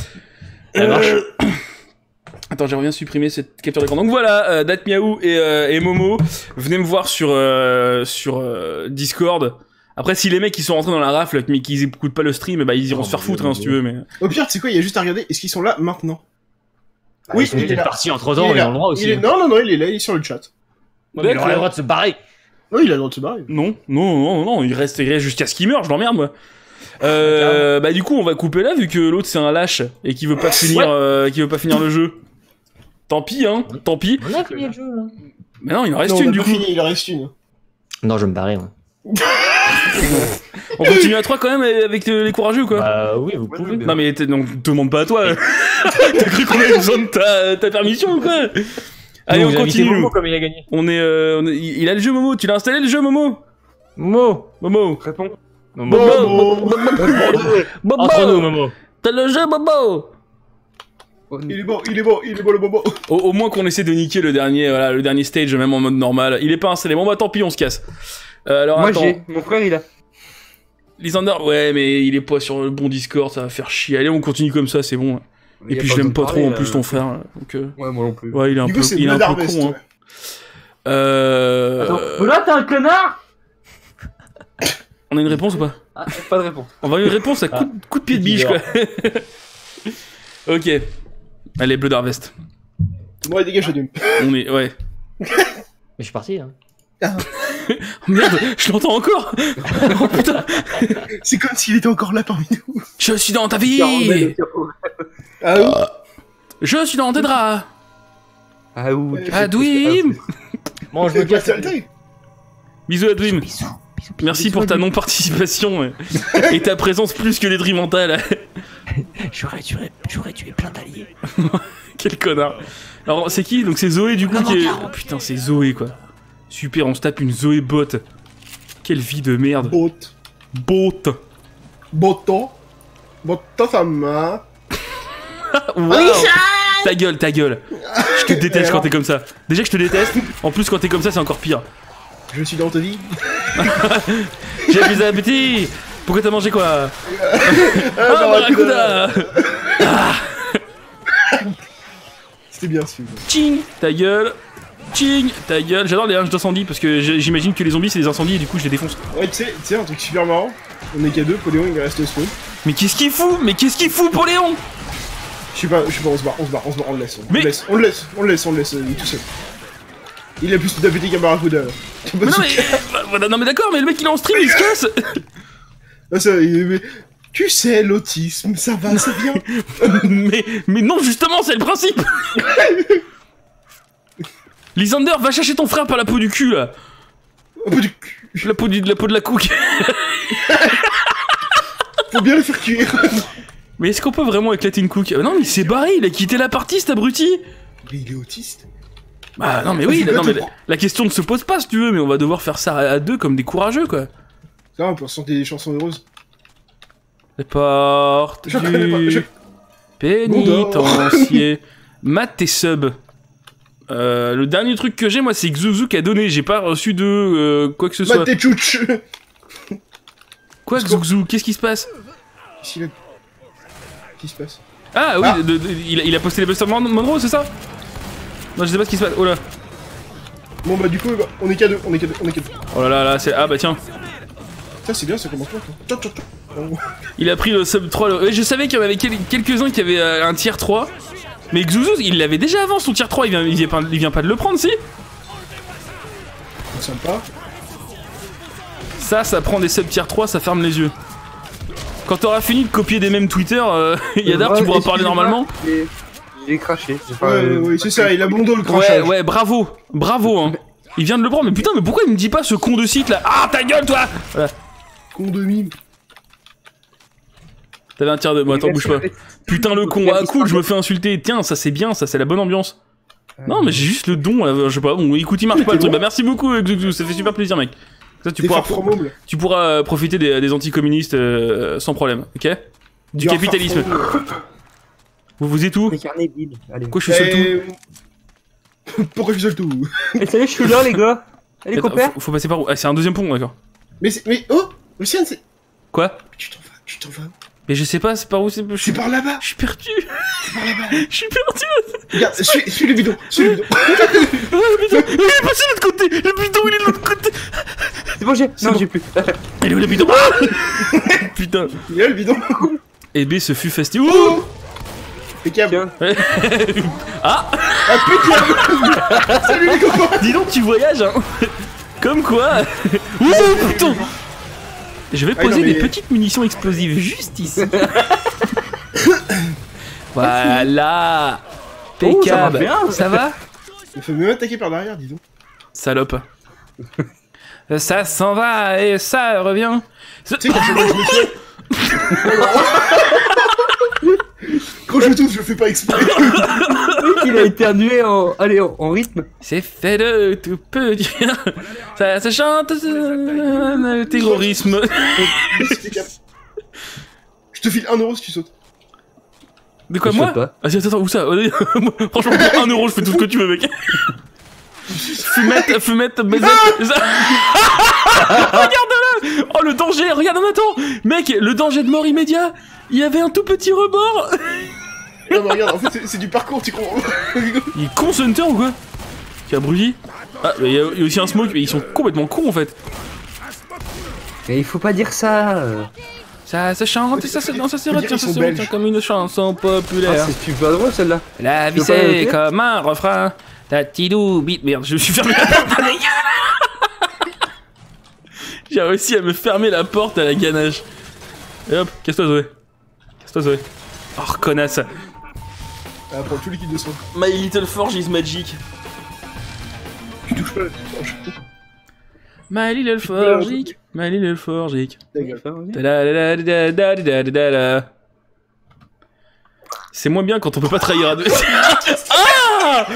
La marche. *coughs* Attends, j'aimerais bien supprimer cette capture d'écran. Donc voilà, euh, Dat Miaou et, euh, et Momo, venez me voir sur euh, sur euh, Discord. Après, si les mecs ils sont rentrés dans la rafle, mais qu'ils écoutent pas le stream, bah ils iront Oh, se faire foutre, hein, si tu veux. Mais Au pire, tu sais quoi, il y a juste à regarder, est-ce qu'ils sont là maintenant? Oui, il il est est là. parti entre temps, Il il est le droit aussi. Il est- Non, non, non, il est là, il est sur le chat. Ouais, mais il aurait le droit de se barrer. Oui, il a le droit de se barrer. Non, non, non, non, il reste, il reste jusqu'à ce qu'il meure, je l'emmerde moi. Euh, bah du coup on va couper là vu que l'autre c'est un lâche et qui veut pas finir, Ouais. euh, qui veut pas finir le jeu. Tant pis hein, tant pis. On a fini le jeu là. Mais non il en reste non, on une a du pas coup. fini, il en reste une. Non, je vais me barrer. moi. *laughs* On continue à 3 quand même avec euh, les courageux ou quoi Bah oui, vous pouvez. Non mais t'es- donc demande pas à toi. *laughs* T'as cru qu'on avait besoin de ta, ta permission ou quoi Allez on continue. Momo comme il a gagné. On est, euh, on est- il a le jeu Momo, tu l'as installé le jeu Momo Momo. Momo. Réponds. Momo. Bon, Bobo Entre nous, Momo. T'as le jeu Bobo il est bon, il est bon, il est bon le bobo. au, au moins qu'on essaie de niquer le dernier, voilà, le dernier stage même en mode normal. Il est pas installé. Bon bah tant pis, on se casse. Euh, alors Moi attends, j'ai. Mon frère il a. Lysander, ouais mais il est pas sur le bon Discord, ça va faire chier. Allez on continue comme ça, c'est bon. Et puis je l'aime pas trop en plus ton frère. Donc euh, Ouais, moi non plus. ouais il est un Du peu, coup, il est un peu con. Hein. Euh... Attends, là t'es un connard? On a une réponse ou pas Ah, pas de réponse. On va avoir une réponse à coup, de- coup de pied de biche quoi. *laughs* ok. Allez Blood Harvest. Moi, dégage, Doom. On est ouais. Mais je suis parti. Hein. Oh, *laughs* merde, je l'entends encore. *laughs* oh putain, C'est comme s'il était encore là parmi nous. je suis dans ta vie. Ah oui Je suis dans tes draps. Ah ouh. Adwim. Bon, je me casse. Bisous Merci pour ta non-participation et- et ta présence plus que détrimentale. *laughs* J'aurais tué, j'aurais tué plein d'alliés. *laughs* Quel connard. Alors c'est qui Donc c'est Zoé du coup qui est... Oh, putain c'est Zoé quoi. Super, on se tape une Zoé bot. Quelle vie de merde. Bot. Bot. Boton. Boton, ça m'a. *laughs* Wow. Ta gueule, ta gueule. Je te déteste quand t'es comme ça. Déjà que je te déteste, en plus quand t'es comme ça c'est encore pire. Je suis dans ta vie. J'ai plus d'appétit Pourquoi t'as mangé quoi Ah, Ah, Barracuda C'était bien celui Ching Ta gueule Ching Ta gueule J'adore les linges d'incendie parce que j'imagine que les zombies c'est des incendies et du coup je les défonce. Ouais, tu sais, tu sais, un truc super marrant. On est qu'à deux, Poléon il reste spawn. Mais qu'est-ce qu'il fout Mais qu'est-ce qu'il fout pour Léon Je sais pas, je sais pas, on se barre, on se barre, on se barre, on le laisse. On Mais- le laisse, on le laisse, on le laisse, on le laisse, il est tout seul. Il a plus d'appétit qu'un barracuda. Mais non de mais, *laughs* bah, voilà, non mais d'accord mais le mec il est en stream il se casse *laughs* Ah, ça, il- mais- Tu sais, l'autisme, ça va, ça vient. *laughs* mais, mais non justement c'est le principe Lysander va chercher ton frère par la peau du cul là Un peu du cul. La peau, du, la peau de la couque Faut bien le faire cuire. Mais est-ce qu'on peut vraiment éclater une couque? Ah Non mais il s'est barré il a quitté la partie cet abruti Mais il est autiste. Bah non mais oui, non, mais te- la, la question ne se pose pas si tu veux, mais on va devoir faire ça à, deux comme des courageux quoi. Ça, on peut chanter des chansons heureuses. Les portes Je pas. du Je... pénitencier. *laughs* Matt et sub. Euh, le dernier truc que j'ai moi c'est Xuzu qui a donné, j'ai pas reçu de euh, quoi que ce soit. Matt et Chouch. Quoi Xuzu Qu'est-ce qui se passe? Qu'est-ce qu'il a Qu'est-ce qui se passe? Ah oui, Ah. de- de- il, a, il a posté les Buster Mon- Monroe, c'est ça? Non, je sais pas ce qui se passe. Oh là. Bon, bah, du coup, on est qu'à deux, on est qu'à deux, on est qu'à deux. Oh là là là, c'est ah bah tiens. Ça, c'est bien, ça commence pas. Il a pris le sub 3. le- Ouais, Je savais qu'il y en avait quel- quelques-uns qui avaient euh, un tier 3. Mais Xuzu, il l'avait déjà avant son tier 3, il vient, il vient, pas, il vient pas de le prendre, si sympa. Ça, ça prend des sub tier 3, ça ferme les yeux. Quand t'auras fini de copier des mêmes Twitter, euh, *laughs* Yadar, tu pourras parler normalement. J'ai- J'ai craché. pas- Ouais, ouais, ouais, c'est ça, il a bon dos le Ouais, crachage. ouais, bravo, bravo, hein. Il vient de le prendre, mais putain, mais pourquoi il me dit pas ce con de site là? Ah, ta gueule, toi Voilà. Con de mime. T'avais un tiers de. Bon, attends, bouge pas. Putain, le con, ah cool, je me fais insulter. Tiens, ça c'est bien, ça c'est la bonne ambiance. Non, mais j'ai juste le don, là, je sais pas. Bon, écoute, il marche *laughs* pas le truc. Bah, merci beaucoup, euh, ça fait super plaisir, mec. Ça, tu pourras, tu pourras euh, profiter des, des anticommunistes euh, sans problème, ok? Du capitalisme. Vous vous êtes vides. Allez. Pourquoi je suis seul tout Eh, *laughs* Pourquoi je suis seul tout Et salut, je suis là, les gars. Allez, copains. faut, faut passer par où Ah, c'est un deuxième pont, d'accord. Mais c'est. Mais oh Océane, c'est. Quoi Tu t'en vas, tu t'en vas. Mais je sais pas, c'est par où c'est. Je suis C'est par là-bas Je suis perdu C'est par là-bas *laughs* Je suis perdu Regarde, suis, suis le bidon Suis le bidon *laughs* le bidon Il est passé de l'autre côté Le bidon, il est de l'autre côté C'est bon, j'ai. Non, bon. j'ai plus. Il est où le bidon Ah Putain Il y a le bidon Et B, ce fut. Ouh Impeccable. *laughs* Ah Impeccable *laughs* Salut les copains Dis donc, tu voyages, hein Comme quoi *laughs* Ouh, putain Je vais Ah, non, poser mais- des petites munitions explosives juste ici. voilà Oh, Impeccable bien. Ça va Il faut même attaquer par derrière, dis donc. Salope. Ça s'en va et ça revient. Tu sais, quand je, je me fais... Quand je touche, je fais pas exprès. *laughs* il a éternué en, allez, en, en rythme. C'est fait de tout petit. *laughs* Ça, ça chante euh, le terrorisme. Je te file 1 euro si tu sautes. De quoi Je moi pas. Ah, attends, attends, où ça Moi, *laughs* Franchement, pour 1 euro, je fais tout ce que tu veux, mec. Fumette, fumette, baisette. Regarde-le Oh, le danger Regarde, non, attends Mec, le danger de mort immédiat Il y avait un tout petit rebord Non, mais regarde, en fait, c'est- du parcours, tu comprends. *laughs* Il est con, ce Hunter, ou quoi Qui a brûlé Ah, mais il y, a il y a aussi un smoke, mais ils sont complètement cons, en fait. Mais il faut pas dire ça. Ça se chante, ça se danse, ça se retient, ça se retient comme une chanson Ah, populaire. c'est super drôle celle-là. La vie pas c'est comme un refrain. Tatidou, bite. Merde, je me suis fermé la porte à la gueule. J'ai réussi à me fermer la porte à la ganache. Et hop, casse-toi Zoé. Casse-toi Zoé. Oh, connasse. Ah, pour tout le kit de soins. My little forge is magic. Tu touches pas la petite forge. My little Forge. my little Forge. C'est moins bien quand on peut pas trahir à deux. *laughs* Ah, ah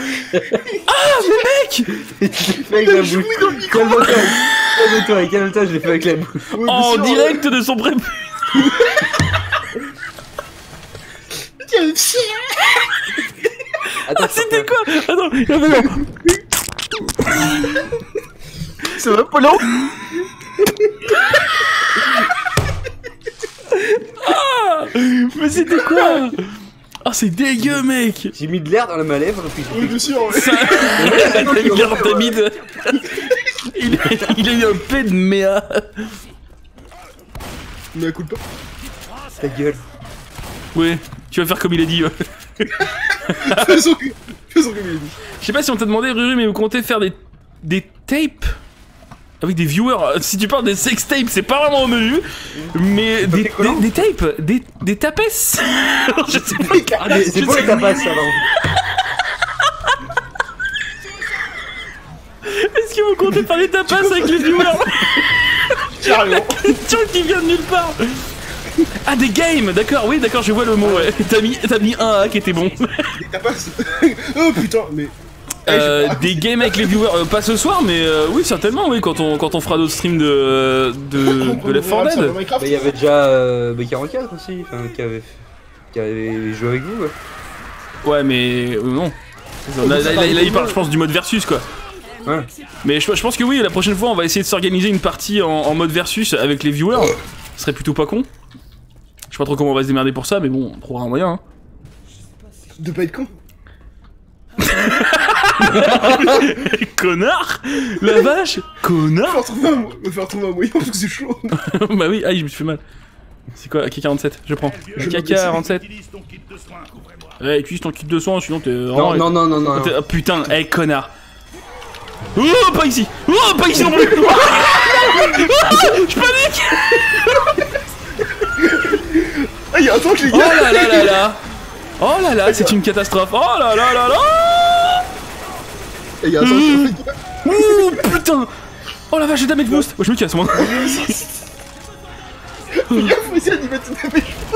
Ah mais mec fait avec la bouche. Calme-toi, calme-toi, calme-toi, je l'ai fait avec la bouche. Oh, en direct de son prépuce *laughs* Attends, C'était quoi Attends, il y avait un- Ça va, Polo Mais c'était quoi Oh, c'est dégueu, mec J'ai mis de l'air dans la malèvre, puis Oui, bien sûr, ouais. Ça... T'as mis l'air dans ta bite. Il a, il a eu un P de méa. Mais de pas. ta gueule. Ouais, tu vas faire comme il a dit. *laughs* Faisons comme il a dit. Je sais pas si on t'a demandé, Ruru, mais vous comptez faire des, des tapes? Avec des viewers. Si tu parles des sex tapes, c'est pas vraiment au menu, mais des, des, des tapes, des, des tapes. *laughs* Je sais pas. Ah, c'est pour les tapas, ça. Est-ce que vous comptez faire des tapas avec les viewers? Carrément. *laughs* Tiens, qui vient de nulle part Ah, des games D'accord, oui, d'accord, je vois le mot, ouais. T'as mis, t'as mis un A qui était bon. T'as pas. *laughs* Oh putain, mais. Eh, Euh, des games avec les viewers, euh, pas ce soir, mais euh, oui, certainement, oui, quand on, quand on fera d'autres streams de, de, de Left 4 On verra ça dans Dead. Bah, il y avait déjà euh, B44 aussi, enfin, qui avait, qui avait joué avec vous. Ouais. Ouais, mais euh, non. Là, là, là, là, il parle, je pense, du mode versus, quoi. Ouais. Mais je, je pense que oui, la prochaine fois, on va essayer de s'organiser une partie en, en mode versus avec les viewers. Ce serait plutôt pas con. Je sais pas trop comment on va se démerder pour ça, mais bon, on trouvera un moyen. Hein. De pas être con. *laughs* Connard La vache Connard Faut retrouver un, mo- faut retrouver un moyen parce que c'est chaud. *laughs* Bah oui, aïe, je me suis fait mal. C'est quoi AK-47 Je prends. Je AK-47. Ouais, utilise ton kit de soins, sinon t'es. Non, non, non, non, non. Ah, putain, eh connard Oh, pas ici Oh, pas ici non plus *laughs* Je panique Ah, y'a un tank, les Oh là là là là. *laughs* Oh là là, c'est une catastrophe. Oh là là là là. Eh, y'a un tank, en fait. Ouh, putain. Oh la vache, j'ai damage boost. Ouais, je me casse, moi. *laughs*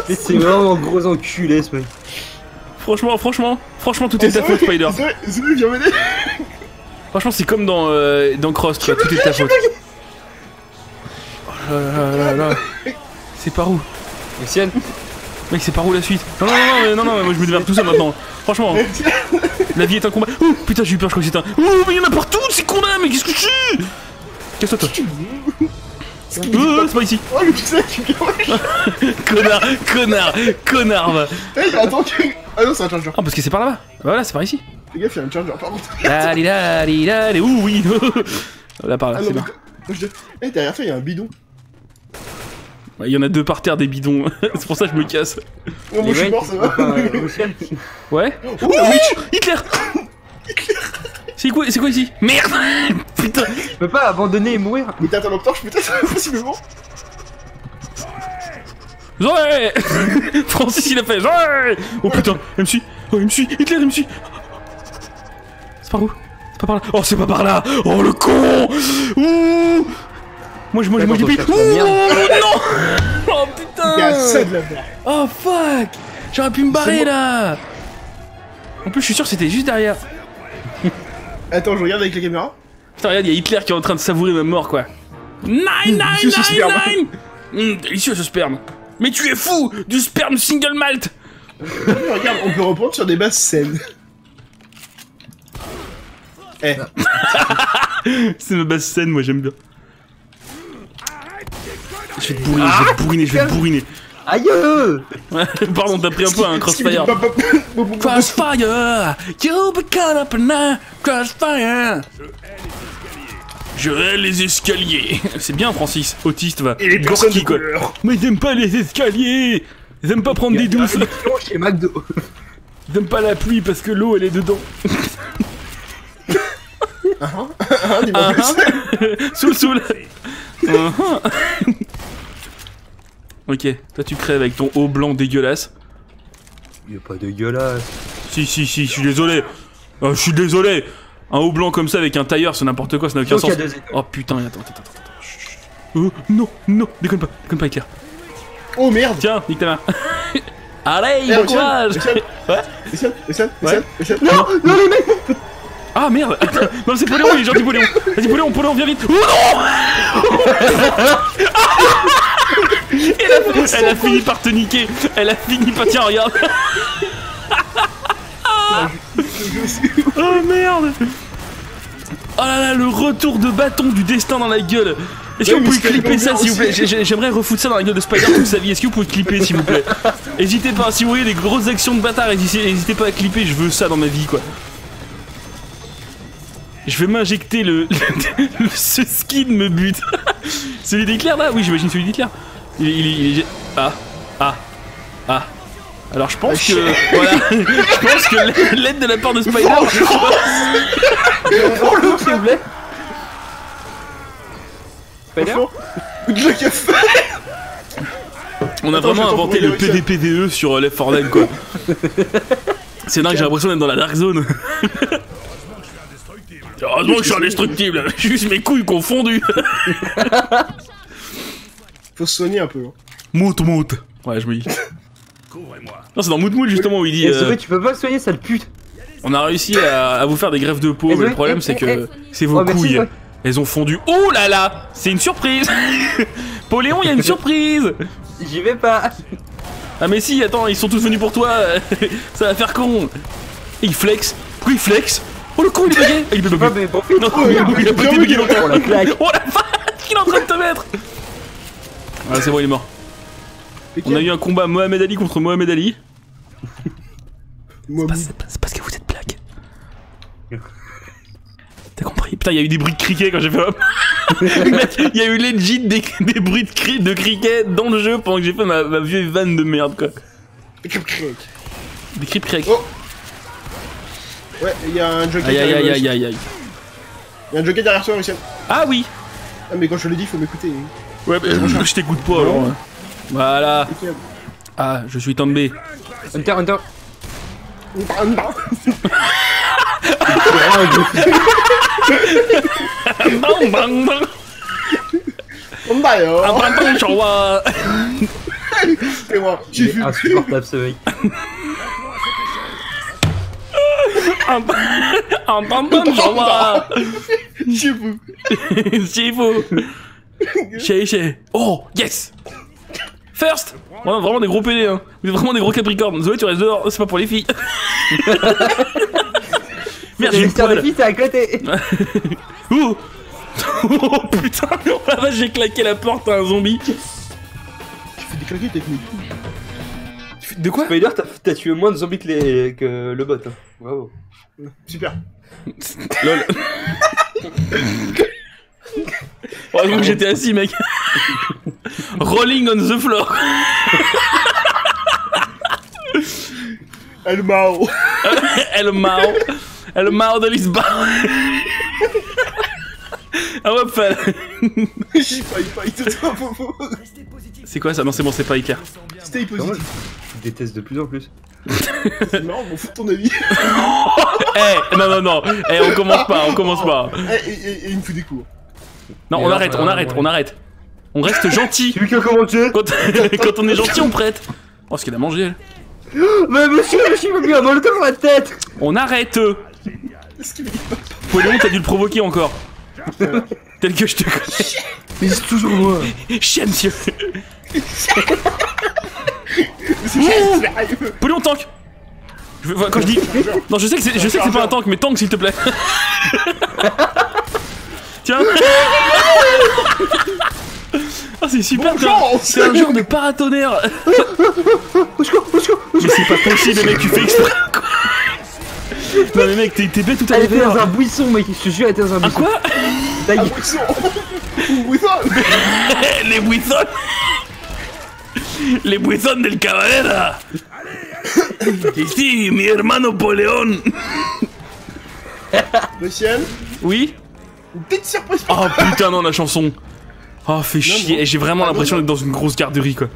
C'est vraiment un gros enculé ce mec. Franchement, franchement, franchement, tout est de ta faute, Spider. Viens m'aider. Franchement, c'est comme dans, euh, dans Cross, tu vois, tout est de ta faute. Oh là là là là là. C'est par où? Lucienne? Mec, c'est par où la suite Non, non, non, mais non, non, mais moi je me démerde tout ça maintenant. Franchement, la vie est un combat. Ouh, putain, j'ai eu peur, je crois que c'était un. Ouh, mais il y en a partout, ces cons-là, mais qu'est-ce que tu Casse-toi, toi. Euh, c'est pas ici. Oh, le pixel qui me garoche. Connard, connard, connard, va. Eh, y'a un tank. Ah non, c'est un charger. Ah, parce que c'est par là-bas. Bah voilà, c'est par ici. Les gars, y'a un charger par contre. La li la li la li. Ouh, oui. Là, par là, Ah c'est bien. je Eh, derrière toi, y'a un bidon. Il y en a deux par terre des bidons. *laughs* c'est pour ça que je me casse. Oh, moi je suis mort, ouais, ça va. *laughs* Ouais. Oh, witch Hitler C'est quoi, c'est quoi ici Merde *laughs* Putain tu peux pas abandonner et mourir. Mais t'as un torche peut-être, possiblement Ouais Francis il a fait ouais Oh putain, il me suit Oh il me suit Hitler il me suit C'est par où C'est pas par là Oh c'est pas par là Oh le con Ouh Moi je moi moi je merde. *laughs* Oh non Oh Il y a ça putain de la merde. Oh fuck J'aurais pu me barrer C'est là En plus je suis sûr que c'était juste derrière *laughs* Attends, je regarde avec la caméra. Putain regarde il y a Hitler qui est en train de savourer ma mort quoi Nine nine nine sperme. nine Hum, Délicieux ce sperme Mais tu es fou Du sperme single malt Regarde, on peut reprendre sur des bases saines. *laughs* Eh, C'est ma basse scène, moi j'aime bien. Je vais te bourriner, je vais te bourriner, je vais te bourriner. Aïe Pardon, t'as pris un peu un crossfire. Pop, pop. Crossfire, you'll be caught up in a crossfire. Je hais les escaliers. *laughs* C'est bien, Francis. Autiste, va. Et les personnes Gorky, quoi. Mais ils aiment pas les escaliers. Ils aiment pas prendre des douces. chez McDo. *laughs* Ils aiment pas la pluie parce que l'eau elle est dedans. Hein, *laughs* dis-moi plus. Soul, soul. Ok, toi tu crèves avec ton haut blanc dégueulasse. Il est pas dégueulasse. Si, si, si, je suis désolé. Euh, je suis désolé. Un haut blanc comme ça avec un tailleur, c'est n'importe quoi, ça n'a aucun Donc, sens. Oh putain, attends, attends, attends. attends. Chut, chut. Oh, non, non, déconne pas, déconne pas, Hitler. Oh merde Tiens, nique ta mère. *laughs* Allez, Eh, bon courage *laughs* Ouais. Lucien, Lucien, Ouais. Lucien, Lucien. Non, non, les mecs Ah merde *laughs* Non, c'est Poléon, il est gentil, Poléon Vas-y, Poléon, Poléon, viens vite Oh non elle, a, elle a fini par te niquer. Elle a fini par... Tiens, regarde. Oh merde. Oh là là, le retour de bâton du destin dans la gueule. Est-ce que vous pouvez clipper ça s'il vous plaît? J'aimerais refoutre ça dans la gueule de Spider toute sa vie. Est-ce que vous pouvez clipper s'il vous plaît? N'hésitez pas, si vous voyez des grosses actions de bâtard, n'hésitez pas à clipper, je veux ça dans ma vie quoi. Je vais m'injecter le, *laughs* le- Ce skin me bute. *laughs* Celui d'Hitler là? Oui, j'imagine celui d'Hitler. Il, Ah, ah, ah. Alors je pense Ah, que. *laughs* Voilà. Je pense que l'aide de la part de Spider. Oh, je pense- S'il vous plaît. Spider? Franchement, de la café On a Attends, vraiment inventé le le PVPVE sur euh, Left 4 Dead quoi. C'est dingue, j'ai l'impression d'être dans la Dark Zone. *laughs* Heureusement que je suis indestructible, juste mes couilles confondues. *laughs* Faut se soigner un peu. hein. Mout mout. Ouais, je me dis. Non, c'est dans Mout Mout justement où il dit Eh, c'est euh, vrai, tu peux pas soigner, sale pute. On a réussi à, à vous faire des greffes de peau, Eh, mais le oui, problème eh, c'est eh, que c'est vos Oh, merci, couilles. ouais. Elles ont fondu. Oh là là C'est une surprise *laughs* Poléon, il y a une surprise J'y vais pas. Ah mais si, attends, ils sont tous venus pour toi *laughs* Ça va faire con Et il flex Pourquoi il flex Oh le con il est bugué Il est Pas, bugué Oh, il a pas Oh la. Oh la vache Il est en train de te mettre Ah c'est bon, il est mort. On a eu un combat Mohamed Ali contre Mohamed Ali. C'est pas- c'est parce que vous êtes black. *laughs* T'as compris Putain, il y a eu des bruits de cricket quand j'ai fait hop. *laughs* Il y a eu legit des, des bruits de, cri, de cricket dans le jeu pendant que j'ai fait ma, ma vieille vanne de merde quoi. Cric. Des cric cric. Oh. Ouais, il y a un jockey Aïe aïe aïe derrière aïe aïe aïe. Il y a un jockey derrière toi, Lucien. Ah oui Ah, mais quand je le dis, faut m'écouter. Ouais, mais je t'écoute pas alors. Voilà. Ok. Ah, je suis tombé. Hunter, Hunter. *laughs* Bang bang bang. On va Ah, alors bang, bang, Showa. C'est moi, Il j'ai est vu. insupportable ce mec. Ah, bang, ah, bang, bang, Showa. J'ai vu. Shifu. *laughs* Chez chez. Oh, yes. First. Ouais, vraiment des gros PD, hein. Vous êtes vraiment des gros capricornes. Zoé, tu restes dehors. C'est pas pour les filles. *laughs* Merde, j'ai une poêle. Duffy, t'es à côté. *laughs* Ouh. Oh putain, oh la vache, j'ai claqué la porte à un zombie. Tu fais des claquettes avec mes De quoi? Spider, t'as- t'as tué moins de zombies que, les... que le bot. Hein. Bravo. Super. Lol. Heureusement que j'étais assis, mec. *laughs* Rolling on the floor. El Mao. *laughs* El Mao. El Mao de Lisbonne. ah ouais, pas. C'est quoi ça? Non, c'est bon, c'est pas Iker. Stay positif. Je déteste de plus en plus. C'est marrant, m'en fous de ton avis. Eh, non, non, non. Eh, on commence pas, on commence pas. Eh, et, et- et il me fout des coups. Non, on là, arrête, on arrête, ouais. on arrête. On reste gentil. *laughs* Quand, *laughs* quand on est gentil, on prête. Oh, ce qu'il a mangé. elle. *gasps* Mais monsieur, monsieur, il m'a mis un molotov dans la tête On arrête. Poléon, t'as dû le provoquer encore. *laughs* Tel que je te connais. Mais c'est toujours moi Chien, monsieur. Poléon, tank. Je veux- quand je dis. Non, je sais que c'est, je sais que c'est pas un tank, mais tank s'il te plaît. Tiens. *laughs* Ah, c'est super. C'est un genre de paratonnerre. *laughs* Mais c'est pas possible, mec, tu fais exprès. quoi. Non, mais mec, t'es, t'es bête tout à Elle était dans l'heure. un buisson, mec, je te jure, elle était dans un buisson. quoi gueule. Buisson Buisson *laughs* Les buissons Les buissons del Cabalera Ici, mi hermano Poléon Lucienne, Oui petite surprise pour Oh putain, non, la chanson. Oh, fait chier, non. Et j'ai vraiment Ah, l'impression d'être dans une grosse garderie, quoi.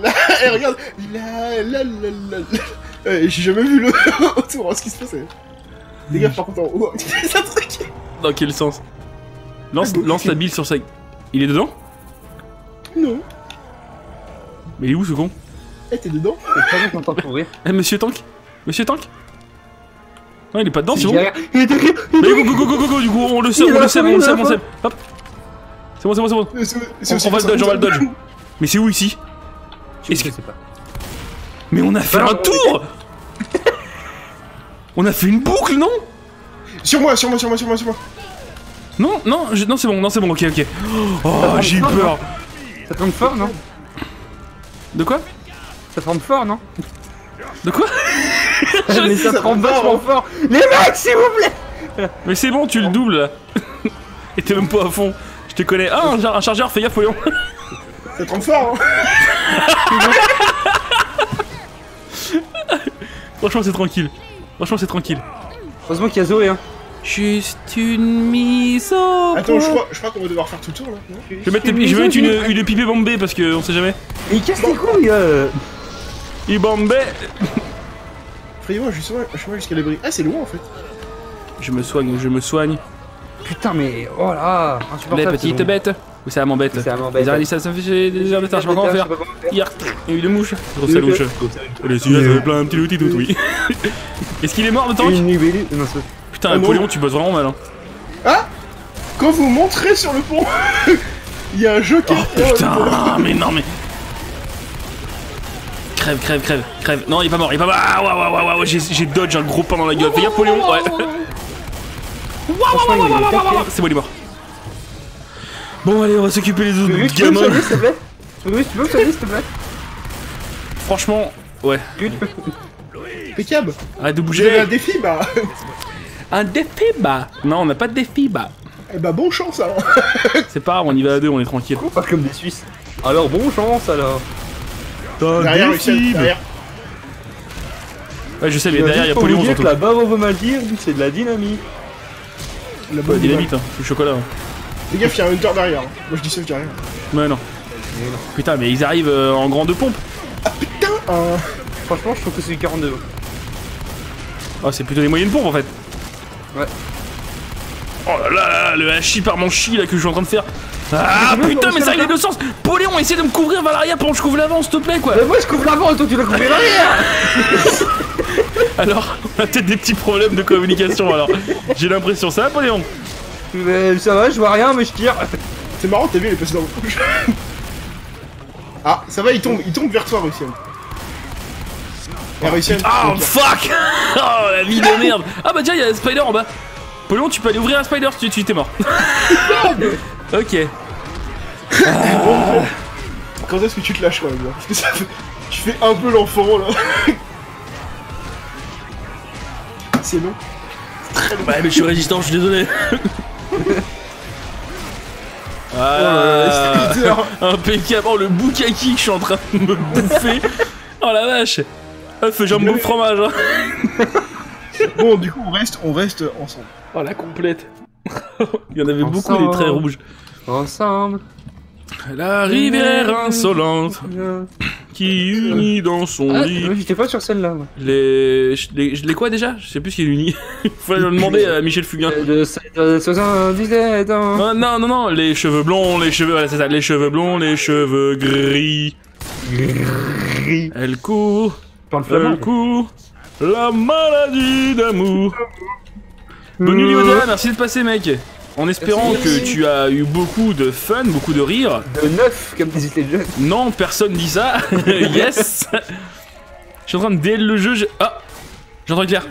Là, *laughs* eh, regarde. La la la la la. Eh, J'ai jamais vu le *laughs* autour, hein, ce qui se passait. Les gars, par contre, en haut, *laughs* c'est un truc. Dans quel sens? Lance, Ah, lance la bille sur sa... Il est dedans? Non. Mais il est où, ce con? Eh, t'es dedans? Eh, monsieur Tank? Monsieur Tank? Non, il est pas dedans, c'est bon. Derrière. Il est derrière. Mais go, go, go, go, go, go, du coup, on le sait, Il on le fond, on le à on le sait. Hop. C'est bon, c'est bon, c'est bon. C'est On- va le dodge, on va le dodge. *laughs* Mais c'est où, ici? Est-ce que- Je sais pas. Mais on a fait un tour On a fait une boucle, non? Sur moi, sur moi, sur moi, sur moi, sur moi. Non, non, je- non, c'est bon, non, c'est bon, ok, ok. Oh, j'ai eu peur. Ça trempe fort, non? De quoi? Ça trempe fort, non? De quoi? Mais ça ça trempe vachement fort Les mecs, s'il vous plaît Mais c'est bon, tu le doubles là. *laughs* Et t'es même pas à fond. Je te connais. Ah, un, char- un chargeur, fais gaffe, Léon. Ça trempe fort, hein *laughs* Franchement, c'est tranquille. Franchement, c'est tranquille. Heureusement qu'il y a Zoé, hein. Juste une mise au Attends, je crois, je crois qu'on va devoir faire tout le tour, là, non Je vais mettre, les- je vais mettre une, une pipée bombée parce que on sait jamais. Mais il casse les couilles, euh. Il bombé. Je moi jusqu'à l'abri. Ah, c'est loin, en fait Je me soigne, je me soigne. Putain, mais oh là Les insupportable, petites bêtes. Ou ça m'embête. Ça m'embête. Les araignées, ça, ça me fait chier, des heures de tard, je sais pas comment faire. Hier, il y a eu des mouches. Grosse salouche. ok. Le sujet, ça fait plein un petit outil tout, oui. *laughs* Est-ce qu'il est mort le tank? Une. Putain, Ah. Napoléon, tu bosses vraiment mal. Hein. Ah Quand vous montrez sur le pont, *laughs* il y a un joker. Oh putain, mais non, mais. Crève, crève, crève, crève. Non, il est pas mort, il est pas mort. Ah, ouais, ouais, ouais, ouais, ouais, j'ai dodge un gros pain dans la gueule. Fais gaffe, Napoléon, ouais. Il est quatrième. C'est bon, il est mort. Bon, allez, on va s'occuper des autres tu peux me gamins. soigner, s'il te plaît Gugus, tu peux me s'il te plaît Franchement, ouais. Impeccable. Arrête de avez un bouger. défi, bah. *laughs* Un défi, bah. Non, on n'a pas de défi, bah. Eh bah, bon chance, alors. C'est pas grave, on y va à deux, on est tranquille. Pas comme des Suisses. Alors, bon chance, alors. Derrière, Michel, derrière. Ouais, je sais, mais derrière, il y a surtout. que La veut mal dire, c'est de la dynamite. La bonne dynamite, hein. C'est le chocolat. hein. Les gars, il y a un hunter derrière. hein. Moi, je dis ça, je dis rien. Ouais, non. Putain, mais ils arrivent euh, en grande pompe. Putain un... Franchement, je trouve que c'est du 42. Oh, c'est plutôt des moyennes pompes en fait. Ouais. Oh là là, là, le hachis par mon chi là que je suis en train de faire. Ah Mais putain, mais ça va les deux sens. Poléon, essaie de me couvrir vers l'arrière pendant que je couvre l'avant, s'il te plaît quoi. Mais moi, je couvre l'avant et toi, tu l'as couvert l'arrière *laughs* Alors, on a peut-être des petits problèmes de communication alors. J'ai l'impression, ça va Poléon Mais ça va, je vois rien, mais je tire. C'est marrant, t'as vu, elle est passée dans le rouge. *laughs* ah, ça va, il tombe, il tombe vers toi, Russian. Ah ok. fuck *laughs* Oh la vie de merde Ah bah tiens, il y a un spider en bas. Poléon, tu peux aller ouvrir un spider si tu- t'es mort. Ok. Quand est-ce que tu te lâches quand même là Parce que ça fait... Tu fais un peu l'enfant là. C'est long. Ouais, mais je suis résistant, je suis désolé. *laughs* Oh là là, Voilà. Twitter. Impeccable. Oh, le boukaki que je suis en train de me bouffer. Oh la vache. Œuf jambon fromage. hein. Bon, du coup, on reste, on reste ensemble. Oh la complète. Il y en avait beaucoup des traits rouges. Ensemble. La rivière insolente qui unit dans son Ah, lit J'étais pas sur celle-là. les... les les quoi déjà Je sais plus ce qui est uni. Faut le *laughs* demander à Michel Fugain. De de 77 ans. Ah, non non non, les cheveux blonds, les cheveux voilà, c'est ça, les cheveux blonds, les cheveux gris. Elle court, elle court. La maladie d'amour. Bonne nuit Yoda, merci de passer mec. En espérant que tu as eu beaucoup de fun, beaucoup de rire. De 9, comme disaient les jeunes. Non, personne dit ça. *laughs* yes. Je suis en train de DL le jeu. je- Ah, j'entends Claire.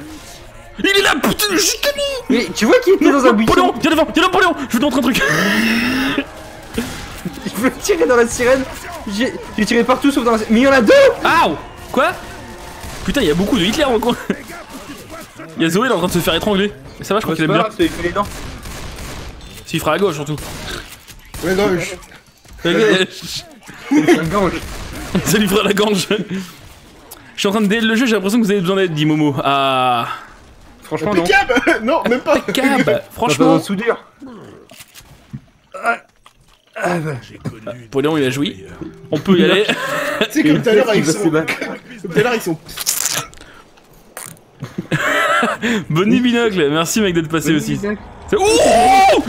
Il est là, putain, je suis. Mais tu vois qu'il était dans un buisson Napoléon, viens devant, viens Napoléon. Je vais te montrer un truc. *laughs* Je veux tirer dans la sirène. J'ai tiré partout sauf dans la sirène. Mais il y en a deux Aouh Quoi? Putain, il y a beaucoup de Hitler le coin. *laughs* Il y a Zoé, elle est en train de se faire étrangler. Mais ça va, je crois C'est pas aime bien. c'est-. S'il fera à gauche surtout. Ouais, non, je- *laughs* C'est un gange. *laughs* ça lui fera la gange. Je suis en train de DL le jeu, j'ai l'impression que vous avez besoin d'aide, dit Momo. Ah. Franchement, non. *laughs* Non, même pas Cab, Franchement. Soudure. Ah, ah, bah. Napoléon, il a joui. On peut y aller. Tu sais, comme tout à l'heure, battre. Comme tout à l'heure, ils sont... *laughs* Bonne nuit, binocle. Merci, mec, d'être passé aussi. Ouh *laughs*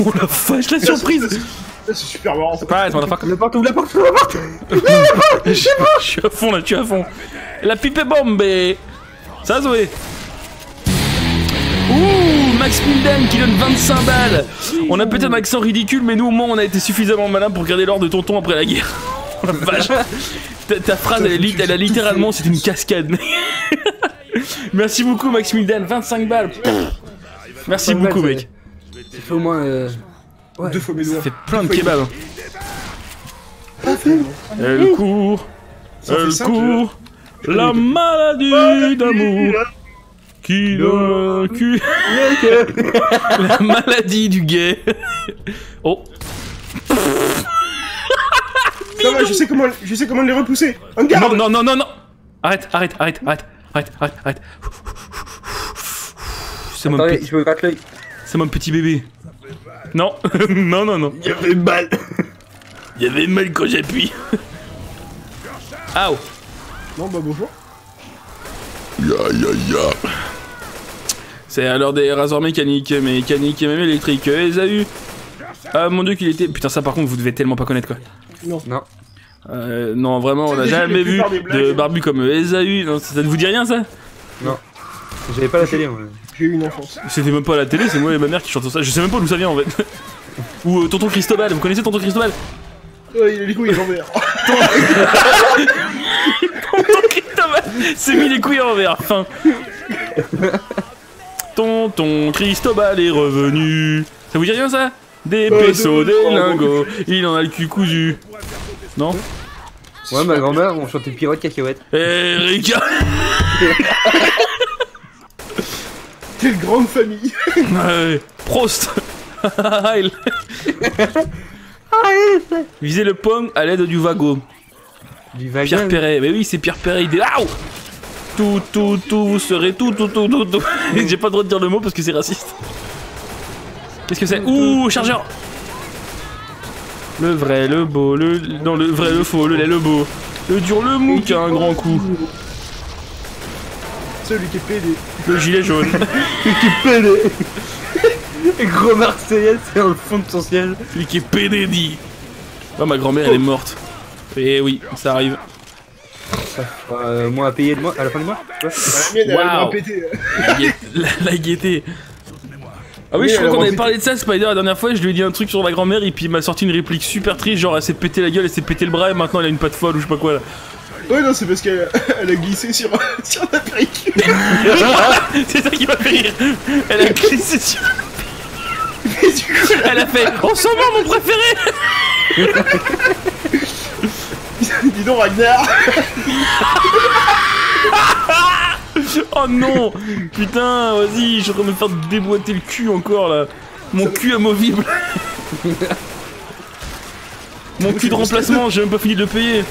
Oh la vache, la surprise Ça, c'est super marrant. ça. Surprise, motherfucker. La porte, ouvre la porte, ouvre *laughs* la porte Je je suis à fond là, je suis à fond. La pipe est bombée. Ça, Zoé. Ouh, Max Minden qui donne 25 balles. On a peut-être un accent ridicule, mais nous au moins on a été suffisamment malin pour garder l'or de tonton après la guerre. Oh la vache. Ta, ta phrase, elle, elle a littéralement, c'est une cascade. Merci beaucoup, Max Minden, 25 balles. Merci beaucoup, mec. Ça fait au moins. euh, Deux fois mes doigts. Ça fait plein de kebabs. Elle court, Ça fait elle court, la maladie d'amour qui le cul. *laughs* La maladie du gay. Oh, Ça va, je sais comment, je sais comment les repousser. Non, non, non, non, non. Arrête, arrête, arrête, arrête, arrête, arrête, arrête. C'est mon, petit, je me gratte l'œil. c'est mon petit bébé. Non, *laughs* non, non, non. Il y avait balle. Il y avait mal quand j'appuie. Aouh. Non, bah bonjour. C'est à l'heure des rasoirs mécaniques, mécaniques et même électriques. Esaü Ah mon dieu qu'il était... Putain ça par contre vous devez tellement pas connaître quoi. Non. Euh, non vraiment on a C'est jamais vu de barbu comme Esaü. Non, ça, ça ne vous dit rien ça? J'avais pas la télé, moi. J'ai eu une enfance. C'était même pas la télé, c'est moi et ma mère qui chantent ça. Je sais même pas d'où ça vient en fait. *laughs* Ou euh, tonton Cristobal, vous connaissez tonton Cristobal? Ouais, il a les couilles à l'envers. Tonton Cristobal s'est mis les couilles en verre, fin. Tonton Cristobal est revenu. Ça vous dit rien ça? Des Euh, pesos, de- des oh, lingots, il en a le cul cousu. Non Ouais, ma grand-mère, on chantait pirouette cacahuète. Erika *laughs* Quelle grande famille. Ouais, Prost *laughs* *laughs* Visez le pomme à l'aide du wagon. Du Pierre wagon. Perret, mais oui, c'est Pierre Perret, il dit Aouh Tout, tout, tout, vous serez tout, tout, tout, tout, tout. J'ai pas le droit de dire le mot parce que c'est raciste. Qu'est-ce que c'est? Ouh, chargeur Le vrai, le beau, le. Non, le vrai, le faux, le laid, le beau. Le dur, le mou qui a un grand coup. Celui qui est pédé. Le gilet jaune. *laughs* *laughs* Gros Marseillais, c'est dans le fond de son ciel. Celui qui est pédé dit. Oh, ma grand-mère, elle est morte. Et oui, ça arrive. Euh, moi à payer de moi, à la fin du mois tu vois. Mienne, la gaieté. Ah oui, Oui, je crois qu'on avait parlé de ça, Spider, la dernière fois. Je lui ai dit un truc sur ma grand-mère et puis il m'a sorti une réplique super triste. Genre, elle s'est pété la gueule, elle s'est pété le bras et maintenant elle a une patte folle ou je sais pas quoi là. Ouais, non, c'est parce qu'elle *laughs* elle a glissé sur, *laughs* sur un apéritif. *laughs* C'est ça qui m'a fait rire. Elle a glissé sur. Et du coup, Elle a fait On s'en va, mon préféré dis donc, Ragnar. Oh non Putain, vas-y, je suis en train de me faire déboîter le cul encore là. Mon cul amovible. *laughs* Mon cul de remplacement, j'ai même pas fini de le payer.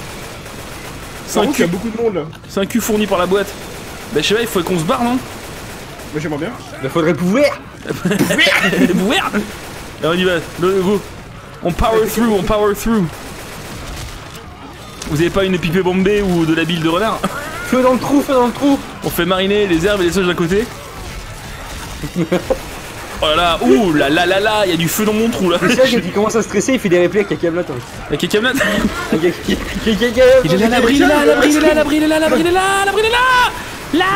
C'est un, contre, il y cul, a beaucoup de monde là. c'est un cul fourni par la boîte. Bah je sais pas, il faut qu'on se barre, non? Moi j'aimerais bien. Bah faudrait pouvoir *laughs* Ouais. Allez, on y va, go. On power through, on power through. Vous avez pas une pipée bombée ou de la bile de renard? Feu dans le trou, feu dans le trou. On fait mariner les herbes et les sauges d'un côté. *laughs* Oh là là, ouh là là là là, il y a du feu dans mon trou là. C'est *laughs* ça, commence à stresser, il fait des répliques avec Camelot. Y'a quelqu'un là Il est là, l'abri, il est là, l'abri, il est là, l'abri, il est là, l'abri, il est là, l'abri, il est là.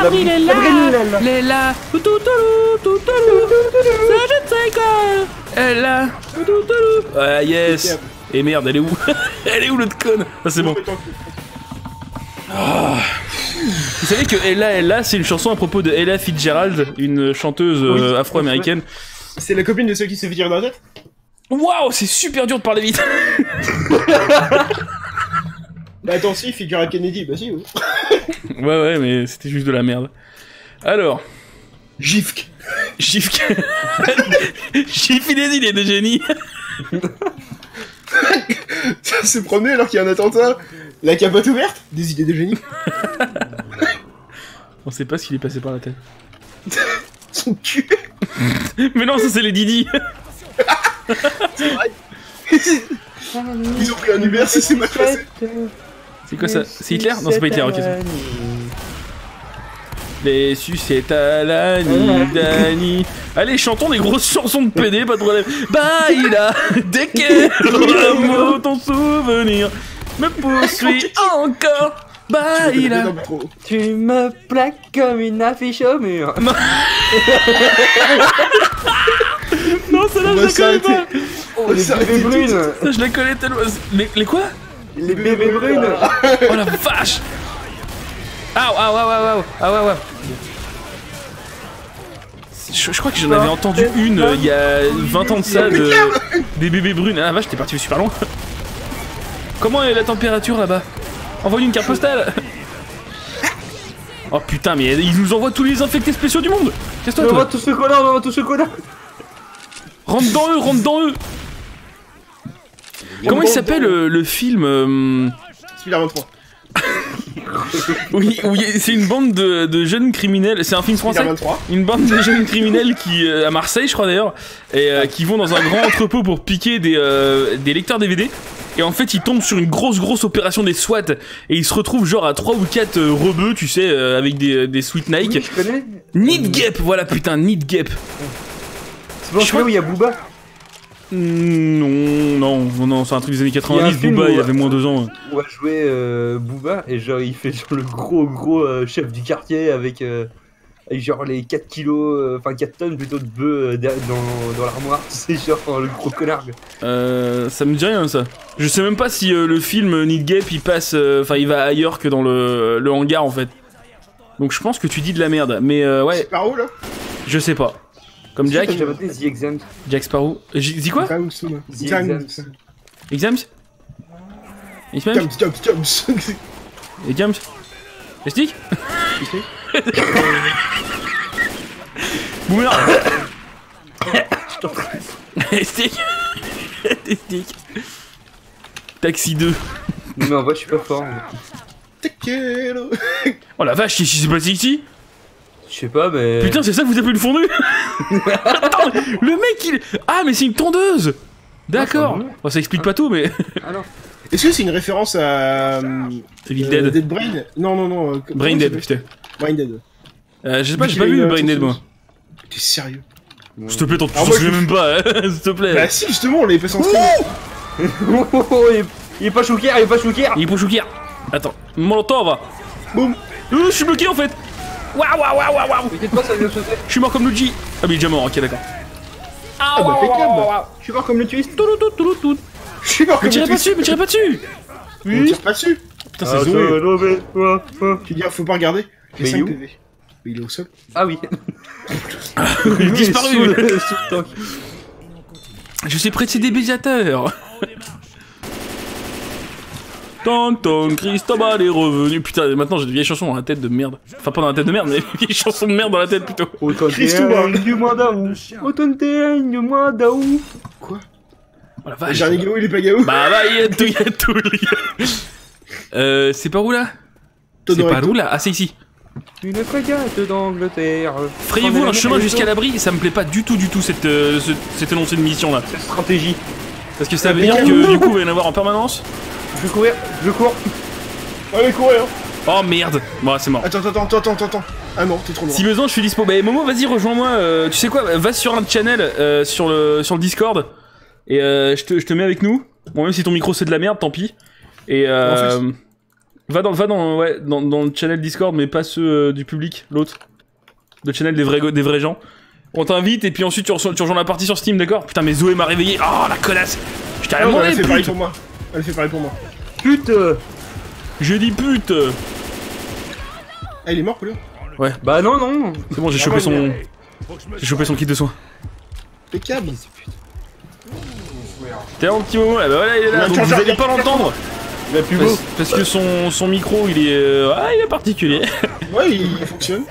L'abri, il est là Il est là. Je ne sais quoi Elle est là. Ah, yes. Et merde, elle est où? *laughs* Elle est où l'autre conne? Ah, c'est bon. Vous savez que Ella, Ella, c'est une chanson à propos de Ella Fitzgerald, une chanteuse euh, Oui. afro-américaine. C'est la copine de celle qui s'est fait dans la tête Waouh, c'est super dur de parler vite *laughs* Bah attends, si, à Kennedy, bah si, oui. *laughs* Ouais, ouais, mais c'était juste de la merde. Alors, Gifk. Gif... *laughs* Gif, il des idées de génie Ça s'est promené alors qu'il y a un attentat. La capote ouverte Des idées de génie. *laughs* On sait pas ce qu'il est passé par la tête. *laughs* Son cul. *laughs* Mais non, ça c'est les Didi Ils ont pris un Uber, ça s'est mal passé. C'est quoi ça C'est Hitler Non, c'est pas Hitler, ok. c'est. Les sucettes à la Dani. Allez, chantons des grosses chansons de PD, pas de problème. Dès que l'amour, ton souvenir me poursuit *laughs* encore. Baila. Non, trop. Tu me plaques comme une affiche au mur. *laughs* Non, celle-là, On je la connais pas. Oh, les bébés brunes Ça, je la connais tellement. Les, les quoi? Les bébés brunes *laughs* Oh la vache Ah ouais ouais ouais ouais ah ouais ouais je, je crois que j'en avais entendu une euh, il y a 20 ans de ça de, des bébés brunes. Ah la vache, t'es parti super loin. Comment est la température là-bas Envoie-nous une carte postale. Oh putain, mais ils nous envoient tous les infectés spéciaux du monde. Qu'est-ce que On va tous ce connard, on va tous ce connard Rentre dans eux, rentre dans eux. Comment il s'appelle euh, le film euh, Celui-là 23. *laughs* Oui, oui c'est une bande de, de jeunes criminels. C'est un film français 23. Une bande de jeunes criminels qui, euh, à Marseille, je crois d'ailleurs, et euh, qui vont dans un grand entrepôt pour piquer des, euh, des lecteurs DVD. Et en fait, ils tombent sur une grosse, grosse opération des SWAT. Et ils se retrouvent genre à 3 ou 4 euh, rebeux, tu sais, avec des, des sweet Nike. Oui, je connais. Need Gap, voilà putain, Need Gap. C'est celui où il y a Booba Non, non, non, non, c'est un truc des années Il y a 90. un film Booba, où- il avait moins 2 ans. On va jouer euh, Booba et genre il fait genre le gros gros euh, chef du quartier avec, euh, avec genre les 4 kilos, euh, enfin 4 tonnes plutôt de bœufs euh, dans, dans l'armoire, *laughs* tu sais genre le gros connard. Euh, ça me dit rien ça. Je sais même pas si euh, le film Need Gap il passe, euh, enfin il va ailleurs que dans le, le hangar en fait. Donc je pense que tu dis de la merde. Mais euh, ouais, C'est par où là? Je sais pas. Comme Jack, J'ai voté The Exempt. Jack Sparrow. J'ai dit quoi. The. Exams Exams James, James, James. Exams Estic Boomer Estic Estic Taxi 2. Non mais en vrai je suis pas fort. Oh la vache, qu'est-ce qui s'est passé ici? Je sais pas mais... Putain, c'est ça que vous appelez une fondue *laughs* Attends, le mec il... Ah, mais c'est une tondeuse D'accord. Ah, Bon, ça explique pas tout, mais... Ah. Est-ce que c'est une référence à. euh, Evil euh, Dead. Dead Brain Non, non, non. euh, Brain Dead, putain. Brain Dead. Euh, je sais pas, j'ai pas vu une Brain Dead, moi. T'es sérieux S'il te plaît, t'en je- même pas, hein, *laughs* s'il te plaît. Bah si, justement, on l'avait en stream. Oh, oh, oh, il, est, pas chouquer, il est pas chouquer Il est pour Choukir. Attends, Molotov. Boum. Euh, je suis bloqué en fait. Waouh, waouh, waouh, waouh, waouh. T'inquiète pas ça vient de sauter. Je suis mort comme Luigi. Ah, mais il est déjà mort, ok, d'accord. Ah bah impeccable. Je suis mort comme le twist. Je suis mort Me comme le tirez pas twist. dessus, me tirez pas dessus. On tire pas dessus. Putain, c'est Zoé. Tu dis, faut pas regarder. J'ai Mais 5 il est où PV. Il est au sol. Ah oui. Il est disparu. Je suis prêté des baignateurs. Tonton Cristobal est revenu. Putain, maintenant j'ai des vieilles chansons dans la tête de merde. Enfin, pas dans la tête de merde, mais des vieilles chansons de merde dans la tête plutôt. 31 du. Au 31 du mois d'août. Quoi? Oh la vache. dernier Gao, il est pas Gao. Bah bah, il y a tout, il y a tout, les gars. Euh, c'est par où là? C'est par où là? Ah, c'est ici. Une frégate d'Angleterre. Frayez-vous un chemin jusqu'à l'abri, ça me plaît pas du tout, du tout cette, euh, ce- cette énoncé de mission là. Stratégie. Parce que ça veut dire que du coup, il va y en avoir en permanence? Je vais courir, je cours. Allez, courez, hein. Oh merde Bon, c'est mort. Attends, attends, attends, attends, attends. Ah non, t'es trop loin. Si besoin, je suis dispo. Bah, Momo, vas-y, rejoins-moi. euh, tu sais quoi Va sur un channel euh, sur, le, sur le Discord. Et euh, je, te, je te mets avec nous. Bon, même si ton micro c'est de la merde, tant pis. Et euh, va, dans, va dans, ouais, dans, dans le channel Discord, mais pas ceux euh, du public, l'autre. Le channel des vrais, go- des vrais gens. On t'invite et puis ensuite tu reçois- tu rejoins la partie sur Steam, d'accord? Putain, mais Zoé m'a réveillé. Oh la connasse Je t'ai Ah demandé, pour moi. Elle fait pareil pour moi. Putain. Je dis pute Ah, il est mort, Pauline Bah non, non. C'est bon, j'ai chopé son. J'ai chopé son kit de soins. Impeccable. T'es un petit moment là, bah voilà, il est là, donc vous allez pas l'entendre La plus beau. parce, que son, son micro il est. euh, ah, il est particulier. Ouais, il fonctionne.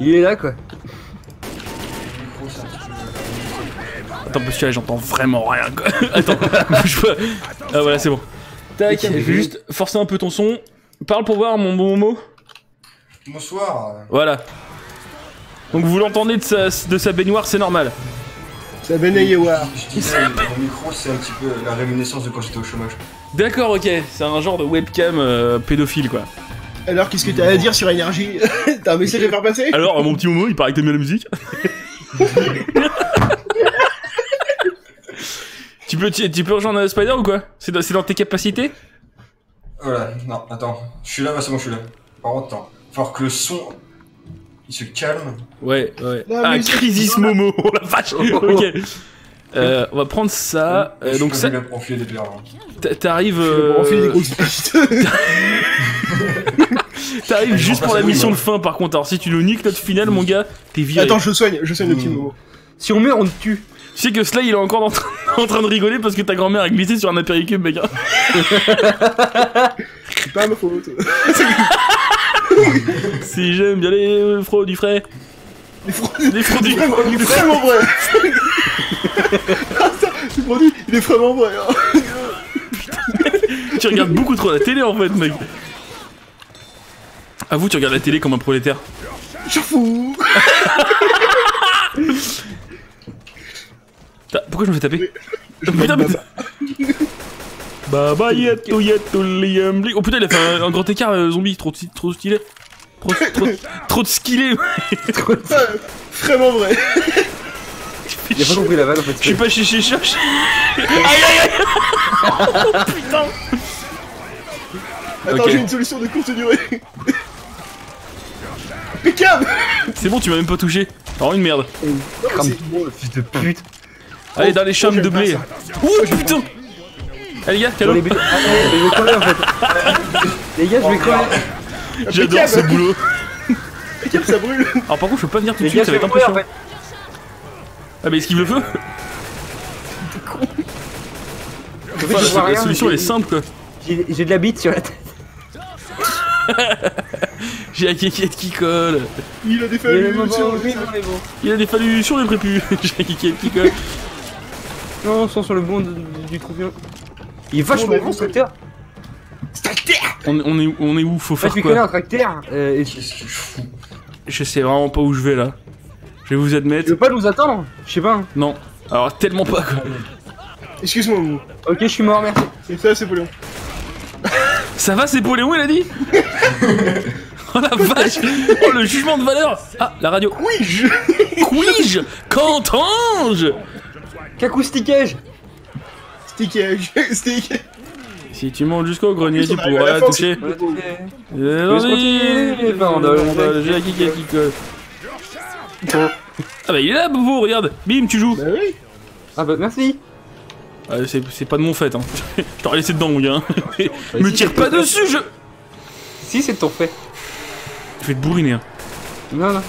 Il est là quoi. Attends, parce que là j'entends vraiment rien quoi. *laughs* Attends, bouge pas. Ah voilà, c'est bon. Tac, je vais juste forcer un peu ton son. Parle pour voir mon bon mot. Bonsoir. Voilà. Donc vous l'entendez de sa, de sa baignoire, c'est normal. Ça Ben Yewar. Je disais, mon micro, c'est un petit peu la réminiscence de quand j'étais au chômage. D'accord, ok. C'est un genre de webcam euh, pédophile quoi. Alors, qu'est-ce que t'as à dire sur énergie? *laughs* T'as un message à faire passer? Alors, mon petit Momo, il paraît que t'aimes bien la musique. *laughs* tu, peux, tu, tu peux rejoindre Spider ou quoi? C'est dans, c'est dans tes capacités? Voilà, non, attends. Je suis là, bah, c'est bon, je suis là. Par contre, attends. Faut voir que le son. Il se calme. Ouais, ouais. La ah, musique. Crisis Momo, *laughs* oh la vache Ok. Euh, on va prendre ça. Euh, donc ça, hein. t'a- t'arrives, euh, enfiler des grosses bites. *laughs* *laughs* t'arrives juste pour la mission de fin. Par contre, alors si tu nous niques notre finale, mon gars, t'es viré. Attends, je soigne, je soigne le petit Hmm. Momo. Si on meurt, on te tue. Tu sais que Sly, il est encore en train, *laughs* en train de rigoler parce que ta grand-mère a glissé sur un apéricube, mec. hein. *laughs* C'est pas ma faute. *laughs* Si j'aime bien les frocs du frais. Les produits, Les du il est vraiment vrai. Produit, il est vraiment vrai. hein. Tu regardes beaucoup trop la télé en fait, mec. Avoue, tu regardes la télé comme un prolétaire. Je fous. Pourquoi je me fais taper Putain, mais... Baba yeto yeto liam li- Oh putain, il a fait un, un grand écart euh, zombie, trop, trop stylé. Trop, trop, trop de skillé. *laughs* Vraiment vrai. J'ai pas compris la vanne en fait. Je suis pas chez chez cherche. *laughs* aïe aïe aïe. Oh *laughs* putain. Attends, j'ai une solution de courte durée. Impeccable. C'est bon, tu m'as même pas touché. Oh une merde. Crame-toi, fils de pute. Allez, dans les chambres de blé. Ouh putain. Allez les gars, calme. les Ah, je vais crever en fait. *laughs* Les gars, je vais crever. J'adore ce boulot. *laughs* Impeccable, ça brûle. Alors par contre, je peux pas venir tout de suite, ça va être un peu chiant. fait. Ah mais esquive le feu *laughs* En fait, je vois La solution elle est simple quoi. J'ai de la bite sur la tête. J'ai la kékette qui colle. Il a des bon. Il a des sur les prépus. J'ai la kékette qui colle. Non, on sent sur le bon du troupion. Il est vachement Bon, grand bah, ce tracteur. On, on est, on est où? Faut faire quoi? un tracteur. Euh, et tu je sais vraiment pas où je vais là. Je vais vous tu admettre. veux pas nous attendre? Je sais pas. hein. Non. Alors tellement pas quoi. Excuse-moi. Ok, je suis mort, merci. C'est ça, c'est Poléon. Ça va, c'est Poléon, il a dit? *laughs* Oh la vache Oh le jugement de valeur Ah, la radio. Oui, je. Quij Qu'entends-je Qu'acoustiquage Stickage. *laughs* Stick. Si tu montes jusqu'au grenier, tu on pourras toucher. On les bandes, J'ai la qui colle. Ah bah il est là, Bobo, regarde Bim, tu joues Bah oui. Ah bah merci. Ah, c'est, pas de mon fait, hein. Je *laughs* t'aurais laissé dedans, mon gars. hein. *laughs* Me si, tire pas dessus, je... Si, c'est ton fait. Je vais te bourriner, hein. Non, non.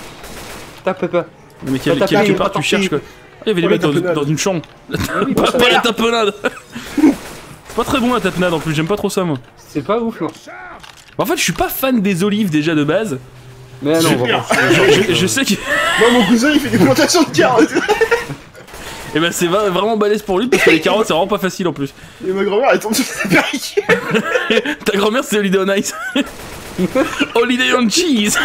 Tape pas. Mais quel- T'as quelque part, tu cherches, quoi. Il y avait des mecs dans, une chambre. Oui, *laughs* Pas, bah, pas la tapenade C'est *laughs* pas très bon, la tapenade, en plus. J'aime pas trop ça, moi. C'est pas ouf, non. En fait, je suis pas fan des olives, déjà, de base. Mais non, on va Super. pas. Je, je sais que... *laughs* Moi, mon cousin, il fait des plantations de carottes. Et ben c'est vraiment balèze pour lui parce que les carottes c'est vraiment pas facile en plus. Et ma grand-mère, elle tombe sur sa barricade. Ta grand-mère c'est Holiday on Ice. Holiday on cheese.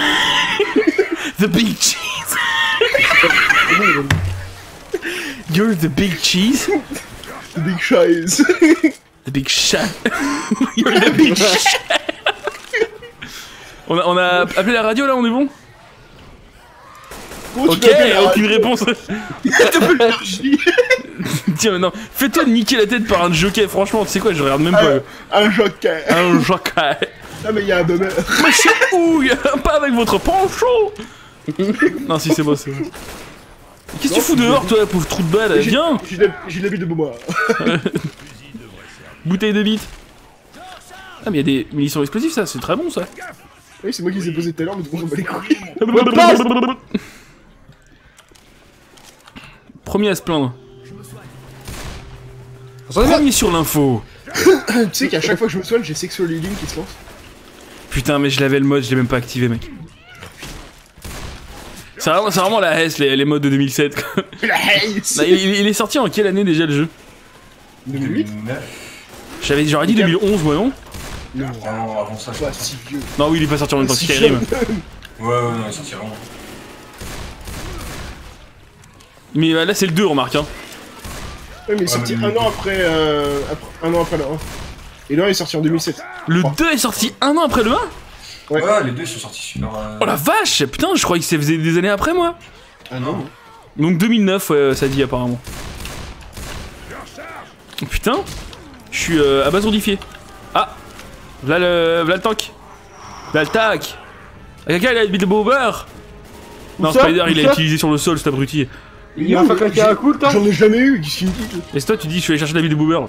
the big cheese. *laughs* You're the big cheese? The big shies. *laughs* The big chat. *laughs* You're the big chat. On a, on a appelé la radio là, on est bon? Tu Ok, aucune réponse. Tiens, mais non, fais-toi niquer la tête par un jockey, franchement, tu sais quoi, je regarde même pas. Un jockey. Un jockey. Ah, mais il y a un bonheur. Monsieur Ouille, pas avec votre pancho Non, si, c'est bon, c'est bon. Qu'est-ce que tu fous dehors, toi, pauvre trou de balle Viens J'ai j'ai l'habit de moi. *laughs* Bouteille de bite. Ah, mais il y a des munitions explosives, ça, c'est très bon, ça. Oui, c'est moi qui les ai posés tout à l'heure, mais on s'en bat les couilles. *laughs* Premier à se plaindre. Premier sur l'info. *coughs* tu sais qu'à chaque fois que je me soigne, j'ai Sexual Healing qui se lance. Putain, mais je l'avais le mode, je l'ai même pas activé, mec. C'est vraiment, c'est vraiment la S, les, les modes de 2007. quoi. La haze Bah, il, est sorti en quelle année déjà le jeu 2008 J'avais, j'aurais dit 2011, moi non Non, Vraiment avant ça, pas si vieux. Non, oui, il est pas sorti en même temps que Si Skyrim. Ouais, ouais, non, il sortit vraiment. Mais euh, là, c'est le 2, remarque. Hein. Ouais, mais il est sorti un an après, euh, après- un an après le 1. Et le 1 est sorti en 2007. Le 2 est sorti un an après le 1 Ouais. Ouais, les deux sont sortis sur. euh, Oh la vache Putain, je croyais que ça faisait des années après, moi. Ah non Donc 2009, ouais, ça dit apparemment. Putain, je suis euh, abasourdifié. Ah, là le, là le tank. Là le tac. Ah, Quelqu'un il a mis beau beurre. Non, ça Spider il a ça utilisé sur le sol cet abruti. Il faire claquer un le J'en ai jamais eu, me dit Et c'est toi, tu dis, je suis allé chercher la vie de Boober.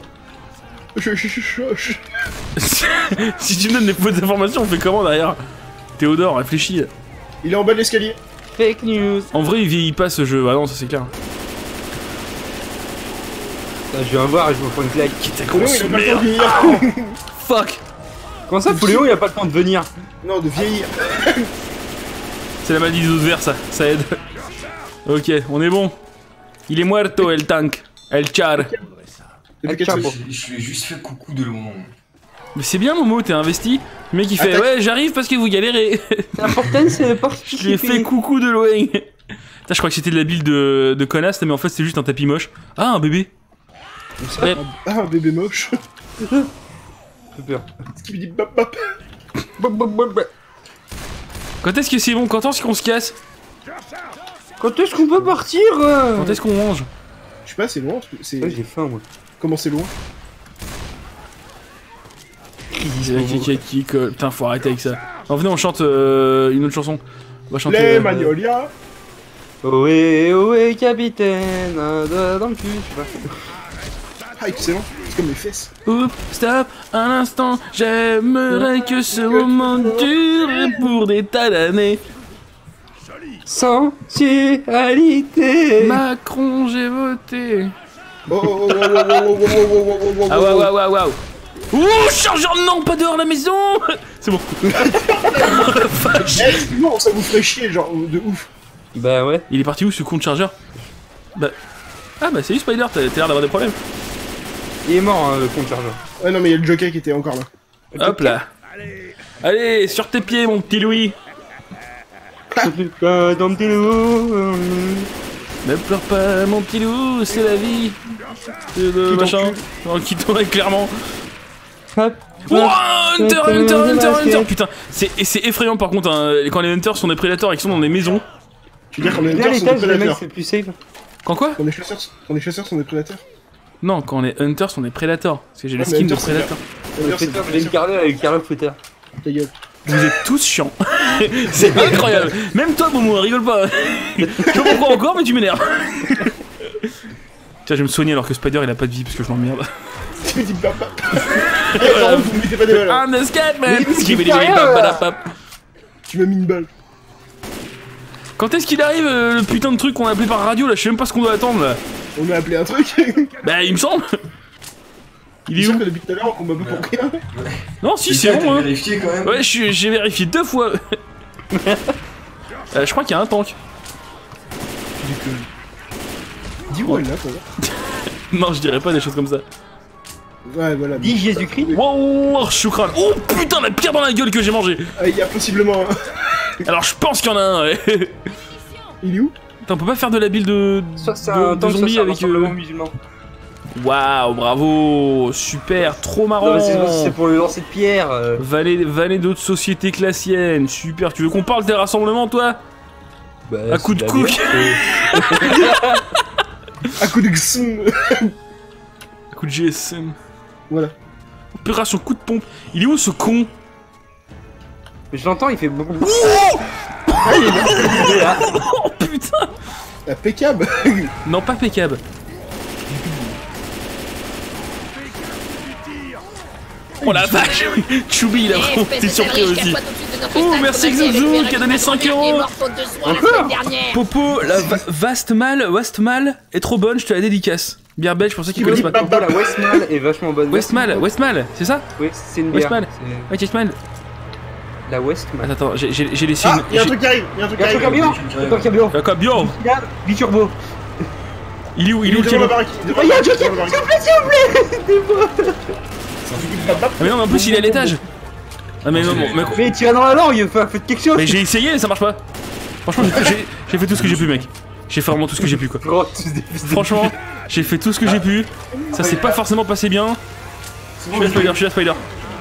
*laughs* si tu me donnes des fausses informations, on fait comment derrière Théodore, réfléchis. Il est en bas de l'escalier. Fake news En vrai, il vieillit pas ce jeu. Ah non, ça c'est clair. Putain, Je viens voir et je me prends une claque. Qui t'a non, grosse merde. *laughs* Fuck Comment ça, Pouléon, il a pas le temps de venir Non, de vieillir. *laughs* C'est la maladie des autres verts, ça. Ça aide. Ok, on est bon. Il est muerto, el tank. El char. Ah. Je je lui ai juste fait coucou de loin. Mais c'est bien, Momo, t'es investi. Le mec, il fait Attaque. Ouais, j'arrive parce que vous galérez. *laughs* L'important, c'est de Je lui ai fait coucou de loin. Putain, je crois que c'était de la build de, de connasse, mais en fait, c'est juste un tapis moche. Ah, un bébé. Ouais. Ah, un bébé moche. Peur. Ce qui me dit bap bap. Quand est-ce que c'est bon? Quand est-ce qu'on se casse? Quand est-ce qu'on peut partir? Quand est-ce qu'on mange? Je sais pas, c'est loin. C'est... Ouais, J'ai faim, moi. Comment c'est loin qui, qui, qui colle. Putain, faut arrêter avec ça. Non, venez, on chante euh, une autre chanson. On va chanter. Les euh, Magnolia. Ohé, ohé, capitaine, un doigt dans le cul, je sais pas. Ah, excellent. C'est comme mes fesses. Oups, stop, un instant, j'aimerais que ce moment dure pour des tas d'années. Sensualité Macron, j'ai voté. Oh, oh, oh, Ah, waouh, waouh, waouh, waouh. Ouh, chargeur, non, pas dehors la maison C'est bon. non, ça vous ferait chier, genre, de ouf. Bah ouais. Il est parti où ce con de chargeur Bah. Ah, bah salut Spider, t'as l'air d'avoir des problèmes. Il est mort, hein, le con de chargeur. Ouais, non, mais il y a le jockey qui était encore là. Hop là. Allez. Allez, sur tes pieds, mon petit Louis. Dans petit Louis. Ne pleure pas, mon petit loup, c'est la vie. C'est de Qui machin. Non, qui tombe clairement. Hop. Oh, Hunter, Hunter, Hunter, Hunter, putain, c'est effrayant par contre hein, quand les Hunters sont des prédateurs et qu'ils sont dans des maisons. Tu veux dire qu'on est Là, hunters, sont des les prédateurs. c'est plus safe. Quand quoi? Quand les chasseurs, quand les chasseurs sont des prédateurs. Non, quand les Hunters sont des prédateurs. Parce que j'ai mais skin de prédateur. J'ai une prédateurs. Carlo avec Carlo Footer. Ta gueule. Vous êtes tous chiants. *laughs* c'est incroyable. Même toi, Momo, rigole pas. Je pourquoi encore, mais tu m'énerves. Tiens, je vais me soigner alors que Spider il a pas de vie parce que je l'emmerde. *laughs* I'm là. badap bap. Tu m'as mis une balle. Quand est-ce qu'il arrive euh, le putain de truc qu'on a appelé par radio là? Je sais même pas ce qu'on doit attendre là. On a appelé un truc. Bah, il me semble. Il est sûr où que depuis tout à l'heure, on combat pas pour rien. *laughs* Non, si, c'est bon. hein. vérifié quand même. Ouais, je suis- j'ai vérifié deux fois. *laughs* Euh, je crois qu'il y a un tank. Dis ouais là quoi. *laughs* Non, je dirais pas des choses comme ça. Ouais voilà. Dis Jésus-Christ. Wow, choukran. Oh putain, la pierre dans la gueule que j'ai mangé. Ah, Il y a possiblement. Alors je pense qu'il y en a un. ouais. Il est où? Attends, on peut pas faire de la build de, Soit c'est de- un de soit un avec. euh, musulman. Waouh, bravo, super, trop marrant. c'est pour le lancer de pierre. euh. Valet, valet d'autres sociétés que la sienne, super. Tu veux qu'on parle des rassemblements, toi? Bah, À coup de cook. *laughs* À coup de xum. Coup de GSM. Voilà. Opération coup de pompe. Il est où ce con? Mais je l'entends, il fait beaucoup. *laughs* Oh putain Impeccable. Non, pas Pécab. Oh la vache *laughs* Choubi, il a vraiment été surpris aussi. Oh, merci Xouzou qui a donné 5 euros. Popo, la va- vaste mal, vaste mal est trop bonne, je te la dédicace. Bière belge, pour ceux qui connaissent pas. Popo, la Westmal est vachement bonne. Westmal, Westmal, c'est ça Oui, c'est une bière. Westmal. Westmal. La Westmal. Attends, attends, j'ai- j'ai laissé Ah, une. il y a un truc qui arrive. Il y a un truc Y'a qui un truc arrive. Y'a un truc à bien Ah, quoi, bien Il a biturbo. Il est où Il est où le devant la kilo baraque. devant la baraque, devant la baraque. *laughs* Ah, mais non, mais en plus il est à l'étage Ah, mais non, bon, mais, Mais tire dans la langue, faites quelque chose. mais j'ai essayé, ça marche pas Franchement, j'ai- fait tout ce que j'ai pu, mec. J'ai fait vraiment tout ce que j'ai pu, quoi. Oh, Franchement, j'ai fait tout ce que j'ai pu. Ça s'est pas forcément passé bien. Je suis la spider, je suis la spider.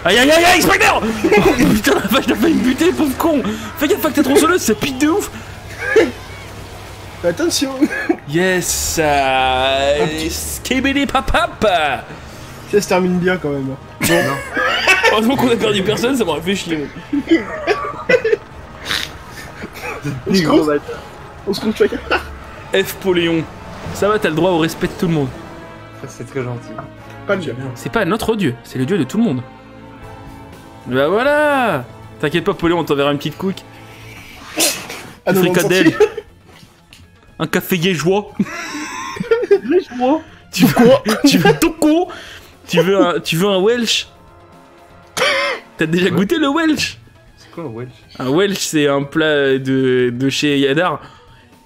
Aïe aïe aïe aïe, spider *laughs* Oh, Putain la vache, t'as failli me buter, pauvre con Fais gaffe que t'es tronçonneuse, ça pique de ouf Attention. Yes euh, Skibidi papap Ça se termine bien quand même. Heureusement qu'on a perdu personne, ça m'aurait fait chier. On se compte On se compte chacun. F Poléon. Ça va, t'as le droit au respect de tout le monde. C'est très gentil. Pas le dieu. C'est pas notre dieu, c'est le dieu de tout le monde. Bah voilà T'inquiète pas, Poléon, on t'enverra une petite cook. Ah Une fricadelle. Un café liégeois. Quoi Tu veux quoi Tu veux Toko Tu veux un, tu veux un Welsh? T'as déjà goûté le Welsh? C'est quoi, Welsh? Un Welsh, c'est un plat de, de chez Yadar.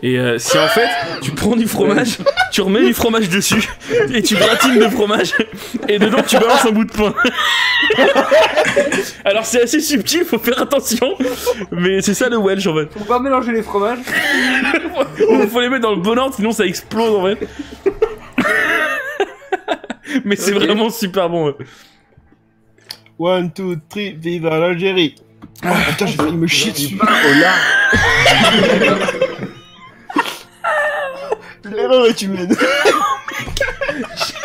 Et euh, c'est en fait, tu prends du fromage, tu remets du fromage dessus, et tu gratines le fromage, et dedans tu balances un bout de pain. Alors c'est assez subtil, faut faire attention, mais c'est ça le Welsh en fait. Faut pas mélanger les fromages. Il *laughs* faut les mettre dans le bon ordre, sinon ça explose en fait. *laughs* Mais c'est vraiment super bon. One, two, three, vive l'Algérie. Ah, putain, j'ai failli me chier dessus. Au large. L'erreur est humaine.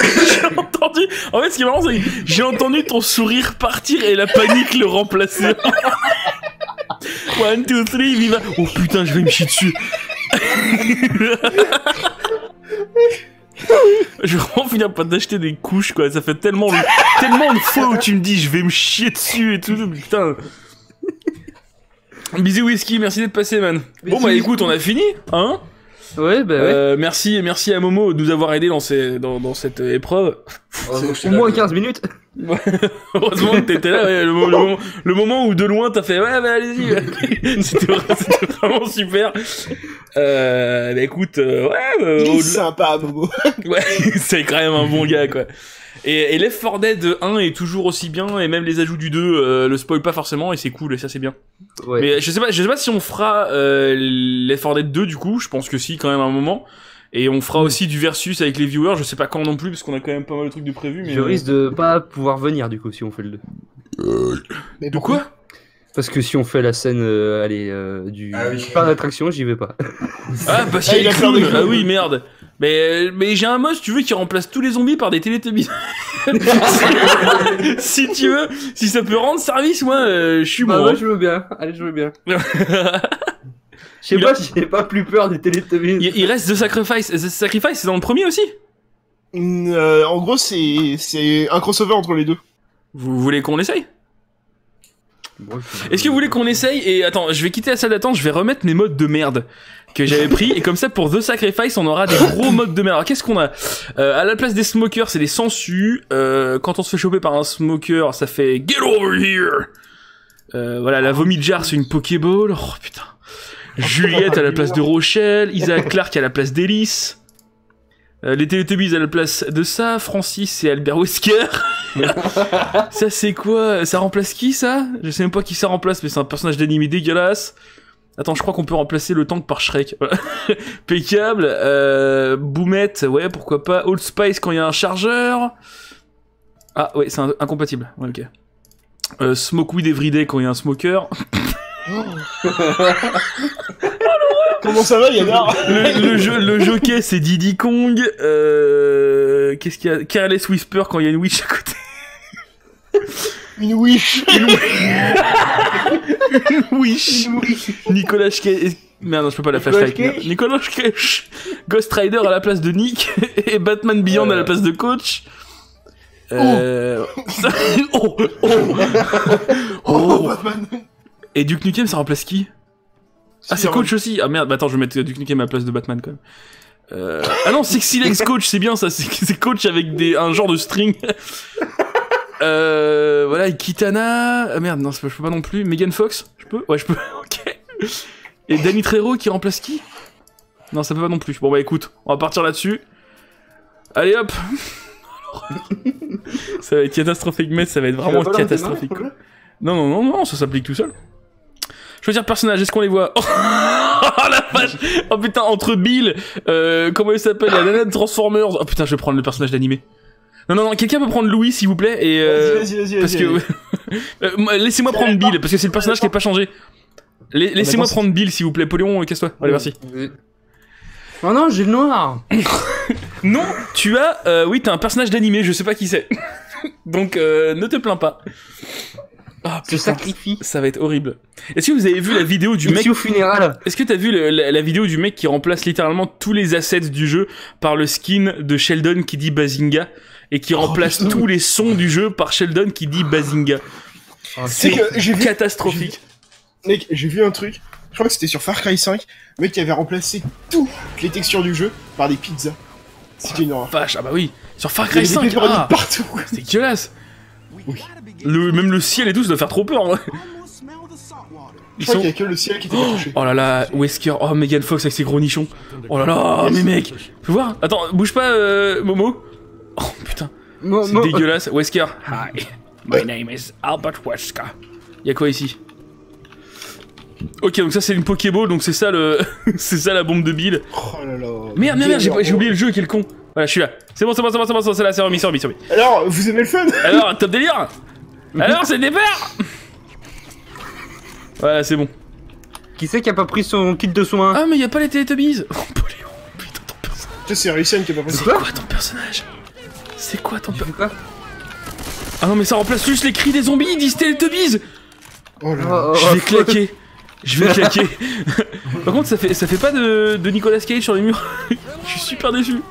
J'ai entendu. En fait, ce qui est marrant, c'est que j'ai entendu ton sourire partir et la panique le remplacer. *laughs* One, two, three, viva. Oh putain, je vais me chier dessus. *laughs* je vais vraiment finir par t'acheter des couches, quoi. Ça fait tellement, *laughs* tellement de fois où tu me dis je vais me chier dessus et tout. Putain. Bisous whisky, merci d'être passé, man. Bon, bah écoute, on a fini, hein? Ouais, bah ouais. euh, merci, merci à Momo de nous avoir aidé dans, ces, dans, dans cette euh, épreuve. Au moins 15 minutes. *laughs* Heureusement que t'étais là, ouais, le, le moment, le moment où de loin t'as fait ouais, bah allez-y. *laughs* C'était vra- c'était vraiment super. Euh, bah écoute, euh, ouais, euh, Il est au-delà- sympa, Bobo. *laughs* ouais, c'est quand même un bon gars quoi. Et, et Left 4 Dead 1 est toujours aussi bien et même les ajouts du 2 euh, le spoil pas forcément et c'est cool et ça c'est bien. Ouais. Mais je sais pas, je sais pas si on fera euh, Left 4 Dead 2 du coup, je pense que si quand même à un moment. Et on fera aussi du versus avec les viewers, je sais pas quand non plus parce qu'on a quand même pas mal de trucs de prévu mais Je euh, risque de pas pouvoir venir du coup si on fait le 2. Mais de quoi? Parce que si on fait la scène euh, allez, euh, du Ah oui. parc d'attraction, j'y vais pas. Ah, parce Ah, qu'il y il a peur. Ah oui, merde. Mais, mais j'ai un mode, si tu veux, qui remplace tous les zombies par des télétubbies. *laughs* si tu veux, si ça peut rendre service, moi, euh, je suis Bah bon. ouais, je veux bien. Allez, je veux bien. hein. *laughs* Je sais pas a- si j'ai pas plus peur des télétubbies. il, il reste The Sacrifice. The Sacrifice, c'est dans le premier aussi Mm, euh, en gros, c'est c'est un crossover entre les deux. Vous voulez qu'on essaye? Est-ce que vous voulez qu'on essaye Et attends, je vais quitter la salle d'attente, je vais remettre mes modes de merde que j'avais pris et comme ça pour The Sacrifice on aura des gros modes de merde. Alors qu'est-ce qu'on a? Euh, À la place des smokers c'est des sangsues. Euh, quand on se fait choper par un smoker ça fait Get over here euh, Voilà la vomit jar c'est une Pokéball. Oh putain. Juliette à la place de Rochelle, Isaac Clarke à la place d'Elise. Euh, les Teletubbies à la place de ça, Francis et Albert Wesker. ça c'est quoi? Ça remplace qui ça? Je sais même pas qui ça remplace, mais c'est un personnage d'anime dégueulasse. Attends, je crois qu'on peut remplacer le tank par Shrek. *laughs* Pécable. Euh, Boomette, ouais, pourquoi pas. Old Spice quand il y a un chargeur. Ah ouais, c'est incompatible. Ouais, ok. Euh, Smokeweed Everyday quand il y a un smoker. *laughs* Comment ça va, Yannar le, le jeu, le jockey, c'est Diddy Kong. Euh, Qu'est-ce qu'il y a? Careless Whisper quand il y a une witch à côté. Une wish Wish. Nicolas Cage. Merde, non, je peux pas la flashlight. Nicolas merde. Nicolas Cage. Ghost Rider à la place de Nick *laughs* et Batman Beyond à la place de Coach. Euh... *laughs* oh, oh, oh. Batman Et Duke Nukem, ça remplace qui? Ah, c'est. Coach aussi Ah merde, bah attends, je vais mettre Duke Nukem à la place de Batman quand même. Euh... Ah non, Sexy Legs Coach, c'est bien ça, c'est c'est Coach avec des... un genre de string. Euh... Voilà, Kitana... Ah merde, non, je peux pas non plus. Megan Fox Je peux? Ouais, je peux, *laughs* ok. Et Danny Trejo qui remplace qui? Non, ça peut pas non plus. Bon bah écoute, on va partir là-dessus. Allez hop *laughs* Ça va être catastrophique, mais ça va être vraiment catastrophique. Non, non, non, non, ça s'applique tout seul. Choisir personnage, est-ce qu'on les voit? *laughs* Oh la vache Oh putain, entre Bill, euh, comment il s'appelle? La nana de Transformers. Oh putain, je vais prendre le personnage d'animé. Non, non, non, quelqu'un peut prendre Louis, s'il vous plaît, et... Euh, Vas-y, vas-y, vas-y. parce vas-y, que... *laughs* Euh, moi, Laissez-moi prendre Bill, parce que c'est le personnage qui n'a pas changé. La- Laissez-moi d'accord, prendre Bill, s'il vous plaît. Poléon, casse-toi. Allez, merci. Oh non, j'ai le noir. *laughs* Non, tu as... euh, oui, t'as un personnage d'animé, je sais pas qui c'est. *laughs* Donc, euh, ne te plains pas. Ah, Je sacrifie. ça va être horrible. Est-ce que vous avez vu la vidéo du Je mec suis au funéral. Est-ce que t'as vu le- la, la vidéo du mec qui remplace littéralement tous les assets du jeu par le skin de Sheldon qui dit Bazinga? Et qui remplace putain. tous les sons du jeu par Sheldon qui dit Bazinga C'est j'ai vu, Catastrophique. mec, j'ai vu un truc. Je crois que c'était sur Far Cry 5. Le mec qui avait remplacé toutes les textures du jeu par des pizzas. C'était une horreur. Vache, ah bah oui. Sur Far Il y Cry avait des 5, pepperoni ah, partout. *laughs* c'est dégueulasse. Oui. Le, même le ciel et tout, ça doit faire trop peur. hein. Je Ils crois sont... qu'il y a que le ciel qui était touché. Oh là là, Wesker, oh Megan Fox avec ses gros nichons. Oh là là, mais mec, fais voir. Attends, bouge pas, euh, Momo. Oh putain, Mo- c'est mo- dégueulasse. Wesker. Hi, my name is Albert Wesker. Y'a quoi ici? Ok, donc ça c'est une Pokéball, donc c'est ça le, *laughs* c'est ça la bombe de Bill. Oh là là. Merde, merde, merde, j'ai pas- j'ai oublié le jeu, quel con. Voilà, je suis là. C'est bon, c'est bon, c'est bon, c'est bon, c'est là, c'est remis, c'est remis, c'est remis. Alors, vous aimez le fun? Alors, top délire *laughs* Alors, c'est le départ Voilà, c'est bon. Qui c'est qui a pas pris son kit de soins? Ah, mais y a pas les Teletubbies Oh, Poléon, putain, ton personnage. C'est Rysen qui a pas passé. C'est quoi ton personnage? C'est quoi ton quoi Ah non, mais ça remplace juste les cris des zombies, ils disent Teletubbies Oh là là. Oh, oh, Je vais oh, claquer Je vais *laughs* claquer Par contre, ça fait, ça fait pas de, de Nicolas Cage sur les murs. *laughs* Je suis super déçu.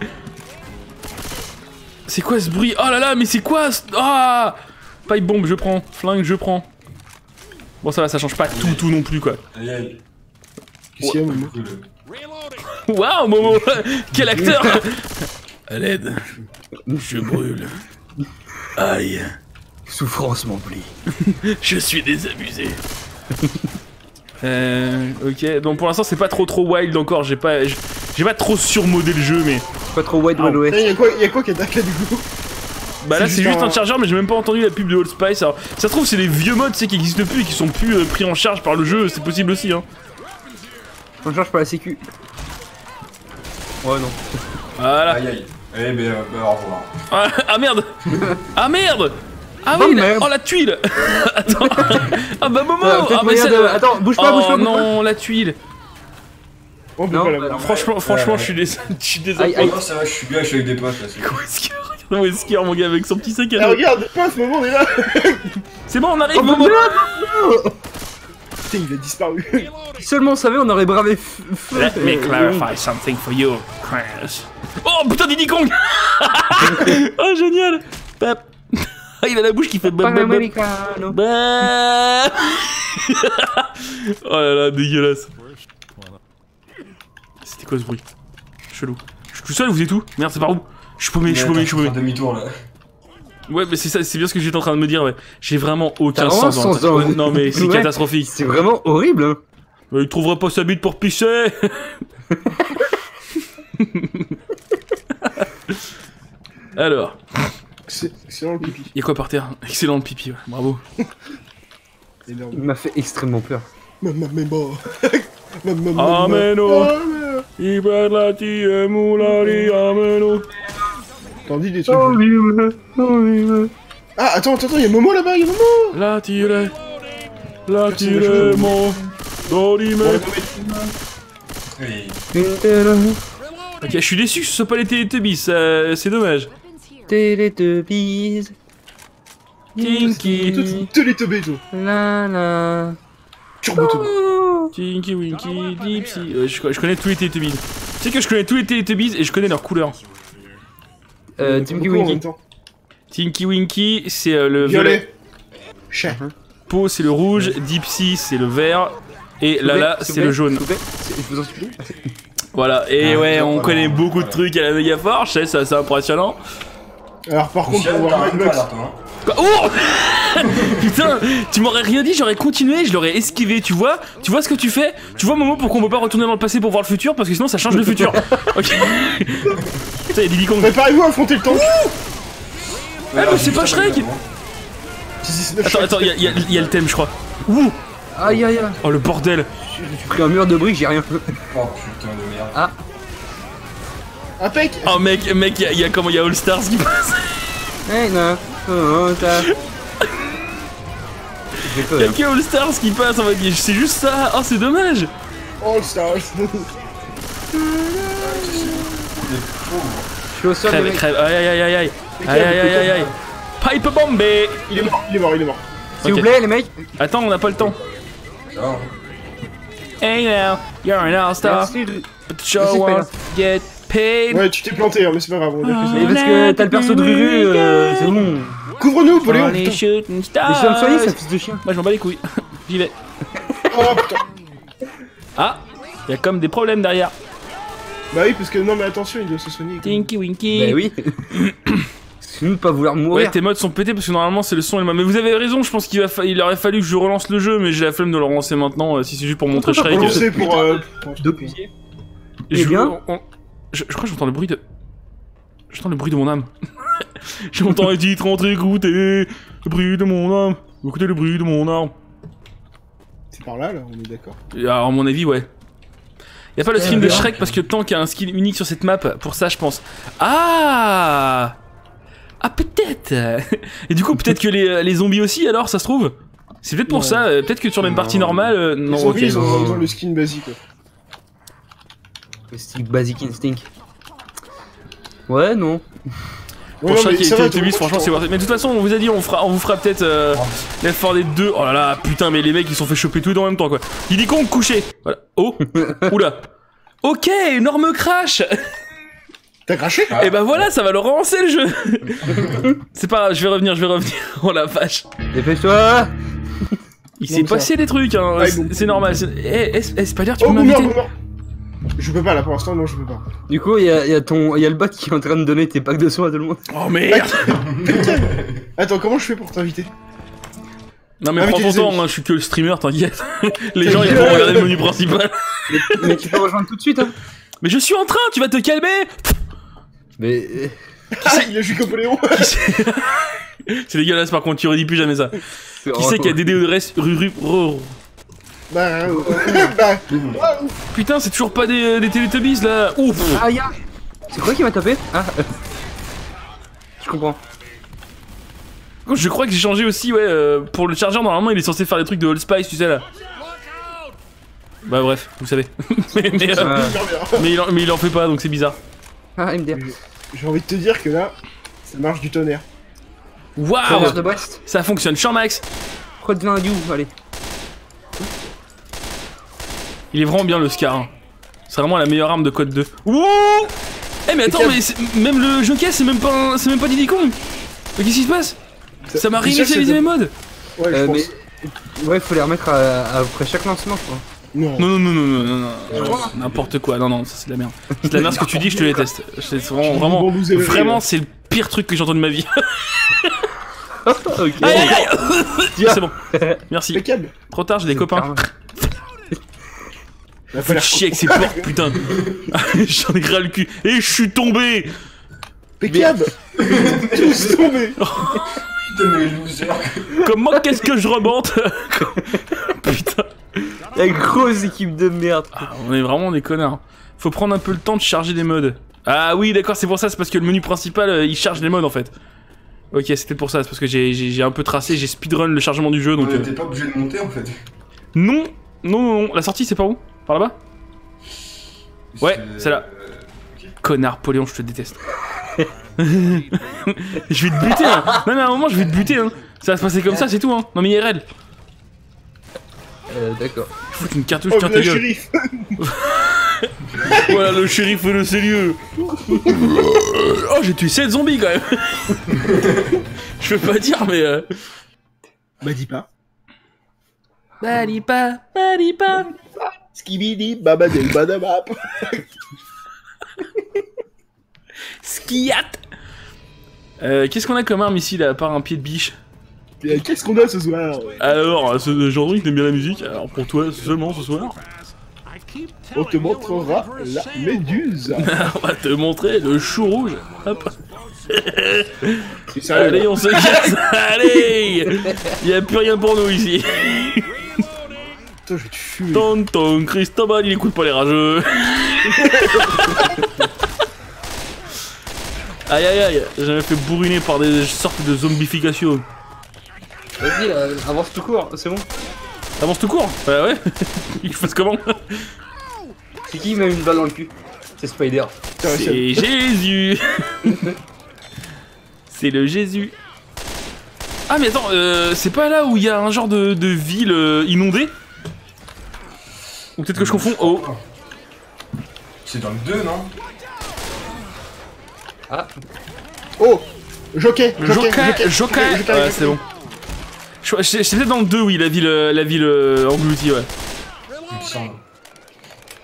C'est quoi ce bruit? Oh là là, mais c'est quoi ce... Ah Pipe bombe, je prends. Flingue, je prends. Bon, ça va, ça change pas tout, tout non plus, quoi. Aïe aïe. Qu'est-ce qu'il y a, Momo? Waouh, Momo *laughs* Quel acteur À l'aide. Je brûle. Aïe. Souffrance m'oublie. *laughs* Je suis désabusé. euh, ok, donc pour l'instant c'est pas trop trop wild encore, j'ai pas, j'ai pas trop surmodé le jeu, mais Pas trop Wild Wild Eh, West. y a quoi, y a quoi qui attaque là du coup? Bah là C'est c'est juste juste un un- chargeur, mais j'ai même pas entendu la pub de Old Spice. Alors, ça se trouve c'est les vieux modes, sais, qui existent plus et qui sont plus euh, pris en charge par le jeu, c'est possible aussi, hein. On charge pas la sécu. Ouais, non. Voilà. Aïe aïe. Eh ben, euh, au revoir. Ah, ah, merde *laughs* Ah merde Ah Oh, oui, la- oh la tuile *laughs* Attends Ah bah Momo Ah, peut-être ah, mais moyen ça- de- Attends, bouge pas, Oh bouge pas, bouge pas. non, la tuile On peut Non, pas la bah, voir. Franchement, franchement, Ouais. je suis dés... *laughs* je suis Aïe, désolé. aïe. Non, ça va, je suis bien, je suis avec des potes là. c'est cool. Wesker, regarde Wesker, mon gars, avec son petit sac à dos. regarde, on est là C'est bon, on arrive, Oh, Momo Putain, il a disparu. Si seulement on savait, on aurait bravé f- feu. Let me clarify something for you, Chris. Oh putain, Diddy Kong *laughs* Oh génial Pap. Ah, *laughs* Il a la bouche qui fait bap, bap. *laughs* Oh là là, dégueulasse. C'était quoi ce bruit? Chelou. Je suis tout seul, vous êtes où? Merde, c'est par où? Je suis paumé, je suis paumé, je suis paumé. Un demi-tour là. Ouais, mais c'est ça, c'est bien ce que j'étais en train de me dire, ouais. J'ai vraiment aucun sens. sens dans- Ouais, Non mais c'est *laughs* Ouais. catastrophique. C'est vraiment horrible, hein. Euh, Il trouverait pas sa bite pour pisser *laughs* Alors, C'est excellent le pipi. il y a quoi par terre? Excellent le pipi, ouais. bravo. Énorme. Il m'a fait extrêmement peur. Ameno. Mais- ameno. T'en dis des trucs. Ah, attends, attends, attends, y'a Momo là-bas, y'a Momo La tire. La Personne tire ne joue. mon. Dorime. Ok, je suis déçu que ce soit pas les Teletubbies, c'est dommage. Teletubbies. Tinky. Toi, tu te les teubés, toi. La la. Turbo. Tinky Winky Dipsy. Ouais, je, je connais tous les Teletubbies. Tu sais que je connais tous les Teletubbies et je connais leurs couleurs. Euh, est Tinky Winky. Tinky c'est euh, le violet. Violet. Chat. Po, c'est le rouge. Dipsy, c'est le vert. Et Lala, c'est le jaune. s'il vous plaît, Je vous en supplie. Voilà, et Ah, ouais, on connaît beaucoup de trucs à la méga fort, je sais, c'est assez impressionnant. Alors, par contre, pour voir hein. Quoi Oh *laughs* Putain, tu m'aurais rien dit, j'aurais continué, je l'aurais esquivé, tu vois Tu vois ce que tu fais? Tu vois Momo pourquoi on peut pas retourner dans le passé pour voir le futur Parce que sinon ça change le futur. *laughs* Ok. *laughs* Putain, y'a Diddy Kong. Préparez-vous à affronter le tank. Ah, mais c'est pas Shrek Si, si, c'est Attends, attends, y'a y a, y a le thème, je crois. Ouh Aïe aïe aïe. Oh le bordel J'ai pris un mur de briques, j'ai rien fait. Oh putain de merde. Impec. Oh mec, mec, y'a y a comment Y'a All Stars qui passe Eh non. Oh. Y'a que All Stars qui passe, en mode, c'est juste ça Oh, c'est dommage All Stars. *laughs* Je suis au sol, Crève, crève, aïe aïe aïe aïe aïe Aïe aïe aïe aïe aïe Pipe bombé Il est mort, il est mort, il est mort. S'il vous plaît, les mecs. Attends, on n'a pas le temps. Oh. Hey now, you're an all-star, but Merci, show won't get Ouais, tu t'es planté, hein, mais c'est pas grave, on a Ah. Mais parce que t'as le perso de Ruru, euh, c'est bon. ça. Couvre-nous, Poléon, Only putain. Mais dois me c'est un fils de chien. Moi je m'en bats les couilles. *laughs* J'y vais. Oh putain. Ah, y a comme des problèmes derrière. Bah oui, parce que non, mais attention, il doit se soigner. Tinky Winky. Bah oui. *coughs* C'est nous de pas vouloir Ouais, mourir. tes modes sont pétés parce que normalement c'est le son et le mode. Mais vous avez raison, je pense qu'il va fa- il aurait fallu que je relance le jeu, mais j'ai la flemme de le relancer maintenant euh, si c'est juste pour montrer Shrek. Sait pour. euh, pour- Depuis. Je, Eh bien on- je, je crois que j'entends le bruit de. J'entends le bruit de mon âme. *laughs* j'entends les titres entrer écouter le bruit de mon âme. Écoutez le bruit de mon âme. C'est par là, là, on est d'accord. Alors, à mon avis, ouais. Y a pas le skin de Shrek parce que Tank a un skin unique sur cette map. Pour ça, je pense. Ah Ah, peut-être *laughs* Et du coup, peut-être que les, les zombies aussi, alors, ça se trouve? C'est peut-être pour Non. ça. euh, Peut-être que sur la même partie normale. euh, non, ok. zombies, ils ont ils ont le skin basique. C'est Basic Instinct. Ouais, non. Pour et ça va, Teletubbies, toi, franchement, c'est. Mais de toute façon, on vous a dit, on, fera, on vous fera peut-être euh, Left 4 Dead 2. Oh là là, putain, mais les mecs, ils sont fait choper tous les deux en même temps, quoi. Diddy Kong couché. Voilà. Oh *laughs* Oula Ok, énorme crash T'as craché Et ben voilà, ça va le relancer le jeu *laughs* C'est pas grave, je vais revenir, je vais revenir. *laughs* Oh la vache Dépêche-toi. Il s'est passé des trucs, hein. Ah, c'est normal. c'est- Eh, eh, eh, Spider, tu Oh, peux m'inviter Je peux pas là pour l'instant, non, je peux pas. Du coup, il y a, y a ton, y a le bot qui est en train de donner tes packs de soins à tout le monde. Oh merde *laughs* Attends, comment je fais pour t'inviter? Non mais Ah, prends ton temps, hein, je suis que le streamer, t'inquiète. *laughs* Les gens ils vont regarder le menu principal. *laughs* Mais, mais tu peux rejoindre tout de suite, hein. Mais je suis en train, tu vas te calmer Mais. Ah, il a joué comme c'est C'est dégueulasse par contre, tu redis plus jamais ça. Qui c'est qui a Dédé Ruru Bah, ah. Putain, c'est toujours pas des, des Teletubbies là Ouf Ah, y'a. C'est quoi qui m'a tapé Ah. Je comprends. Je crois que j'ai changé aussi, ouais, euh, pour le chargeur, normalement il est censé faire des trucs de Old Spice, tu sais là. Bah bref, vous savez. *laughs* mais, mais, euh, Ah. Mais il en, mais il en fait pas, donc c'est bizarre. Ah, MDR. J'ai envie de te dire que là, ça marche du tonnerre. Waouh. Ça fonctionne, champ max Code 20 du allez. Il est vraiment bien le Scar. Hein. C'est vraiment la meilleure arme de code 2. Wouh Eh mais attends, mais même le Joker, c'est même pas c'est même pas Didicon Mais qu'est-ce qui se passe Ça m'a réinitialisé mes modes Ouais, euh, mais... Ouais, faut les remettre à... après chaque lancement, quoi. Non, non, non, non, non, non, non. n'importe quoi, non, non, ça c'est de la merde. C'est de la merde ce que tu dis, je te déteste. *laughs* C'est vraiment, vraiment, vraiment, c'est le pire truc que j'entends de ma vie. *laughs* *laughs* C'est bon, merci. Trop tard, j'ai des copains. Il a pas Faut chier avec ces porcs, putain. *laughs* J'en ai ras le cul. Et je suis tombé Impeccable *laughs* Tous tombés Putain, mais loser. Comment qu'est-ce que je remonte *laughs* Putain. La grosse équipe de merde. Ah, on est vraiment des connards. Faut prendre un peu le temps de charger des modes. Ah oui, d'accord, c'est pour ça, c'est parce que le menu principal, euh, il charge les modes en fait. Ok, c'était pour ça, c'est parce que j'ai un peu tracé, j'ai speedrun le chargement du jeu, donc... Ouais, euh, T'es pas obligé de monter en fait. Non, non, non, non, la sortie c'est par où? Par là-bas Ouais, c'est là. Connard, Poléon, je te déteste. *laughs* je vais te buter, hein. Non mais à un moment, je vais te buter, hein. Ça va se passer comme ça, c'est tout, hein. Non mais IRL. Euh, d'accord. Foutre une cartouche, Oh, tiens ta gueule. shérif *laughs* Voilà le shérif et le sérieux. oh, j'ai tué 7 zombies quand même. *laughs* Je peux pas dire, mais. Euh... Bah dis pas. Balipa, balipa. Skibidi, babadel, badabap Skiat. Euh, Qu'est-ce qu'on a comme arme ici là, à part un pied de biche Qu'est-ce qu'on a ce soir Alors, ce aujourd'hui, t'aimes bien la musique Alors pour toi seulement ce soir, On te montrera la méduse *laughs* on va te montrer le chou rouge. Hop. Allez, on se casse. Allez. Y a plus rien pour nous ici. Putain, je vais te fumer. Tonton Cristobal, il écoute pas les rageux. *laughs* aïe aïe aïe, j'avais fait bourriner par des sortes de zombification. Vas-y, là, avance tout court, c'est bon. Avance tout court Bah ouais. *laughs* Il fasse comment C'est qui met une balle dans le cul C'est Spider. C'est- C'est Jésus *laughs* C'est le Jésus. Ah mais attends, euh, c'est pas là où il y a un genre de, de ville euh, inondée? Ou peut-être que je confonds Oh C'est dans le 2, non Oh Jockey Jockey Joker, Joker, Joker, Ouais, Joker. c'est bon. C'est peut-être dans le 2, oui, la ville, euh, la ville euh, engloutie, ouais. Il me semble.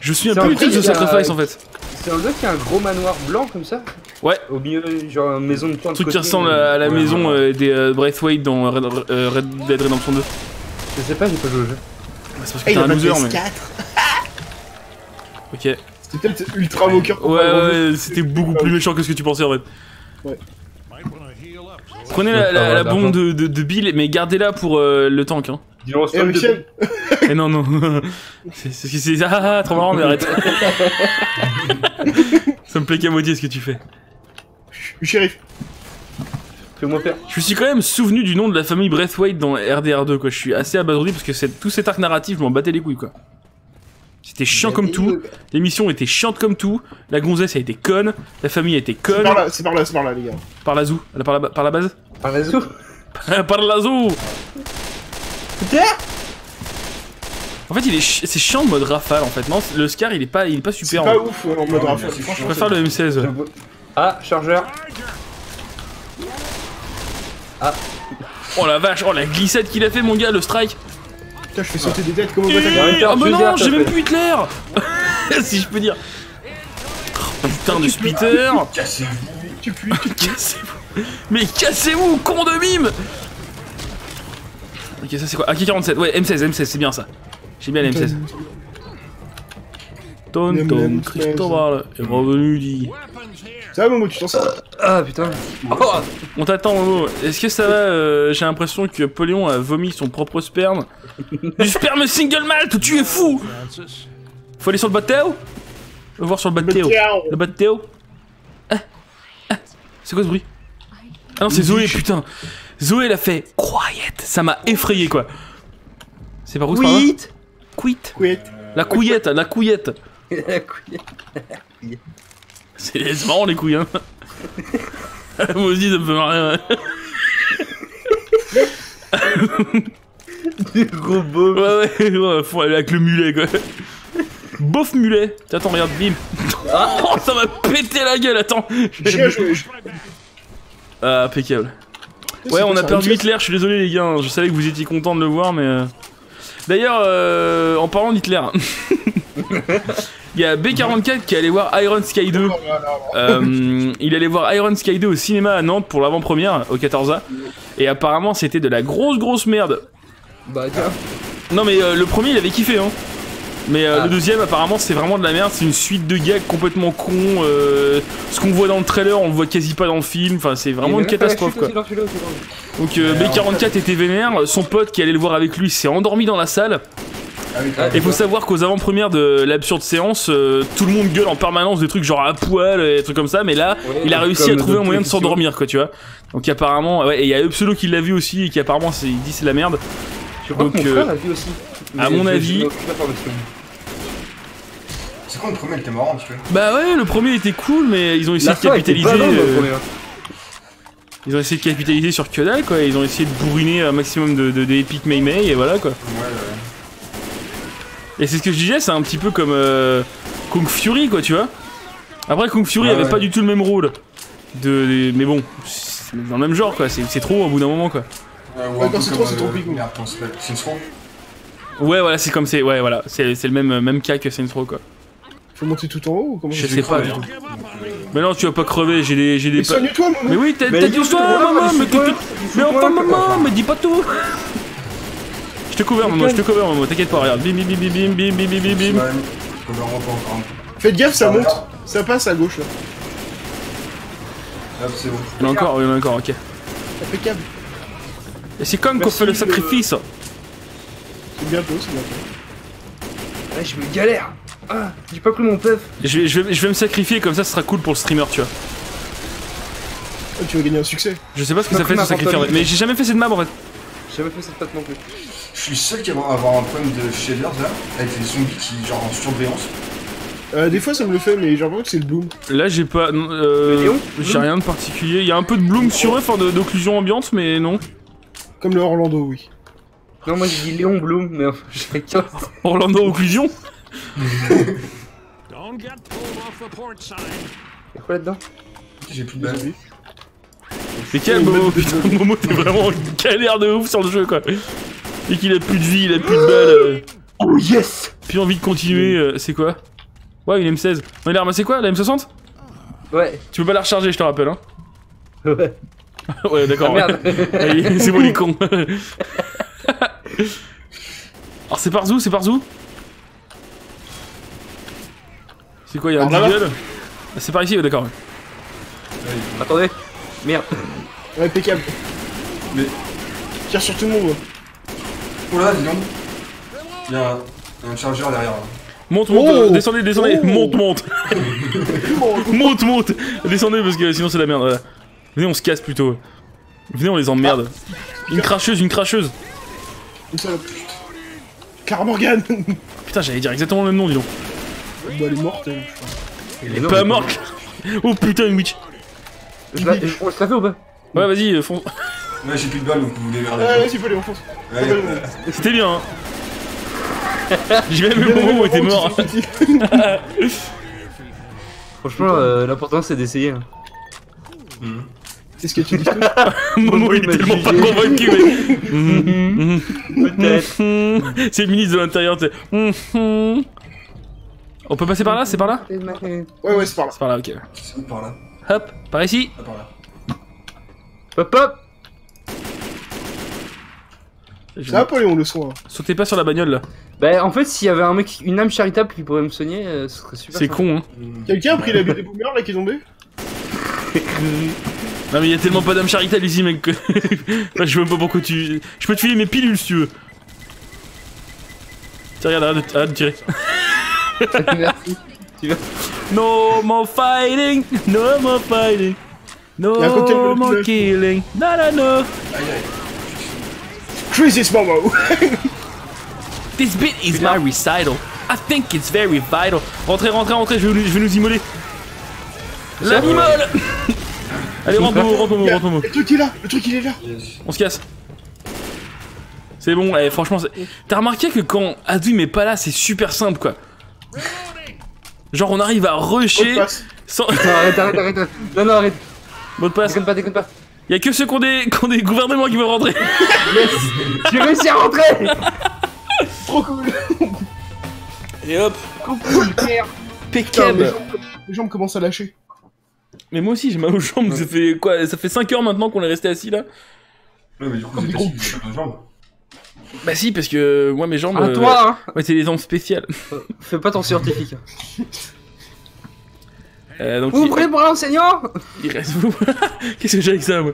Je suis un peu utile de Sacrifice en fait. C'est dans le jeu qu'il y a un gros manoir blanc comme ça Ouais. Au milieu, genre une maison de truc qui ressemble euh, à, la maison euh, des euh, Braithwaite dans Red, euh, Red Dead Redemption 2. Je sais pas, j'ai pas joué au jeu. C'est parce que il t'es un loser, mais. PS4 Ok. C'était peut-être ultra moqueur. Ouais, ouais, c'était beaucoup plus méchant que ce que tu pensais en fait. Ouais. Prenez la, la- la bombe de, de, de Bill, mais gardez-la pour euh, le tank. Hein. Dis-le Eh, Michel *laughs* Eh non, non. *laughs* c'est c'est- ah, ah, trop marrant, mais arrête. *laughs* Ça me plaît qu'à moitié ce que tu fais. Shérif Je me suis quand même souvenu du nom de la famille Braithwaite dans RDR2, quoi. Je suis assez abasourdi parce que c'est- tout cet arc narratif, je m'en battais les couilles, quoi. C'était chiant comme tout, l'émission était chiante comme tout, la gonzesse a été conne, la famille a été C'est conne, par là, c'est par là, c'est par là, les gars. par la zou, par la, par la base Par la zoo *laughs* Par la zou En fait, il est c'est chiant le mode rafale en fait. Non, le Scar il est pas, il est pas C'est super. pas en- ouf en mode rafale. c'est Je préfère le M16. Ah, chargeur. Oh la vache, oh la glissade qu'il a fait mon gars, le strike. Putain, je fais sauter des têtes comme au Eh, même temps, Oh mais tu non, j'ai même plus Hitler *laughs* Si je peux dire. Oh, putain de splitter Cassez-vous. Cassez-vous Mais cassez-vous, con de mime Ok, ça c'est quoi? AK-47, ouais, M16, M16, c'est bien ça. J'ai bien la M16. Tonton M16. Cristobal est revenu dit. Ça va, Momo, tu t'en sors Ah putain. Oh, On t'attend, Momo. Est-ce que ça va euh, J'ai l'impression que Poléon a vomi son propre sperme. du sperme single malt, tu es fou Faut aller sur le bas de Théo voir sur le bas de Théo. Le bas de Théo Ah, ah, C'est quoi ce bruit? Ah non, c'est Zoé, putain Zoé, elle a fait quiet. Ça m'a effrayé, quoi. C'est par où Quit Quit. Quit. La couillette, la couillette. *laughs* La couille. C'est marrant les couilles, hein. *laughs* Moi aussi, ça me fait marrer. ouais. Du gros. Ouais, ouais, ouais, faut aller avec le mulet, quoi. Bof mulet. Attends, regarde, bim. Oh, ça m'a pété la gueule, attends. Joué. Ah, impeccable. Ouais, on a perdu M16? Hitler, je suis désolé les gars, je savais que vous étiez contents de le voir, mais... euh, D'ailleurs, euh, en parlant d'Hitler, *laughs* il y a B44 qui est allé voir Iron Sky 2. Euh, il allait voir Iron Sky 2 au cinéma à Nantes pour l'avant-première, au 14A. Et apparemment, c'était de la grosse grosse merde. Bah tiens. Non mais euh, le premier, il avait kiffé, hein. Mais euh, Ah. le deuxième, apparemment, c'est vraiment de la merde. C'est une suite de gags complètement cons. euh, ce qu'on voit dans le trailer, on le voit quasi pas dans le film. Enfin, c'est vraiment une catastrophe, quoi. Donc euh, B44 était vénère. Son pote qui allait le voir avec lui s'est endormi dans la salle. Ah Et faut savoir qu'aux avant-premières de l'absurde séance, euh, tout le monde gueule en permanence des trucs genre à poil et des trucs comme ça. Mais là, il a réussi à trouver un moyen de s'endormir, quoi, tu vois. Donc apparemment, ouais, et il y a Upsolo qui l'a vu aussi et qui apparemment il dit c'est la merde. Je crois Donc, que mon frère l'a vu aussi. à mon avis-. C'est quoi le premier, il était marrant petit peu. Bah ouais, le premier était cool, mais ils ont essayé La de capitaliser. euh, premier. Ils ont essayé de capitaliser sur que dalle quoi, ils ont essayé de bourriner un maximum de, de, Epic May May et voilà quoi. Ouais, ouais. Et c'est ce que je disais, c'est un petit peu comme euh, Kung Fury quoi, tu vois. Après Kung Fury Ah avait ouais. pas du tout le même rôle. De, de- mais bon, c'est dans le même genre quoi, c'est c'est trop au bout d'un moment quoi. Ouais, quand c'est trop, c'est trop euh, piquant. C'est Ouais voilà, c'est comme c'est ouais voilà, c'est c'est le même même cas que Saints Row quoi. Faut monter tout en haut ou comment Je sais pas du tout. Mais non, tu vas pas crever, j'ai des j'ai des Mais pa- soigne-toi, Mais maman oui, t'as Mais t'as dis dit toi, maman, mais mais Mais enfin, maman, me dis pas tout te couvre, Momo, je te couvre, Momo, t'inquiète pas, regarde. Bim, bim, bim, bim, bim, bim, bim, bim. Faites gaffe, ça monte. Ça passe à gauche là. Hop, c'est bon. Il y en a encore, il y en a encore, ok. Impeccable. Et c'est comme qu'on fait le sacrifice. C'est bientôt, c'est bientôt. Ouais, je me galère. Ah, j'ai pas pris mon puff. Je vais, je, vais, je vais me sacrifier, comme ça, ce sera cool pour le streamer, tu vois. Ah, tu vas gagner un succès. Je sais pas ce que ça fait se sacrifier, mais j'ai jamais fait cette map en fait. J'ai jamais fait cette map non plus. Je suis le seul qui va avoir un problème de shaders là, avec les zombies qui, genre en surbrillance. Euh, des fois ça me le fait, mais j'ai l'impression que c'est le bloom. Là, j'ai pas. non, Euh, Mais Léon j'ai rien de particulier. Il y a un peu de bloom sur eux, enfin d'occlusion ambiante, mais non. Comme le Orlando, oui. Non, moi j'ai dit Léon Bloom, mais qu'un. *laughs* Orlando occlusion Y'a quoi là-dedans? J'ai plus de balles. Mais quel Momo, putain, Momo, t'es vraiment en galère de ouf sur le jeu quoi. Et qu'il a plus de vie, il a plus de balles. euh, Oh yes plus envie de continuer, euh, c'est quoi? Ouais, une M16. On il a ramassé quoi La M60 Ouais, Tu peux pas la recharger, je te rappelle, hein. *laughs* ouais. *laughs* Ouais, Ah d'accord. merde *laughs* Allez, c'est bon les cons. Alors c'est par où C'est par où C'est quoi, il y a un là-bas. Deagle Ah, C'est par ici, ouais, d'accord. ouais. Attendez Merde Ouais, impeccable. Mais- Tire sur tout le monde. Oh là, dis donc. Il y a un, chargeur derrière. Monte, monte, Oh euh, descendez, descendez, Oh monte, monte. *laughs* monte, monte. Descendez parce que sinon c'est la merde. Voilà. Venez, on se casse plutôt. Venez, on les emmerde. Une cracheuse, une cracheuse. Une salope. Clara Morgan *laughs* Putain, j'allais dire exactement le même nom, dis donc. Bah, elle est morte, elle, je crois. Elle est Pas morte. Oh putain, une witch. Je la, je, on se la fait ou pas? Ouais, vas-y, euh, fonce. Ouais, j'ai plus de balles donc vous vous démerdez. Ah, vas-y, faut aller, on fonce. Ouais, ouais. C'était bien. Hein. *laughs* J'ai même le moment où était mort. *laughs* *laughs* Franchement, euh, l'important c'est d'essayer. hein. Mhm. C'est ce que tu dis Momo, il est tellement pas convaincu. mais- Peut-être. C'est le ministre de l'Intérieur, tu sais. On peut passer par là C'est par là Ouais, ouais, c'est par là. C'est par là, ok. C'est où par là Hop, par ici. Ah, par là. Hop hop Ça va pas, Léon, le soin. hein. Sautez pas sur la bagnole là. Bah, en fait, s'il y avait un mec, une âme charitable qui pourrait me soigner, euh, ce serait super. C'est sympa. con, hein. Mhm. Quelqu'un a pris la des boomers là qui est tombée *laughs* Non mais y a tellement pas d'âme charitable ici mec que... *laughs* Enfin, je sais même pas pourquoi tu... Je peux te filer mes pilules si tu veux. Tiens regarde, arrête de, arrête de tirer. *laughs* Merci. No more fighting, no more fighting. No Y a un cocktail more killing. No no no. Aïe aïe. Crisis Momo *laughs* This bit is my recital. I think it's very vital. Rentrez, rentrez, rentrez, je vais, nous- je vais nous immoler. L'animal *laughs* Allez, rentre Momo, rentre Momo, rentre Momo. Le truc il est là Le truc il est là Yes. On se casse. C'est bon, eh, franchement, t'as remarqué que quand Adwim est pas là, c'est super simple quoi. Genre, on arrive à rusher sans. Non, arrête, arrête, arrête. arrête. Non, non, arrête. Mot de passe. Déconne pas, déconne pas. Y'a que ceux qui ont des, qui ont des gouvernements qui veulent rentrer. *laughs* J'ai réussi à rentrer Trop cool Et hop, Putain, les, impeccable. jambes, les jambes commencent à lâcher. Mais moi aussi, j'ai mal aux jambes. Ça fait quoi Ça fait 5 heures maintenant qu'on est resté assis là. Ouais, mais du coup, gros assis, de jambes. Bah si, parce que moi mes jambes. À euh, toi, hein Ouais, c'est des jambes spéciales. Fais pas ton scientifique. *laughs* Euh, donc Vous il, prenez pour un enseignant? Il reste vous. *laughs* Qu'est-ce que j'ai avec ça, moi?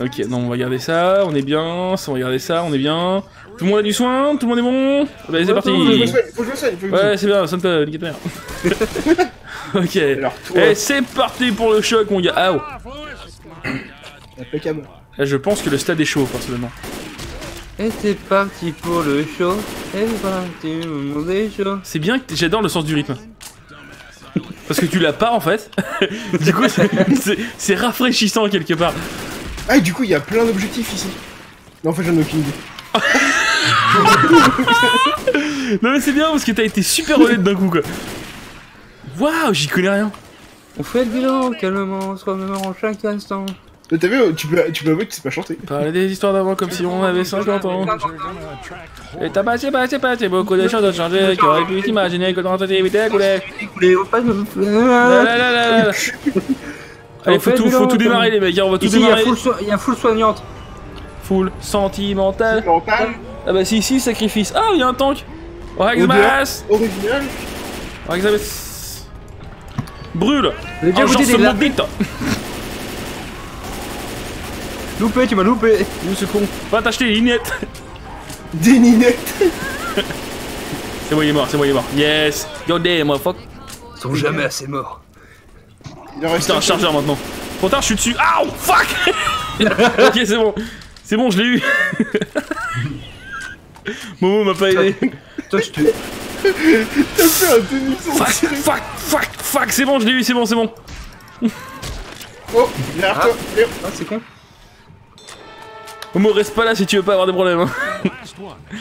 Ok, non, on va garder ça, on est bien. On va garder ça, on est bien. Tout le monde a du soin, tout le monde est bon? Bah, c'est parti. Faut que je me soigne, faut que. Ouais, c'est bien, Santa, nique ta mère. ok. Alors, toi, Et c'est parti pour le choc, mon gars. Ah, oh. impeccable. Là, je pense que le stade est chaud, personnellement. Et c'est parti pour le show. Et c'est parti, le monde est chaud. C'est bien que j'adore le sens du rythme. Parce que tu l'as pas en fait. *laughs* du coup, c'est- rafraîchissant quelque part. Ah, et du coup, il y a plein d'objectifs ici. Non, en fait, j'en ai aucune idée. *laughs* Non, mais c'est bien parce que t'as été super honnête d'un coup quoi. Waouh, j'y connais rien. On fait le bilan calmement, on se remémore chaque instant. Mais t'as vu, tu peux, tu peux avouer que tu sais pas chanter. Parler des histoires d'avant comme si on avait 50 ans. Et t'as passé, passé, passé, beaucoup de choses ont changé. Qui aurait pu t'imaginer que coulait. Les la, la, la, la. *laughs* Allez, faut tout, faut tout démarrer les mecs, hein, on va tout Ici, il y, a démarrer. il y a full soignante. Full sentimental. Mental, Ah bah si, si, sacrifice. Ah, il y a un tank. Orexmas original. Orexmas Brûle J'ai déjà Un genre goûté des se lapins. mobite Loupé, tu m'as loupé. Où ce con Va t'acheter les lignettes *laughs* Des ninettes. *laughs* C'est bon, il est mort, c'est bon, il est mort. Yes Go damn, motherfucker Ils sont jamais assez morts. Il en reste Putain, un chargeur maintenant. Trop tard, je suis dessus. Ow Fuck *laughs* Ok, c'est bon. C'est bon, je l'ai eu. Momo m'a pas aidé. Toi, je te. T'as fait un demi Fuck, fuck, fuck, fuck, c'est bon, je l'ai eu, c'est bon, c'est bon. Oh, derrière toi. Léo. Ah, c'est con. Momo, reste pas là si tu veux pas avoir des problèmes. hein. *laughs*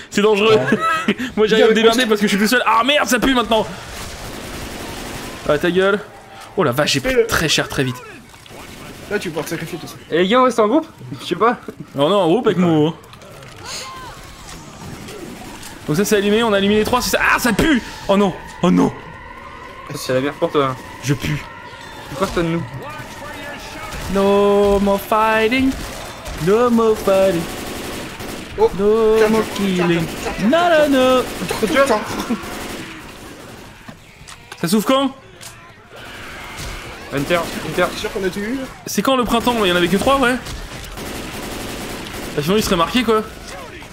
C'est dangereux. *laughs* Moi, j'arrive à me démerder parce que je suis tout seul. Ah merde, ça pue maintenant. Ah, ta gueule. Oh la vache, j'ai pris très cher très vite. Là, tu peux pouvoir te sacrifier tout ça. Et les gars, on reste en groupe? Je sais pas. Alors non, en groupe avec Momo. hein. Donc ça c'est allumé, on a allumé les trois, c'est ça. Ah ça pue Oh non Oh non C'est la merde pour toi. hein. Je pue. C'est quoi, ça de nous? No more fighting. No more fighting. Oh, No tiens, more killing. No no no. Putain. Ça s'ouvre quand? Hunter, Hunter. C'est sûr qu'on a tout eu C'est quand le printemps? Il y en avait que trois, ouais Bah, Sinon il serait marqué quoi.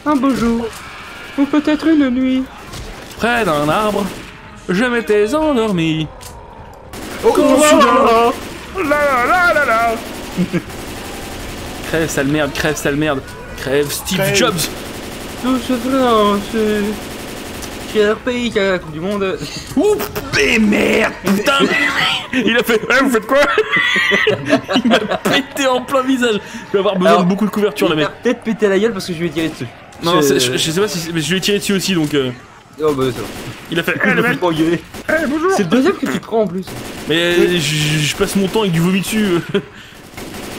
Un beau jour. Ou peut-être une nuit. Près d'un arbre, je m'étais endormi. Oh, oh, soudain. La la la la *laughs* Crève sale merde, crève sale merde. Crève Steve Crève. Jobs. Tout se France. Cher pays qui a la Coupe du Monde. Oups, et merde, putain Il a fait, ouais, vous faites quoi? *laughs* Il m'a pété en plein visage. Je vais avoir besoin Alors, de beaucoup de couverture, Il le mec. m'a peut-être pété la gueule parce que je lui ai tiré dessus. Non, je... c'est- je, sais pas si, c'est- mais je lui ai tiré dessus aussi, donc euh, Oh bah c'est bon. il a fait. Eh, le mec, engueuler. C'est le deuxième que tu prends en plus. mais euh, je, je passe mon temps avec du vomi dessus.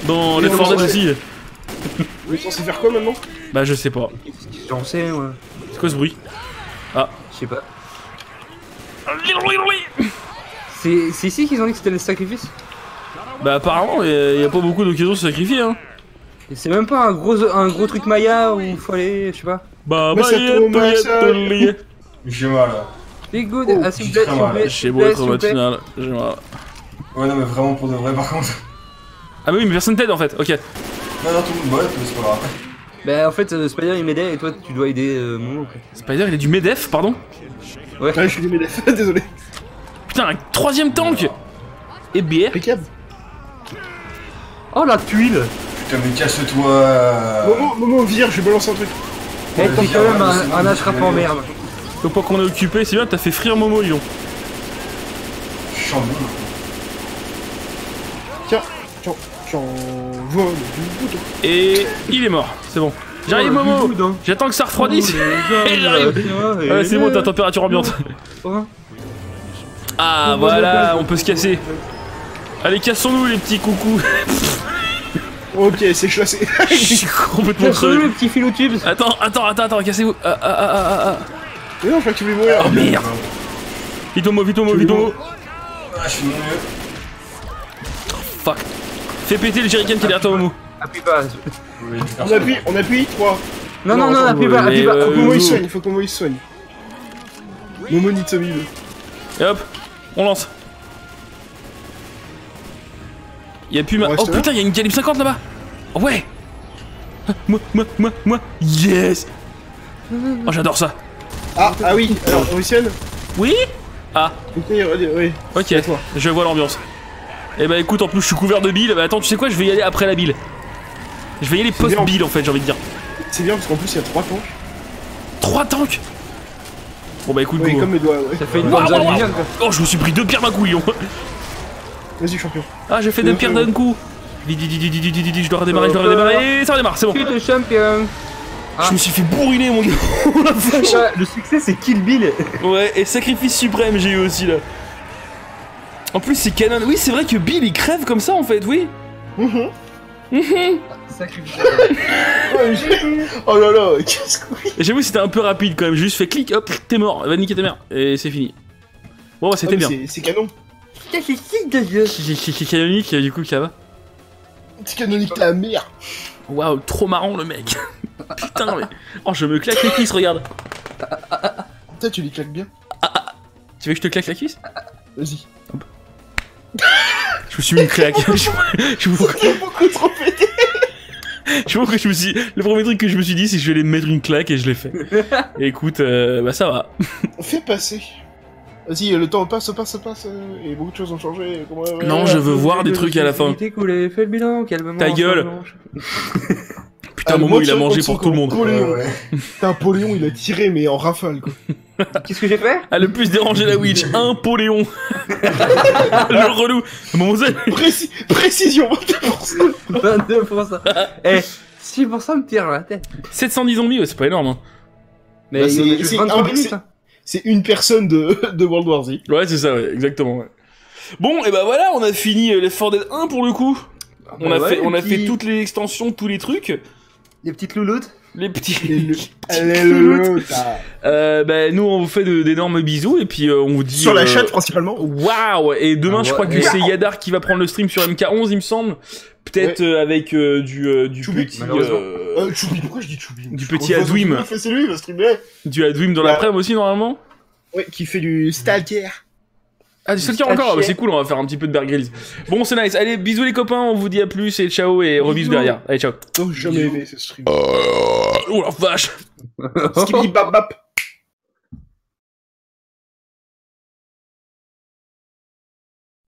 Dans les sait. *laughs* aussi. On est censé faire quoi maintenant Bah, je sais pas. J'en sais, moi. C'est quoi ce bruit Je sais pas. C'est c'est ici qu'ils ont dit que c'était le sacrifice Bah, apparemment, il y a pas beaucoup d'occasions de se sacrifier, hein. Et C'est même pas un gros, un gros truc Maya où il faut aller, je sais pas. Bah, bah, J'ai mal là. Big good, Oh, ah s'il vous plaît. J'ai beau être matinal. j'ai mal. Ouais, non, mais vraiment pour de vrai par contre. Ah, bah oui, mais personne t'aide en fait, ok. Non, non, tout le monde, ouais, c'est pas grave. Bah en fait, euh, Spider il m'aidait et toi tu dois aider euh, Momo. quoi. Spider, il est du Medef, pardon Ouais, je suis du MEDEF, *laughs* désolé. Putain, un troisième tank Et bière Impeccable. Oh la tuile Putain, mais casse-toi. Momo, Momo, vire, je vais balancer un truc. Eh, t'as quand même un, un attrape en merde. Faut pas qu'on est occupé, c'est bien, t'as fait frire Momo, donc. Chambon. Tiens, tiens, j'envoie du bouton. Et il est mort, c'est bon. J'arrive Oh, Momo. J'attends que ça refroidisse *laughs* Et Et j'arrive Ouais, c'est bon, t'as température ambiante. Ah, voilà, on peut se casser. Allez, cassons-nous les petits coucous. *laughs* Ok, c'est chassé. *laughs* Je suis complètement crevé. le petit au tubes Attends, attends, attends, attends, cassez-vous. Ah, ah, ah, ah, ah. Mais non, je crois que tu voulais mourir. Oh merde Vite Momo, vite Momo, vite Momo. Ah, je suis mieux. Fuck. Fais péter le jerrycan qui est derrière toi, Momo. Appuie pas. On appuie, on appuie, 3, Non, non, non, Non, appuie pas, appuie pas. euh, Faut que Momo il soigne, faut que Momo il soigne. Momo needs a heal. Et hop, on lance. Il y a plus ma. On Oh putain, il y a une calibre 50 là-bas. Oh, ouais. Moi, moi, moi, moi. Yes. Oh, j'adore ça. Ah, ah oui, alors, Russian Oui. Ah, Ok, oui. ok. Je vois l'ambiance. Eh bah écoute, en plus je suis couvert de billes. Bah attends, tu sais quoi Je vais y aller après la bille. Je vais y aller post-bille en fait, j'ai envie de dire. C'est bien parce qu'en plus il y a trois tanks. Trois tanks? Bon bah écoute, Oui, go. comme mes doigts, ouais. Ça fait une mignonne. Oh, je me suis pris deux pierres d'un coup, Lyon. Vas-y, champion. Ah, j'ai fait deux pierres d'un coup. Vite, vite, vite, vite, vite, vite, vite, je dois redémarrer, je dois redémarrer. Ça redémarre, c'est bon. Le champion. Je me suis fait bourriner, mon gars. *laughs* La vache. Ouais, Le succès, c'est Kill Bill. Ouais, et sacrifice suprême, j'ai eu aussi là. En plus, c'est canon. Oui, c'est vrai que Bill il crève comme ça en fait, oui. Mhm. Mhm. Sacrifice. Oh là là, qu'est-ce que. J'avoue, c'était un peu rapide quand même. J'ai juste fait clic, hop, t'es mort. Va niquer ta mère. Et c'est fini. Bon, bah, c'était Ah, bien. c'est- C'est canon. C'est c'est- c'est canonique, du coup, ça va. C'est canonique la merde. Waouh, trop marrant le mec. *laughs* Putain, mais. Oh, je me claque les cuisses, regarde. Putain, tu les claques bien. Tu veux que je te claque la cuisse? Vas-y. Je me suis mis une claque. *laughs* je, T'as beaucoup trop pété. *laughs* je pourquoi je me suis. Le premier truc que je me suis dit, c'est que je vais aller me mettre une claque et je l'ai fait. Et *laughs* écoute, euh, bah ça va. Fais passer. Vas-y, le temps passe, passe, passe, euh, et beaucoup de choses ont changé. comment- Non, je veux voir des trucs à la fin. Fais le bilan, calmement. Ta gueule. Putain, Ah, Momo, il a mangé pour tout le monde. Napoléon. Ouais, ouais. Napoléon, il a tiré, mais en rafale, quoi. Qu'est-ce que j'ai fait? Ah, le plus dérangé la witch, *laughs* un Poléon. *laughs* le relou. Mademoiselle. Précision, 22%. 22%. Eh, 6% me tire la tête. 710 zombies, ouais, c'est pas énorme. Hein. Mais Bah, c'est- y a c'est 23 un- hein. Une personne de, de World War Z. Ouais, c'est ça, ouais, exactement. Ouais. Bon, et bah voilà, on a fini euh, les 4 Dead 1 pour le coup. On Bah a ouais, fait, on a fait toutes les extensions, tous les trucs. Les petites louloutes. Les petits. Allez, le t'as- Euh, bah, nous, on vous fait d'énormes bisous et puis euh, on vous dit. Sur la euh, chatte, principalement. Waouh Et demain, Ah je crois ouais. que c'est Yadar qui va prendre le stream sur MK11, il me semble. Peut-être euh, avec euh, du, euh, du Choubi, petit. euh, Euh, Choubi, pourquoi je dis Choubi? Du Je petit Adwim. C'est lui, il va streamer. du Adwim dans Ouais. l'après-midi aussi, normalement. Ouais, qui fait du stalker. Ah, du Stalker encore, bah, c'est cool, on va faire un petit peu de Bear Grylls. Bon, c'est nice. Allez, bisous les copains, on vous dit à plus et ciao et rebisous Bisous. derrière. Allez, ciao. Oh, jamais aimé ce stream. Oh la vache *laughs* Skibidi bap bap.